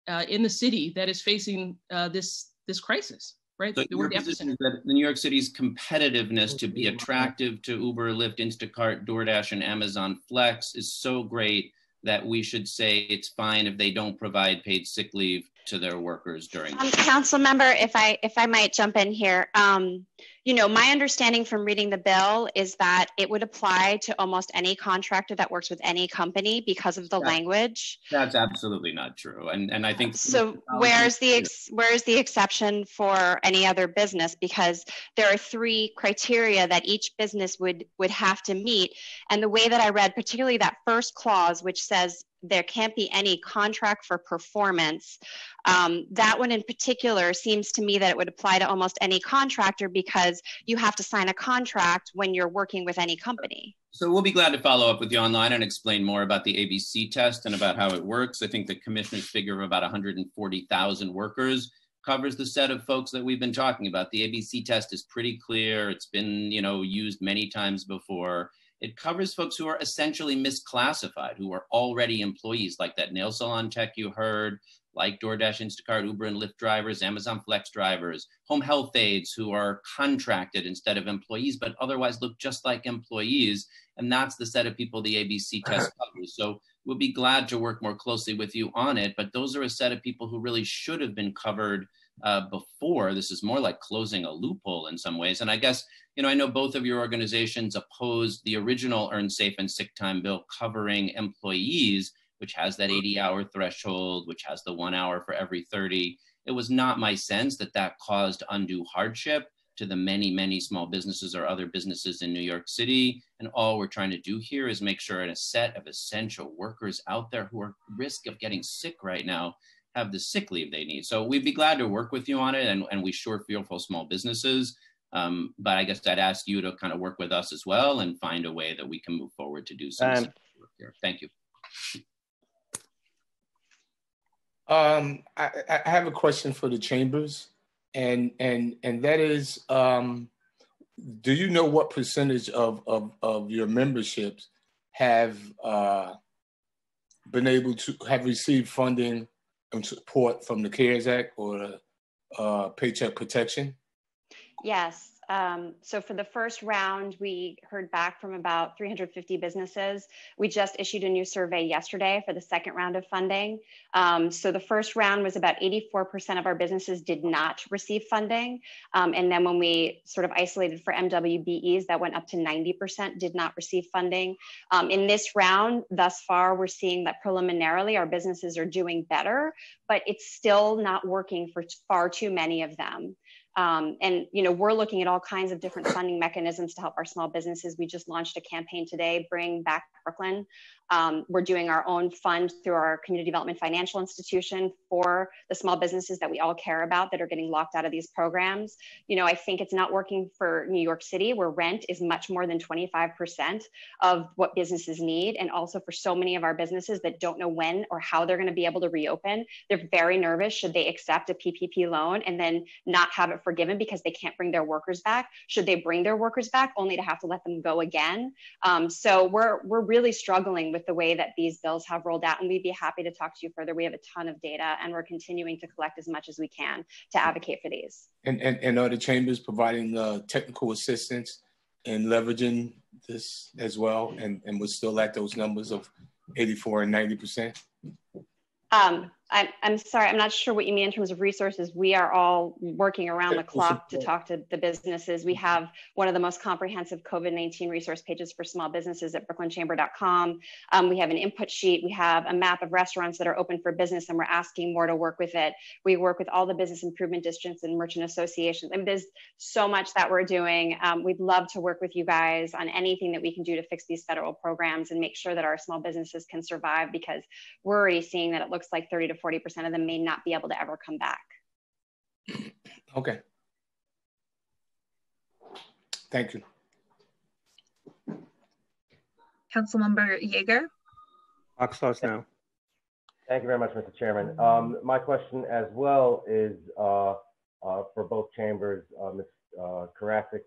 uh, in the city that is facing uh, this this crisis right? So your position is that New York City's competitiveness to be attractive to Uber, Lyft, Instacart, DoorDash, and Amazon Flex is so great that we should say it's fine if they don't provide paid sick leave to their workers during. Um, council member, if I if I might jump in here, um, you know, my understanding from reading the bill is that it would apply to almost any contractor that works with any company because of the That's- language. That's absolutely not true, and and I think So where's the ex- where's the exception for any other business? Because there are three criteria that each business would would have to meet, and the way that I read, particularly that first clause, which says there can't be any contract for performance. Um, that one in particular seems to me that it would apply to almost any contractor because you have to sign a contract when you're working with any company. So we'll be glad to follow up with you online and explain more about the ABC test and about how it works. I think the commissioner's figure of about 140,000 workers covers the set of folks that we've been talking about. The ABC test is pretty clear. It's been, you know, used many times before. It covers folks who are essentially misclassified, who are already employees, like that nail salon tech you heard, like DoorDash, Instacart, Uber, and Lyft drivers, Amazon Flex drivers, home health aides who are contracted instead of employees, but otherwise look just like employees. And that's the set of people the ABC test covers. So we'll be glad to work more closely with you on it. But those are a set of people who really should have been covered uh, before. This is more like closing a loophole in some ways. And I guess, you know, I know both of your organizations opposed the original Earn Safe and Sick Time bill covering employees which has that 80 hour threshold, which has the one hour for every 30. It was not my sense that that caused undue hardship to the many, many small businesses or other businesses in New York City. And all we're trying to do here is make sure a set of essential workers out there who are at risk of getting sick right now have the sick leave they need. So we'd be glad to work with you on it, and, and we sure feel for small businesses. Um, but I guess I'd ask you to kind of work with us as well and find a way that we can move forward to do some Um, work here. Thank you. Um, I, I have a question for the chambers, and and and that is, um, do you know what percentage of of, of your memberships have uh, been able to have received funding and support from the CARES Act or the uh, Paycheck Protection? Yes. Um, so for the first round, we heard back from about 350 businesses. We just issued a new survey yesterday for the second round of funding. Um, so the first round was about 84% of our businesses did not receive funding. Um, and then when we sort of isolated for MWBEs, that went up to 90% did not receive funding. Um, in this round, thus far, we're seeing that preliminarily our businesses are doing better, but it's still not working for far too many of them. Um, and you know we're looking at all kinds of different funding mechanisms to help our small businesses. We just launched a campaign today, Bring Back Brooklyn. Um, we're doing our own fund through our community development financial institution for the small businesses that we all care about that are getting locked out of these programs. You know, I think it's not working for New York City, where rent is much more than 25% of what businesses need, and also for so many of our businesses that don't know when or how they're going to be able to reopen. They're very nervous should they accept a PPP loan and then not have it forgiven because they can't bring their workers back. Should they bring their workers back only to have to let them go again? Um, so we're we're really struggling with the way that these bills have rolled out, and we'd be happy to talk to you further. We have a ton of data, and we're continuing to collect as much as we can to advocate for these. And and, and are the chambers providing uh, technical assistance and leveraging this as well? And and we're still at those numbers of 84 and 90 percent. Um, I'm, I'm sorry, I'm not sure what you mean in terms of resources. We are all working around the clock to talk to the businesses. We have one of the most comprehensive COVID 19 resource pages for small businesses at brooklynchamber.com. Um, we have an input sheet. We have a map of restaurants that are open for business, and we're asking more to work with it. We work with all the business improvement districts and merchant associations. I mean, there's so much that we're doing. Um, we'd love to work with you guys on anything that we can do to fix these federal programs and make sure that our small businesses can survive because we're already seeing that it looks like 30 to 40% of them may not be able to ever come back. Okay. Thank you. Councilmember Yeger. Clock starts now. Thank you very much, Mr. Chairman. Um, my question as well is uh, uh, for both chambers, uh, Ms. Uh, Karasik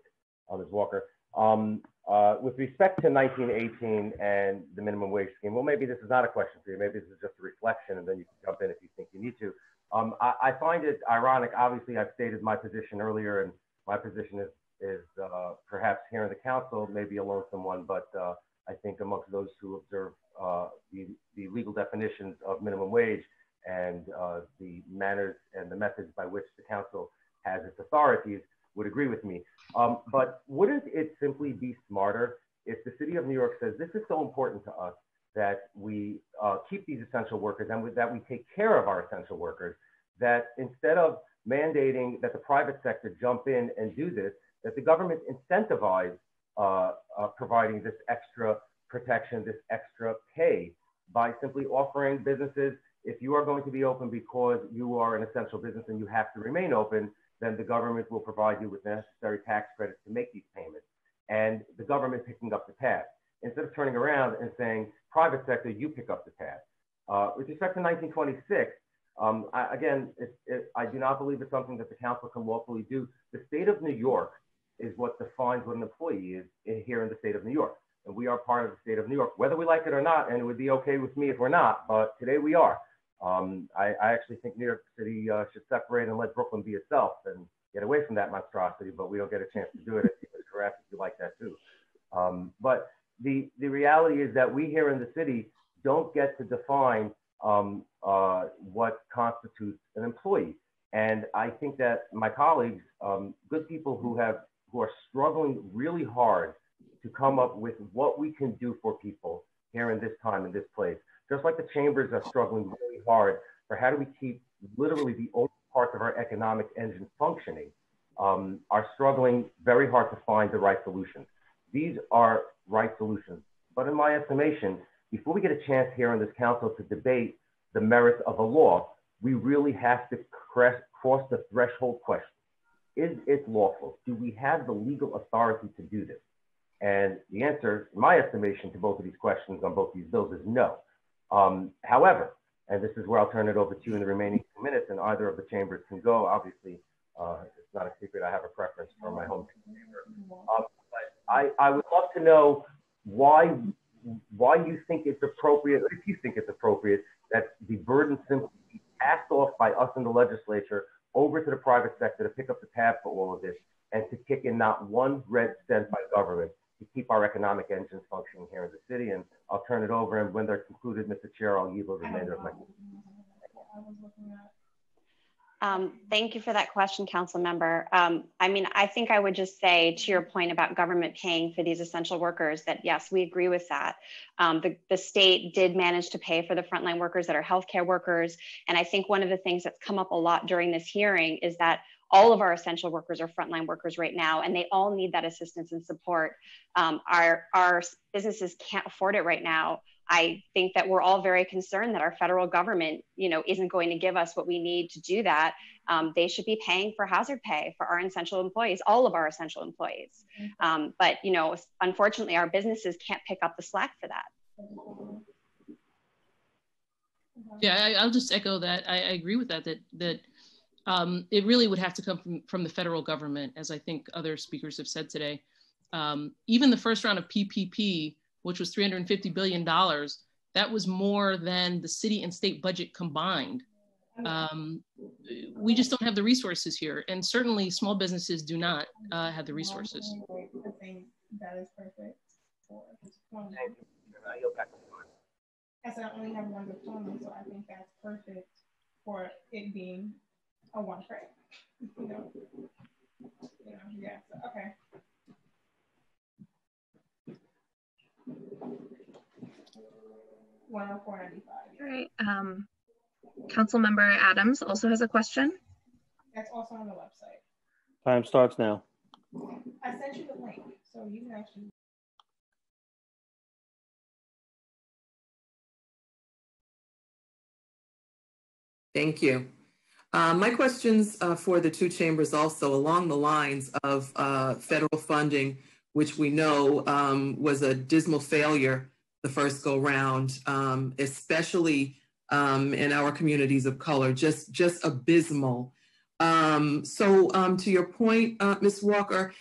uh, Ms. Walker. Um, uh, with respect to 1918 and the minimum wage scheme, well, maybe this is not a question for you. Maybe this is just a reflection, and then you can jump in if you think you need to. Um, I, I, find it ironic. Obviously, I've stated my position earlier, and my position is is uh, perhaps here in the council, maybe a lonesome one, but uh, I think amongst those who observe uh, the, the legal definitions of minimum wage and uh, the manners and the methods by which the council has its authorities would agree with me. Um, but wouldn't it simply be smarter if the city of New York says this is so important to us that we uh, keep these essential workers and that we take care of our essential workers, that instead of mandating that the private sector jump in and do this, that the government incentivize uh, uh, providing this extra protection, this extra pay by simply offering businesses, if you are going to be open because you are an essential business and you have to remain open, then the government will provide you with necessary tax credits to make these payments. And the government picking up the tab instead of turning around and saying, private sector, you pick up the tab. Uh, with respect to 1926, um, I, again, it, it, I do not believe it's something that the council can lawfully do. The state of New York is what defines what an employee is in, here in the state of New York. And we are part of the state of New York, whether we like it or not. And it would be okay with me if we're not, but today we are. Um, I, I, actually think New York City uh, should separate and let Brooklyn be itself and get away from that monstrosity, but we don't get a chance to do it. If correct, if you like that too. Um, but the, the reality is that we here in the city don't get to define um, uh, what constitutes an employee. And I think that my colleagues, um, good people who have who are struggling really hard to come up with what we can do for people here in this time in this place, just like the chambers are struggling really hard for how do we keep literally the only parts of our economic engine functioning, um, are struggling very hard to find the right solutions. These are right solutions. But in my estimation, before we get a chance here in this council to debate the merits of a law, we really have to cross the threshold question. Is it lawful? Do we have the legal authority to do this? And the answer, in my estimation, to both of these questions on both these bills is no. Um, however, and this is where I'll turn it over to you in the remaining two minutes, and either of the chambers can go. Obviously, uh, it's not a secret. I have a preference for my home chamber. Um, but I, I would love to know why why you think it's appropriate, if you think it's appropriate, that the burden simply be passed off by us in the legislature over to the private sector to pick up the tab for all of this and to kick in not one red cent by government to keep our economic engines functioning here in the city. And I'll turn it over. And when they're concluded, Mr. Chair, I'll yield the remainder of my. Um, thank you for that question, Council Member. Um, I mean, I think I would just say to your point about government paying for these essential workers that yes, we agree with that. Um, the, the state did manage to pay for the frontline workers that are healthcare workers. And I think one of the things that's come up a lot during this hearing is that all of our essential workers are frontline workers right now, and they all need that assistance and support. Um, our, our businesses can't afford it right now. I think that we're all very concerned that our federal government, you know, isn't going to give us what we need to do that. Um, they should be paying for hazard pay for our essential employees, all of our essential employees. Mm-hmm. Um, but you know, unfortunately, our businesses can't pick up the slack for that. Yeah, I, will just echo that. I, I, agree with that. That that um, it really would have to come from, from the federal government, as I think other speakers have said today. Um, even the first round of PPP, which was $350 billion, that was more than the city and state budget combined. Um, we just don't have the resources here. And certainly small businesses do not uh, have the resources. That is perfect for I I only have one diploma, so I think that's perfect for it being a one track. You know, you know, yeah. So, okay. One hundred oh four ninety five. All right. Um, Council Member Adams also has a question. That's also on the website. Time starts now. I sent you the link, so you can actually. Thank you. Uh, my questions uh, for the two chambers also along the lines of uh, federal funding, which we know um, was a dismal failure the first go round, um, especially um, in our communities of color, just, just abysmal. Um, so um, to your point, uh, Ms. Walker,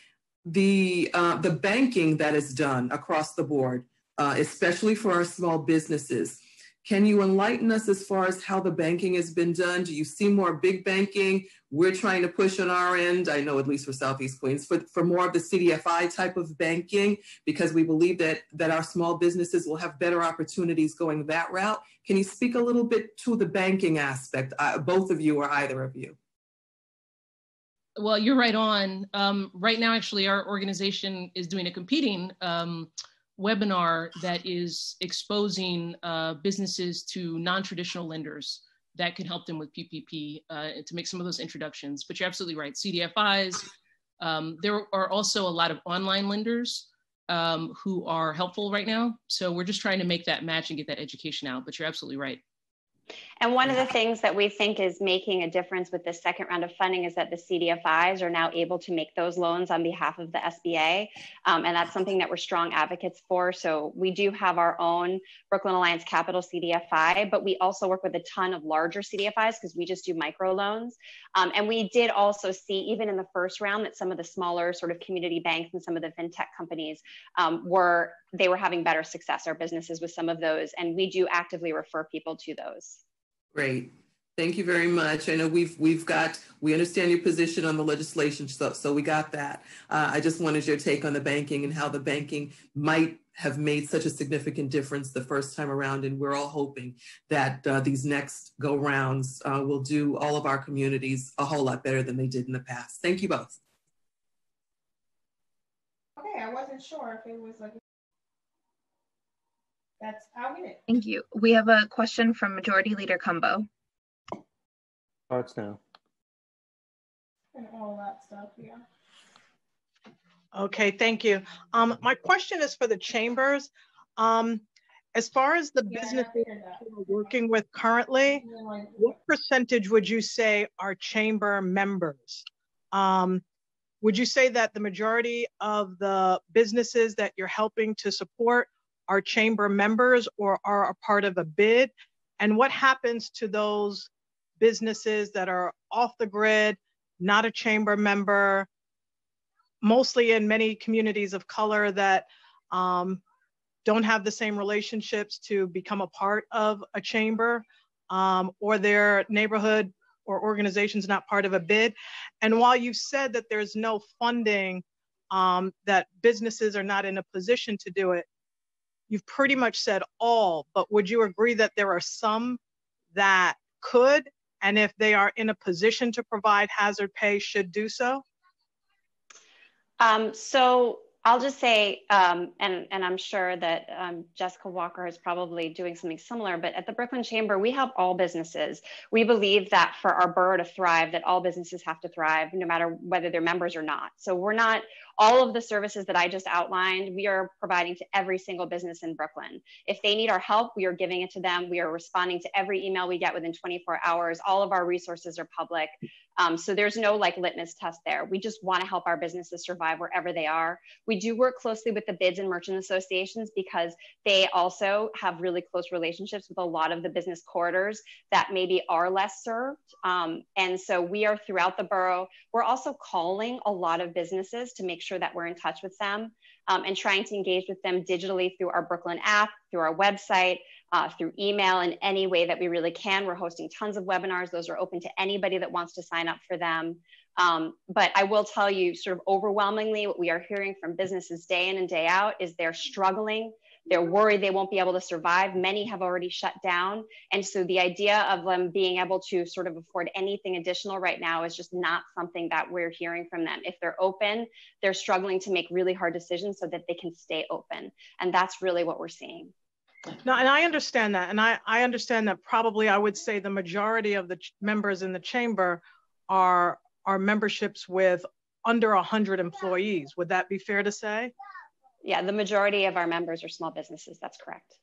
the uh, the banking that is done across the board, uh, especially for our small businesses. Can you enlighten us as far as how the banking has been done? Do you see more big banking? We're trying to push on our end, I know at least for Southeast Queens, for, for more of the CDFI type of banking because we believe that, that our small businesses will have better opportunities going that route. Can you speak a little bit to the banking aspect, uh, both of you or either of you? Well, you're right on. Um, right now, actually, our organization is doing a competing um, webinar that is exposing uh, businesses to non-traditional lenders that can help them with PPP uh, to make some of those introductions. But you're absolutely right, CDFIs. Um, there are also a lot of online lenders um, who are helpful right now. So we're just trying to make that match and get that education out, but you're absolutely right. And one of the things that we think is making a difference with this second round of funding is that the CDFIs are now able to make those loans on behalf of the SBA. Um, and that's something that we're strong advocates for. So we do have our own Brooklyn Alliance Capital CDFI, but we also work with a ton of larger CDFIs because we just do micro loans. Um, and we did also see, even in the first round, that some of the smaller sort of community banks and some of the fintech companies um, were they were having better success, our businesses with some of those. And we do actively refer people to those. Great. Thank you very much. I know we've we've got we understand your position on the legislation, so so we got that. Uh, I just wanted your take on the banking and how the banking might have made such a significant difference the first time around, and we're all hoping that uh, these next go rounds uh, will do all of our communities a whole lot better than they did in the past. Thank you both. Okay, I wasn't sure if it was like that's how we it. Thank you. We have a question from Majority Leader Cumbo. Starts now. And all that stuff, yeah. Okay, thank you. Um, my question is for the chambers. Um, as far as the yeah, businesses we're working with currently, what percentage would you say are chamber members? Um, would you say that the majority of the businesses that you're helping to support are chamber members or are a part of a bid? And what happens to those businesses that are off the grid, not a chamber member, mostly in many communities of color that um, don't have the same relationships to become a part of a chamber um, or their neighborhood or organizations not part of a bid. And while you've said that there's no funding, um, that businesses are not in a position to do it, you've pretty much said all, but would you agree that there are some that could, and if they are in a position to provide hazard pay, should do so? Um, so I'll just say, um, and, and I'm sure that um, Jessica Walker is probably doing something similar, but at the Brooklyn Chamber, we help all businesses. We believe that for our borough to thrive, that all businesses have to thrive, no matter whether they're members or not. So we're not, all of the services that I just outlined, we are providing to every single business in Brooklyn. If they need our help, we are giving it to them. We are responding to every email we get within 24 hours. All of our resources are public. Um, so there's no like litmus test there. We just want to help our businesses survive wherever they are. We do work closely with the bids and merchant associations because they also have really close relationships with a lot of the business corridors that maybe are less served. Um, and so we are throughout the borough. We're also calling a lot of businesses to make sure that we're in touch with them um, and trying to engage with them digitally through our Brooklyn app, through our website, uh, through email in any way that we really can. We're hosting tons of webinars. Those are open to anybody that wants to sign up for them. Um, but I will tell you, sort of overwhelmingly, what we are hearing from businesses day in and day out is they're struggling. They're worried they won't be able to survive. Many have already shut down. And so the idea of them being able to sort of afford anything additional right now is just not something that we're hearing from them. If they're open, they're struggling to make really hard decisions so that they can stay open. And that's really what we're seeing. No, and I understand that. And I, I understand that probably I would say the majority of the members in the chamber are, are memberships with under 100 employees. Would that be fair to say? Yeah, the majority of our members are small businesses. That's correct.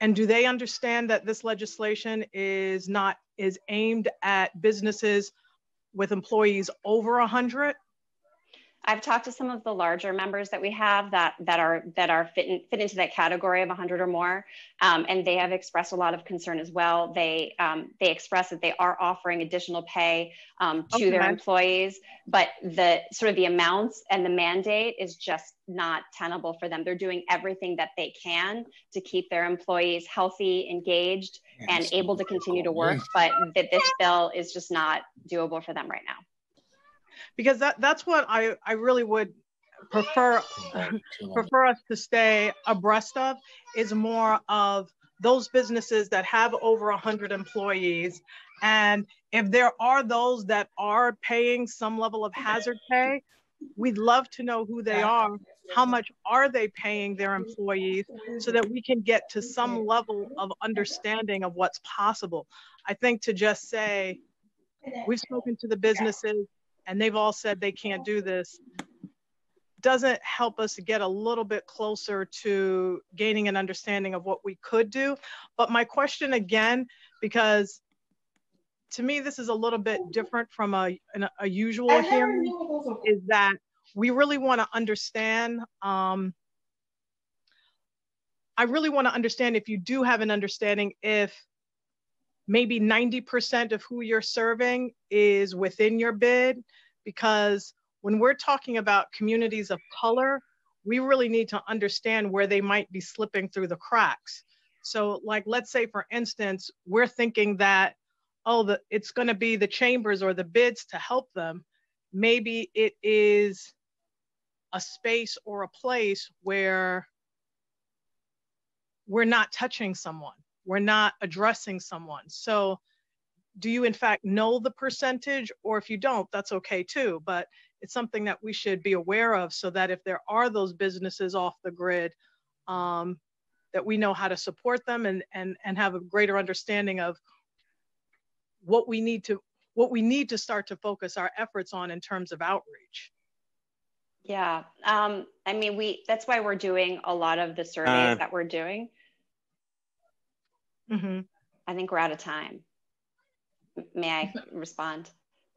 And do they understand that this legislation is not is aimed at businesses with employees over 100? I've talked to some of the larger members that we have that that are that are fit, in, fit into that category of 100 or more, um, and they have expressed a lot of concern as well. They um, they express that they are offering additional pay um, to okay. their employees, but the sort of the amounts and the mandate is just not tenable for them. They're doing everything that they can to keep their employees healthy, engaged, and able to continue to work, but that this bill is just not doable for them right now because that that's what I I really would prefer prefer us to stay abreast of is more of those businesses that have over 100 employees. And if there are those that are paying some level of hazard pay we'd love to know who they are how much are they paying their employees so that we can get to some level of understanding of what's possible. I think to just say we've spoken to the businesses and they've all said they can't do this doesn't help us get a little bit closer to gaining an understanding of what we could do. But my question again, because to me, this is a little bit different from a, a usual hearing, is that we really want to understand. Um, I really want to understand if you do have an understanding if maybe 90% of who you're serving is within your bid because when we're talking about communities of color, we really need to understand where they might be slipping through the cracks. So like, let's say for instance, we're thinking that, oh, the, it's gonna be the chambers or the bids to help them. Maybe it is a space or a place where we're not touching someone we're not addressing someone. So do you in fact know the percentage or if you don't, that's okay too. But it's something that we should be aware of so that if there are those businesses off the grid, um, that we know how to support them and, and, and have a greater understanding of what we need to what we need to start to focus our efforts on in terms of outreach. Yeah, um, I mean, we that's why we're doing a lot of the surveys uh, that we're doing Mm-hmm. I think we're out of time. May I respond?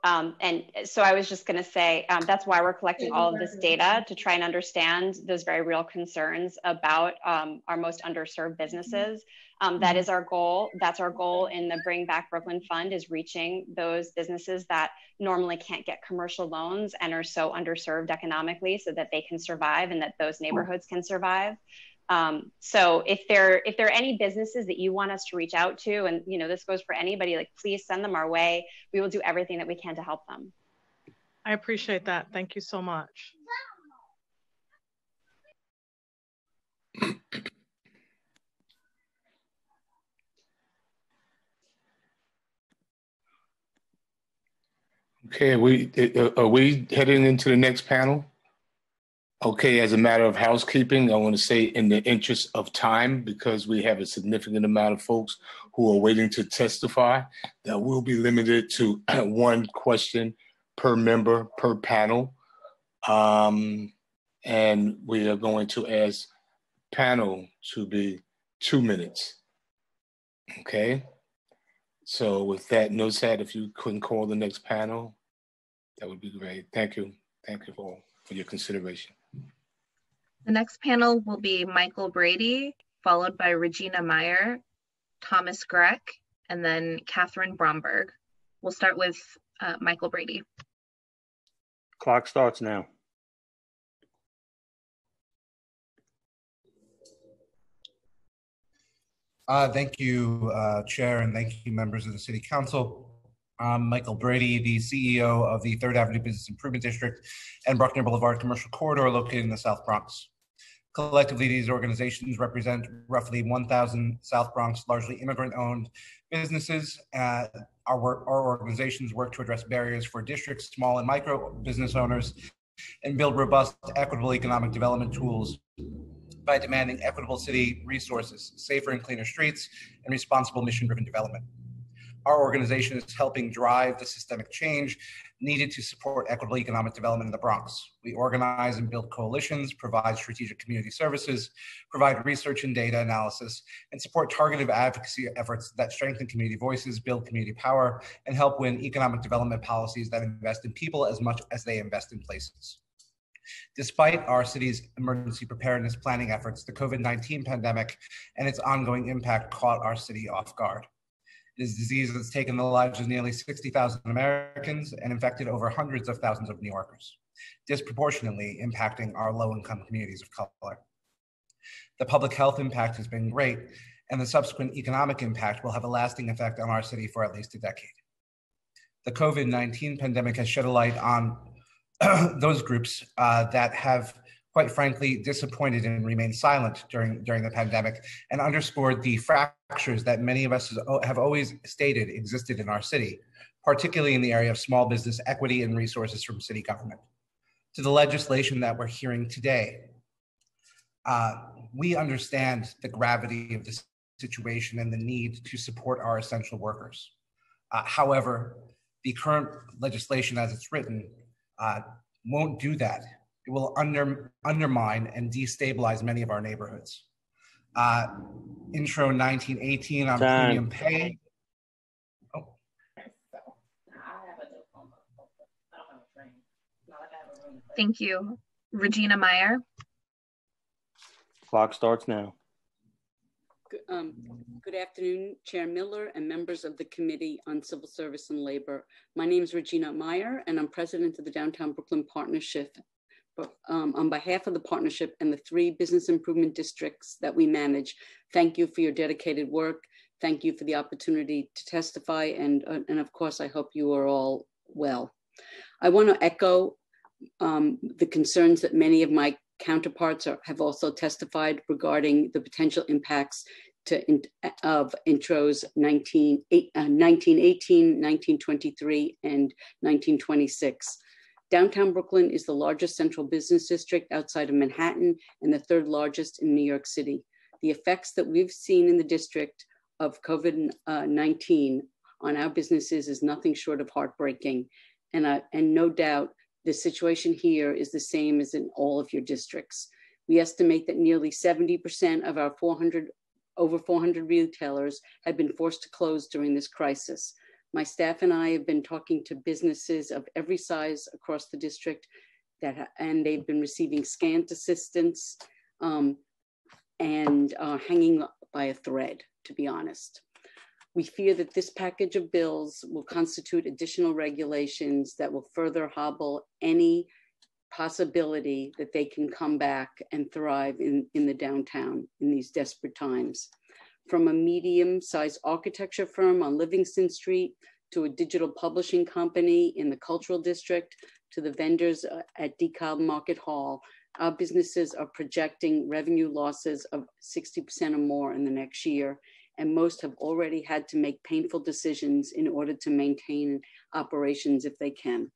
Um, and so I was just going to say um, that's why we're collecting all of this data to try and understand those very real concerns about um, our most underserved businesses. Um, that is our goal. That's our goal in the Bring Back Brooklyn Fund is reaching those businesses that normally can't get commercial loans and are so underserved economically so that they can survive and that those neighborhoods can survive. Um, so if there if there are any businesses that you want us to reach out to, and you know this goes for anybody, like please send them our way. We will do everything that we can to help them. I appreciate that. Thank you so much. Okay, are we are we heading into the next panel? Okay, as a matter of housekeeping, I want to say in the interest of time, because we have a significant amount of folks who are waiting to testify, that we'll be limited to one question per member per panel. Um, and we are going to ask panel to be two minutes. Okay. So with that, Nozhat, if you couldn't call the next panel, that would be great. Thank you. Thank you for, for your consideration. The next panel will be Michael Brady, followed by Regina Myer, Thomas Grech, and then Catherine Bromberg. We'll start with uh, Michael Brady. Clock starts now. Uh, thank you, uh, Chair, and thank you, members of the City Council. I'm Michael Brady, the CEO of the Third Avenue Business Improvement District and Bruckner Boulevard Commercial Corridor located in the South Bronx. Collectively, these organizations represent roughly 1,000 South Bronx, largely immigrant owned businesses. Uh, our, work, our organizations work to address barriers for districts, small and micro business owners, and build robust, equitable economic development tools by demanding equitable city resources, safer and cleaner streets, and responsible mission driven development. Our organization is helping drive the systemic change needed to support equitable economic development in the Bronx. We organize and build coalitions, provide strategic community services, provide research and data analysis, and support targeted advocacy efforts that strengthen community voices, build community power, and help win economic development policies that invest in people as much as they invest in places. Despite our city's emergency preparedness planning efforts, the COVID 19 pandemic and its ongoing impact caught our city off guard. It is a disease that's taken the lives of nearly 60,000 Americans and infected over hundreds of thousands of New Yorkers, disproportionately impacting our low income communities of color. The public health impact has been great, and the subsequent economic impact will have a lasting effect on our city for at least a decade. The COVID 19 pandemic has shed a light on those groups uh, that have quite frankly disappointed and remained silent during during the pandemic and underscored the fractures that many of us have always stated existed in our city particularly in the area of small business equity and resources from city government. To the legislation that we're hearing today uh, we understand the gravity of this situation and the need to support our essential workers. Uh, however the current legislation as it's written uh, won't do that it will under, undermine and destabilize many of our neighborhoods. Uh, intro 1918 on Time. premium pay. Oh. Thank you. Regina Myer. Clock starts now. Um, good afternoon, Chair Miller and members of the Committee on Civil Service and Labor. My name is Regina Myer, and I'm president of the Downtown Brooklyn Partnership um, on behalf of the partnership and the three business improvement districts that we manage, thank you for your dedicated work. Thank you for the opportunity to testify. And, uh, and of course, I hope you are all well. I want to echo um, the concerns that many of my counterparts are, have also testified regarding the potential impacts to in, of intros 19, uh, 1918, 1923, and 1926. Downtown Brooklyn is the largest central business district outside of Manhattan and the third largest in New York City. The effects that we've seen in the district of COVID 19 on our businesses is nothing short of heartbreaking. And, and no doubt the situation here is the same as in all of your districts. We estimate that nearly 70% of our 400, over 400 retailers have been forced to close during this crisis. My staff and I have been talking to businesses of every size across the district that, and they've been receiving scant assistance um, and uh, hanging by a thread, to be honest. We fear that this package of bills will constitute additional regulations that will further hobble any possibility that they can come back and thrive in, in the downtown in these desperate times from a medium-sized architecture firm on Livingston Street to a digital publishing company in the cultural district to the vendors uh, at DeKalb Market Hall, our businesses are projecting revenue losses of 60% or more in the next year, and most have already had to make painful decisions in order to maintain operations if they can.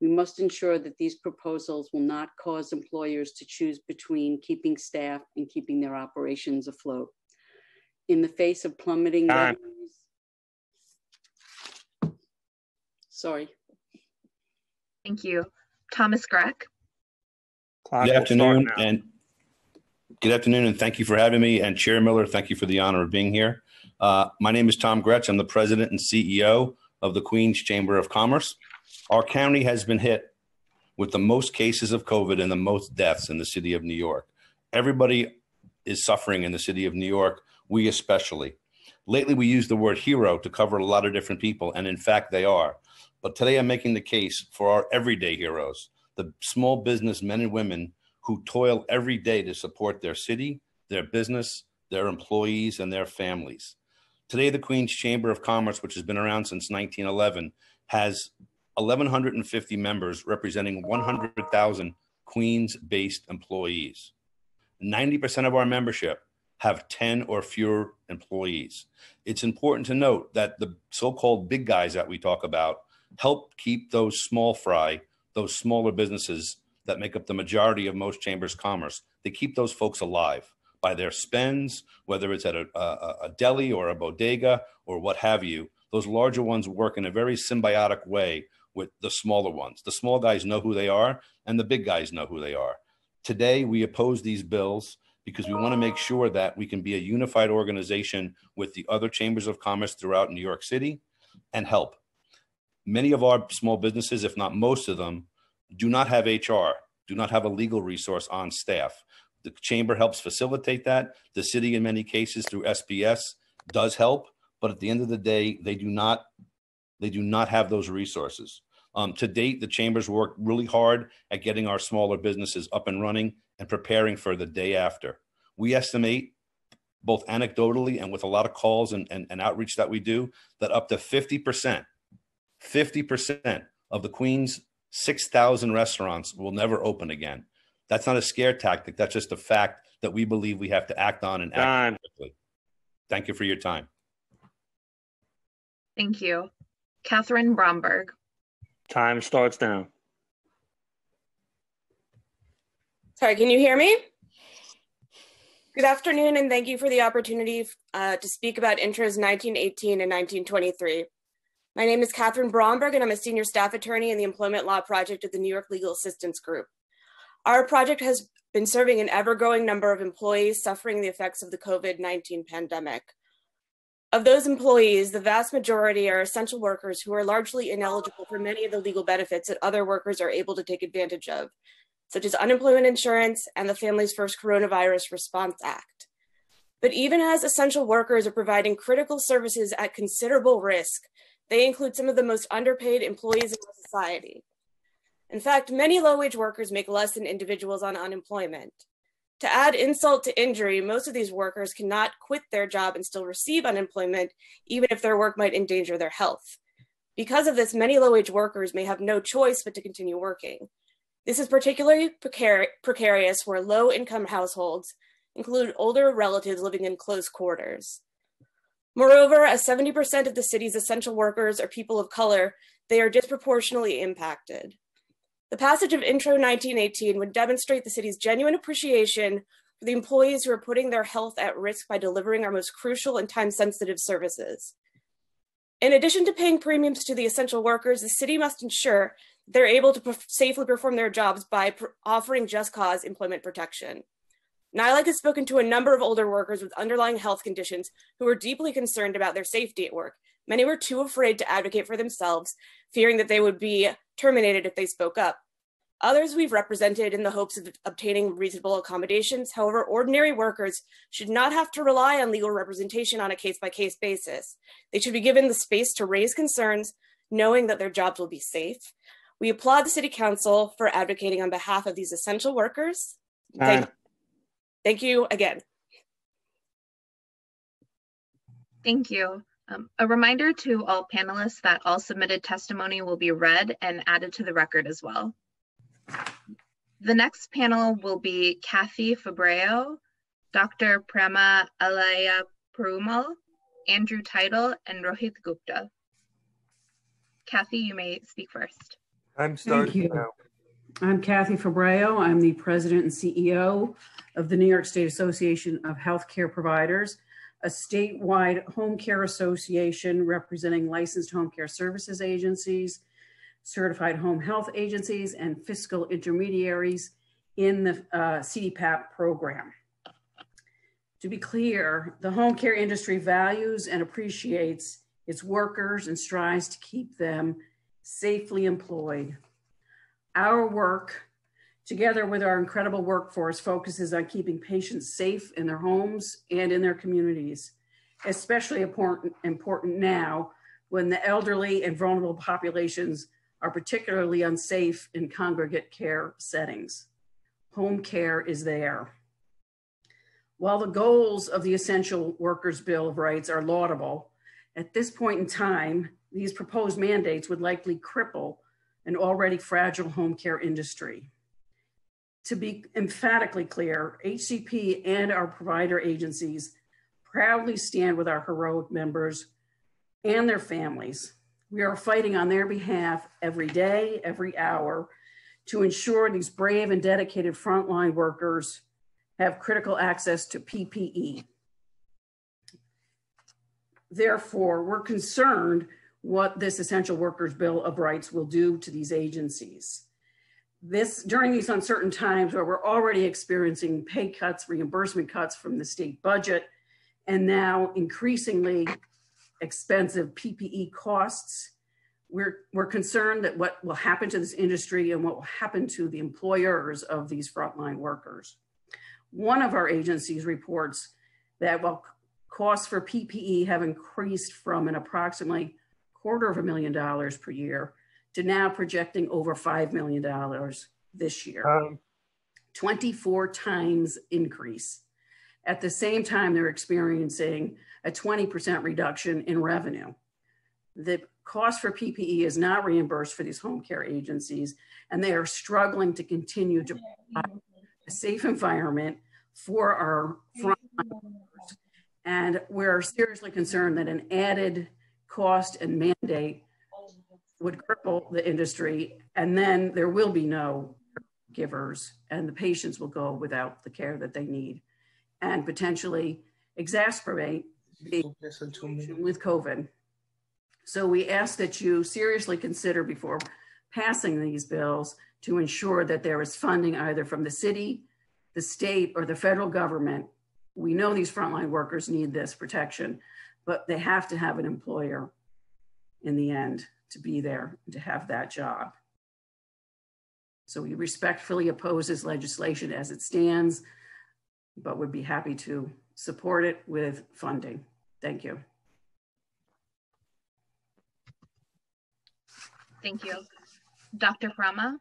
We must ensure that these proposals will not cause employers to choose between keeping staff and keeping their operations afloat in the face of plummeting Time. revenues. Sorry. Thank you. Thomas Grech. Good afternoon and good afternoon and thank you for having me. And Chair Miller, thank you for the honor of being here. Uh, my name is Tom Grech. I'm the president and CEO of the Queens Chamber of Commerce. Our county has been hit with the most cases of COVID and the most deaths in the city of New York. Everybody is suffering in the city of New York we especially. Lately, we use the word hero to cover a lot of different people, and in fact, they are. But today, I'm making the case for our everyday heroes, the small business men and women who toil every day to support their city, their business, their employees, and their families. Today, the Queen's Chamber of Commerce, which has been around since 1911, has 1,150 members representing 100,000 Queens based employees. 90% of our membership have 10 or fewer employees. It's important to note that the so called big guys that we talk about help keep those small fry, those smaller businesses that make up the majority of most chambers commerce, they keep those folks alive by their spends, whether it's at a, a, a deli or a bodega or what have you. Those larger ones work in a very symbiotic way with the smaller ones. The small guys know who they are, and the big guys know who they are. Today, we oppose these bills because we want to make sure that we can be a unified organization with the other chambers of commerce throughout New York City and help. Many of our small businesses, if not most of them, do not have HR, do not have a legal resource on staff. The chamber helps facilitate that. The city, in many cases, through SBS, does help, but at the end of the day, they do not they do not have those resources. Um, to date, the chambers worked really hard at getting our smaller businesses up and running and preparing for the day after. We estimate, both anecdotally and with a lot of calls and, and, and outreach that we do, that up to 50%, 50% of the Queen's 6,000 restaurants will never open again. That's not a scare tactic. That's just a fact that we believe we have to act on and act quickly. Thank you for your time. Thank you. Catherine Bromberg. Time starts now. Sorry, can you hear me? Good afternoon, and thank you for the opportunity uh, to speak about intros 1918 and 1923. My name is Catherine Bromberg, and I'm a senior staff attorney in the Employment Law Project at the New York Legal Assistance Group. Our project has been serving an ever growing number of employees suffering the effects of the COVID 19 pandemic. Of those employees, the vast majority are essential workers who are largely ineligible for many of the legal benefits that other workers are able to take advantage of, such as unemployment insurance and the Families First Coronavirus Response Act. But even as essential workers are providing critical services at considerable risk, they include some of the most underpaid employees in society. In fact, many low wage workers make less than individuals on unemployment. To add insult to injury, most of these workers cannot quit their job and still receive unemployment, even if their work might endanger their health. Because of this, many low wage workers may have no choice but to continue working. This is particularly precar- precarious where low income households include older relatives living in close quarters. Moreover, as 70% of the city's essential workers are people of color, they are disproportionately impacted. The passage of Intro 1918 would demonstrate the city's genuine appreciation for the employees who are putting their health at risk by delivering our most crucial and time sensitive services. In addition to paying premiums to the essential workers, the city must ensure they're able to safely perform their jobs by offering just cause employment protection. NYLAG has spoken to a number of older workers with underlying health conditions who are deeply concerned about their safety at work. Many were too afraid to advocate for themselves, fearing that they would be terminated if they spoke up. Others we've represented in the hopes of obtaining reasonable accommodations. However, ordinary workers should not have to rely on legal representation on a case by case basis. They should be given the space to raise concerns, knowing that their jobs will be safe. We applaud the City Council for advocating on behalf of these essential workers. Thank, thank you again. Thank you. Um, a reminder to all panelists that all submitted testimony will be read and added to the record as well. The next panel will be Kathy Febraio, Dr. Prema Alaya Perumal, Andrew Title, and Rohit Gupta. Kathy, you may speak first. I'm starting Thank you. now. I'm Kathy Febraio. I'm the president and CEO of the New York State Association of Healthcare Providers a statewide home care association representing licensed home care services agencies, certified home health agencies, and fiscal intermediaries in the uh, CDPAP program. To be clear, the home care industry values and appreciates its workers and strives to keep them safely employed. Our work together with our incredible workforce, focuses on keeping patients safe in their homes and in their communities, especially important, important now when the elderly and vulnerable populations are particularly unsafe in congregate care settings. Home care is there. While the goals of the Essential Workers Bill of Rights are laudable, at this point in time, these proposed mandates would likely cripple an already fragile home care industry to be emphatically clear, HCP and our provider agencies proudly stand with our heroic members and their families. We are fighting on their behalf every day, every hour to ensure these brave and dedicated frontline workers have critical access to PPE. Therefore, we're concerned what this Essential Workers Bill of Rights will do to these agencies this during these uncertain times where we're already experiencing pay cuts, reimbursement cuts from the state budget, and now increasingly expensive PPE costs, we're, we're concerned that what will happen to this industry and what will happen to the employers of these frontline workers. One of our agencies reports that while costs for PPE have increased from an approximately quarter of a million dollars per year to now projecting over $5 million this year. Um, 24 times increase. At the same time, they're experiencing a 20% reduction in revenue. The cost for PPE is not reimbursed for these home care agencies, and they are struggling to continue to provide a safe environment for our frontline workers. And we're seriously concerned that an added cost and mandate would cripple the industry, and then there will be no givers, and the patients will go without the care that they need, and potentially exacerbate the with COVID. So we ask that you seriously consider before passing these bills to ensure that there is funding either from the city, the state, or the federal government. We know these frontline workers need this protection, but they have to have an employer in the end to be there to have that job. So we respectfully oppose this legislation as it stands, but would be happy to support it with funding. Thank you. Thank you. Dr. Prama?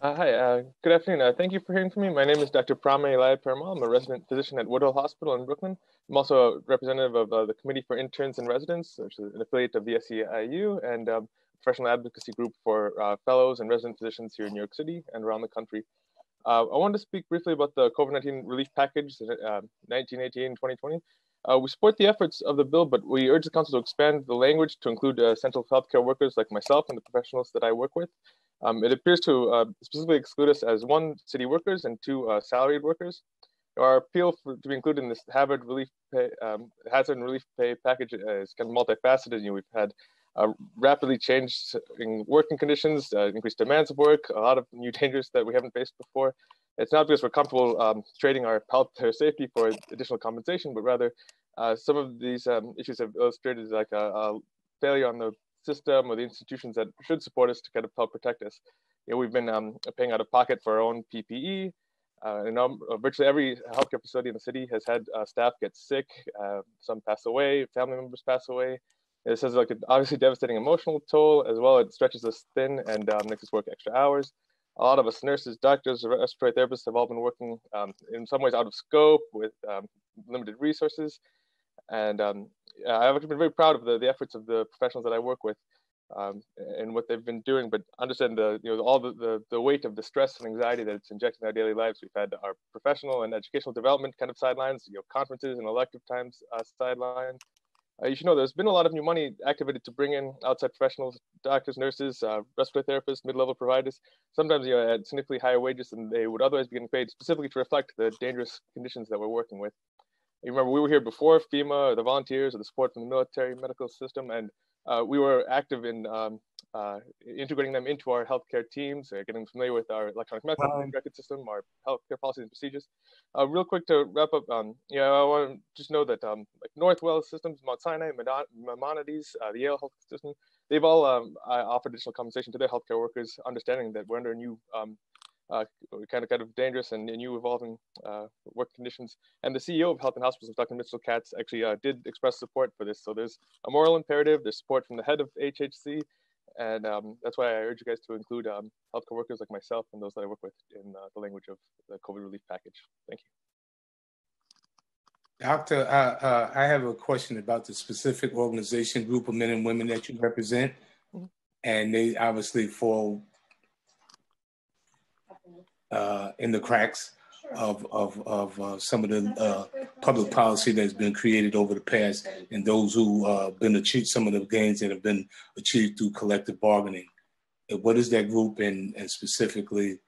Uh, hi, uh, good afternoon. Uh, thank you for hearing from me. My name is Dr. Prama Elia Paramal. I'm a resident physician at Woodhull Hospital in Brooklyn. I'm also a representative of uh, the Committee for Interns and Residents, which is an affiliate of the SEIU, and um, professional advocacy group for uh, fellows and resident physicians here in New York City and around the country. Uh, I wanted to speak briefly about the COVID-19 relief package, 1918-2020. Uh, we support the efforts of the bill, but we urge the council to expand the language to include uh, essential healthcare workers like myself and the professionals that I work with. Um, it appears to uh, specifically exclude us as one, city workers, and two, uh, salaried workers. Our appeal for, to be included in this hazard relief pay, um, hazard and relief pay package is kind of multifaceted. You know, we've had uh, rapidly changing working conditions, uh, increased demands of work, a lot of new dangers that we haven't faced before. It's not because we're comfortable um, trading our health or safety for additional compensation, but rather uh, some of these um, issues have illustrated like a, a, failure on the system or the institutions that should support us to kind of help protect us. You know, we've been um, paying out of pocket for our own PPE. Uh, and um, virtually every healthcare facility in the city has had uh, staff get sick. Uh, some pass away, family members pass away. This has like an obviously devastating emotional toll as well. It stretches us thin and um, makes us work extra hours. A lot of us nurses, doctors, respiratory therapists have all been working um, in some ways out of scope with um, limited resources. And um, I've been very proud of the, the efforts of the professionals that I work with um, and what they've been doing, but understand the, you know, all the, the, the, weight of the stress and anxiety that it's injecting in our daily lives. We've had our professional and educational development kind of sidelines, you know, conferences and elective times uh, sidelined. Uh, you should know there's been a lot of new money activated to bring in outside professionals, doctors, nurses, uh, respiratory therapists, mid-level providers, sometimes you know, at significantly higher wages than they would otherwise be getting paid, specifically to reflect the dangerous conditions that we're working with. You remember we were here before FEMA, the volunteers, or the support from the military medical system, and uh, we were active in um, uh, integrating them into our healthcare teams, uh, getting familiar with our electronic medical um, record system, our healthcare policies and procedures. Uh, real quick to wrap up, um, yeah, I want to just know that um, like Northwell Systems, Mount Sinai, Maimonides, uh, the Yale Health System, they've all um, offered additional compensation to their healthcare workers, understanding that we're under a new um, uh, kind of kind of dangerous and, new evolving uh, work conditions. And the CEO of Health and Hospitals, Dr. Mitchell Katz, actually uh, did express support for this. So there's a moral imperative, there's support from the head of HHC, and um, that's why I urge you guys to include um, healthcare workers like myself and those that I work with in uh, the language of the COVID relief package. Thank you. Doctor, uh, uh, I have a question about the specific organization group of men and women that you represent. Mm -hmm. And they obviously fall uh, in the cracks of of of uh, some of the uh, public policy that's been created over the past, and those who uh, been achieved some of the gains that have been achieved through collective bargaining. What is that group, and and specifically,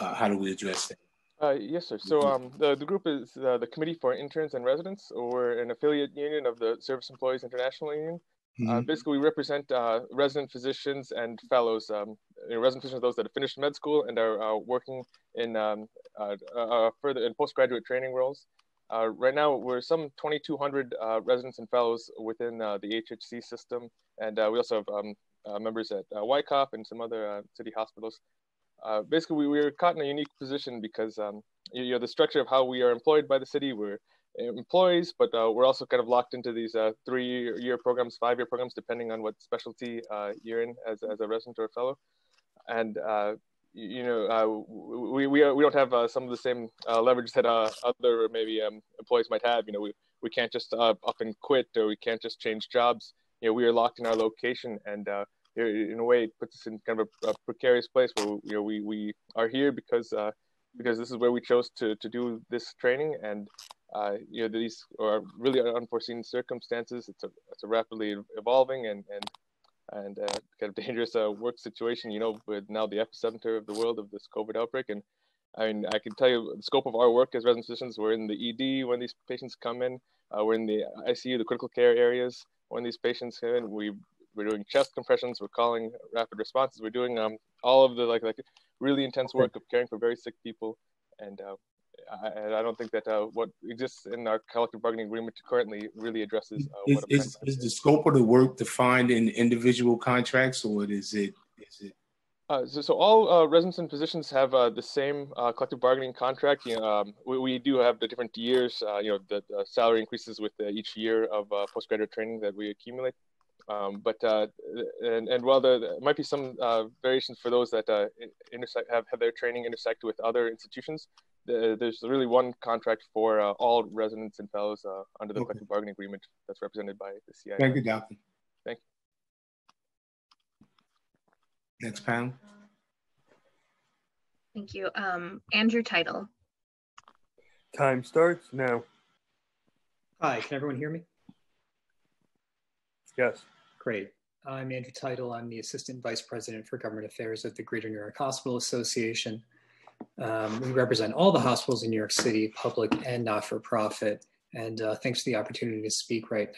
uh, how do we address that? Uh, yes, sir. So um, the, the group is uh, the Committee for Interns and Residents, or an affiliate union of the Service Employees International Union. Mm-hmm. Uh, basically, we represent uh, resident physicians and fellows. Um, resident physicians, are those that have finished med school and are uh, working in um, uh, uh, further in postgraduate training roles. Uh, right now, we're some 2,200 residents and fellows within the HHC system, and we also have um, members at Wyckoff and some other city hospitals. basically, we, we, were caught in a unique position because um, you know the structure of how we are employed by the city. We're employees, but uh, we're also kind of locked into these uh, three-year programs, five-year programs, depending on what specialty uh, you're in as, as a resident or a fellow. And you know, we we, we don't have some of the same leverage that other maybe um, employees might have. You know, we we can't just up and quit, or we can't just change jobs. You know, we are locked in our location, and in a way, it puts us in kind of a, a precarious place where you know we we are here because because this is where we chose to to do this training and uh, you know, these are really unforeseen circumstances. It's a, it's a rapidly evolving and, and, and uh, kind of dangerous uh, work situation, you know, with now the epicenter of the world of this COVID outbreak. And I mean, I can tell you the scope of our work as resident physicians, we're in the ED when these patients come in, uh, we're in the ICU, the critical care areas when these patients come in. We, we're doing chest compressions, we're calling rapid responses, we're doing um, all of the like, like really intense work of caring for very sick people. And uh, I, I don't think that uh, what exists in our collective bargaining agreement currently really addresses. Uh, is, is, is, the scope of the work defined in individual contracts, or is it is it? Uh, so, so all uh, residents and physicians have uh, the same uh, collective bargaining contract. You know, um, we, we, do have the different years. you know, the, the, salary increases with each year of postgraduate training that we accumulate. Um, but and and while there, there might be some variations for those that intersect have, have their training intersect with other institutions, there's really one contract for uh, all residents and fellows uh, under the okay. collective bargaining agreement that's represented by the CIR. Thank you, Doctor. Thank you. Next panel. Thank you. Um, Andrew Title. Time starts now. Hi, can everyone hear me? Yes. Great. I'm Andrew Title. I'm the Assistant Vice President for Government Affairs at the Greater New York Hospital Association. Um, we represent all the hospitals in New York City, public and not for profit. And uh, thanks for the opportunity to speak right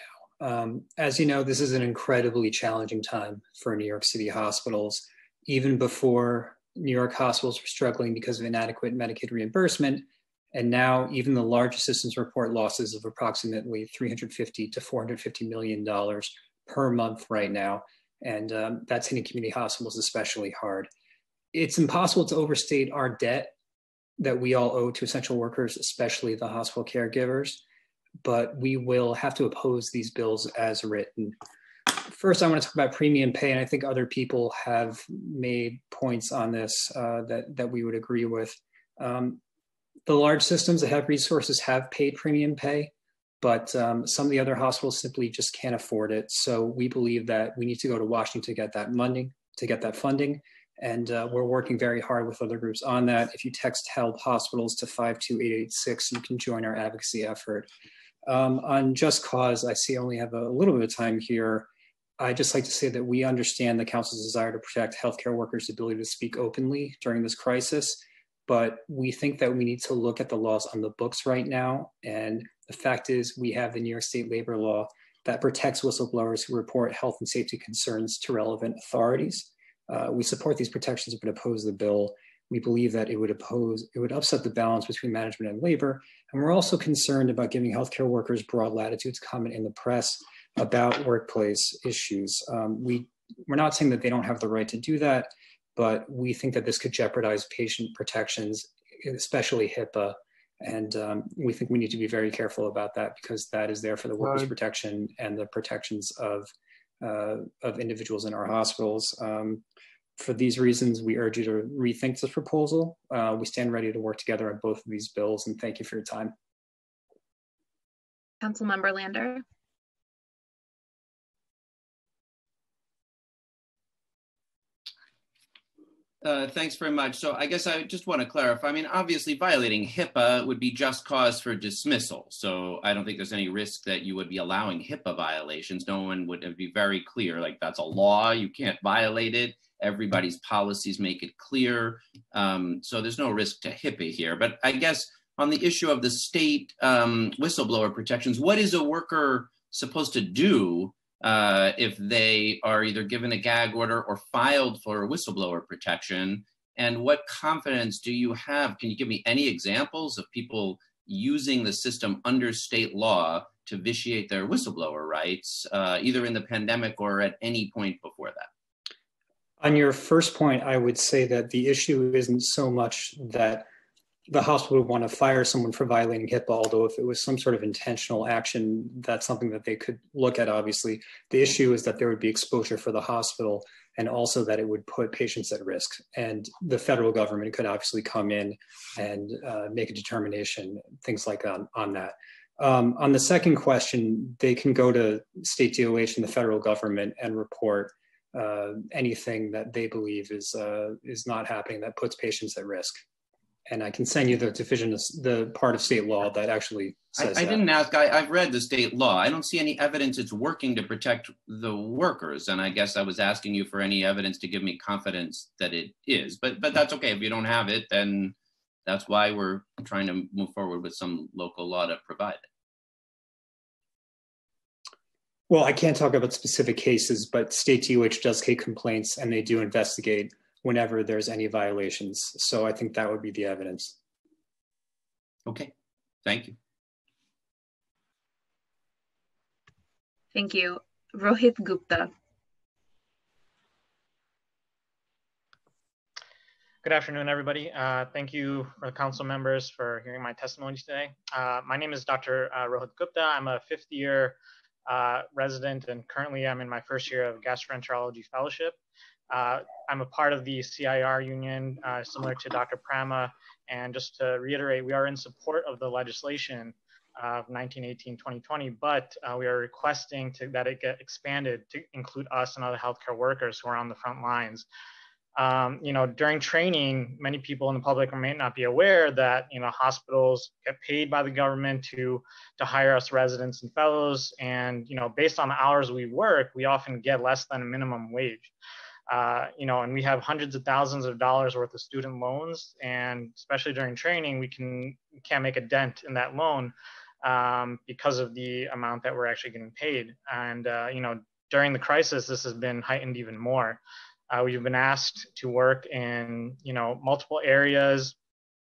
now. Um, as you know, this is an incredibly challenging time for New York City hospitals. Even before New York hospitals were struggling because of inadequate Medicaid reimbursement, and now even the largest systems report losses of approximately 350 to 450 million dollars per month right now, and um, that's hitting community hospitals especially hard it's impossible to overstate our debt that we all owe to essential workers, especially the hospital caregivers, but we will have to oppose these bills as written. First, I want to talk about premium pay, and I think other people have made points on this uh, that, that we would agree with. Um, the large systems that have resources have paid premium pay, but um, some of the other hospitals simply just can't afford it. So we believe that we need to go to Washington to get that funding, to get that funding. And uh, we're working very hard with other groups on that. If you text HELP Hospitals to 52886, you can join our advocacy effort. Um, on Just Cause, I see I only have a little bit of time here. I just like to say that we understand the Council's desire to protect healthcare workers' ability to speak openly during this crisis, but we think that we need to look at the laws on the books right now. And the fact is, we have the New York State labor law that protects whistleblowers who report health and safety concerns to relevant authorities. Uh, we support these protections but oppose the bill. We believe that it would oppose, it would upset the balance between management and labor. And we're also concerned about giving healthcare workers broad latitude to comment in the press about workplace issues. Um, we, we're not saying that they don't have the right to do that, but we think that this could jeopardize patient protections, especially HIPAA. And um, we think we need to be very careful about that because that is there for the workers' right. protection and the protections of uh, of individuals in our hospitals. Um, for these reasons, we urge you to rethink this proposal. Uh, we stand ready to work together on both of these bills, and thank you for your time. Councilmember Lander. Uh, thanks very much. So I guess I just want to clarify. I mean, obviously, violating HIPAA would be just cause for dismissal. So I don't think there's any risk that you would be allowing HIPAA violations. No one would be very clear, like that's a law. You can't violate it. Everybody's policies make it clear. Um, so there's no risk to HIPAA here. But I guess on the issue of the state um, whistleblower protections, what is a worker supposed to do uh, if they are either given a gag order or filed for whistleblower protection? And what confidence do you have? Can you give me any examples of people using the system under state law to vitiate their whistleblower rights, uh, either in the pandemic or at any point before that? On your first point, I would say that the issue isn't so much that the hospital would want to fire someone for violating HIPAA, although if it was some sort of intentional action, that's something that they could look at, obviously. The issue is that there would be exposure for the hospital and also that it would put patients at risk. And the federal government could obviously come in and uh, make a determination, things like that on that. Um, on the second question, they can go to state DOH and the federal government and report uh, anything that they believe is uh, is not happening that puts patients at risk. And I can send you the division, the part of state law that actually says I, I didn't ask. I, I've read the state law. I don't see any evidence it's working to protect the workers. And I guess I was asking you for any evidence to give me confidence that it is. But but that's okay. If you don't have it, then that's why we're trying to move forward with some local law to provide it. Well, I can't talk about specific cases, but state DOH does take complaints and they do investigate whenever there's any violations. So I think that would be the evidence. Okay, thank you. Thank you. Rohit Gupta. Good afternoon, everybody. Uh, thank you for the council members for hearing my testimony today. Uh, my name is Dr. Uh, Rohit Gupta. I'm a fifth year uh, resident and currently I'm in my first year of gastroenterology fellowship. Uh, I'm a part of the CIR union, uh, similar to Dr. Prama. And just to reiterate, we are in support of the legislation of 1918-2020, but we are requesting to, that it get expanded to include us and other healthcare workers who are on the front lines um, you know, during training, many people in the public may not be aware that, you know, hospitals get paid by the government to, to hire us residents and fellows. And, you know, based on the hours we work, we often get less than a minimum wage. Uh, you know, and we have hundreds of thousands of dollars worth of student loans. And especially during training, we can, can't make a dent in that loan um, because of the amount that we're actually getting paid. And, uh, you know, during the crisis, this has been heightened even more. Uh, we've been asked to work in, you know, multiple areas.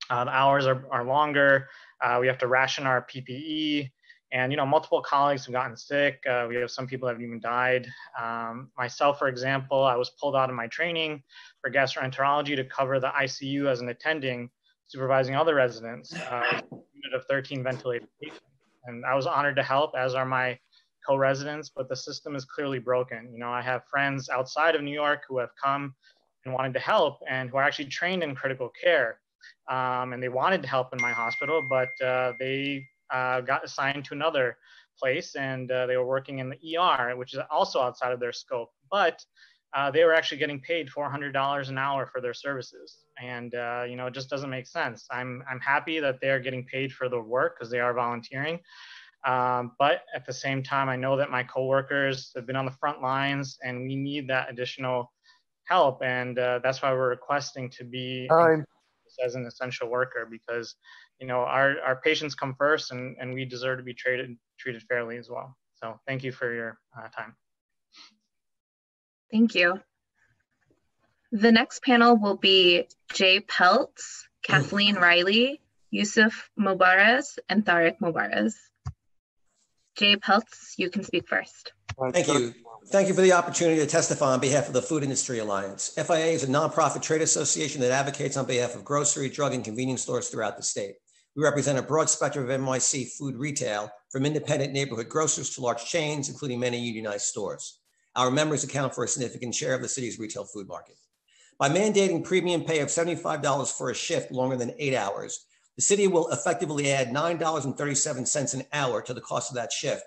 Uh, the hours are, are longer. Uh, we have to ration our PPE. And, you know, multiple colleagues have gotten sick. Uh, we have some people have even died. Um, myself, for example, I was pulled out of my training for gastroenterology to cover the ICU as an attending, supervising other residents, uh, unit of 13 ventilated patients. And I was honored to help, as are my co-residents, but the system is clearly broken. You know, I have friends outside of New York who have come and wanted to help and who are actually trained in critical care. Um, and they wanted to help in my hospital, but uh, they uh, got assigned to another place and uh, they were working in the ER, which is also outside of their scope. But uh, they were actually getting paid $400 an hour for their services. And, uh, you know, it just doesn't make sense. I'm, I'm happy that they're getting paid for the work because they are volunteering. Um, but at the same time, I know that my coworkers have been on the front lines and we need that additional help. And uh, that's why we're requesting to be as an essential worker because, you know, our, our patients come first and, and we deserve to be treated, treated fairly as well. So thank you for your uh, time. Thank you. The next panel will be Jay Peltz, Kathleen Riley, Yusuf Mobarez, and Tariq Mobarez. Jay Peltz, you can speak first. Thank you. Thank you for the opportunity to testify on behalf of the Food Industry Alliance. FIA is a nonprofit trade association that advocates on behalf of grocery, drug, and convenience stores throughout the state. We represent a broad spectrum of NYC food retail, from independent neighborhood grocers to large chains, including many unionized stores. Our members account for a significant share of the city's retail food market. By mandating premium pay of $75 for a shift longer than eight hours, the city will effectively add $9.37 an hour to the cost of that shift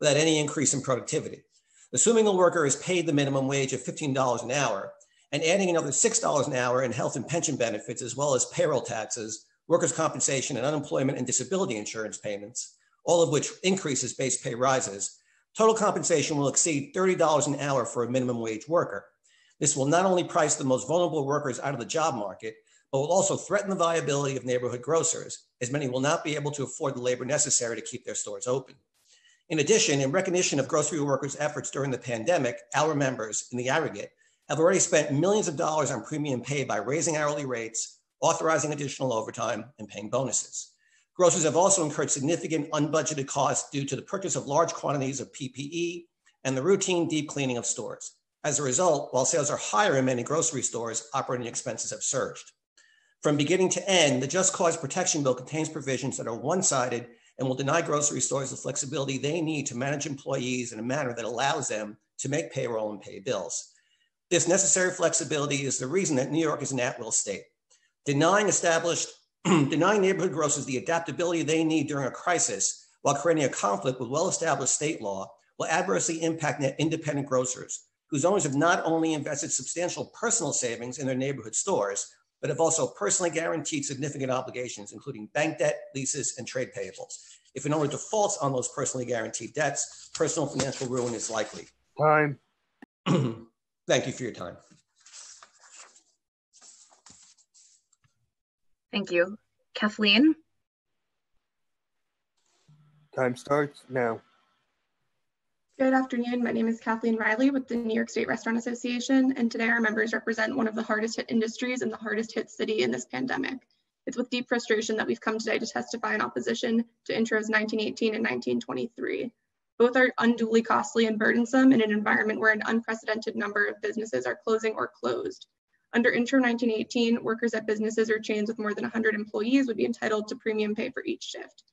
without any increase in productivity. Assuming a worker is paid the minimum wage of $15 an hour and adding another $6 an hour in health and pension benefits, as well as payroll taxes, workers' compensation, and unemployment and disability insurance payments, all of which increases base pay rises, total compensation will exceed $30 an hour for a minimum wage worker. This will not only price the most vulnerable workers out of the job market, but will also threaten the viability of neighborhood grocers, as many will not be able to afford the labor necessary to keep their stores open. In addition, in recognition of grocery workers' efforts during the pandemic, our members in the aggregate have already spent millions of dollars on premium pay by raising hourly rates, authorizing additional overtime, and paying bonuses. Grocers have also incurred significant unbudgeted costs due to the purchase of large quantities of PPE and the routine deep cleaning of stores. As a result, while sales are higher in many grocery stores, operating expenses have surged. From beginning to end, the Just Cause Protection Bill contains provisions that are one-sided and will deny grocery stores the flexibility they need to manage employees in a manner that allows them to make payroll and pay bills. This necessary flexibility is the reason that New York is an at-will state. Denying established, denying neighborhood grocers the adaptability they need during a crisis while creating a conflict with well-established state law will adversely impact independent grocers, whose owners have not only invested substantial personal savings in their neighborhood stores, but have also personally guaranteed significant obligations, including bank debt, leases, and trade payables. If an owner defaults on those personally guaranteed debts, personal financial ruin is likely. Time. Thank you for your time. Thank you. Kathleen? Time starts now. Good afternoon. My name is Kathleen Riley with the New York State Restaurant Association, and today our members represent one of the hardest hit industries and the hardest hit city in this pandemic. It's with deep frustration that we've come today to testify in opposition to intros 1918 and 1923. Both are unduly costly and burdensome in an environment where an unprecedented number of businesses are closing or closed. Under Intro 1918, workers at businesses or chains with more than 100 employees would be entitled to premium pay for each shift.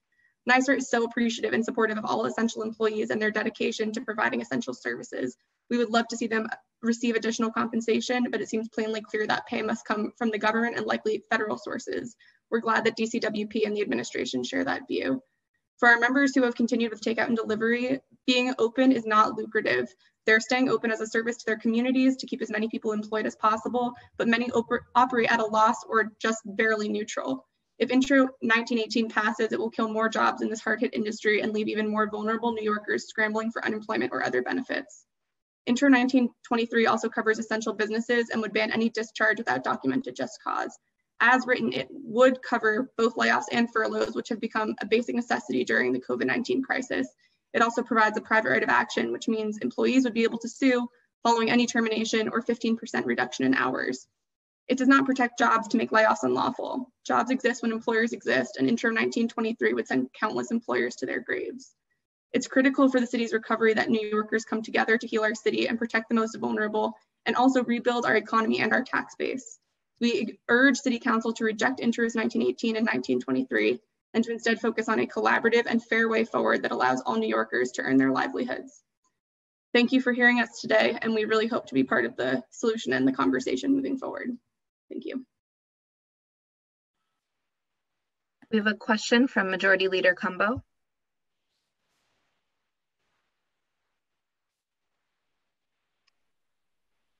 NYSRA is so appreciative and supportive of all essential employees and their dedication to providing essential services. We would love to see them receive additional compensation, but it seems plainly clear that pay must come from the government and likely federal sources. We're glad that DCWP and the administration share that view. For our members who have continued with takeout and delivery, being open is not lucrative. They're staying open as a service to their communities to keep as many people employed as possible, but many operate at a loss or just barely neutral. If Intro 1918 passes, it will kill more jobs in this hard hit industry and leave even more vulnerable New Yorkers scrambling for unemployment or other benefits. Intro 1923 also covers essential businesses and would ban any discharge without documented just cause as written, it would cover both layoffs and furloughs, which have become a basic necessity during the COVID-19 crisis. It also provides a private right of action, which means employees would be able to sue following any termination or 15% reduction in hours. It does not protect jobs to make layoffs unlawful. Jobs exist when employers exist, and Intro 1923 would send countless employers to their graves. It's critical for the city's recovery that New Yorkers come together to heal our city and protect the most vulnerable, and also rebuild our economy and our tax base. We urge City Council to reject Intros 1918 and 1923 and to instead focus on a collaborative and fair way forward that allows all New Yorkers to earn their livelihoods. Thank you for hearing us today, and we really hope to be part of the solution and the conversation moving forward. Thank you. We have a question from Majority Leader Cumbo.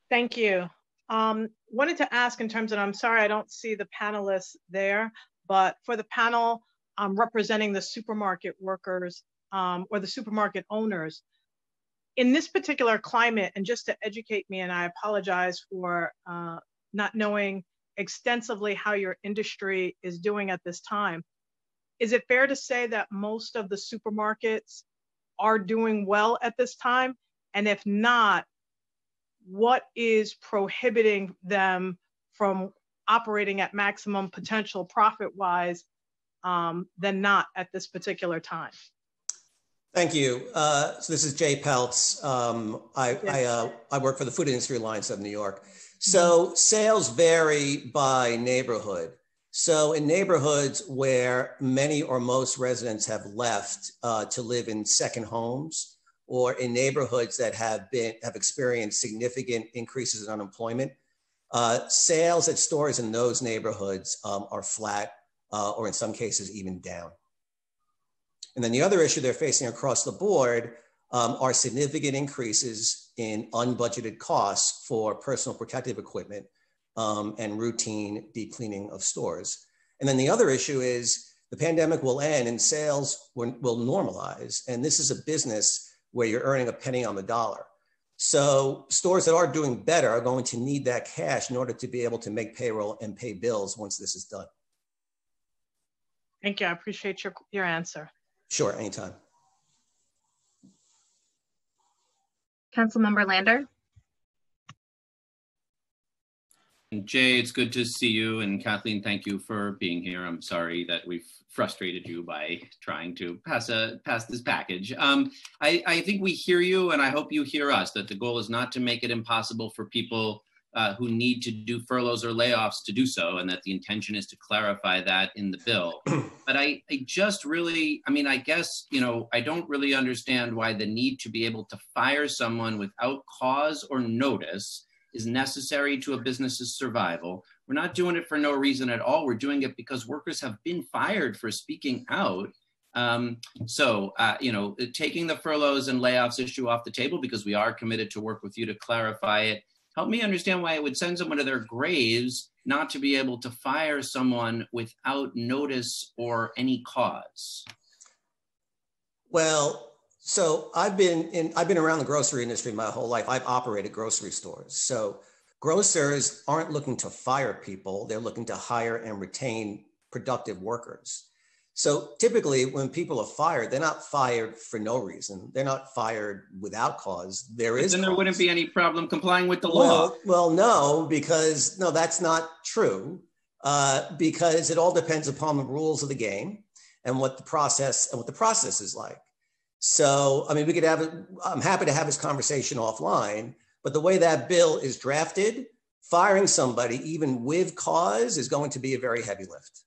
Thank you. Um, wanted to ask in terms of, I'm sorry, I don't see the panelists there, but for the panel um, representing the supermarket workers um, or the supermarket owners, in this particular climate, and just to educate me, and I apologize for uh, not knowing extensively how your industry is doing at this time, is it fair to say that most of the supermarkets are doing well at this time? And if not, what is prohibiting them from operating at maximum potential profit wise um, than not at this particular time? Thank you. Uh, so this is Jay Peltz. Um, I, yes. I, uh, I, work for the Food Industry Alliance of New York. So mm-hmm. sales vary by neighborhood. So in neighborhoods where many or most residents have left uh, to live in second homes, or in neighborhoods that have been have experienced significant increases in unemployment. Uh, sales at stores in those neighborhoods um, are flat uh, or in some cases even down. And then the other issue they're facing across the board um, are significant increases in unbudgeted costs for personal protective equipment um, and routine deep cleaning of stores. And then the other issue is the pandemic will end and sales will, will normalize. And this is a business where you're earning a penny on the dollar. So stores that are doing better are going to need that cash in order to be able to make payroll and pay bills once this is done. Thank you. I appreciate your, your answer. Sure, anytime. Councilmember Lander. Jay, it's good to see you. And Kathleen, thank you for being here. I'm sorry that we've frustrated you by trying to pass a pass this package. Um, I, I think we hear you, and I hope you hear us. That the goal is not to make it impossible for people uh, who need to do furloughs or layoffs to do so, and that the intention is to clarify that in the bill. but I, I just really, I mean, I guess, you know, I don't really understand why the need to be able to fire someone without cause or notice is necessary to a business's survival. We're not doing it for no reason at all. We're doing it because workers have been fired for speaking out. Um, so, uh, you know, taking the furloughs and layoffs issue off the table because we are committed to work with you to clarify it help me understand why it would send someone to their graves not to be able to fire someone without notice or any cause. Well, so I've been in I've been around the grocery industry my whole life. I've operated grocery stores. So grocers aren't looking to fire people, they're looking to hire and retain productive workers. So typically, when people are fired, they're not fired for no reason. They're not fired without cause. There but is. Then there cause. wouldn't be any problem complying with the law. Well, well, no, because no, that's not true. Uh, because it all depends upon the rules of the game and what the process and what the process is like. So, I mean, we could have. I'm happy to have this conversation offline. But the way that bill is drafted, firing somebody even with cause is going to be a very heavy lift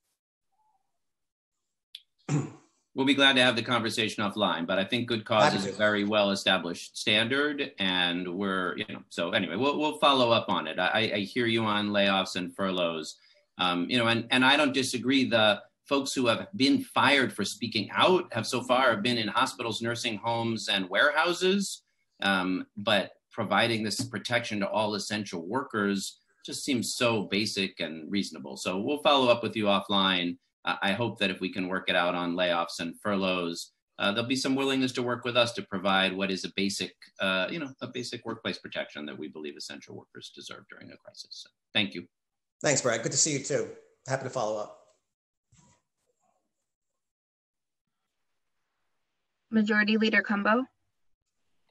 we'll be glad to have the conversation offline but i think good cause is a very well established standard and we're you know so anyway we'll, we'll follow up on it. I, I hear you on layoffs and furloughs. Um, you know and, and i don't disagree. The folks who have been fired for speaking out have so far been in hospitals nursing homes and warehouses. Um, but providing this protection to all essential workers just seems so basic and reasonable. So we'll follow up with you offline I hope that if we can work it out on layoffs and furloughs, uh, there'll be some willingness to work with us to provide what is a basic, uh, you know, a basic workplace protection that we believe essential workers deserve during a crisis. So, thank you. Thanks, Brad. Good to see you too. Happy to follow up. Majority Leader Cumbo.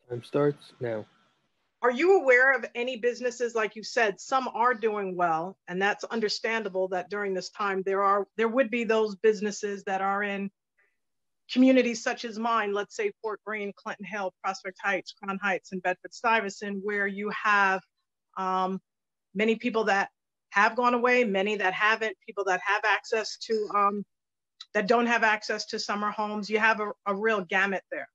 Time starts now. Are you aware of any businesses, like you said, some are doing well, and that's understandable that during this time there are there would be those businesses that are in communities such as mine, let's say Fort Greene, Clinton Hill, Prospect Heights, Crown Heights, and Bedford Stuyvesant, where you have um, many people that have gone away, many that haven't, people that have access to um, that don't have access to summer homes. You have a, a real gamut there.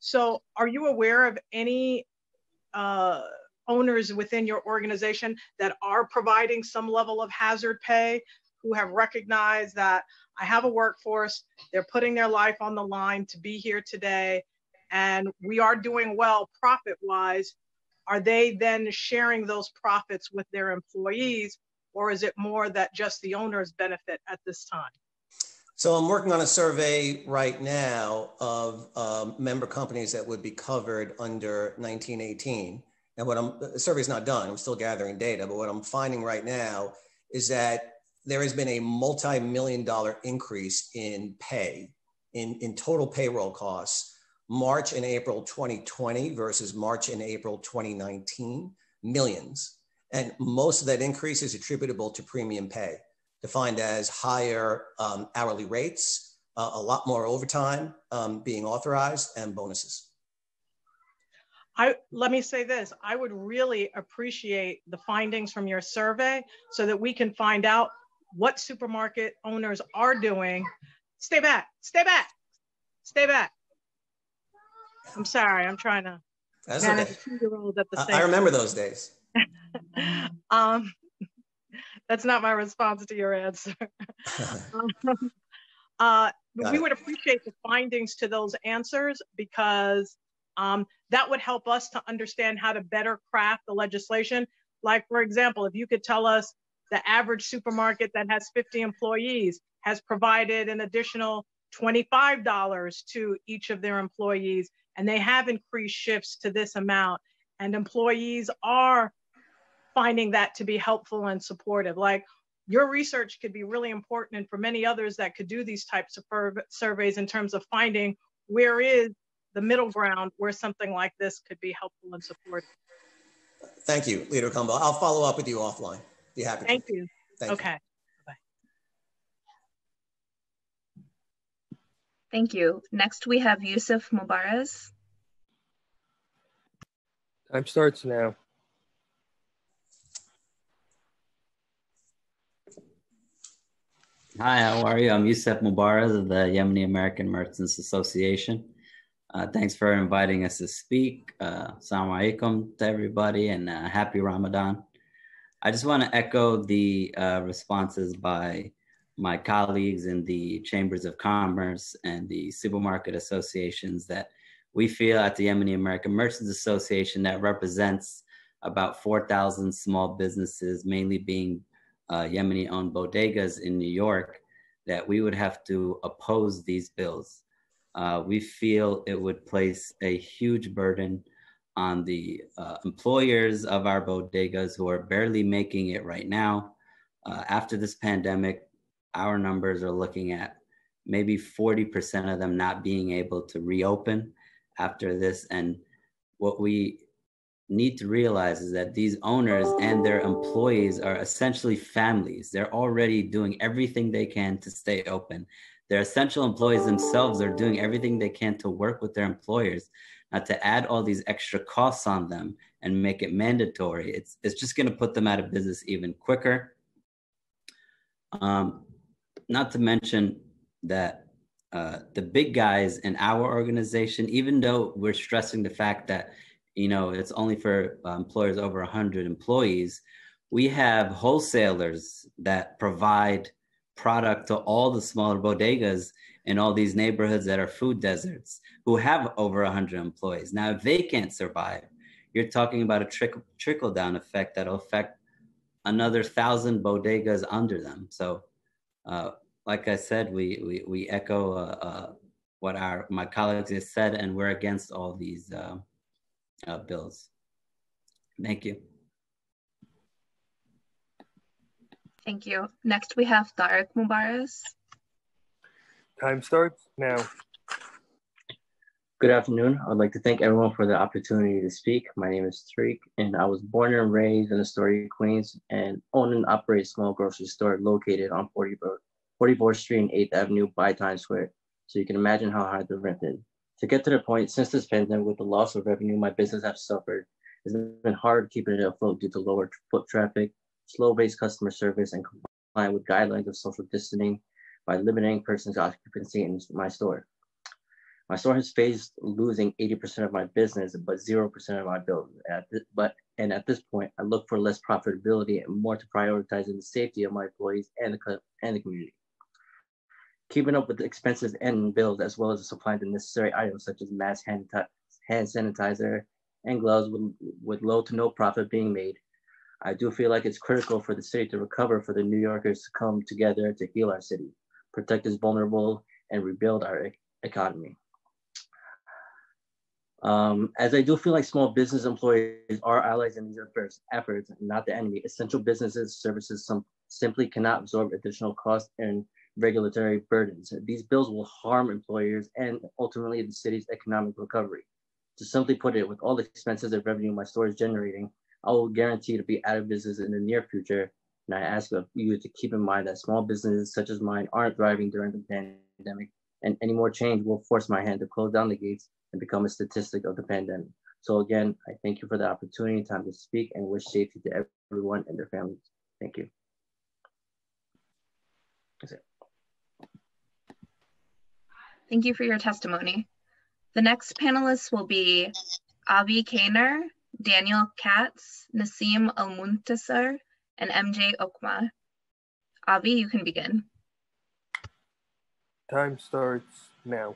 So, are you aware of any uh, owners within your organization that are providing some level of hazard pay who have recognized that I have a workforce, they're putting their life on the line to be here today, and we are doing well profit wise. Are they then sharing those profits with their employees, or is it more that just the owners benefit at this time? So I'm working on a survey right now of um, member companies that would be covered under 1918. And what I'm, the survey's not done, I'm still gathering data, but what I'm finding right now is that there has been a multi-million dollar increase in pay, in, in total payroll costs, March and April 2020 versus March and April 2019, millions. And most of that increase is attributable to premium pay defined as higher um, hourly rates, uh, a lot more overtime um, being authorized, and bonuses. I let me say this. I would really appreciate the findings from your survey so that we can find out what supermarket owners are doing. Stay back, stay back, stay back. I'm sorry, I'm trying to That's okay. a two-year-old at the same I remember those days. um, that's not my response to your answer. um, uh, we it. would appreciate the findings to those answers because um, that would help us to understand how to better craft the legislation. Like, for example, if you could tell us the average supermarket that has 50 employees has provided an additional $25 to each of their employees, and they have increased shifts to this amount, and employees are finding that to be helpful and supportive. Like your research could be really important and for many others that could do these types of fur- surveys in terms of finding where is the middle ground where something like this could be helpful and supportive. Thank you, Leader Cumbo. I'll follow up with you offline. Be happy. Thank to. you. Thank okay. You. Thank you. Next, we have Yusuf Mubaraz. Time starts now. Hi, how are you? I'm Yusuf Mubaraz of the Yemeni American Merchants Association. Uh, thanks for inviting us to speak. Uh, Assalamu alaikum to everybody and uh, happy Ramadan. I just want to echo the uh, responses by my colleagues in the chambers of commerce and the supermarket associations that we feel at the Yemeni American Merchants Association that represents about 4,000 small businesses, mainly being uh, Yemeni owned bodegas in New York, that we would have to oppose these bills. Uh, we feel it would place a huge burden on the uh, employers of our bodegas who are barely making it right now. Uh, after this pandemic, our numbers are looking at maybe 40% of them not being able to reopen after this. And what we need to realize is that these owners and their employees are essentially families. They're already doing everything they can to stay open. Their essential employees themselves are doing everything they can to work with their employers not to add all these extra costs on them and make it mandatory. It's, it's just going to put them out of business even quicker. Um, not to mention that uh, the big guys in our organization, even though we're stressing the fact that you know it's only for uh, employers over 100 employees, we have wholesalers that provide product to all the smaller bodegas in all these neighborhoods that are food deserts who have over 100 employees. Now, if they can't survive, you're talking about a trickle, trickle down effect that'll affect another thousand bodegas under them. So, uh, like I said, we, we, we echo uh, uh, what our my colleagues have said, and we're against all these uh, bills. Thank you. Thank you. Next, we have Tariq Mubaraz. Time starts now. Good afternoon. I'd like to thank everyone for the opportunity to speak. My name is Tariq, and I was born and raised in Astoria, Queens, and own and operate a small grocery store located on 40, 44th Street and 8th Avenue by Times Square. So you can imagine how hard the rent is. To get to the point, since this pandemic, with the loss of revenue my business has suffered, it's been hard keeping it afloat due to lower foot traffic, slow-based customer service, and complying with guidelines of social distancing by limiting persons' occupancy in my store. My store has faced losing 80% of my business, but 0% of my bills. But and at this point, I look for less profitability and more to prioritizing the safety of my employees and the and the community. Keeping up with the expenses and bills, as well as supplying the necessary items such as mask, hand, hand sanitizer, and gloves with, with low to no profit being made. I do feel like it's critical for the city to recover for the New Yorkers to come together to heal our city protect us vulnerable, and rebuild our e economy. Um, as I do feel like small business employees are allies in these efforts, efforts not the enemy, essential businesses, services some, simply cannot absorb additional costs and regulatory burdens. These bills will harm employers and ultimately the city's economic recovery. To simply put it, with all the expenses and revenue my store is generating, I will guarantee to be out of business in the near future and I ask of you to keep in mind that small businesses such as mine aren't thriving during the pandemic, and any more change will force my hand to close down the gates and become a statistic of the pandemic. So again, I thank you for the opportunity and time to speak and wish safety to everyone and their families. Thank you. Thank you for your testimony. The next panelists will be Avi Kaner, Daniel Katz, Nassim Al-Muntasir, and MJ Okma. Avi, you can begin. Time starts now.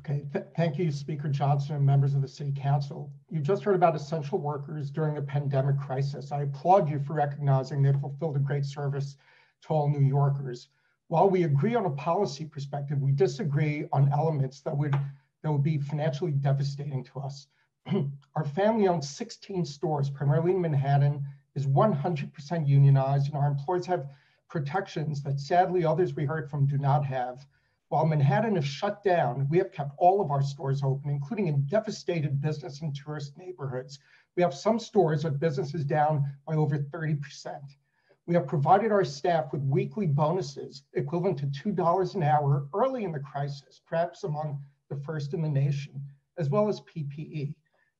Okay, Th thank you, Speaker Johnson and members of the City Council. You just heard about essential workers during a pandemic crisis. I applaud you for recognizing they have fulfilled a great service to all New Yorkers. While we agree on a policy perspective, we disagree on elements that would that would be financially devastating to us. our family owns 16 stores, primarily in Manhattan, is 100% unionized, and our employees have protections that sadly others we heard from do not have. While Manhattan is shut down, we have kept all of our stores open, including in devastated business and tourist neighborhoods. We have some stores with businesses down by over 30%. We have provided our staff with weekly bonuses equivalent to $2 an hour early in the crisis, perhaps among the first in the nation, as well as PPE.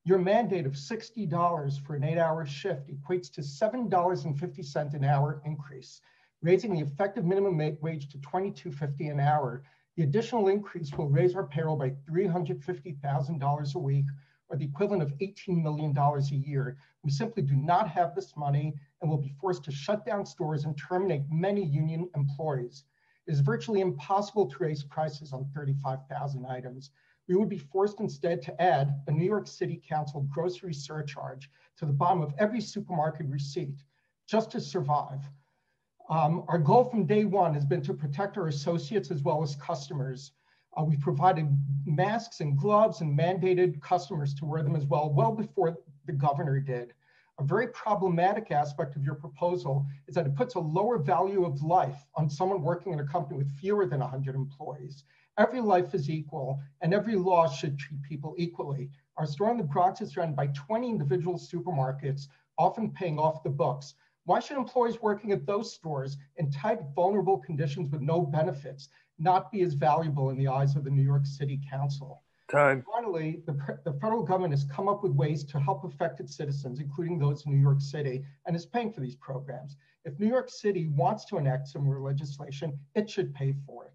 Your mandate of $60 for an eight hour shift equates to $7.50 an hour increase, raising the effective minimum wage to $22.50 an hour. The additional increase will raise our payroll by $350,000 a week, or the equivalent of $18 million a year. We simply do not have this money and will be forced to shut down stores and terminate many union employees. It is virtually impossible to raise prices on 35,000 items. We would be forced instead to add a New York City Council grocery surcharge to the bottom of every supermarket receipt just to survive. Um, our goal from day one has been to protect our associates as well as customers. Uh, we provided masks and gloves and mandated customers to wear them as well, well before the governor did. A very problematic aspect of your proposal is that it puts a lower value of life on someone working in a company with fewer than 100 employees. Every life is equal, and every law should treat people equally. Our store in the Bronx is run by 20 individual supermarkets, often paying off the books. Why should employees working at those stores in tight, vulnerable conditions with no benefits not be as valuable in the eyes of the New York City Council. Time. Finally, the, the federal government has come up with ways to help affected citizens, including those in New York City, and is paying for these programs. If New York City wants to enact similar legislation, it should pay for it.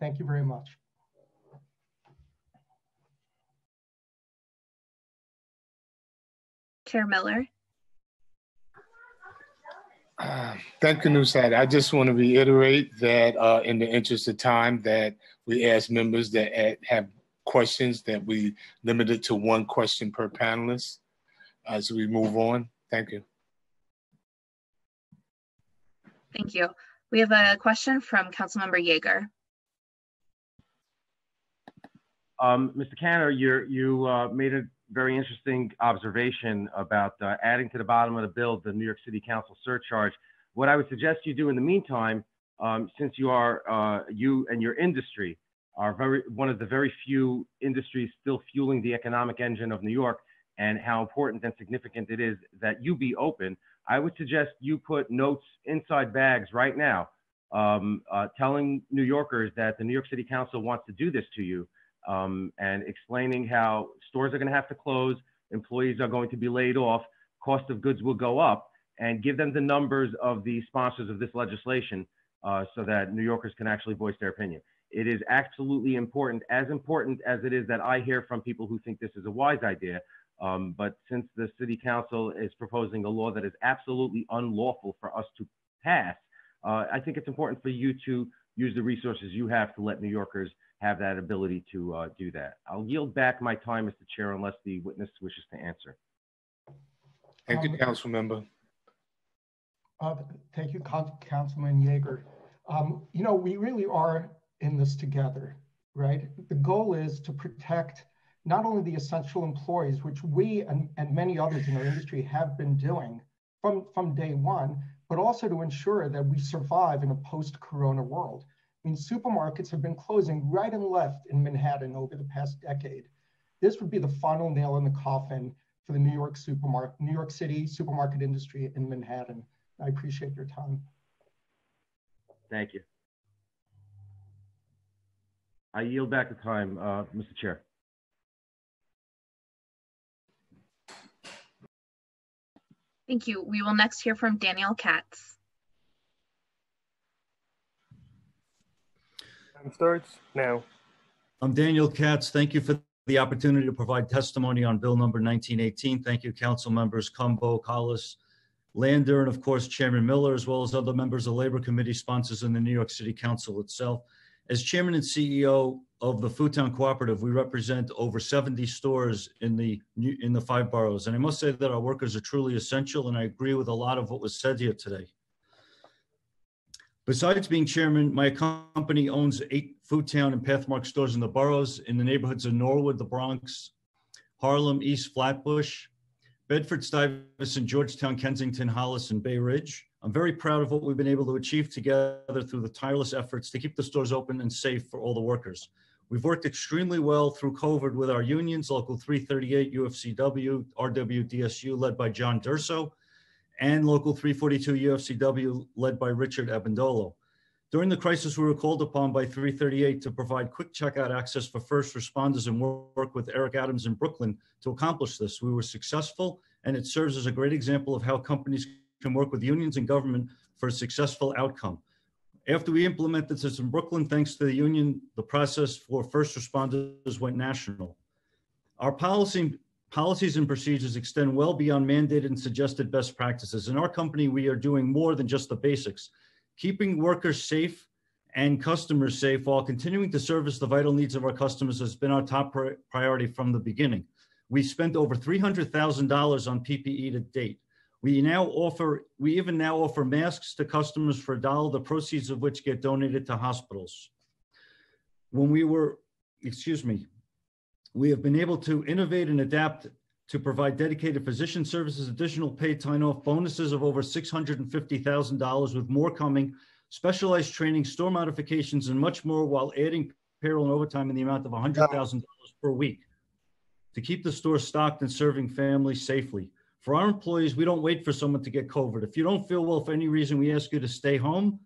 Thank you very much. Chair Miller. Uh, thank you, Newsat. I just want to reiterate that uh, in the interest of time that we ask members that have questions that we limit it to one question per panelist as we move on. Thank you. Thank you. We have a question from Councilmember Yeger. Um, Mr. Cantor, you you uh, made a very interesting observation about uh, adding to the bottom of the bill the New York City Council surcharge. What I would suggest you do in the meantime, um, since you are uh, you and your industry are very one of the very few industries still fueling the economic engine of New York, and how important and significant it is that you be open. I would suggest you put notes inside bags right now, um, uh, telling New Yorkers that the New York City Council wants to do this to you um, and explaining how stores are going to have to close, employees are going to be laid off, cost of goods will go up, and give them the numbers of the sponsors of this legislation uh, so that New Yorkers can actually voice their opinion. It is absolutely important, as important as it is that I hear from people who think this is a wise idea. Um, but since the city council is proposing a law that is absolutely unlawful for us to pass, uh, I think it's important for you to use the resources you have to let New Yorkers have that ability to uh, do that. I'll yield back my time, Mr. Chair, unless the witness wishes to answer. Thank you, um, Council Member. Uh, thank you, Councilman Yeger. Um, you know, we really are in this together, right? The goal is to protect not only the essential employees, which we and, and many others in our industry have been doing from, from day one, but also to ensure that we survive in a post-corona world. I mean, supermarkets have been closing right and left in Manhattan over the past decade. This would be the final nail in the coffin for the New York supermarket, New York City supermarket industry in Manhattan. I appreciate your time. Thank you. I yield back the time, uh, Mr. Chair. Thank you. We will next hear from Daniel Katz. Time starts now. I'm Daniel Katz. Thank you for the opportunity to provide testimony on Bill number 1918. Thank you, Council members Cumbo, Kallos, Lander, and of course, Chairman Miller, as well as other members of Labor Committee sponsors in the New York City Council itself. As Chairman and CEO of the Foodtown Cooperative, we represent over 70 stores in the in the five boroughs. And I must say that our workers are truly essential, and I agree with a lot of what was said here today. Besides being chairman, my company owns eight Foodtown and Pathmark stores in the boroughs in the neighborhoods of Norwood, the Bronx, Harlem, East Flatbush, Bedford Stuyvesant, Georgetown, Kensington, Hollis, and Bay Ridge. I'm very proud of what we've been able to achieve together through the tireless efforts to keep the stores open and safe for all the workers. We've worked extremely well through COVID with our unions, Local 338, UFCW, RWDSU, led by John Durso, and Local 342, UFCW, led by Richard Abondolo. During the crisis, we were called upon by 338 to provide quick checkout access for first responders and work with Eric Adams in Brooklyn to accomplish this. We were successful, and it serves as a great example of how companies can work with unions and government for a successful outcome. After we implemented this in Brooklyn, thanks to the union, the process for first responders went national. Our policy, policies and procedures extend well beyond mandated and suggested best practices. In our company, we are doing more than just the basics. Keeping workers safe and customers safe while continuing to service the vital needs of our customers has been our top priority from the beginning. We spent over $300,000 on PPE to date. We now offer, we even now offer masks to customers for a dollar, the proceeds of which get donated to hospitals. When we were, excuse me, we have been able to innovate and adapt to provide dedicated physician services, additional paid time off, bonuses of over $650,000 with more coming, specialized training, store modifications, and much more while adding payroll and overtime in the amount of $100,000 per week to keep the store stocked and serving families safely. For our employees, we don't wait for someone to get COVID. If you don't feel well for any reason, we ask you to stay home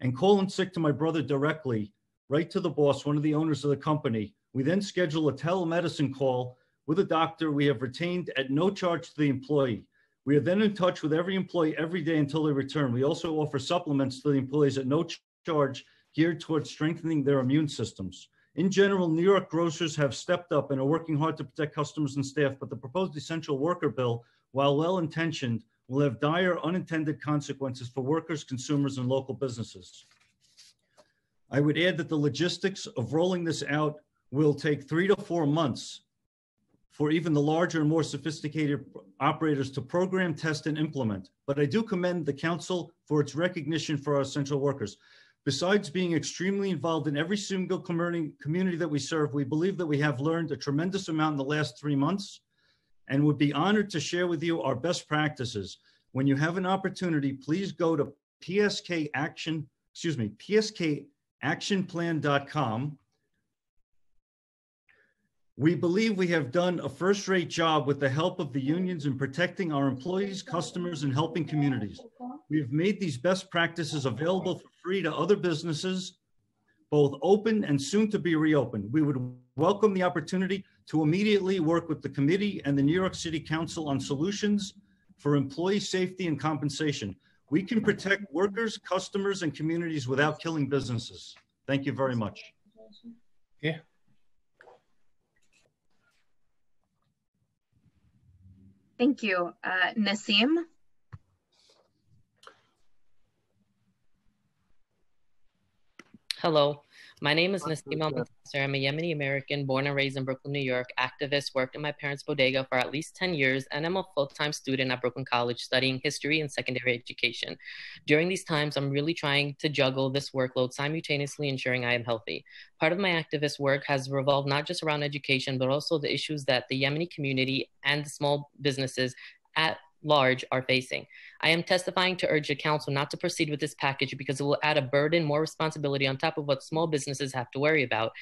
and call in sick to my brother directly, right to the boss, one of the owners of the company. We then schedule a telemedicine call with a doctor we have retained at no charge to the employee. We are then in touch with every employee every day until they return. We also offer supplements to the employees at no charge geared towards strengthening their immune systems. In general, New York grocers have stepped up and are working hard to protect customers and staff, but the proposed essential worker bill, while well intentioned, will have dire unintended consequences for workers, consumers, and local businesses. I would add that the logistics of rolling this out will take three to four months for even the larger and more sophisticated operators to program, test, and implement. But I do commend the council for its recognition for our essential workers. Besides being extremely involved in every single community that we serve, we believe that we have learned a tremendous amount in the last three months and would be honored to share with you our best practices. When you have an opportunity, please go to PSK Action, excuse me, pskactionplan.com. We believe we have done a first rate job with the help of the unions in protecting our employees, customers, and helping communities. We have made these best practices available for free to other businesses, both open and soon to be reopened. We would welcome the opportunity to immediately work with the committee and the New York City Council on solutions for employee safety and compensation. We can protect workers, customers, and communities without killing businesses. Thank you very much. Yeah. Thank you. Uh, Nasim? Hello, my name is Nasima Muntasser. I'm a Yemeni American born and raised in Brooklyn, New York, activist, worked in my parents' bodega for at least 10 years, and I'm a full time student at Brooklyn College studying history and secondary education. During these times, I'm really trying to juggle this workload simultaneously ensuring I am healthy. Part of my activist work has revolved not just around education, but also the issues that the Yemeni community and the small businesses at large are facing. I am testifying to urge the council not to proceed with this package because it will add a burden, more responsibility on top of what small businesses have to worry about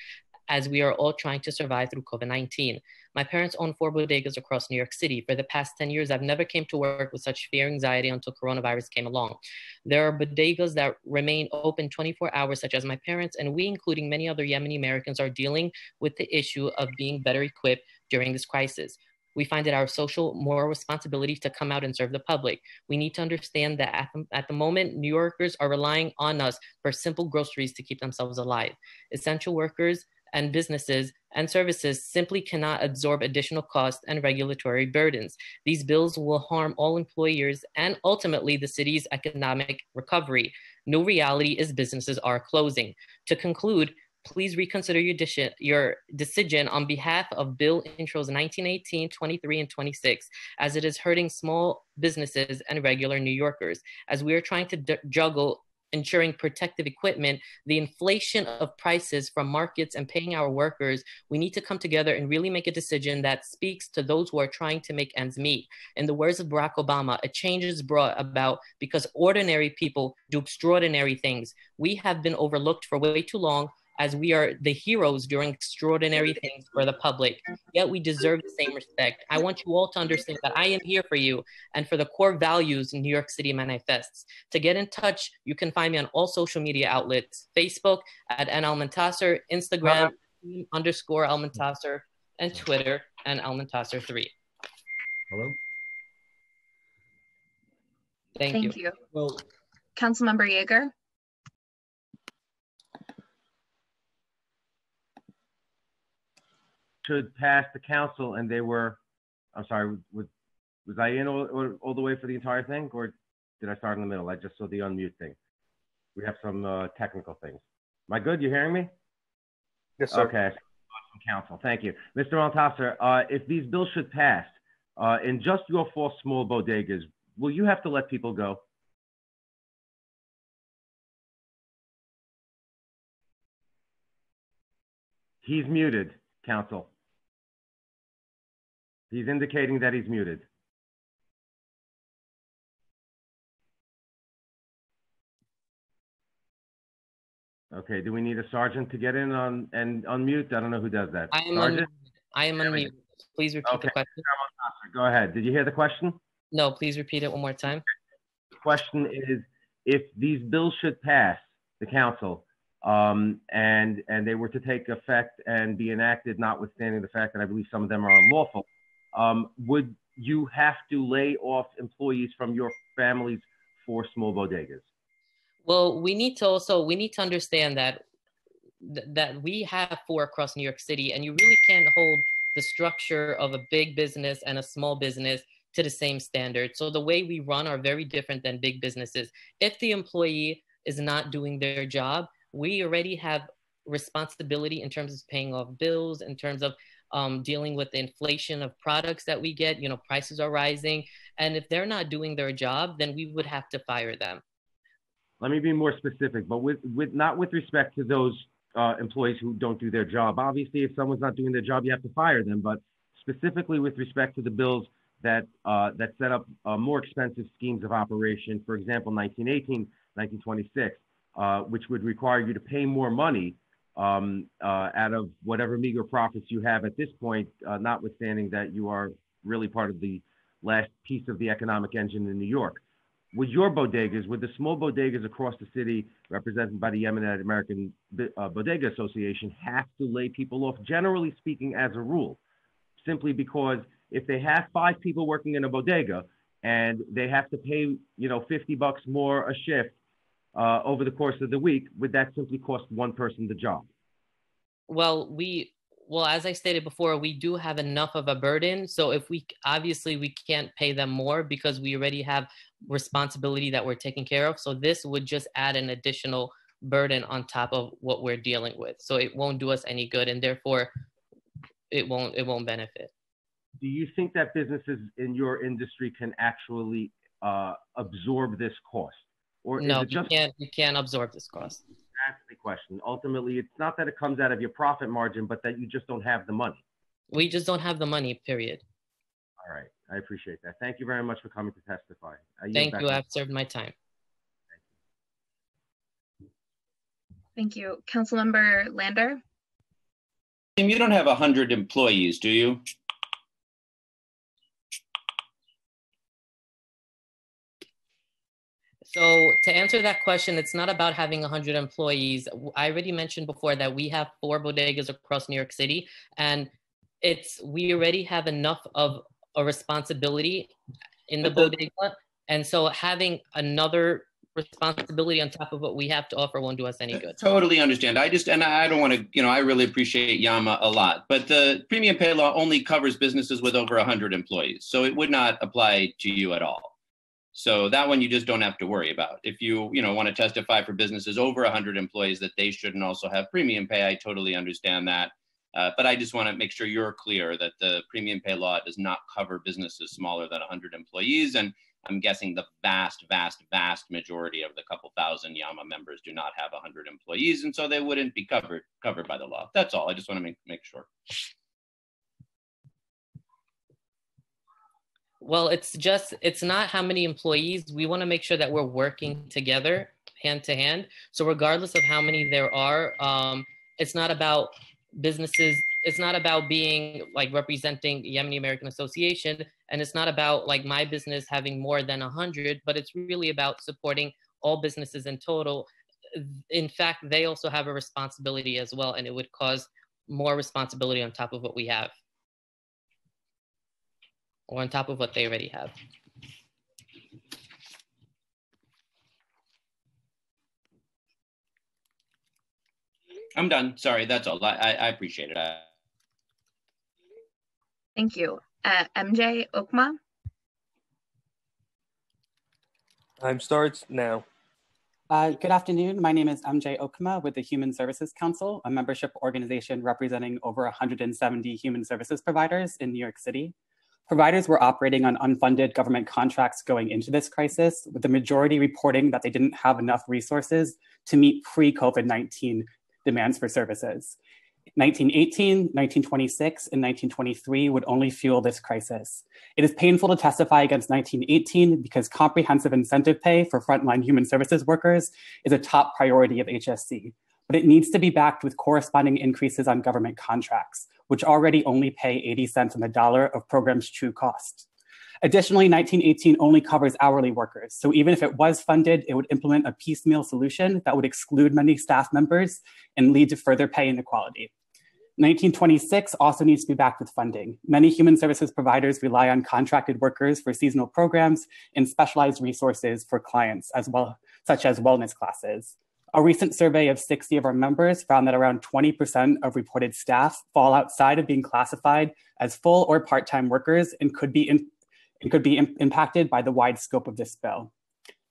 as we are all trying to survive through COVID-19. My parents own four bodegas across New York City. For the past 10 years, I've never came to work with such fear anxiety until coronavirus came along. There are bodegas that remain open 24 hours, such as my parents, and we, including many other Yemeni Americans, are dealing with the issue of being better equipped during this crisis we find it our social moral responsibility to come out and serve the public. We need to understand that at the, at the moment, New Yorkers are relying on us for simple groceries to keep themselves alive. Essential workers and businesses and services simply cannot absorb additional costs and regulatory burdens. These bills will harm all employers and ultimately the city's economic recovery. No reality is businesses are closing. To conclude, please reconsider your, your decision on behalf of Bill Intros 1918, 23, and 26, as it is hurting small businesses and regular New Yorkers. As we are trying to juggle ensuring protective equipment, the inflation of prices from markets and paying our workers, we need to come together and really make a decision that speaks to those who are trying to make ends meet. In the words of Barack Obama, a change is brought about because ordinary people do extraordinary things. We have been overlooked for way too long as we are the heroes doing extraordinary things for the public, yet we deserve the same respect. I want you all to understand that I am here for you and for the core values New York City manifests. To get in touch, you can find me on all social media outlets Facebook at N Almontasser, Instagram underscore Almontasser, and Twitter and Almontasser3. Hello? Thank, Thank you. you. Well, Councilmember Yeger, should pass the council and they were, I'm sorry, was, was I in all, all, the way for the entire thing or did I start in the middle? I just saw the unmute thing. We have some uh, technical things. Am I good? You hearing me? Yes, sir. Okay. Council, thank you. Mr. Montasser, uh, if these bills should pass, uh, in just your four small bodegas, will you have to let people go? He's muted, Council. He's indicating that he's muted. Okay, do we need a sergeant to get in on and unmute? I don't know who does that. I am Sergeant? unmuted. I am unmuted. Please repeat Okay. the question. Go ahead. Did you hear the question? No, please repeat it one more time. The question is, if these bills should pass the council, um, and, and they were to take effect and be enacted, notwithstanding the fact that I believe some of them are unlawful, um, would you have to lay off employees from your families for small bodegas? Well, we need to also we need to understand that th- that we have four across New York City, and you really can't hold the structure of a big business and a small business to the same standard. So the way we run are very different than big businesses. If the employee is not doing their job, we already have responsibility in terms of paying off bills, in terms of um, dealing with the inflation of products that we get. You know, prices are rising, and if they're not doing their job, then we would have to fire them. Let me be more specific, but with, with not with respect to those uh, employees who don't do their job. Obviously, if someone's not doing their job, you have to fire them. But specifically with respect to the bills that uh, that set up uh, more expensive schemes of operation, for example, 1918, 1926, uh, which would require you to pay more money um, uh, out of whatever meager profits you have at this point, uh, notwithstanding that you are really part of the last piece of the economic engine in New York. With your bodegas, with the small bodegas across the city represented by the Yemen American uh, Bodega Association, have to lay people off, generally speaking, as a rule, simply because if they have five people working in a bodega and they have to pay, you know, 50 bucks more a shift uh, over the course of the week, would that simply cost one person the job? Well, we well, as I stated before, we do have enough of a burden. So if we obviously we can't pay them more because we already have responsibility that we're taking care of. So this would just add an additional burden on top of what we're dealing with. So it won't do us any good, and therefore, it won't it won't benefit. Do you think that businesses in your industry can actually uh, absorb this cost, or no, is it you can't you can't absorb this cost. that's the question? Ultimately, it's not that it comes out of your profit margin, but that you just don't have the money. We just don't have the money. Period. All right, I appreciate that. Thank you very much for coming to testify. I Thank you. I've served my time. thank you. Councilmember Lander, Tim, you don't have 100 employees, do you? So to answer that question, it's not about having 100 employees. I already mentioned before that we have four bodegas across New York City, and it's we already have enough of a responsibility in the bodega, and so having another responsibility on top of what we have to offer won't do us any good. Totally understand. I just, and I don't want to, you know, I really appreciate Yama a lot, but the premium pay law only covers businesses with over 100 employees. So it would not apply to you at all. So that one you just don't have to worry about. If you, you know, want to testify for businesses over 100 employees that they shouldn't also have premium pay, I totally understand that. Uh, but I just want to make sure you're clear that the premium pay law does not cover businesses smaller than 100 employees. And I'm guessing the vast, vast, vast majority of the couple thousand Yama members do not have 100 employees, and so they wouldn't be covered covered by the law. That's all. I just want to make make sure. Well, it's just it's not how many employees. We want to make sure that we're working together hand to hand. So regardless of how many there are, um, It's not about businesses. It's not about being like representing Yemeni American Association, and it's not about like my business having more than a hundred, but it's really about supporting all businesses in total. In fact, they also have a responsibility as well, and it would cause more responsibility on top of what we have, or on top of what they already have. I'm done. Sorry, that's all. I, I, I appreciate it. I... Thank you. Uh, MJ Okma. Time starts now. Uh, good afternoon. My name is MJ Okma with the Human Services Council, a membership organization representing over 170 human services providers in New York City. Providers were operating on unfunded government contracts going into this crisis, with the majority reporting that they didn't have enough resources to meet pre COVID 19 demands for services. 1918, 1926, and 1923 would only fuel this crisis. It is painful to testify against 1918 because comprehensive incentive pay for frontline human services workers is a top priority of HSC, but it needs to be backed with corresponding increases on government contracts, which already only pay 80 cents on the dollar of programs' true cost. Additionally, 1918 only covers hourly workers. So even if it was funded, it would implement a piecemeal solution that would exclude many staff members and lead to further pay inequality. 1926 also needs to be backed with funding. Many human services providers rely on contracted workers for seasonal programs and specialized resources for clients as well, such as wellness classes. A recent survey of 60 of our members found that around 20% of reported staff fall outside of being classified as full or part-time workers and could be in, could be Im- impacted by the wide scope of this bill.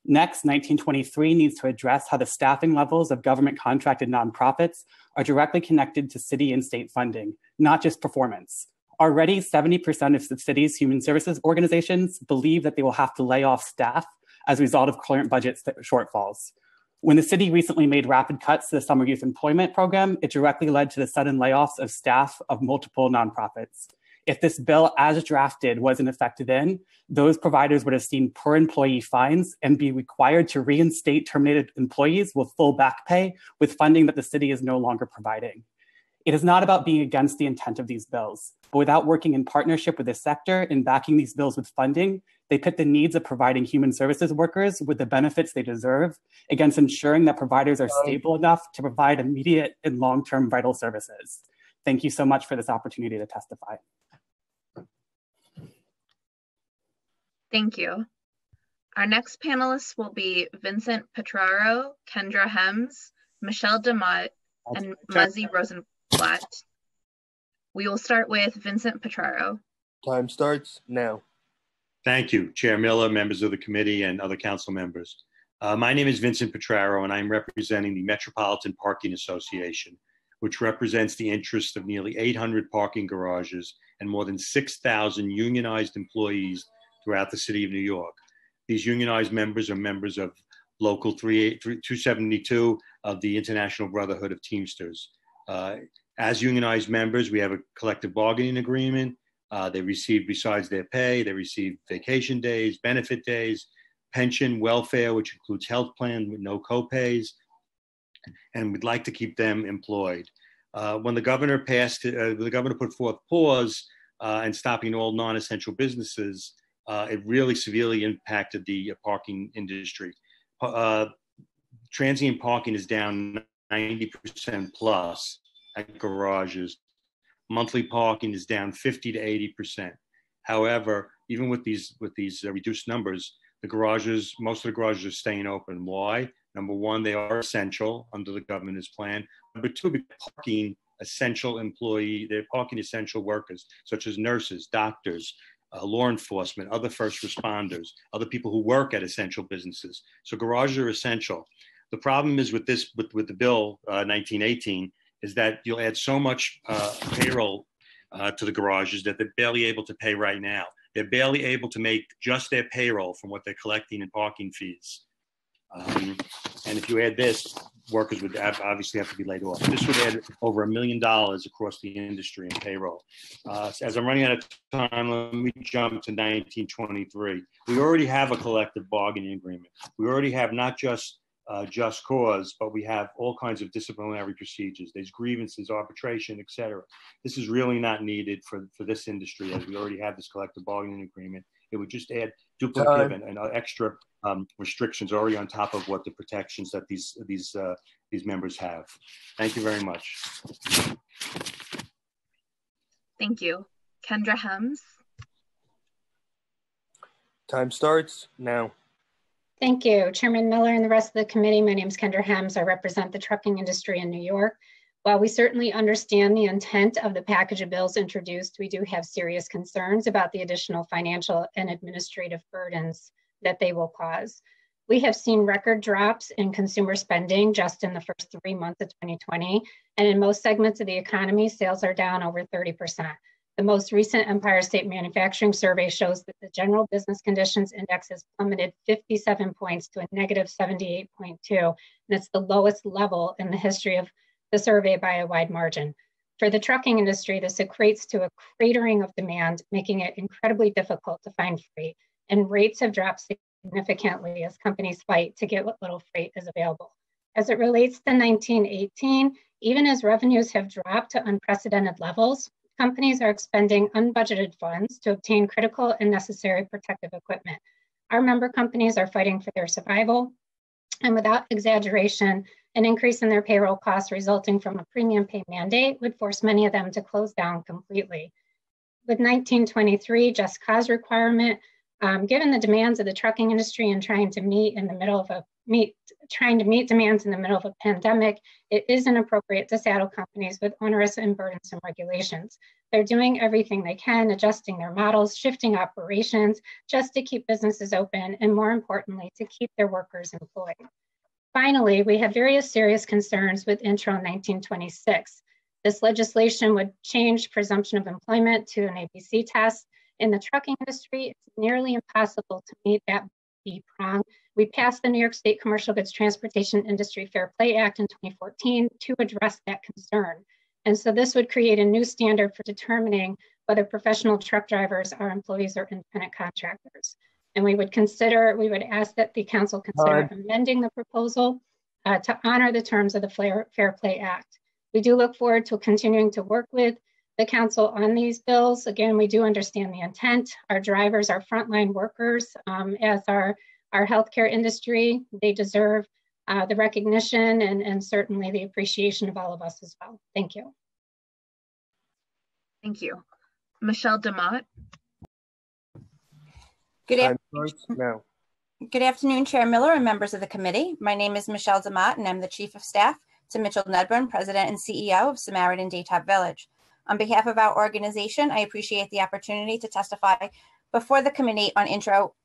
Next, 1923 needs to address how the staffing levels of government contracted nonprofits are directly connected to city and state funding, not just performance. Already, 70% of the city's human services organizations believe that they will have to lay off staff as a result of current budget shortfalls. When the city recently made rapid cuts to the summer youth employment program, it directly led to the sudden layoffs of staff of multiple nonprofits if this bill as drafted was in effect then, those providers would have seen per employee fines and be required to reinstate terminated employees with full back pay with funding that the city is no longer providing. It is not about being against the intent of these bills, but without working in partnership with the sector and backing these bills with funding, they put the needs of providing human services workers with the benefits they deserve against ensuring that providers are stable enough to provide immediate and long term vital services. Thank you so much for this opportunity to testify. Thank you. Our next panelists will be Vincent Petraro, Kendra Hems, Michelle DeMott, and Muzzy Rosenblatt. We will start with Vincent Petraro. Time starts now. Thank you, Chair Miller, members of the committee, and other council members. Uh, my name is Vincent Petraro, and I'm representing the Metropolitan Parking Association, which represents the interests of nearly 800 parking garages and more than 6,000 unionized employees throughout the city of New York. These unionized members are members of Local 272 of the International Brotherhood of Teamsters. Uh, as unionized members, we have a collective bargaining agreement. Uh, they receive, besides their pay, they receive vacation days, benefit days, pension, welfare, which includes health plan with no copays, and we'd like to keep them employed. Uh, when the governor passed, uh, the governor put forth pause uh, and stopping all non-essential businesses, uh, it really severely impacted the uh, parking industry. Transient parking is down 90% plus at garages. Monthly parking is down 50 to 80%. However, even with these with these uh, reduced numbers, the garages, most of the garages are staying open. Why? Number one, they are essential under the government's plan. Number two, parking essential employee, they're parking essential workers, such as nurses, doctors, uh, law enforcement, other first responders, other people who work at essential businesses. So garages are essential. The problem is with this, with, with the bill uh, 1918, is that you'll add so much uh, payroll uh, to the garages that they're barely able to pay right now. They're barely able to make just their payroll from what they're collecting in parking fees. Um, and if you add this, workers would have, obviously have to be laid off. This would add over a million dollars across the industry in payroll. Uh, as I'm running out of time, let me jump to 1923. We already have a collective bargaining agreement. We already have not just uh, just cause, but we have all kinds of disciplinary procedures. There's grievances, arbitration, etc. This is really not needed for, for this industry as we already have this collective bargaining agreement. It would just add duplicative and, and, extra um, restrictions already on top of what the protections that these these uh, these members have. Thank you very much. Thank you. Kendra Hems. Time starts now. Thank you. Chairman Miller and the rest of the committee, my name is Kendra Hems. I represent the trucking industry in New York. While we certainly understand the intent of the package of bills introduced, we do have serious concerns about the additional financial and administrative burdens that they will cause. We have seen record drops in consumer spending just in the first three months of 2020. And in most segments of the economy, sales are down over 30%. The most recent Empire State Manufacturing Survey shows that the general business conditions index has plummeted 57 points to a negative 78.2, and it's the lowest level in the history of the survey by a wide margin. For the trucking industry, this equates to a cratering of demand, making it incredibly difficult to find freight, and rates have dropped significantly as companies fight to get what little freight is available. As it relates to 1918, even as revenues have dropped to unprecedented levels, companies are expending unbudgeted funds to obtain critical and necessary protective equipment. Our member companies are fighting for their survival, and without exaggeration, an increase in their payroll costs resulting from a premium pay mandate would force many of them to close down completely. With 1923 just cause requirement, um, given the demands of the trucking industry and trying to meet in the middle of a meet trying to meet demands in the middle of a pandemic, it is inappropriate to saddle companies with onerous and burdensome regulations. They're doing everything they can, adjusting their models, shifting operations, just to keep businesses open, and more importantly, to keep their workers employed. Finally, we have various serious concerns with Intro 1926. This legislation would change presumption of employment to an ABC test. In the trucking industry, it's nearly impossible to meet that B prong we passed the New York State Commercial Goods Transportation Industry Fair Play Act in 2014 to address that concern. And so this would create a new standard for determining whether professional truck drivers are employees or independent contractors. And we would consider, we would ask that the council consider uh, amending the proposal uh, to honor the terms of the Fair, Fair Play Act. We do look forward to continuing to work with the council on these bills. Again, we do understand the intent. Our drivers are frontline workers, um, as our our healthcare industry. They deserve uh, the recognition and, and certainly the appreciation of all of us as well. Thank you. Thank you. Michelle DeMott. Good afternoon. Good afternoon, Chair Miller and members of the committee. My name is Michelle DeMott, and I'm the Chief of Staff to Mitchell Netburn, President and CEO of Samaritan Daytop Village. On behalf of our organization, I appreciate the opportunity to testify before the committee on intro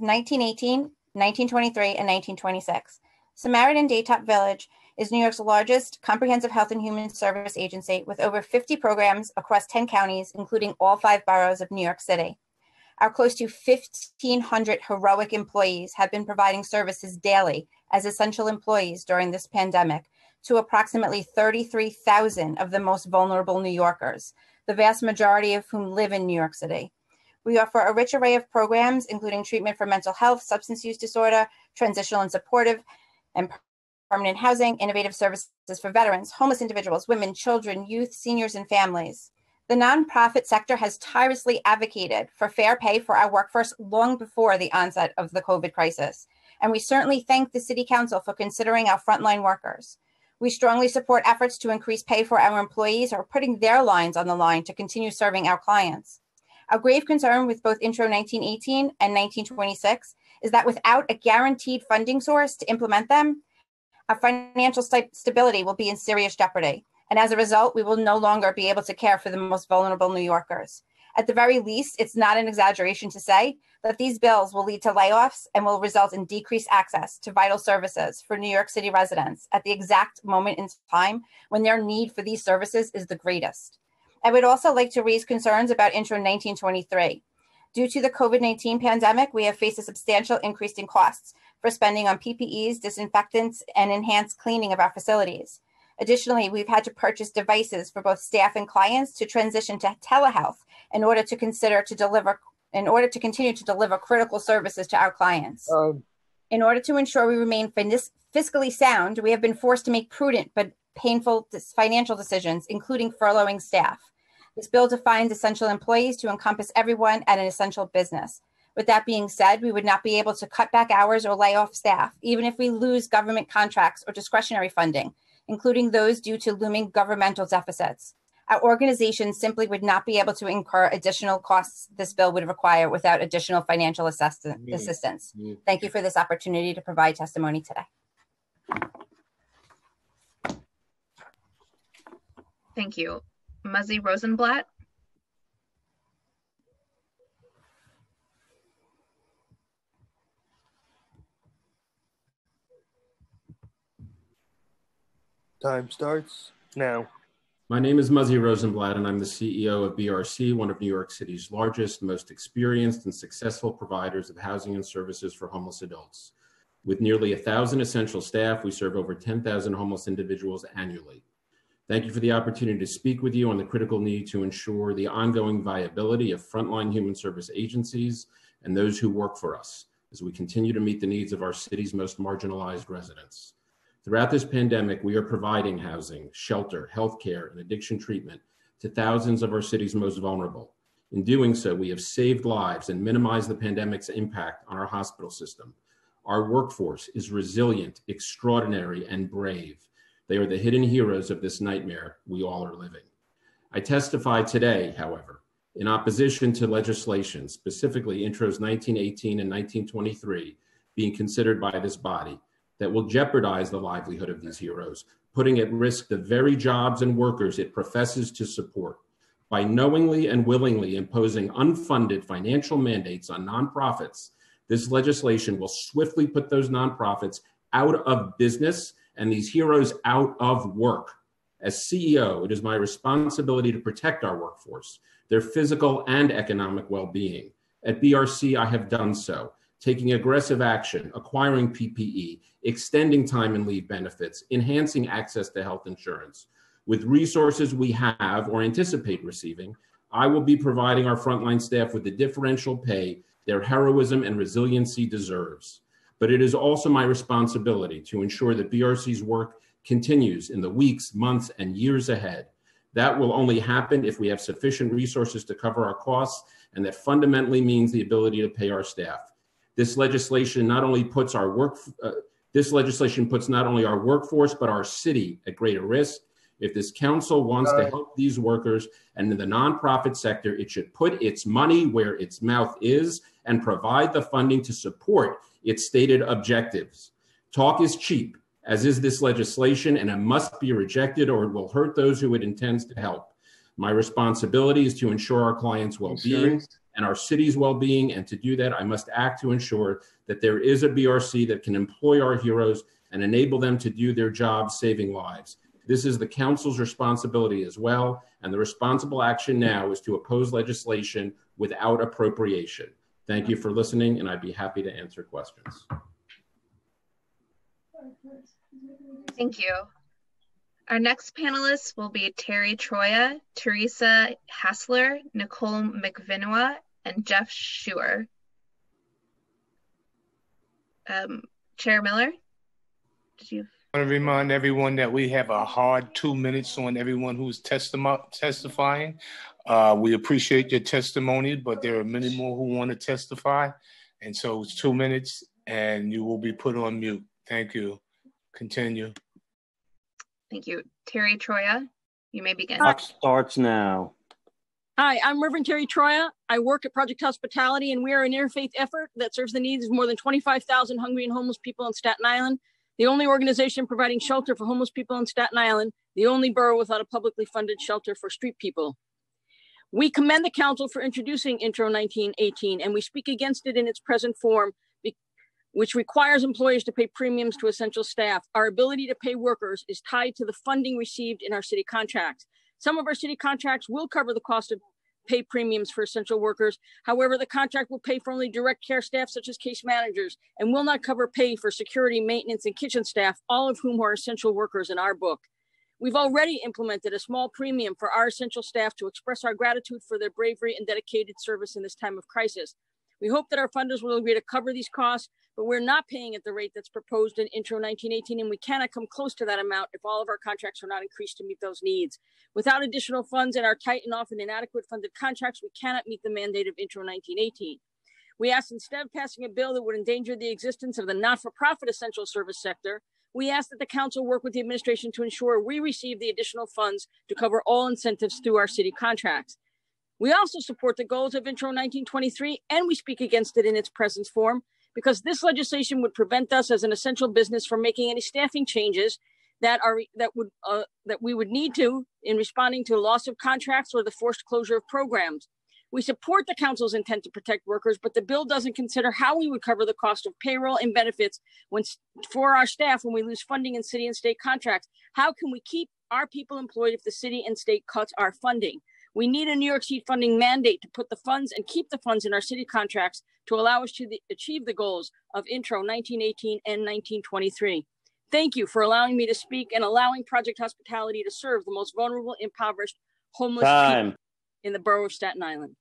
1918, 1923, and 1926. Samaritan Daytop Village is New York's largest comprehensive health and human service agency with over 50 programs across 10 counties, including all five boroughs of New York City. Our close to 1,500 heroic employees have been providing services daily as essential employees during this pandemic to approximately 33,000 of the most vulnerable New Yorkers, the vast majority of whom live in New York City. We offer a rich array of programs, including treatment for mental health, substance use disorder, transitional and supportive, and permanent housing, innovative services for veterans, homeless individuals, women, children, youth, seniors, and families. The nonprofit sector has tirelessly advocated for fair pay for our workforce long before the onset of the COVID crisis. And we certainly thank the City Council for considering our frontline workers. We strongly support efforts to increase pay for our employees who are putting their lines on the line to continue serving our clients. Our grave concern with both Intro 1918 and 1926 is that without a guaranteed funding source to implement them, our financial st- stability will be in serious jeopardy. And as a result, we will no longer be able to care for the most vulnerable New Yorkers. At the very least, it's not an exaggeration to say that these bills will lead to layoffs and will result in decreased access to vital services for New York City residents at the exact moment in time when their need for these services is the greatest. I would also like to raise concerns about Intro 1923. Due to the COVID 19 pandemic, we have faced a substantial increase in costs for spending on PPEs, disinfectants, and enhanced cleaning of our facilities. Additionally, we've had to purchase devices for both staff and clients to transition to telehealth in order to consider to deliver in order to continue to deliver critical services to our clients. Um, In order to ensure we remain fiscally sound, we have been forced to make prudent but painful financial decisions, including furloughing staff. This bill defines essential employees to encompass everyone at an essential business. With that being said, we would not be able to cut back hours or lay off staff, even if we lose government contracts or discretionary funding, including those due to looming governmental deficits. Our organization simply would not be able to incur additional costs this bill would require without additional financial mm-hmm. assistance. Mm-hmm. Thank you for this opportunity to provide testimony today. Thank you. Muzzy Rosenblatt. Time starts now. My name is Muzzy Rosenblatt, and I'm the CEO of BRC, one of New York City's largest, most experienced, and successful providers of housing and services for homeless adults. With nearly a thousand essential staff, we serve over 10,000 homeless individuals annually. Thank you for the opportunity to speak with you on the critical need to ensure the ongoing viability of frontline human service agencies and those who work for us as we continue to meet the needs of our city's most marginalized residents. Throughout this pandemic, we are providing housing, shelter, healthcare, and addiction treatment to thousands of our city's most vulnerable. In doing so, we have saved lives and minimized the pandemic's impact on our hospital system. Our workforce is resilient, extraordinary, and brave. They are the hidden heroes of this nightmare we all are living. I testify today, however, in opposition to legislation, specifically intros 1918 and 1923, being considered by this body that will jeopardize the livelihood of these heroes, putting at risk the very jobs and workers it professes to support. By knowingly and willingly imposing unfunded financial mandates on nonprofits, this legislation will swiftly put those nonprofits out of business and these heroes out of work. As CEO, it is my responsibility to protect our workforce, their physical and economic well being. At BRC, I have done so taking aggressive action, acquiring PPE, extending time and leave benefits, enhancing access to health insurance. With resources we have or anticipate receiving, I will be providing our frontline staff with the differential pay their heroism and resiliency deserves. But it is also my responsibility to ensure that BRC's work continues in the weeks, months, and years ahead. That will only happen if we have sufficient resources to cover our costs, and that fundamentally means the ability to pay our staff. This legislation not only puts our work, uh, this legislation puts not only our workforce, but our city at greater risk. If this council wants to help these workers and in the nonprofit sector, it should put its money where its mouth is and provide the funding to support its stated objectives. Talk is cheap, as is this legislation, and it must be rejected or it will hurt those who it intends to help. My responsibility is to ensure our clients' well being and our city's well being. And to do that, I must act to ensure that there is a BRC that can employ our heroes and enable them to do their job saving lives. This is the council's responsibility as well. And the responsible action now is to oppose legislation without appropriation. Thank you for listening, and I'd be happy to answer questions. Thank you. Our next panelists will be Terry Troia, Teresa Hassler, Nicole McVinua, and Jeff Schuer. Um, Chair Miller, did you? I want to remind everyone that we have a hard two minutes on everyone who's testi- testifying. Uh, we appreciate your testimony, but there are many more who want to testify. And so it's two minutes and you will be put on mute. Thank you. Continue. Thank you. Terry Troia, you may begin. Clock starts now. Hi, I'm Reverend Terry Troia. I work at Project Hospitality, and we are an interfaith effort that serves the needs of more than 25,000 hungry and homeless people in Staten Island, the only organization providing shelter for homeless people in Staten Island, the only borough without a publicly funded shelter for street people. We commend the Council for introducing Intro 1918, and we speak against it in its present form, which requires employers to pay premiums to essential staff. Our ability to pay workers is tied to the funding received in our city contracts. Some of our city contracts will cover the cost of pay premiums for essential workers. However, the contract will pay for only direct care staff, such as case managers, and will not cover pay for security, maintenance, and kitchen staff, all of whom are essential workers in our book. We've already implemented a small premium for our essential staff to express our gratitude for their bravery and dedicated service in this time of crisis. We hope that our funders will agree to cover these costs, but we're not paying at the rate that's proposed in Intro 1918, and we cannot come close to that amount if all of our contracts are not increased to meet those needs. Without additional funds in our tight and often inadequate funded contracts, we cannot meet the mandate of Intro 1918. We asked instead of passing a bill that would endanger the existence of the not for profit essential service sector, we ask that the council work with the administration to ensure we receive the additional funds to cover all incentives through our city contracts. We also support the goals of Intro 1923 and we speak against it in its present form because this legislation would prevent us as an essential business from making any staffing changes that are that would uh, that we would need to in responding to loss of contracts or the forced closure of programs. We support the council's intent to protect workers, but the bill doesn't consider how we would cover the cost of payroll and benefits when for our staff when we lose funding in city and state contracts. How can we keep our people employed if the city and state cuts our funding? We need a New York City funding mandate to put the funds and keep the funds in our city contracts to allow us to the, achieve the goals of Intro 1918 and 1923. Thank you for allowing me to speak and allowing Project Hospitality to serve the most vulnerable, impoverished, homeless Time. people in the borough of Staten Island.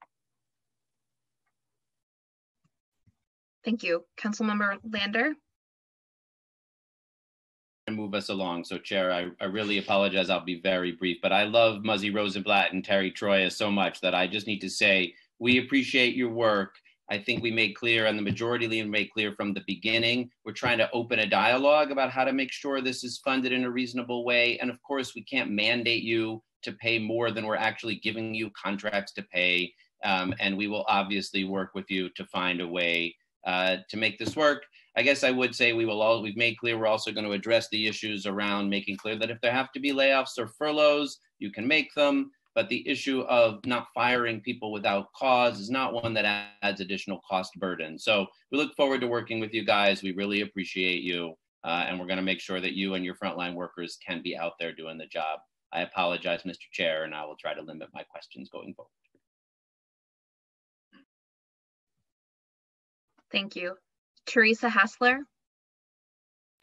Thank you. Councilmember Lander. move us along. So, Chair, I, I really apologize. I'll be very brief, but I love Muzzy Rosenblatt and Terry Troia so much that I just need to say we appreciate your work. I think we made clear, and the majority leader made clear from the beginning, we're trying to open a dialogue about how to make sure this is funded in a reasonable way. And of course, we can't mandate you to pay more than we're actually giving you contracts to pay. Um, and we will obviously work with you to find a way uh, to make this work. I guess I would say we will all, we've made clear we're also going to address the issues around making clear that if there have to be layoffs or furloughs, you can make them. But the issue of not firing people without cause is not one that adds additional cost burden. So we look forward to working with you guys. We really appreciate you. Uh, and we're going to make sure that you and your frontline workers can be out there doing the job. I apologize, Mr. Chair, and I will try to limit my questions going forward. Thank you. Teresa Hassler.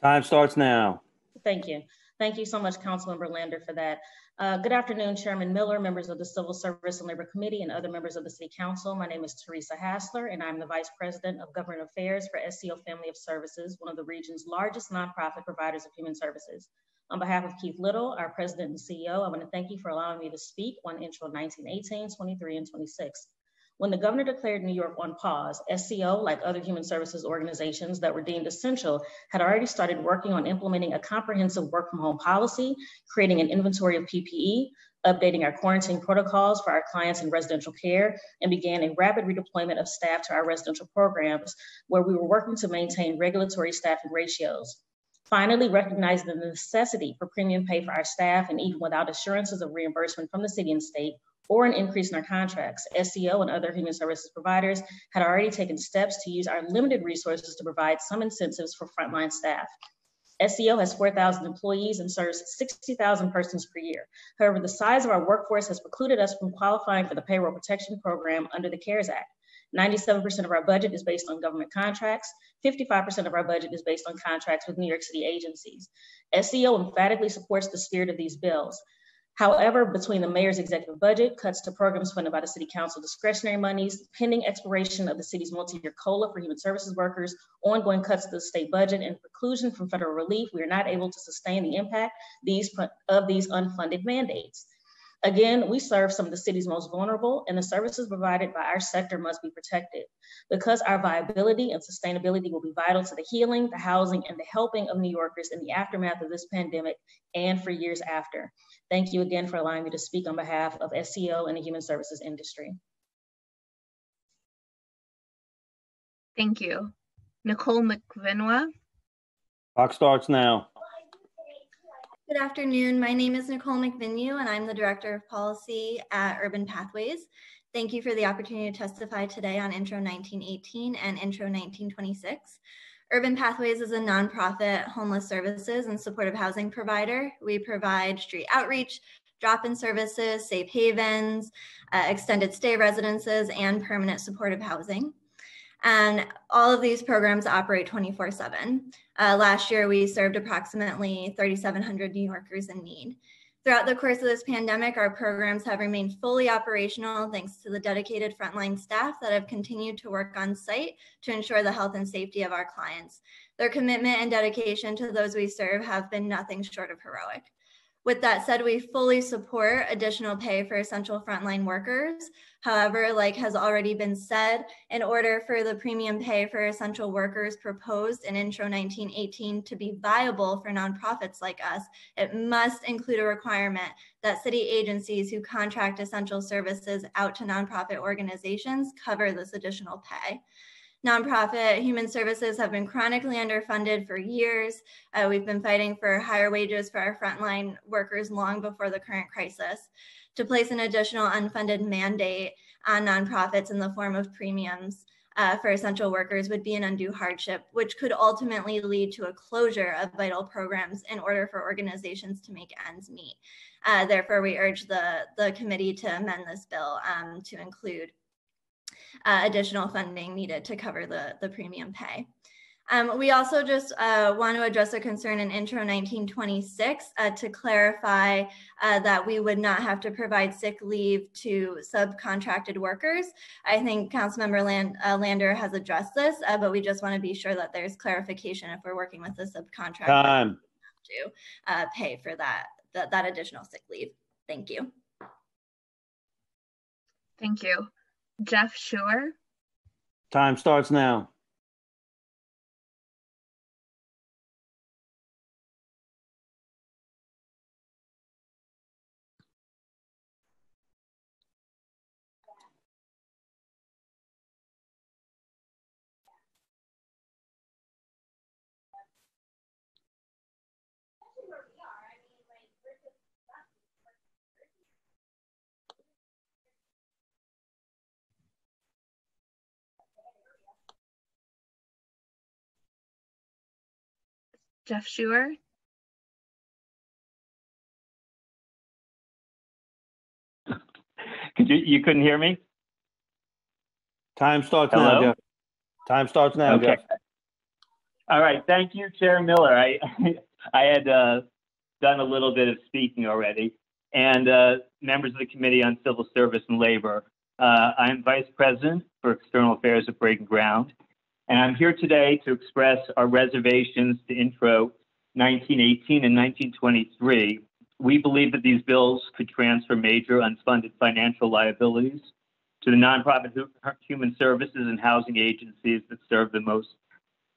Time starts now. Thank you. Thank you so much, Councilmember Lander, for that. Uh, good afternoon, Chairman Miller, members of the Civil Service and Labor Committee, and other members of the City Council. My name is Teresa Hassler, and I'm the Vice President of Government Affairs for SCO Family of Services, one of the region's largest nonprofit providers of human services. On behalf of Keith Little, our President and CEO, I want to thank you for allowing me to speak on Intro 1918, 23, and 26. When the governor declared New York on pause, SCO, like other human services organizations that were deemed essential, had already started working on implementing a comprehensive work from home policy, creating an inventory of PPE, updating our quarantine protocols for our clients in residential care, and began a rapid redeployment of staff to our residential programs, where we were working to maintain regulatory staffing ratios. Finally, recognizing the necessity for premium pay for our staff and even without assurances of reimbursement from the city and state, or an increase in our contracts. SCO and other human services providers had already taken steps to use our limited resources to provide some incentives for frontline staff. SCO has 4,000 employees and serves 60,000 persons per year. However, the size of our workforce has precluded us from qualifying for the payroll protection program under the CARES Act. 97% of our budget is based on government contracts. 55% of our budget is based on contracts with New York City agencies. SCO emphatically supports the spirit of these bills. However, between the mayor's executive budget, cuts to programs funded by the city council discretionary monies, pending expiration of the city's multi-year COLA for human services workers, ongoing cuts to the state budget, and preclusion from federal relief, we are not able to sustain the impact these, of these unfunded mandates. Again, we serve some of the city's most vulnerable, and the services provided by our sector must be protected. Because our viability and sustainability will be vital to the healing, the housing, and the helping of New Yorkers in the aftermath of this pandemic and for years after. Thank you again for allowing me to speak on behalf of SCO and the human services industry. Thank you. Nicole McVinua. Clock starts now. Good afternoon. My name is Nicole McVinua, and I'm the Director of Policy at Urban Pathways. Thank you for the opportunity to testify today on Intro 1918 and Intro 1926. Urban Pathways is a nonprofit homeless services and supportive housing provider. We provide street outreach, drop-in services, safe havens, uh, extended stay residences, and permanent supportive housing. And all of these programs operate 24 7. Uh, last year, we served approximately 3,700 New Yorkers in need. Throughout the course of this pandemic, our programs have remained fully operational thanks to the dedicated frontline staff that have continued to work on site to ensure the health and safety of our clients. Their commitment and dedication to those we serve have been nothing short of heroic. With that said, we fully support additional pay for essential frontline workers. However, like has already been said, in order for the premium pay for essential workers proposed in Intro 1918 to be viable for nonprofits like us, it must include a requirement that city agencies who contract essential services out to nonprofit organizations cover this additional pay. Nonprofit human services have been chronically underfunded for years. Uh, we've been fighting for higher wages for our frontline workers long before the current crisis. To place an additional unfunded mandate on nonprofits in the form of premiums uh, for essential workers would be an undue hardship, which could ultimately lead to a closure of vital programs in order for organizations to make ends meet. Uh, therefore, we urge the, the committee to amend this bill um, to include uh, additional funding needed to cover the, the premium pay. Um, we also just uh, want to address a concern in Intro 1926 uh, to clarify uh, that we would not have to provide sick leave to subcontracted workers. I think Councilmember Land, uh, Lander has addressed this, uh, but we just want to be sure that there's clarification if we're working with a subcontractor Time. to uh, pay for that, that, that additional sick leave. Thank you. Thank you. Jeff Schuer. Time starts now. Jeff Schuer. Could you, you couldn't hear me? Time starts now, Hello? Jeff. Time starts now, Okay. Jeff. All right. Thank you, Chair Miller. I I had uh, done a little bit of speaking already, and uh, members of the Committee on Civil Service and Labor. Uh, I am Vice President for External Affairs at Breaking Ground, and I'm here today to express our reservations to Intro 1918 and 1923. We believe that these bills could transfer major unfunded financial liabilities to the nonprofit hu- human services and housing agencies that serve the most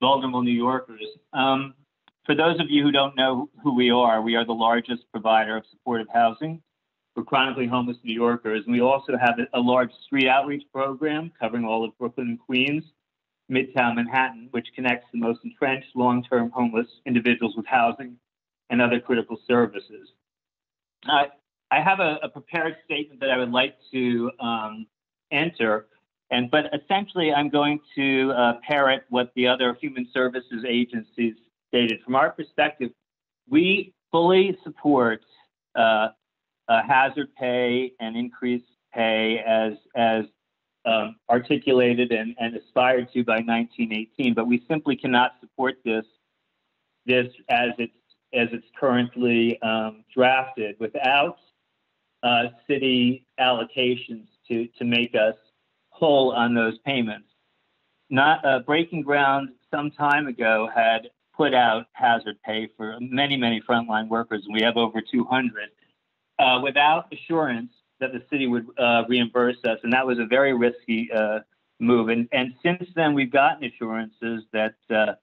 vulnerable New Yorkers. Um, for those of you who don't know who we are, we are the largest provider of supportive housing for chronically homeless New Yorkers. And we also have a large street outreach program covering all of Brooklyn and Queens, Midtown Manhattan, which connects the most entrenched long-term homeless individuals with housing and other critical services. Uh, I have a, a prepared statement that I would like to um, enter. And but essentially, I'm going to uh, parrot what the other human services agencies stated. From our perspective, we fully support uh, hazard pay and increased pay as as um, articulated and, and aspired to by 1918. But we simply cannot support this this as it's as it's currently um, drafted without uh, city allocations to to make us whole on those payments. Not uh, Breaking Ground some time ago had put out hazard pay for many many frontline workers, and we have over 200 uh, without assurance that the city would uh, reimburse us, and that was a very risky uh, move. And and since then, we've gotten assurances that uh,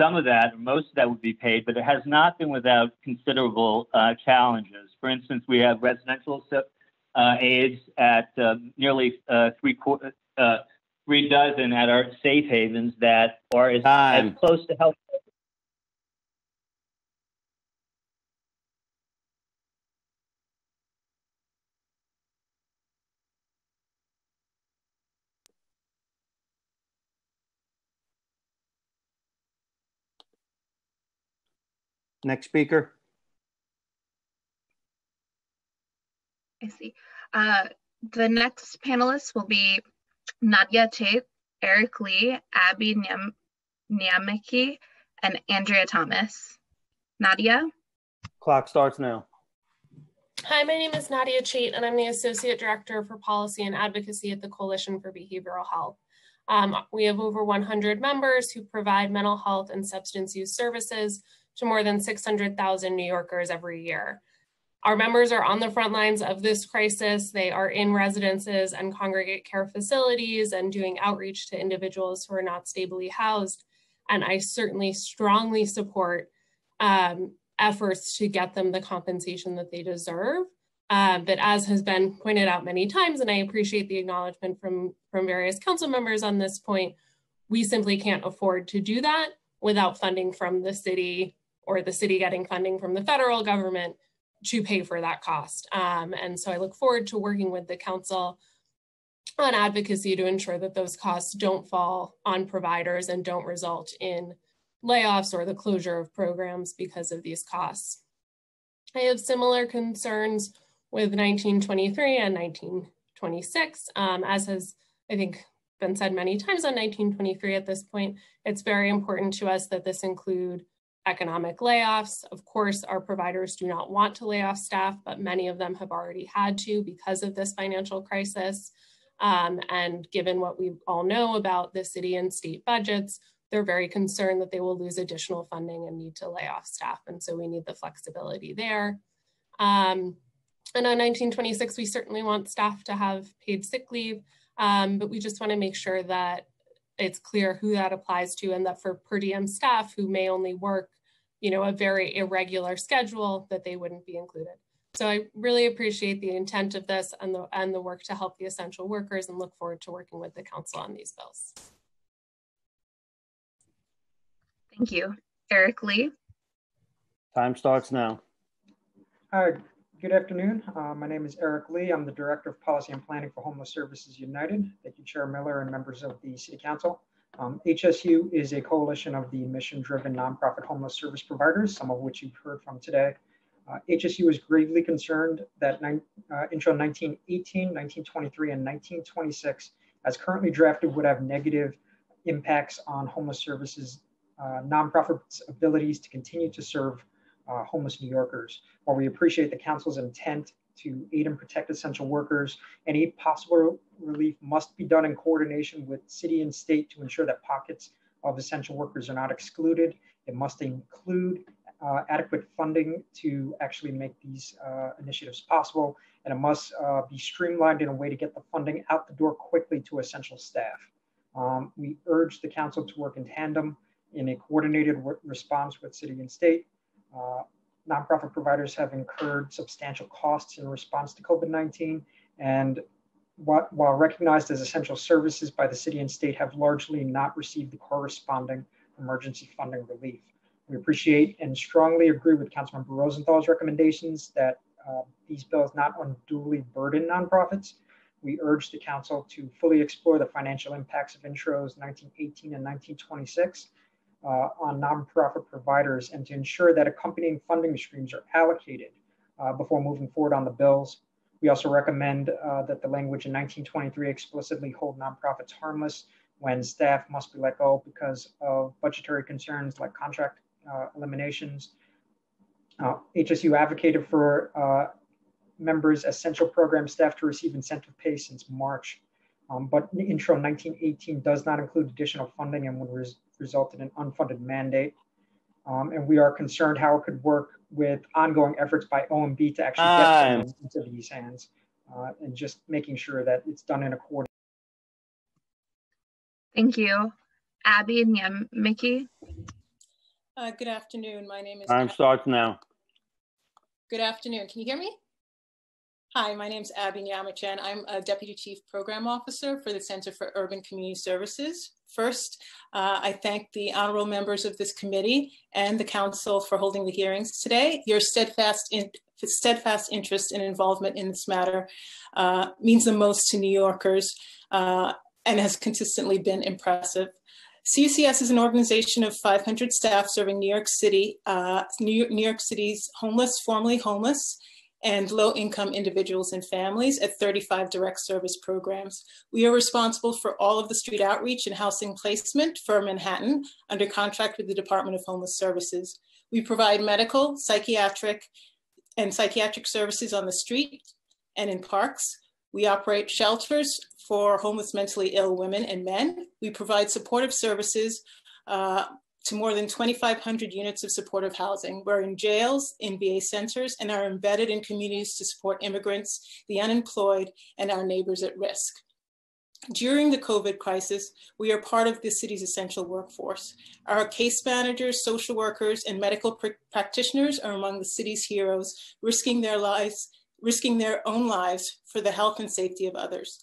some of that, or most of that, would be paid, but it has not been without considerable uh, challenges. For instance, we have residential uh, aides at uh, nearly uh, three quarter, uh, three dozen at our safe havens that are as, as close to health. Next speaker. I see. Uh, the next panelists will be Nadia Tate, Eric Lee, Abby Nyam- Nyamiki, and Andrea Thomas. Nadia? Clock starts now. Hi, my name is Nadia Chait, and I'm the Associate Director for Policy and Advocacy at the Coalition for Behavioral Health. Um, we have over 100 members who provide mental health and substance use services to more than 600,000 New Yorkers every year. Our members are on the front lines of this crisis. They are in residences and congregate care facilities and doing outreach to individuals who are not stably housed. And I certainly strongly support um, efforts to get them the compensation that they deserve. Uh, but as has been pointed out many times, and I appreciate the acknowledgement from, from various council members on this point, we simply can't afford to do that without funding from the city or the city getting funding from the federal government to pay for that cost. Um, and so I look forward to working with the council on advocacy to ensure that those costs don't fall on providers and don't result in layoffs or the closure of programs because of these costs. I have similar concerns with 1923 and 1926, um, as has, I think, been said many times on 1923 at this point. It's very important to us that this include economic layoffs. Of course, our providers do not want to lay off staff, but many of them have already had to because of this financial crisis. Um, and given what we all know about the city and state budgets, they're very concerned that they will lose additional funding and need to lay off staff. And so we need the flexibility there. Um, and on 1926, we certainly want staff to have paid sick leave, um, but we just want to make sure that it's clear who that applies to and that for per diem staff who may only work, you know, a very irregular schedule, that they wouldn't be included. So I really appreciate the intent of this and the, and the work to help the essential workers and look forward to working with the council on these bills. Thank you. Eric Lee. Time starts now. Hi, good afternoon. Uh, my name is Eric Lee. I'm the Director of Policy and Planning for Homeless Services United. Thank you, Chair Miller and members of the City Council. Um, HSU is a coalition of the mission-driven nonprofit homeless service providers, some of which you've heard from today. Uh, HSU is gravely concerned that nine, uh, Intro 1918, 1923, and 1926, as currently drafted, would have negative impacts on homeless services, uh, nonprofits' abilities to continue to serve uh, homeless New Yorkers. While we appreciate the council's intent to aid and protect essential workers, any possible relief must be done in coordination with city and state to ensure that pockets of essential workers are not excluded. It must include uh, adequate funding to actually make these uh, initiatives possible, and it must uh, be streamlined in a way to get the funding out the door quickly to essential staff. Um, we urge the council to work in tandem in a coordinated response with city and state. Uh, nonprofit providers have incurred substantial costs in response to COVID-19 and what, while recognized as essential services by the city and state have largely not received the corresponding emergency funding relief. We appreciate and strongly agree with Councilmember Rosenthal's recommendations that uh, these bills not unduly burden nonprofits. We urge the council to fully explore the financial impacts of intros 1918 and 1926 uh, on nonprofit providers and to ensure that accompanying funding streams are allocated uh, before moving forward on the bills. We also recommend uh, that the language in 1923 explicitly hold nonprofits harmless when staff must be let go because of budgetary concerns like contract uh, eliminations. HSU uh, advocated for uh, members essential program staff to receive incentive pay since March. Um, but intro 1918 does not include additional funding and would res result in an unfunded mandate. Um, and we are concerned how it could work with ongoing efforts by OMB to actually get funds into these hands uh, and just making sure that it's done in accordance. Thank you. Abby and Mickey. Uh, good afternoon. My name is. Time starts now. Good afternoon. Can you hear me? Hi, my name is Abby Nyamachan. I'm a Deputy Chief Program Officer for the Center for Urban Community Services. First, uh, I thank the honorable members of this committee and the council for holding the hearings today. Your steadfast, in, steadfast interest and involvement in this matter uh, means the most to New Yorkers uh, and has consistently been impressive. CCS is an organization of 500 staff serving New York City, uh, New, New York City's homeless, formerly homeless, and low income individuals and families at 35 direct service programs. We are responsible for all of the street outreach and housing placement for Manhattan under contract with the Department of Homeless Services. We provide medical, psychiatric, and psychiatric services on the street and in parks. We operate shelters for homeless mentally ill women and men. We provide supportive services uh, to more than 2,500 units of supportive housing. We're in jails, in VA centers, and are embedded in communities to support immigrants, the unemployed, and our neighbors at risk. During the COVID crisis, we are part of the city's essential workforce. Our case managers, social workers, and medical pr practitioners are among the city's heroes, risking their lives, risking their own lives for the health and safety of others.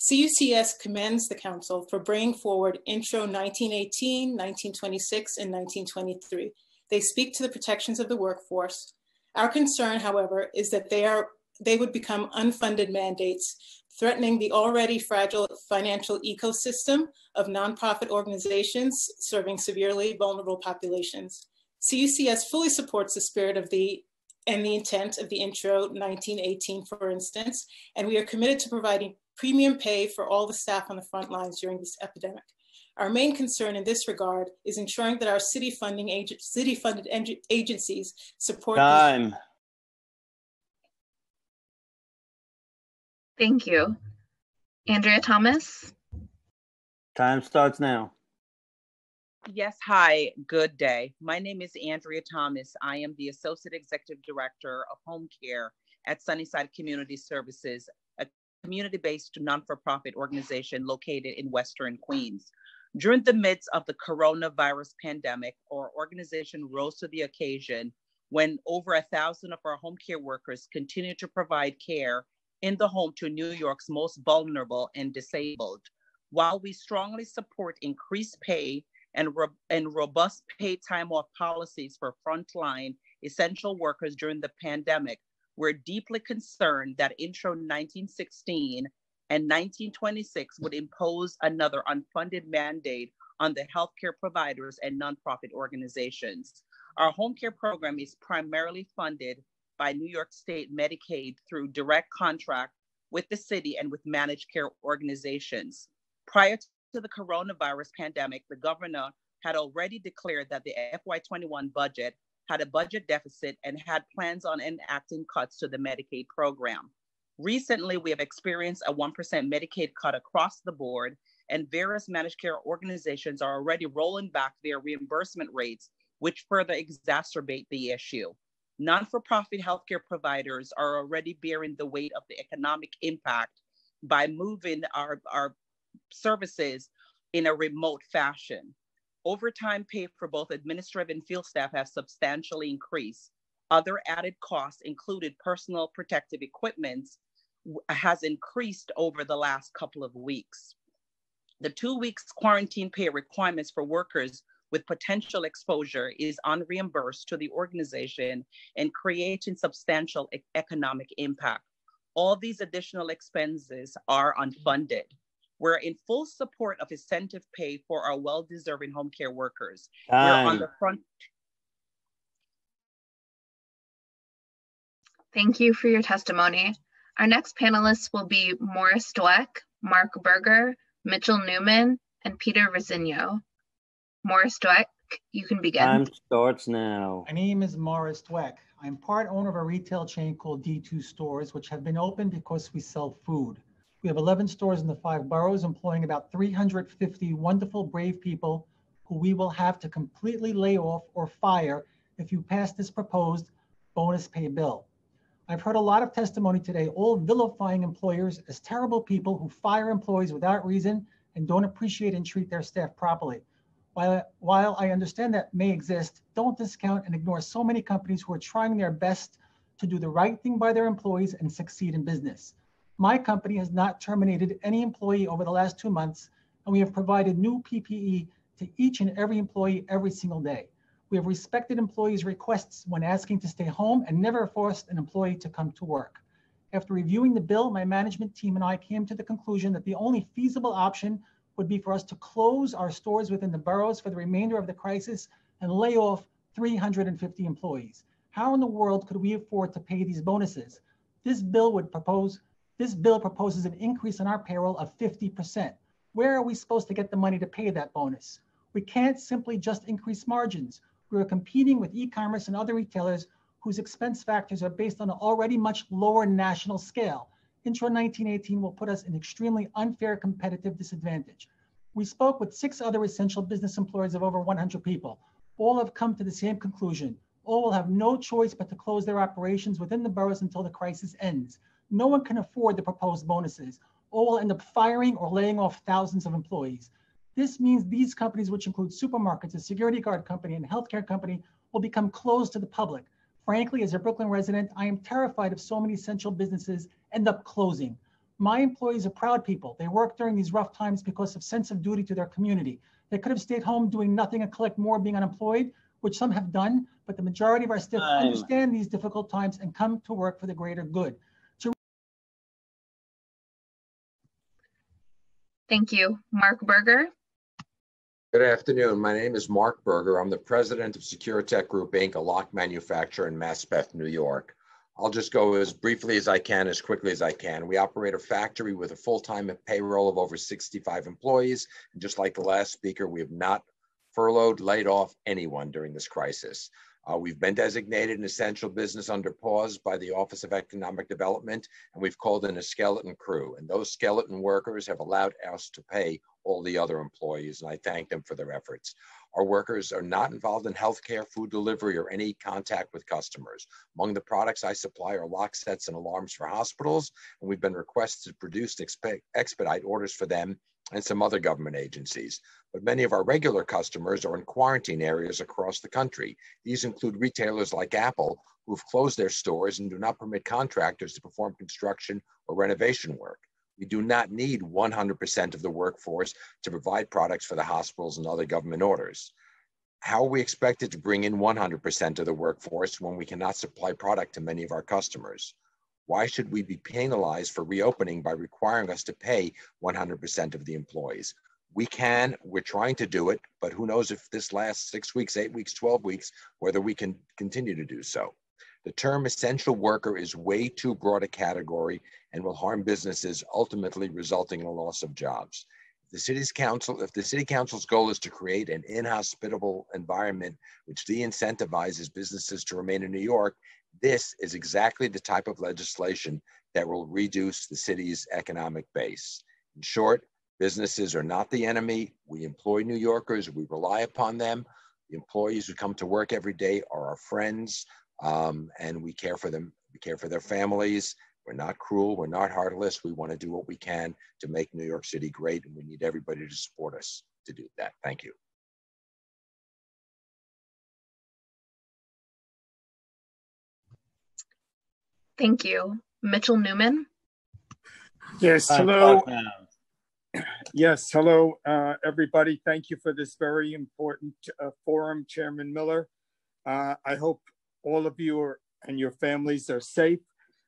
CUCS commends the Council for bringing forward Intro 1918, 1926, and 1923. They speak to the protections of the workforce. Our concern, however, is that they, are, they would become unfunded mandates, threatening the already fragile financial ecosystem of nonprofit organizations serving severely vulnerable populations. CUCS fully supports the spirit of the and the intent of the intro 1918, for instance, and we are committed to providing premium pay for all the staff on the front lines during this epidemic. Our main concern in this regard is ensuring that our city funding agent, city funded agencies support. Time. Thank you. Andrea Thomas. Time starts now. Yes, hi, good day. My name is Andrea Thomas. I am the Associate Executive Director of Home Care at Sunnyside Community Services, a community based non for profit organization located in Western Queens. During the midst of the coronavirus pandemic, our organization rose to the occasion when over a thousand of our home care workers continued to provide care in the home to New York's most vulnerable and disabled. While we strongly support increased pay and, ro- and robust paid time off policies for frontline essential workers during the pandemic, we're deeply concerned that Intro 1916 and 1926 would impose another unfunded mandate on the healthcare providers and nonprofit organizations. Our home care program is primarily funded by New York State Medicaid through direct contract with the city and with managed care organizations. Prior to the coronavirus pandemic, the governor had already declared that the FY21 budget had a budget deficit and had plans on enacting cuts to the Medicaid program. Recently, we have experienced a 1% Medicaid cut across the board, and various managed care organizations are already rolling back their reimbursement rates, which further exacerbate the issue. Non for profit healthcare providers are already bearing the weight of the economic impact by moving our, our services in a remote fashion. Overtime pay for both administrative and field staff have substantially increased. Other added costs included personal protective equipment has increased over the last couple of weeks. The two weeks quarantine pay requirements for workers with potential exposure is unreimbursed to the organization and creating substantial economic impact. All these additional expenses are unfunded. We're in full support of incentive pay for our well-deserving home care workers. Time. We're on the front. Thank you for your testimony. Our next panelists will be Morris Dweck, Mark Berger, Mitchell Newman, and Peter Rizinho. Morris Dweck, you can begin. Time starts now. My name is Morris Dweck. I'm part owner of a retail chain called D2 Stores, which have been open because we sell food. We have 11 stores in the five boroughs, employing about 350 wonderful, brave people who we will have to completely lay off or fire if you pass this proposed bonus pay bill. I've heard a lot of testimony today, all vilifying employers as terrible people who fire employees without reason and don't appreciate and treat their staff properly. While, while I understand that may exist, don't discount and ignore so many companies who are trying their best to do the right thing by their employees and succeed in business. My company has not terminated any employee over the last two months, and we have provided new PPE to each and every employee every single day. We have respected employees' requests when asking to stay home and never forced an employee to come to work. After reviewing the bill, my management team and I came to the conclusion that the only feasible option would be for us to close our stores within the boroughs for the remainder of the crisis and lay off 350 employees. How in the world could we afford to pay these bonuses? This bill would propose this bill proposes an increase in our payroll of 50%. Where are we supposed to get the money to pay that bonus? We can't simply just increase margins. We are competing with e-commerce and other retailers whose expense factors are based on an already much lower national scale. Intro 1918 will put us in extremely unfair competitive disadvantage. We spoke with six other essential business employers of over 100 people. All have come to the same conclusion. All will have no choice but to close their operations within the boroughs until the crisis ends. No one can afford the proposed bonuses. All will end up firing or laying off thousands of employees. This means these companies, which include supermarkets, a security guard company, and a healthcare company, will become closed to the public. Frankly, as a Brooklyn resident, I am terrified if so many essential businesses end up closing. My employees are proud people. They work during these rough times because of sense of duty to their community. They could have stayed home doing nothing and collect more being unemployed, which some have done, but the majority of our staff understand these difficult times and come to work for the greater good. To Thank you. Mark Berger. Good afternoon. My name is Mark Berger. I'm the president of Securitech Group, Inc., a lock manufacturer in Maspeth, New York. I'll just go as briefly as I can, as quickly as I can. We operate a factory with a full-time payroll of over 65 employees. And just like the last speaker, we have not furloughed, laid off anyone during this crisis. Uh, we've been designated an essential business under pause by the Office of Economic Development, and we've called in a skeleton crew. And those skeleton workers have allowed us to pay all the other employees, and I thank them for their efforts. Our workers are not involved in healthcare, food delivery, or any contact with customers. Among the products I supply are lock sets and alarms for hospitals, and we've been requested to produce expedite orders for them and some other government agencies. But many of our regular customers are in quarantine areas across the country. These include retailers like Apple, who've closed their stores and do not permit contractors to perform construction or renovation work. We do not need 100% of the workforce to provide products for the hospitals and other government orders. How are we expected to bring in 100% of the workforce when we cannot supply product to many of our customers? Why should we be penalized for reopening by requiring us to pay 100% of the employees? We can, we're trying to do it, but who knows if this lasts six weeks, eight weeks, 12 weeks, whether we can continue to do so. The term essential worker is way too broad a category and will harm businesses, ultimately resulting in a loss of jobs. The city's council, if the city council's goal is to create an inhospitable environment which de-incentivizes businesses to remain in New York, this is exactly the type of legislation that will reduce the city's economic base. In short, businesses are not the enemy. We employ New Yorkers, we rely upon them. The employees who come to work every day are our friends, um, and we care for them. We care for their families. We're not cruel. We're not heartless. We want to do what we can to make New York City great, and we need everybody to support us to do that. Thank you. Thank you. Mitchell Newman. Yes, hello. Yes, hello, uh, everybody. Thank you for this very important uh, forum, Chairman Miller. Uh, I hope all of you are, and your families are safe.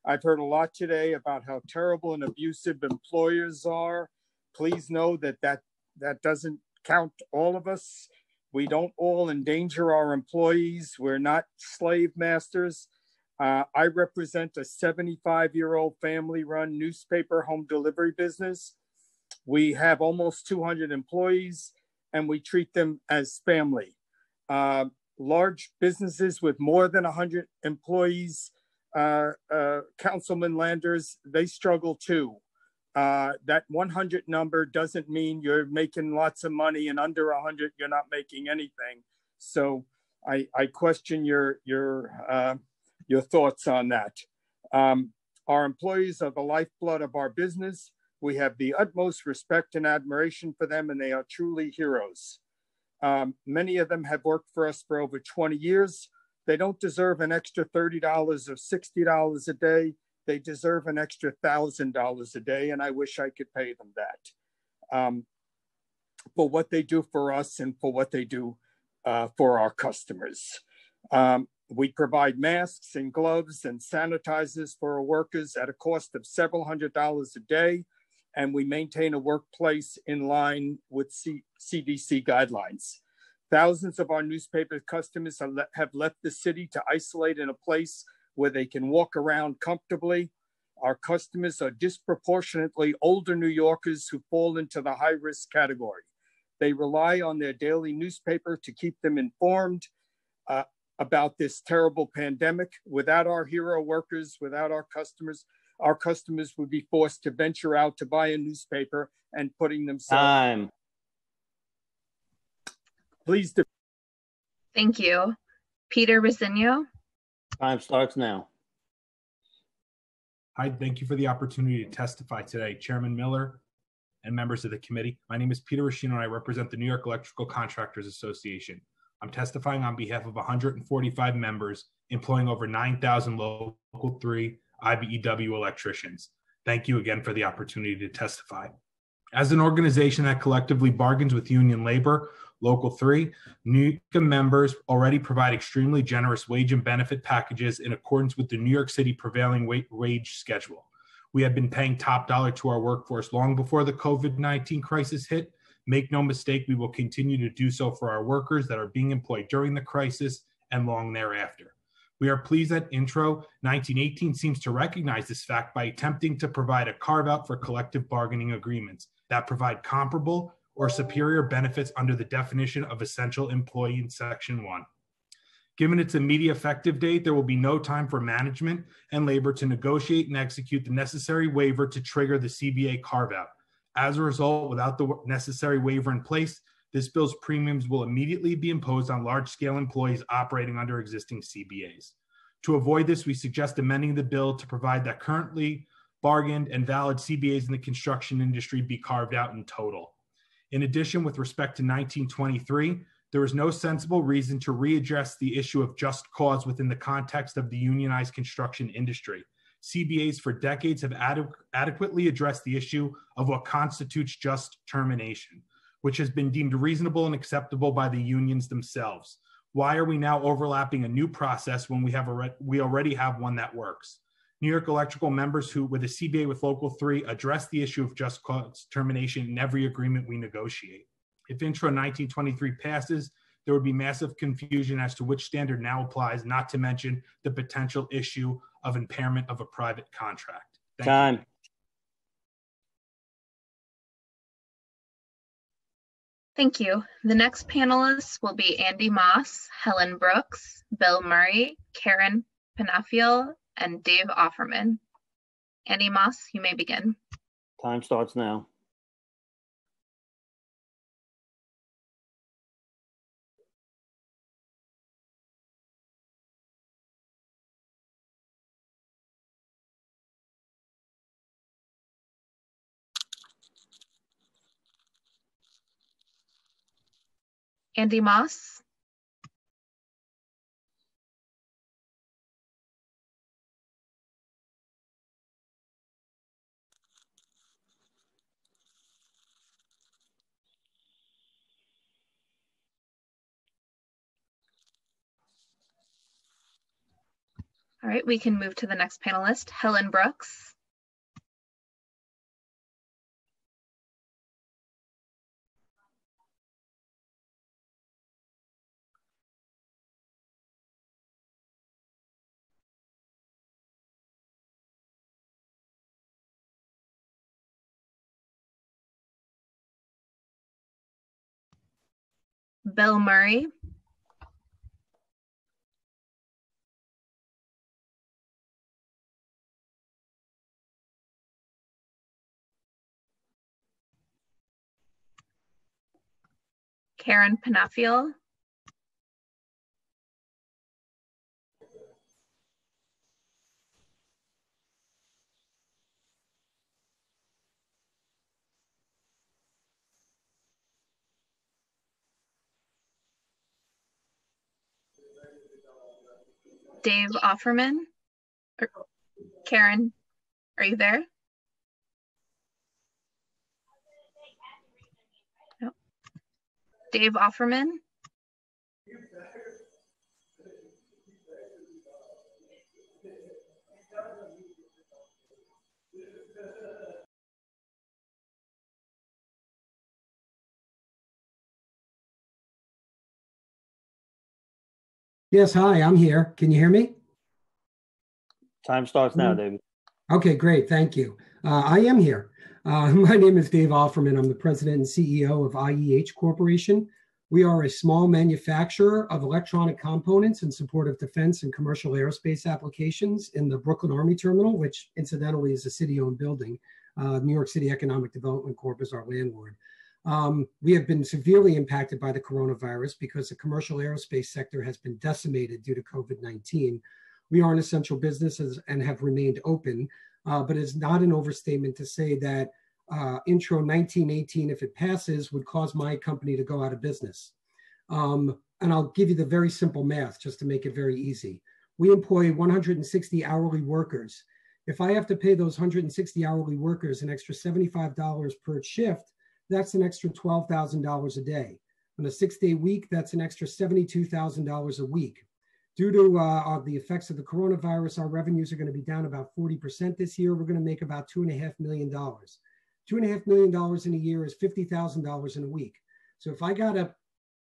I've heard a lot today about how terrible and abusive employers are. Please know that that, that doesn't count all of us. We don't all endanger our employees. We're not slave masters. Uh, I represent a 75 year old family run newspaper home delivery business. We have almost 200 employees and we treat them as family. Uh, large businesses with more than 100 employees, uh, uh, Councilman Landers, they struggle too. Uh, that 100 number doesn't mean you're making lots of money and under 100 you're not making anything. So I, I question your your uh, your thoughts on that. Um, our employees are the lifeblood of our business. We have the utmost respect and admiration for them, and they are truly heroes. Um, many of them have worked for us for over 20 years. They don't deserve an extra $30 or $60 a day. They deserve an extra $1,000 a day, and I wish I could pay them that um, for what they do for us and for what they do uh, for our customers. Um, we provide masks and gloves and sanitizers for our workers at a cost of several hundred dollars a day, and we maintain a workplace in line with C- CDC guidelines. Thousands of our newspaper customers have left the city to isolate in a place where they can walk around comfortably. Our customers are disproportionately older New Yorkers who fall into the high risk category. They rely on their daily newspaper to keep them informed. Uh, about this terrible pandemic. Without our hero workers, without our customers, our customers would be forced to venture out to buy a newspaper and putting themselves. Time. Please. Do- Thank you. Peter Rosinio. Time starts now. Hi, thank you for the opportunity to testify today. Chairman Miller and members of the committee. My name is Peter Rashino and I represent the New York Electrical Contractors Association. I'm testifying on behalf of 145 members employing over 9,000 local 3 IBEW electricians. Thank you again for the opportunity to testify. As an organization that collectively bargains with union labor, Local 3, NUCA members already provide extremely generous wage and benefit packages in accordance with the New York City prevailing wage schedule. We have been paying top dollar to our workforce long before the COVID 19 crisis hit. Make no mistake, we will continue to do so for our workers that are being employed during the crisis and long thereafter. We are pleased that Intro 1918 seems to recognize this fact by attempting to provide a carve out for collective bargaining agreements that provide comparable or superior benefits under the definition of essential employee in Section 1. Given its immediate effective date, there will be no time for management and labor to negotiate and execute the necessary waiver to trigger the CBA carve out. As a result, without the necessary waiver in place, this bill's premiums will immediately be imposed on large scale employees operating under existing CBAs. To avoid this, we suggest amending the bill to provide that currently bargained and valid CBAs in the construction industry be carved out in total. In addition, with respect to 1923, there is no sensible reason to readdress the issue of just cause within the context of the unionized construction industry. CBAs for decades have ad- adequately addressed the issue of what constitutes just termination, which has been deemed reasonable and acceptable by the unions themselves. Why are we now overlapping a new process when we have a we already have one that works? New York Electrical members who, with a CBA with Local 3, address the issue of just cause termination in every agreement we negotiate. If Intro 1923 passes, there would be massive confusion as to which standard now applies, not to mention the potential issue of impairment of a private contract. Thank Time. You. Thank you. The next panelists will be Andy Moss, Helen Brooks, Bill Murray, Karen Penafiel, and Dave Offerman. Andy Moss, you may begin. Time starts now. Andy Moss. All right, we can move to the next panelist, Helen Brooks. Bill Murray. Karen Penafiel. Dave Offerman. Karen, are you there? Dave Offerman. Yes, hi, I'm here. Can you hear me? Time starts now, David. Okay, great. Thank you. Uh, I am here. Uh, my name is Dave Offerman. I'm the president and CEO of IEH Corporation. We are a small manufacturer of electronic components in support of defense and commercial aerospace applications in the Brooklyn Army Terminal, which incidentally is a city owned building. Uh, New York City Economic Development Corp is our landlord. Um, we have been severely impacted by the coronavirus because the commercial aerospace sector has been decimated due to COVID 19. We are an essential business and have remained open, uh, but it's not an overstatement to say that uh, Intro 1918, if it passes, would cause my company to go out of business. Um, and I'll give you the very simple math just to make it very easy. We employ 160 hourly workers. If I have to pay those 160 hourly workers an extra $75 per shift, that's an extra $12,000 a day. On a six day week, that's an extra $72,000 a week. Due to uh, the effects of the coronavirus, our revenues are going to be down about 40% this year. We're going to make about $2.5 million. Two and a half million dollars in a year is fifty thousand dollars in a week. So if I gotta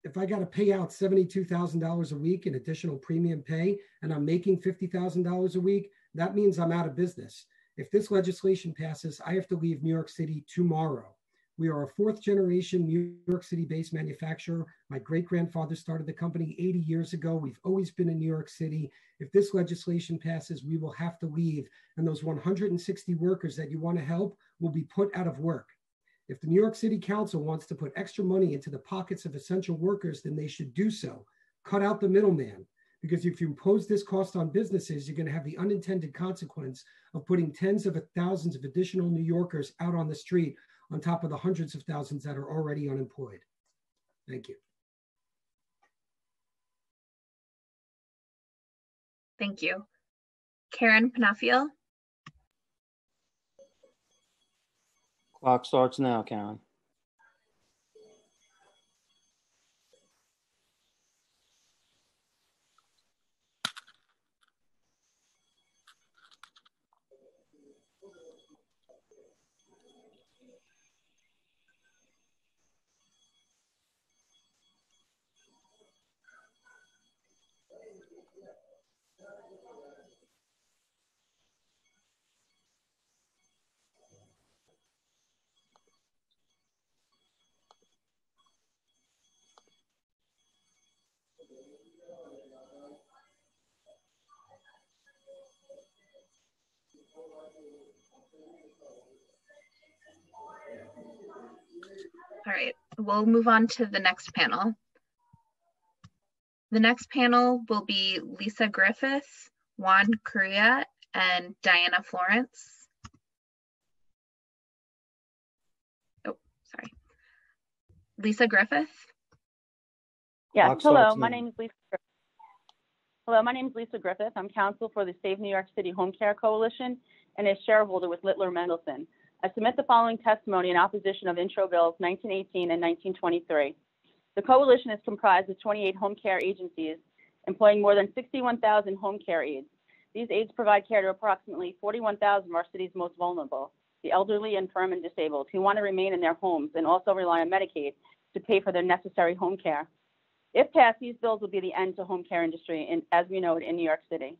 if I gotta pay out seventy-two thousand dollars a week in additional premium pay, and I'm making fifty thousand dollars a week, that means I'm out of business. If this legislation passes, I have to leave New York City tomorrow. We are a fourth generation New York City based manufacturer. My great grandfather started the company 80 years ago. We've always been in New York City. If this legislation passes, we will have to leave. And those 160 workers that you want to help will be put out of work. If the New York City Council wants to put extra money into the pockets of essential workers, then they should do so. Cut out the middleman. Because if you impose this cost on businesses, you're going to have the unintended consequence of putting tens of thousands of additional New Yorkers out on the street on top of the hundreds of thousands that are already unemployed. Thank you. Thank you. Karen Penafiel. Clock starts now, Karen. All right, we'll move on to the next panel. The next panel will be Lisa Griffith, Juan Correa, and Diana Florence. Oh, sorry. Lisa Griffith. Yes, hello, my name is Lisa Hello, my name is Lisa Griffith. I'm counsel for the Save New York City Home Care Coalition and a shareholder with Littler Mendelson. I submit the following testimony in opposition of intro bills 1918 and 1923. The coalition is comprised of 28 home care agencies employing more than 61,000 home care aides. These aides provide care to approximately 41,000 of our city's most vulnerable, the elderly, infirm, and disabled, who want to remain in their homes and also rely on Medicaid to pay for their necessary home care. If passed, these bills will be the end to home care industry in, as we know it in New York City.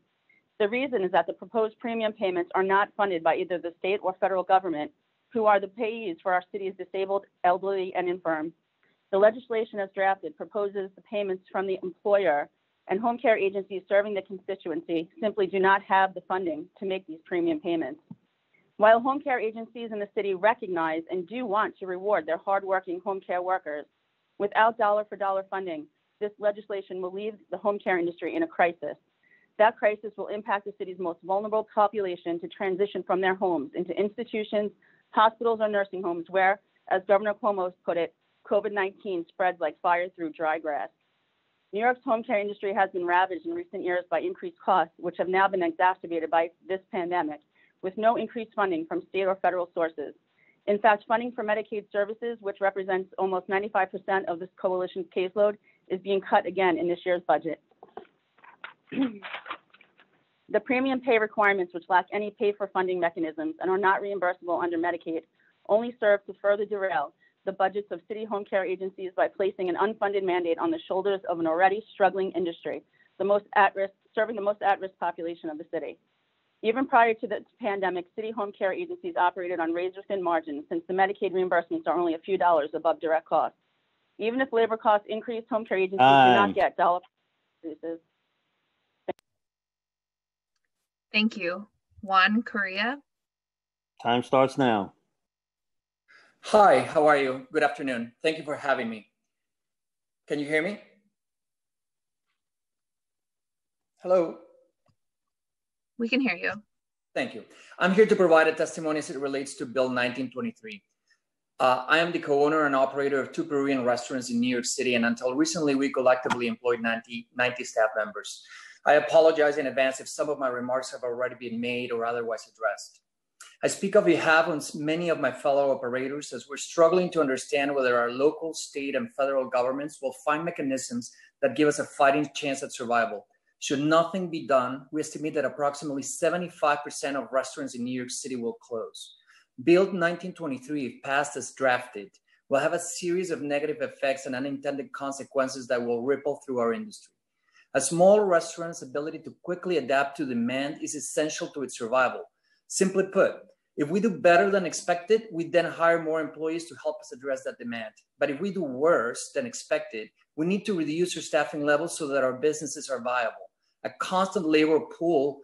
The reason is that the proposed premium payments are not funded by either the state or federal government, who are the payees for our city's disabled, elderly, and infirm. The legislation as drafted proposes the payments from the employer and home care agencies serving the constituency simply do not have the funding to make these premium payments. While home care agencies in the city recognize and do want to reward their hardworking home care workers, without dollar for dollar funding, this legislation will leave the home care industry in a crisis. That crisis will impact the city's most vulnerable population to transition from their homes into institutions, hospitals, or nursing homes where, as Governor Cuomo put it, COVID 19 spreads like fire through dry grass. New York's home care industry has been ravaged in recent years by increased costs, which have now been exacerbated by this pandemic, with no increased funding from state or federal sources. In fact, funding for Medicaid services, which represents almost 95% of this coalition's caseload, is being cut again in this year's budget. the premium pay requirements, which lack any pay for funding mechanisms and are not reimbursable under Medicaid, only serve to further derail the budgets of city home care agencies by placing an unfunded mandate on the shoulders of an already struggling industry, the most at risk, serving the most at risk population of the city. Even prior to the pandemic, city home care agencies operated on razor thin margins since the Medicaid reimbursements are only a few dollars above direct costs. Even if labor costs increase, home care agencies do not get dollar increases. Thank you. Juan Correa. Time starts now. Hi, how are you? Good afternoon. Thank you for having me. Can you hear me? Hello. We can hear you. Thank you. I'm here to provide a testimony as it relates to Bill 1923. Uh, I am the co-owner and operator of two Peruvian restaurants in New York City, and until recently, we collectively employed 90, 90 staff members. I apologize in advance if some of my remarks have already been made or otherwise addressed. I speak on behalf of many of my fellow operators as we're struggling to understand whether our local, state, and federal governments will find mechanisms that give us a fighting chance at survival. Should nothing be done, we estimate that approximately 75% of restaurants in New York City will close. Bill 1923, if passed as drafted, will have a series of negative effects and unintended consequences that will ripple through our industry. A small restaurant's ability to quickly adapt to demand is essential to its survival. Simply put, if we do better than expected, we then hire more employees to help us address that demand. But if we do worse than expected, we need to reduce our staffing levels so that our businesses are viable. A constant labor pool,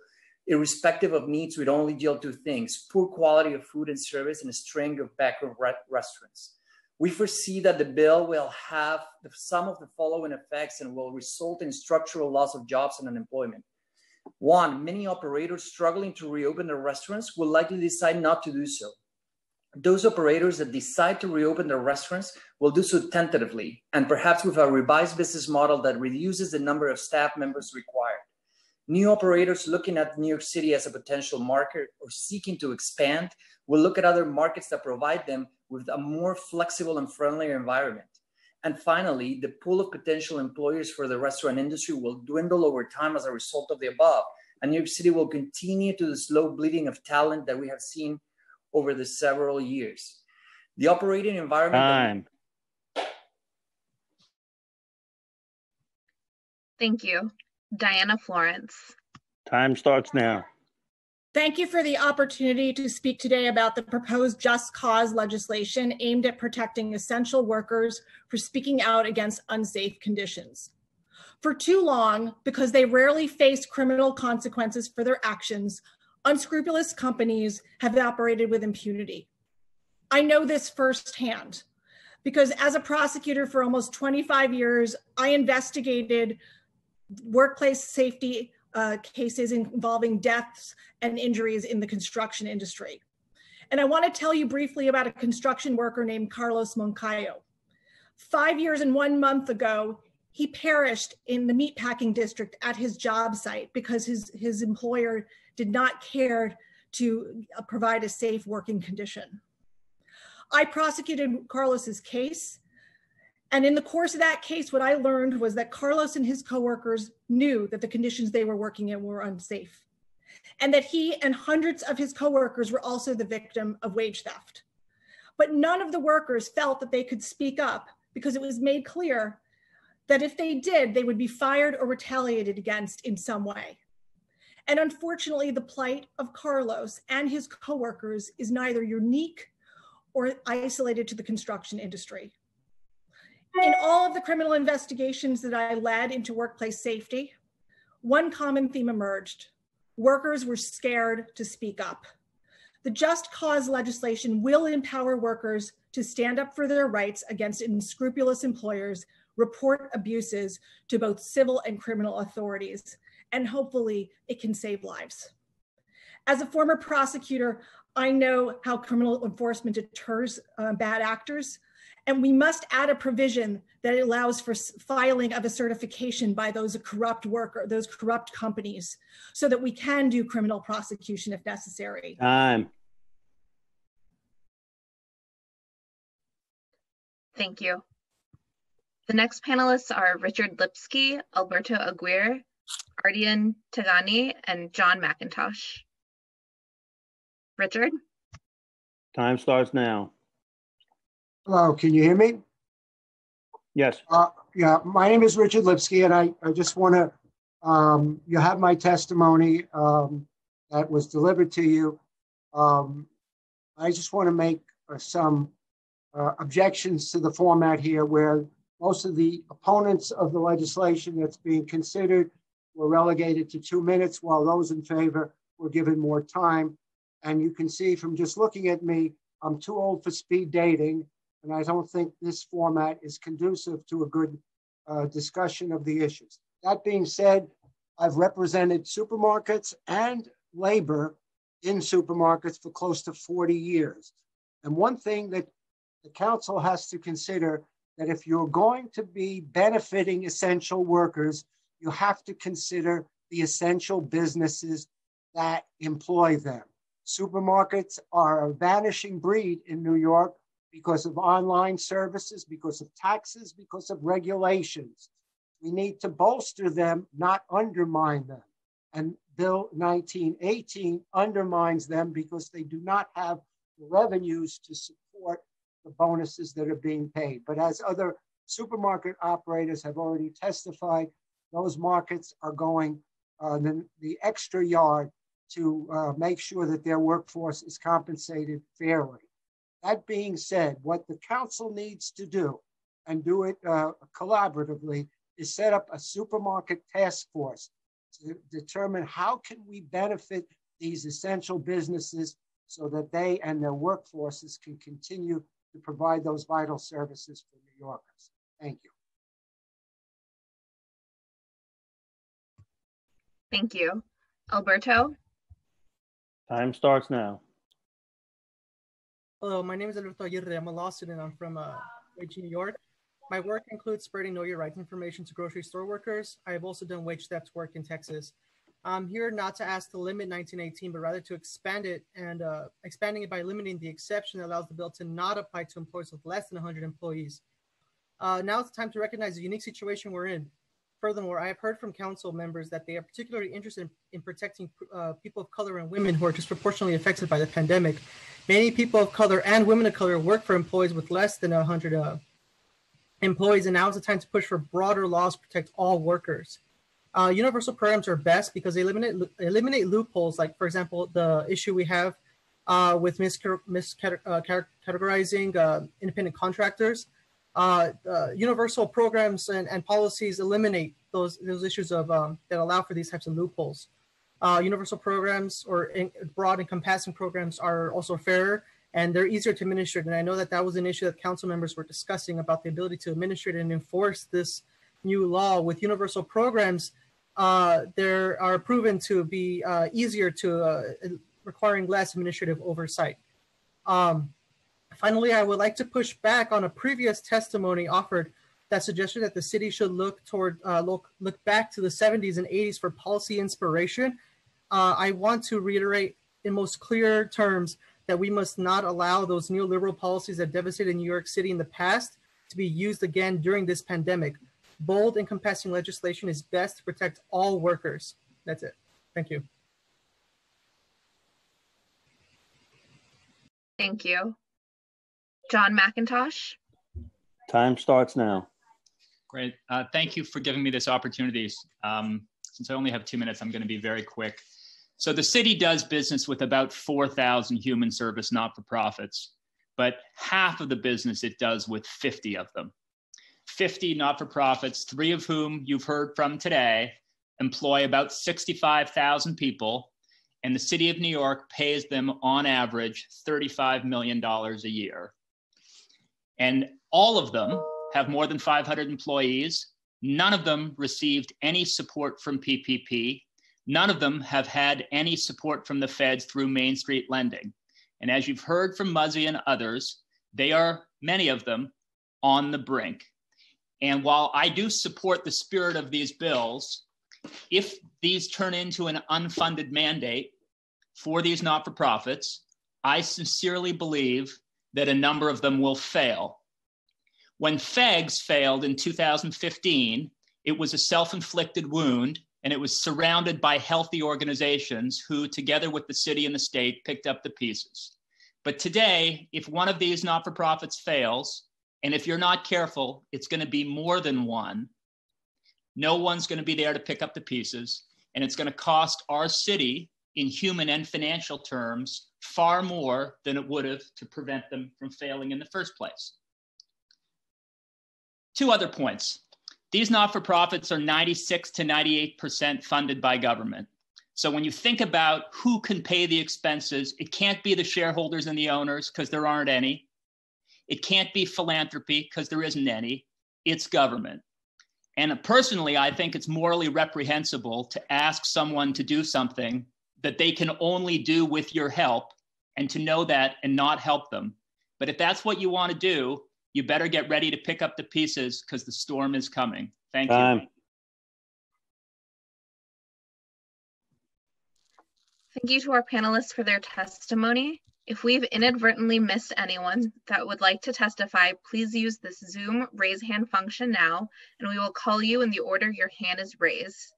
irrespective of needs, we'd only deal two things poor quality of food and service and a string of backroom restaurants. We foresee that the bill will have some of the following effects and will result in structural loss of jobs and unemployment. One, many operators struggling to reopen their restaurants will likely decide not to do so. Those operators that decide to reopen their restaurants will do so tentatively and perhaps with a revised business model that reduces the number of staff members required. New operators looking at New York City as a potential market or seeking to expand will look at other markets that provide them with a more flexible and friendlier environment. And finally, the pool of potential employers for the restaurant industry will dwindle over time as a result of the above. And New York City will continue to the slow bleeding of talent that we have seen over the several years. The operating environment. Time. Thank you. Diana Florence. Time starts now. Thank you for the opportunity to speak today about the proposed just cause legislation aimed at protecting essential workers for speaking out against unsafe conditions. For too long, because they rarely face criminal consequences for their actions, unscrupulous companies have operated with impunity. I know this firsthand because as a prosecutor for almost 25 years, I investigated workplace safety uh, cases involving deaths and injuries in the construction industry. And I want to tell you briefly about a construction worker named Carlos Moncayo. Five years and one month ago, he perished in the meatpacking district at his job site because his, his employer did not care to uh, provide a safe working condition. I prosecuted Carlos's case and in the course of that case, what I learned was that Carlos and his coworkers knew that the conditions they were working in were unsafe, and that he and hundreds of his coworkers were also the victim of wage theft. But none of the workers felt that they could speak up because it was made clear that if they did, they would be fired or retaliated against in some way. And unfortunately, the plight of Carlos and his coworkers is neither unique or isolated to the construction industry in all of the criminal investigations that I led into workplace safety, one common theme emerged. Workers were scared to speak up. The just cause legislation will empower workers to stand up for their rights against unscrupulous employers, report abuses to both civil and criminal authorities, and hopefully it can save lives. As a former prosecutor, I know how criminal enforcement deters uh, bad actors. And we must add a provision that allows for filing of a certification by those corrupt worker, those corrupt companies, so that we can do criminal prosecution if necessary. Time. Thank you. The next panelists are Richard Lipsky, Alberto Aguirre, Ardian Tagani, and John McIntosh. Richard? Time starts now. Hello, can you hear me? Yes. Uh, yeah, my name is Richard Lipsky, and I, I just want to, um, you have my testimony um, that was delivered to you. Um, I just want to make uh, some uh, objections to the format here where Most of the opponents of the legislation that's being considered were relegated to two minutes, while those in favor were given more time. And you can see from just looking at me, I'm too old for speed dating, and I don't think this format is conducive to a good uh, discussion of the issues. That being said, I've represented supermarkets and labor in supermarkets for close to 40 years. And one thing that the council has to consider that if you're going to be benefiting essential workers, you have to consider the essential businesses that employ them. Supermarkets are a vanishing breed in New York because of online services, because of taxes, because of regulations. We need to bolster them, not undermine them. And Bill 1918 undermines them because they do not have the revenues to support the bonuses that are being paid. But as other supermarket operators have already testified, those markets are going uh, the, the extra yard to uh, make sure that their workforce is compensated fairly. That being said, what the council needs to do and do it uh, collaboratively is set up a supermarket task force to determine how can we benefit these essential businesses so that they and their workforces can continue to provide those vital services for New Yorkers. Thank you. Thank you. Alberto? Time starts now. Hello, my name is Alberto Aguirre. I'm a law student. I'm from uh, New York. My work includes spreading Know Your Rights information to grocery store workers. I have also done wage theft work in Texas. I'm here not to ask to limit 1918, but rather to expand it and uh, expanding it by limiting the exception that allows the bill to not apply to employees with less than 100 employees. Uh, now it's time to recognize the unique situation we're in. Furthermore, I have heard from council members that they are particularly interested in, in protecting uh, people of color and women who are disproportionately affected by the pandemic. Many people of color and women of color work for employees with less than 100 uh, employees, and now is the time to push for broader laws to protect all workers. Uh, universal programs are best because they eliminate eliminate loopholes, like for example, the issue we have uh, with miscategorizing uh, uh, independent contractors. Uh, universal programs and, and policies eliminate those those issues of um, that allow for these types of loopholes. Uh, universal programs or in, broad encompassing programs are also fairer and they're easier to administer. And I know that that was an issue that council members were discussing about the ability to administrate and enforce this new law with universal programs uh, there are proven to be uh, easier to uh, requiring less administrative oversight. Um, finally, I would like to push back on a previous testimony offered that suggested that the city should look toward uh, look look back to the 70s and 80s for policy inspiration. Uh, I want to reiterate in most clear terms that we must not allow those neoliberal policies that devastated New York City in the past to be used again during this pandemic bold encompassing legislation is best to protect all workers. That's it. Thank you. Thank you. John McIntosh. Time starts now. Great. Uh, thank you for giving me this opportunity. Um, since I only have two minutes, I'm going to be very quick. So the city does business with about 4,000 human service not-for-profits, but half of the business it does with 50 of them. 50 not for profits, three of whom you've heard from today, employ about 65,000 people, and the city of New York pays them on average $35 million a year. And all of them have more than 500 employees. None of them received any support from PPP. None of them have had any support from the feds through Main Street lending. And as you've heard from Muzzy and others, they are, many of them, on the brink. And while I do support the spirit of these bills, if these turn into an unfunded mandate for these not for profits, I sincerely believe that a number of them will fail. When FEGS failed in 2015, it was a self inflicted wound and it was surrounded by healthy organizations who, together with the city and the state, picked up the pieces. But today, if one of these not for profits fails, and if you're not careful, it's going to be more than one. No one's going to be there to pick up the pieces. And it's going to cost our city, in human and financial terms, far more than it would have to prevent them from failing in the first place. two other points. These not for profits are 96 to 98% funded by government. So when you think about who can pay the expenses, it can't be the shareholders and the owners because there aren't any. It can't be philanthropy because there isn't any. It's government. And personally, I think it's morally reprehensible to ask someone to do something that they can only do with your help and to know that and not help them. But if that's what you want to do, you better get ready to pick up the pieces because the storm is coming. Thank Time. you. Thank you to our panelists for their testimony. If we've inadvertently missed anyone that would like to testify, please use this Zoom raise hand function now, and we will call you in the order your hand is raised.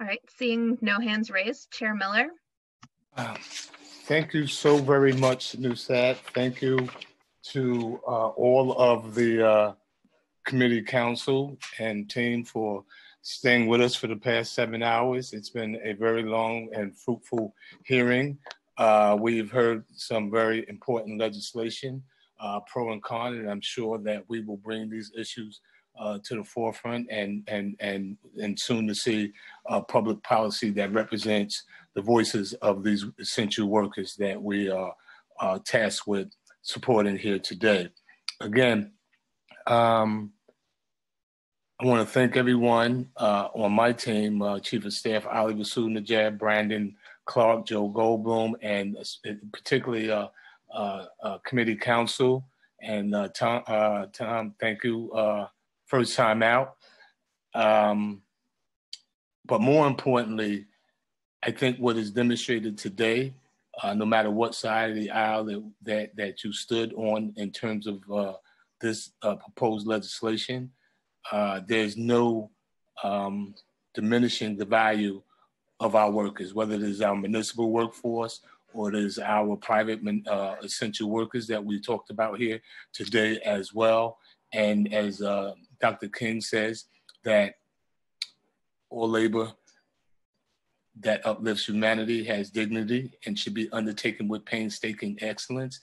All right, seeing no hands raised, Chair Miller. Uh, Thank you so very much, Nusat. Thank you to uh, all of the uh, committee counsel and team for staying with us for the past seven hours. It's been a very long and fruitful hearing. Uh, We've heard some very important legislation, uh, pro and con, and I'm sure that we will bring these issues uh, to the forefront and and and and soon to see uh, public policy that represents the voices of these essential workers that we are uh, tasked with supporting here today. Again, um, I want to thank everyone uh, on my team, uh, Chief of Staff Ali Rasul Najab, Brandon Clark, Joe Goldblum, and particularly uh, committee counsel. And Tom, Tom, thank you first time out. Um, but more importantly, I think what is demonstrated today, uh, no matter what side of the aisle that that, that you stood on in terms of uh, this uh, proposed legislation, uh, there's no um, diminishing the value of our workers, whether it is our municipal workforce or it is our private uh, essential workers that we talked about here today as well. And as uh, Dr. King says, that all labor that uplifts humanity has dignity and should be undertaken with painstaking excellence.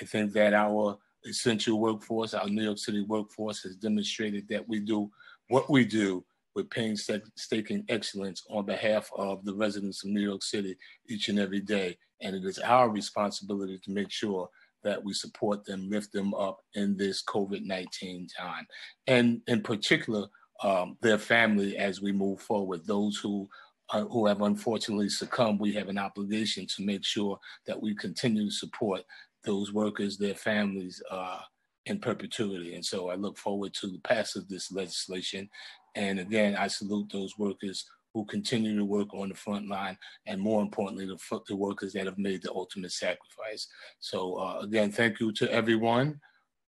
I think that our essential workforce, our New York City workforce, has demonstrated that we do what we do with painstaking excellence on behalf of the residents of New York City each and every day. And it is our responsibility to make sure that we support them, lift them up in this COVID 19 time. And in particular, um, their family as we move forward, those who uh, who have unfortunately succumbed, we have an obligation to make sure that we continue to support those workers, their families uh, in perpetuity. And so I look forward to the passage of this legislation. And again, I salute those workers who continue to work on the front line, and more importantly, the, the workers that have made the ultimate sacrifice. So uh, again, thank you to everyone.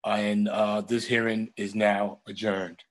and uh, this hearing is now adjourned.